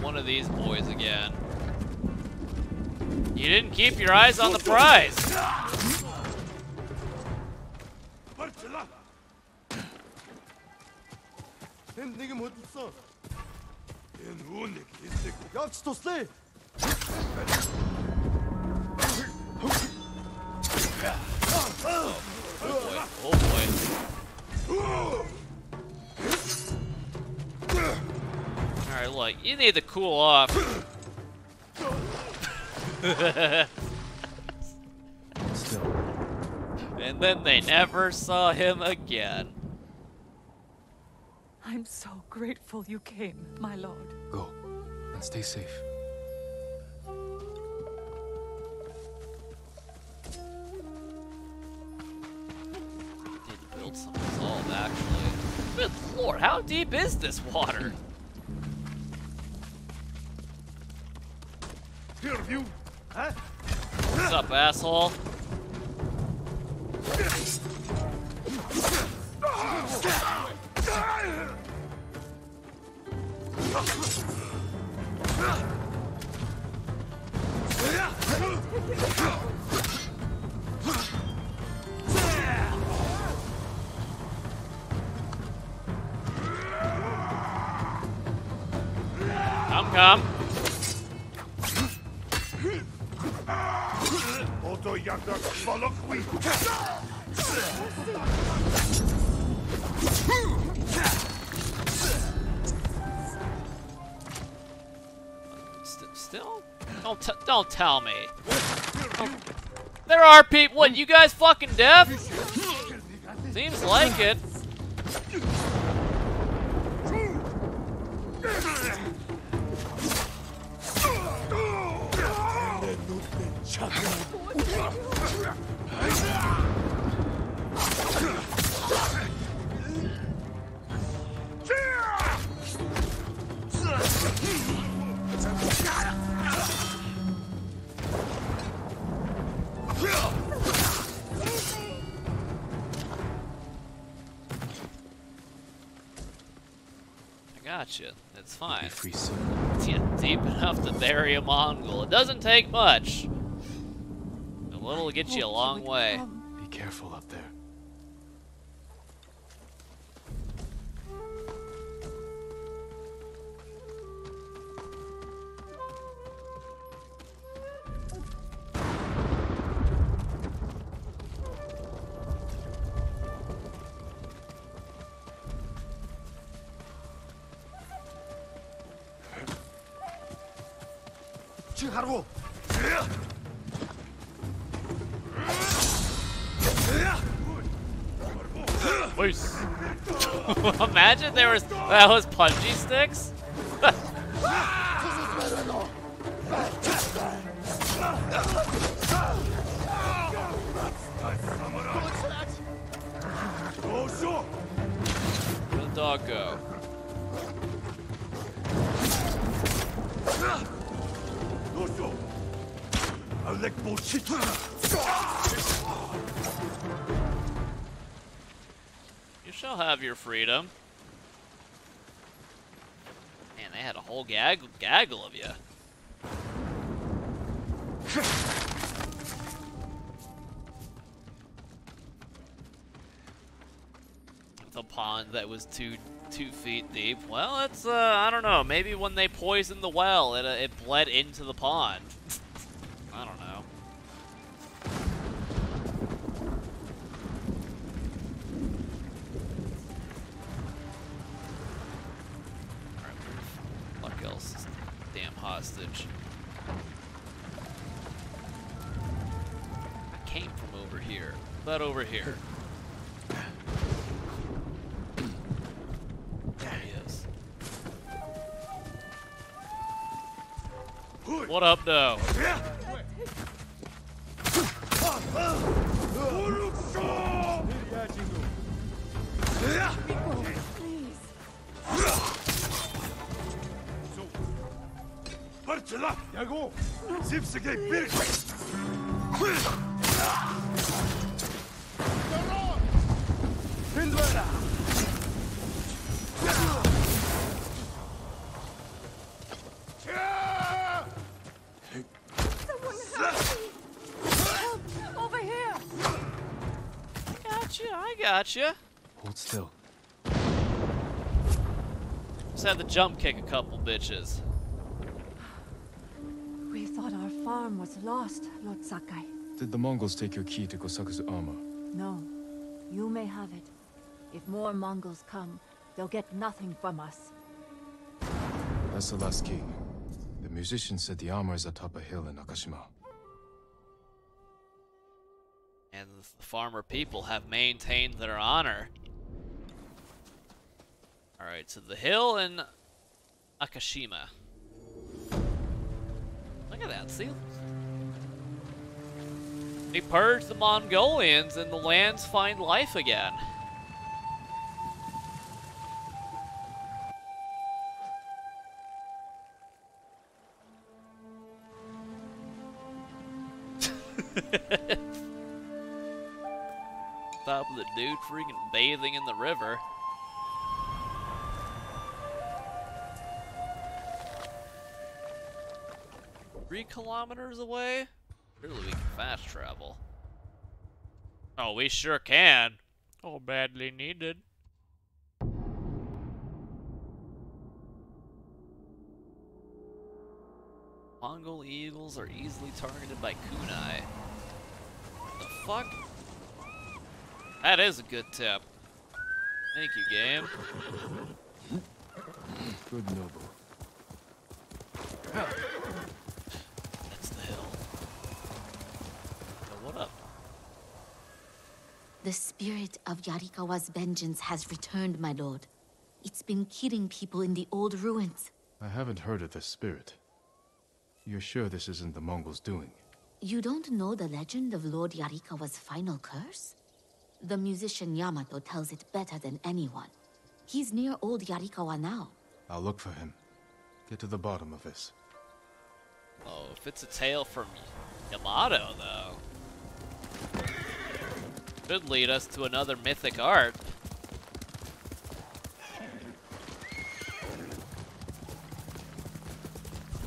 One, one, one of these boys again. You didn't keep your eyes on the prize. You need to cool off. [LAUGHS] And then they never saw him again. I'm so grateful you came, my lord. go and stay safe. Need to build some resolve, actually. Good lord, how deep is this water? Huh? What's up, asshole? Ah! St still? Don't don't tell me. There are people. What? You guys fucking deaf? Seems like it. It's fine. free soon. Yeah, deep enough to bury a Mongol. It doesn't take much. A little will get you a oh, long way. Be careful up there. That was punchy sticks. Where'd the dog go? You shall have your freedom. Man, they had a whole gag gaggle of you. [LAUGHS] the pond that was two two feet deep. Well, it's uh, I don't know. Maybe when they poisoned the well, it uh, it bled into the pond. [LAUGHS] hostage? I came from over here. But over here. There he is. What up, though? Parçala! Yago! Zipsige bir! Hindwara! Over here! Gotcha, I gotcha. Hold still. Just had to jump kick a couple bitches. We thought our farm was lost, Lord Sakai. Did the Mongols take your key to Gosaku's armor? No, you may have it. If more Mongols come, they'll get nothing from us. That's the last key. The musician said the armor is atop a hill in Akashima. And the farmer people have maintained their honor. Alright, so the hill in Akashima. Look at that, see? They purge the Mongolians and the lands find life again. [LAUGHS] Top of the dude freaking bathing in the river. Three kilometers away? Surely we can fast travel. Oh, we sure can. Oh, badly needed. Mongol eagles are easily targeted by kunai. The fuck? That is a good tip. Thank you, game. Good noble. That's the hill. Yo, what up? The spirit of Yarikawa's vengeance has returned, my lord. It's been killing people in the old ruins. I haven't heard of this spirit. You're sure this isn't the Mongols' doing? You don't know the legend of Lord Yarikawa's final curse? The musician Yamato tells it better than anyone. He's near old Yarikawa now. I'll look for him. Get to the bottom of this. Oh, if it's a tale from Yamato, though. Could lead us to another mythic art.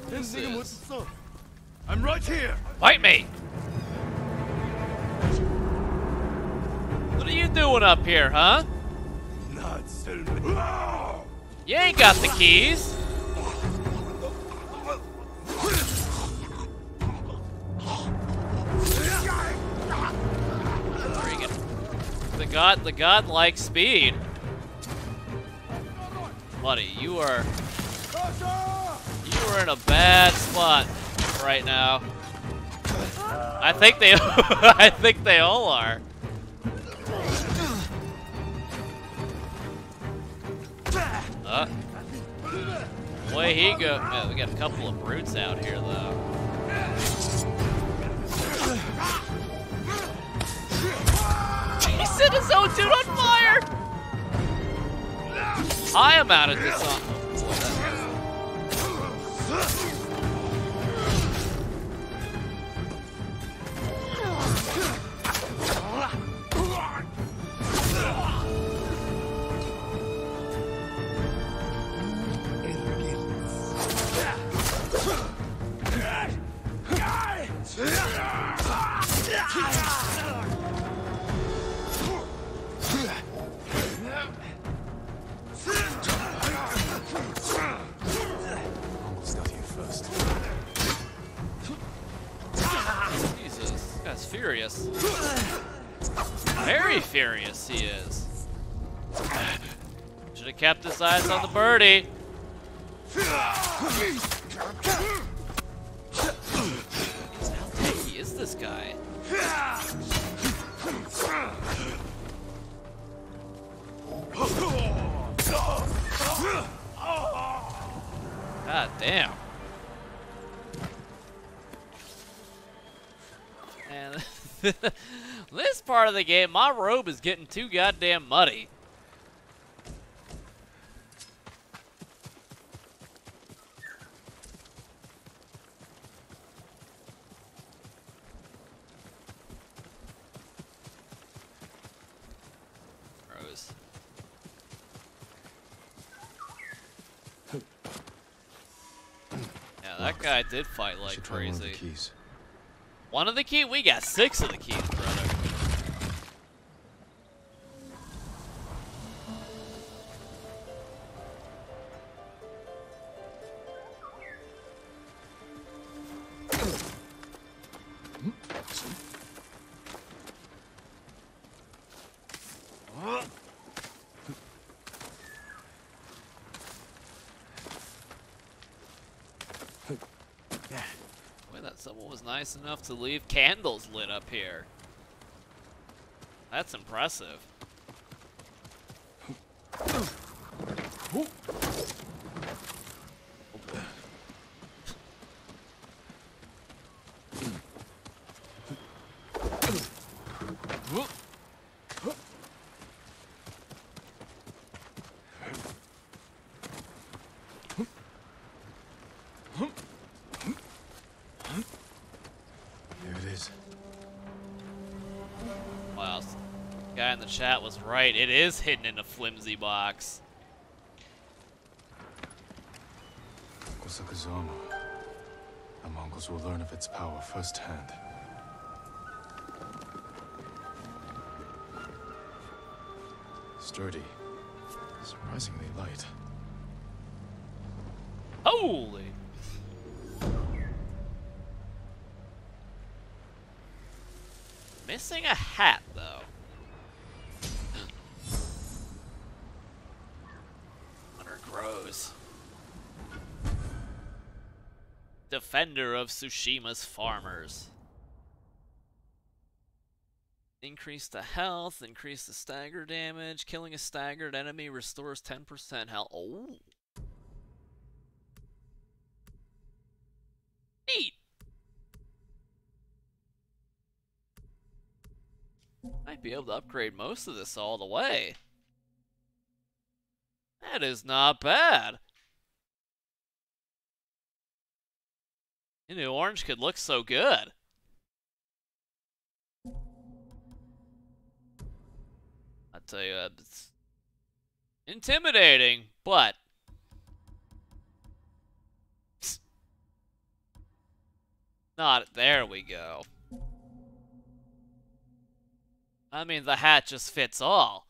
This is... I'm right here! Fight me! What are you doing up here, huh? Not still. You ain't got the keys. Freaking- The god, the speed. Buddy, you are, you are in a bad spot. right now. I think they [LAUGHS] I think they all are. Uh, way he go. Yeah, we got a couple of brutes out here though. Set his own dude on fire! I am out of this uh, furious. Very furious he is. Should have kept his eyes on the birdie. How tanky is this guy? God damn. [LAUGHS] this part of the game, my robe is getting too goddamn muddy. [CLEARS THROAT] Yeah, that guy did fight like Should try one of the crazy. One of the key? We got six of the keys, brother. Nice enough to leave candles lit up here. That's impressive. Here it is. Wow. s- Guy in the chat was right. It is hidden in a flimsy box. Gosaku's armor. The Mongols will learn of its power firsthand. Sturdy. Surprisingly light. Holy! Missing a hat, Defender of Tsushima's farmers. Increase the health, increase the stagger damage. Killing a staggered enemy restores 10% health. Oh. Neat. Might be able to upgrade most of this all the way. That is not bad. You knew orange could look so good. I tell you, uh, it's intimidating, but not. There we go. I mean, the hat just fits all.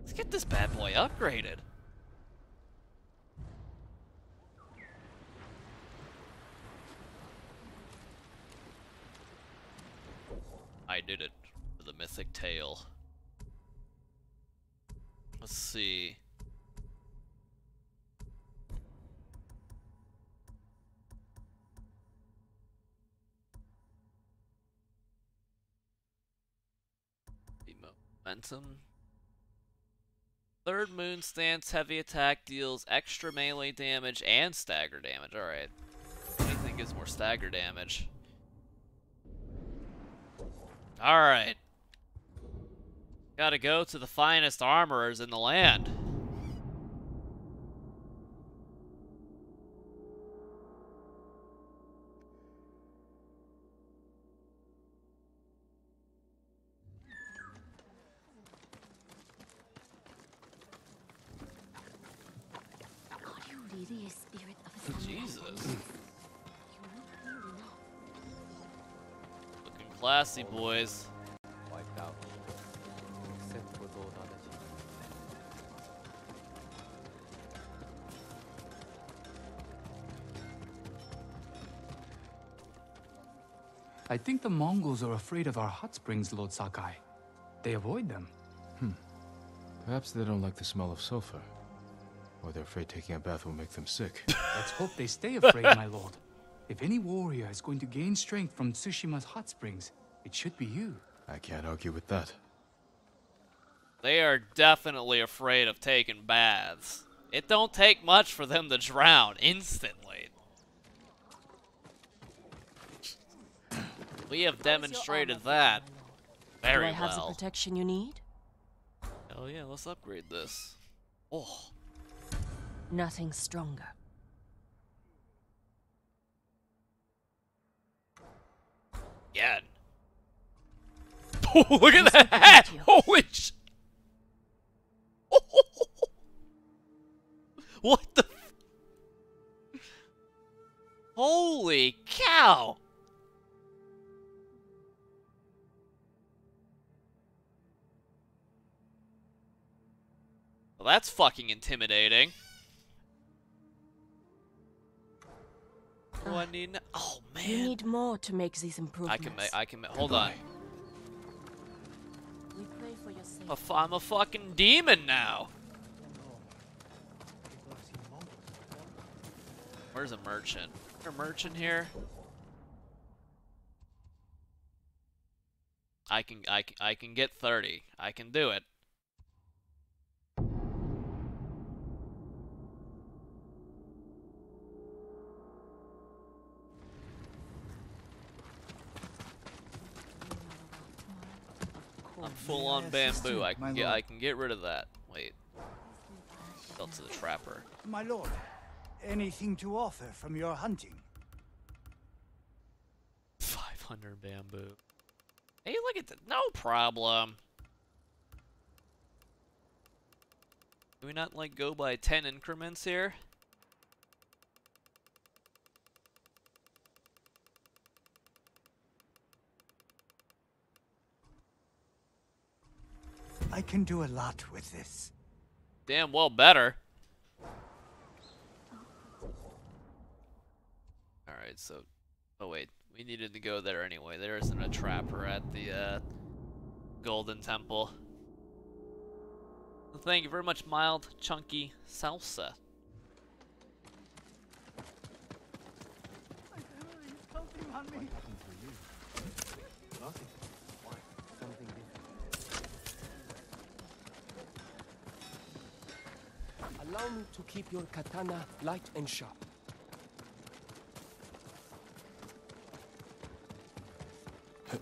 Let's get this bad boy upgraded. I did it for the mythic tale. Let's see. Momentum. Third Moon stance heavy attack deals extra melee damage and stagger damage. Alright. Anything gives more stagger damage. Alright. Gotta go to the finest armorers in the land. Think the Mongols are afraid of our hot springs, Lord Sakai. They avoid them. Hmm. Perhaps they don't like the smell of sulfur. Or they're afraid taking a bath will make them sick. [LAUGHS] Let's hope they stay afraid, my lord. If any warrior is going to gain strength from Tsushima's hot springs, it should be you. I can't argue with that. They are definitely afraid of taking baths. It don't take much for them to drown instantly. We have demonstrated that very well. Do I have well. the protection you need? Oh yeah, let's upgrade this. Oh, Nothing stronger. again. Oh, [LAUGHS] look at that hat! Holy sh- [LAUGHS] What the? Holy cow! Well, that's fucking intimidating. Ah. Oh, I need. Oh man. You need more to make these improvements. I can make. I can make. Hold on. We pray for your safety. A f- I'm a fucking demon now. Where's a merchant? Is there a merchant here? I can. I can. I can get 30. I can do it. Full on bamboo. I can get. I can get rid of that. Wait. Sell to the trapper. My lord, anything to offer from your hunting? 500 bamboo. Hey, look at that. No problem. Do we not like go by 10 increments here? I can do a lot with this. Damn well better. Alright, so. Oh, wait. We needed to go there anyway. There isn't a trapper at the uh, Golden Temple. Well, thank you very much, mild, chunky salsa. Allow me to keep your katana light and sharp. [LAUGHS]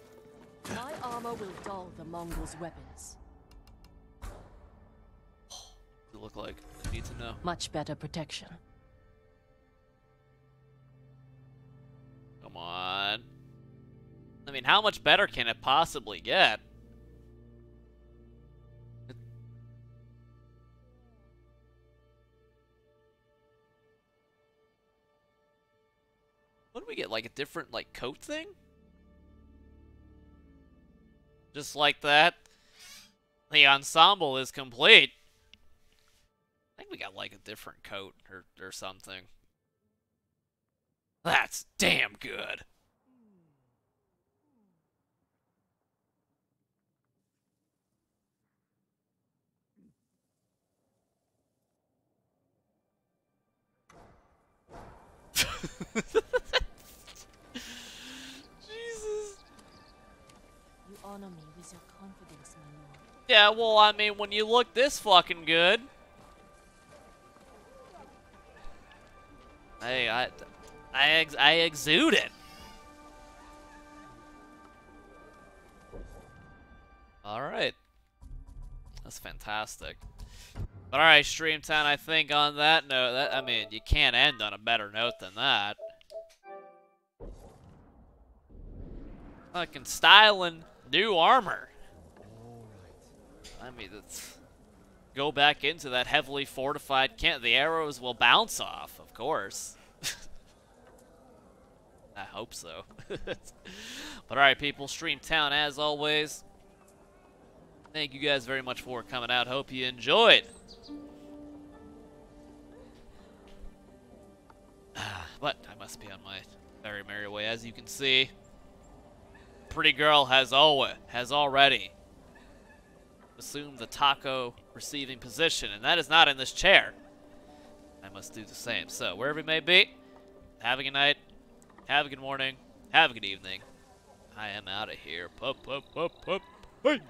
My armor will dull the Mongols' weapons. Does look like? I need to know. Much better protection. Come on. I mean, how much better can it possibly get? Like a different, like, coat thing? Just like that? The ensemble is complete. I think we got, like, a different coat or, or something. That's damn good. [LAUGHS] honor me with your confidence, my lord. Yeah, well, I mean, when you look this fucking good. Hey, I, I, ex I exude it. All right. That's fantastic. But all right, Streamtown, I think on that note, that I mean, you can't end on a better note than that. Fucking styling new armor. I mean, it's go back into that heavily fortified camp. The arrows will bounce off, of course. [LAUGHS] I hope so. [LAUGHS] but alright, people, Stream Town as always. Thank you guys very much for coming out. Hope you enjoyed. [SIGHS] but I must be on my very merry way, as you can see. Pretty girl has always has already assumed the taco receiving position, and that is not in this chair. I must do the same. So, wherever you may be, have a good night, have a good morning, have a good evening. I am out of here. Pup, pup, pup, pup. Hey!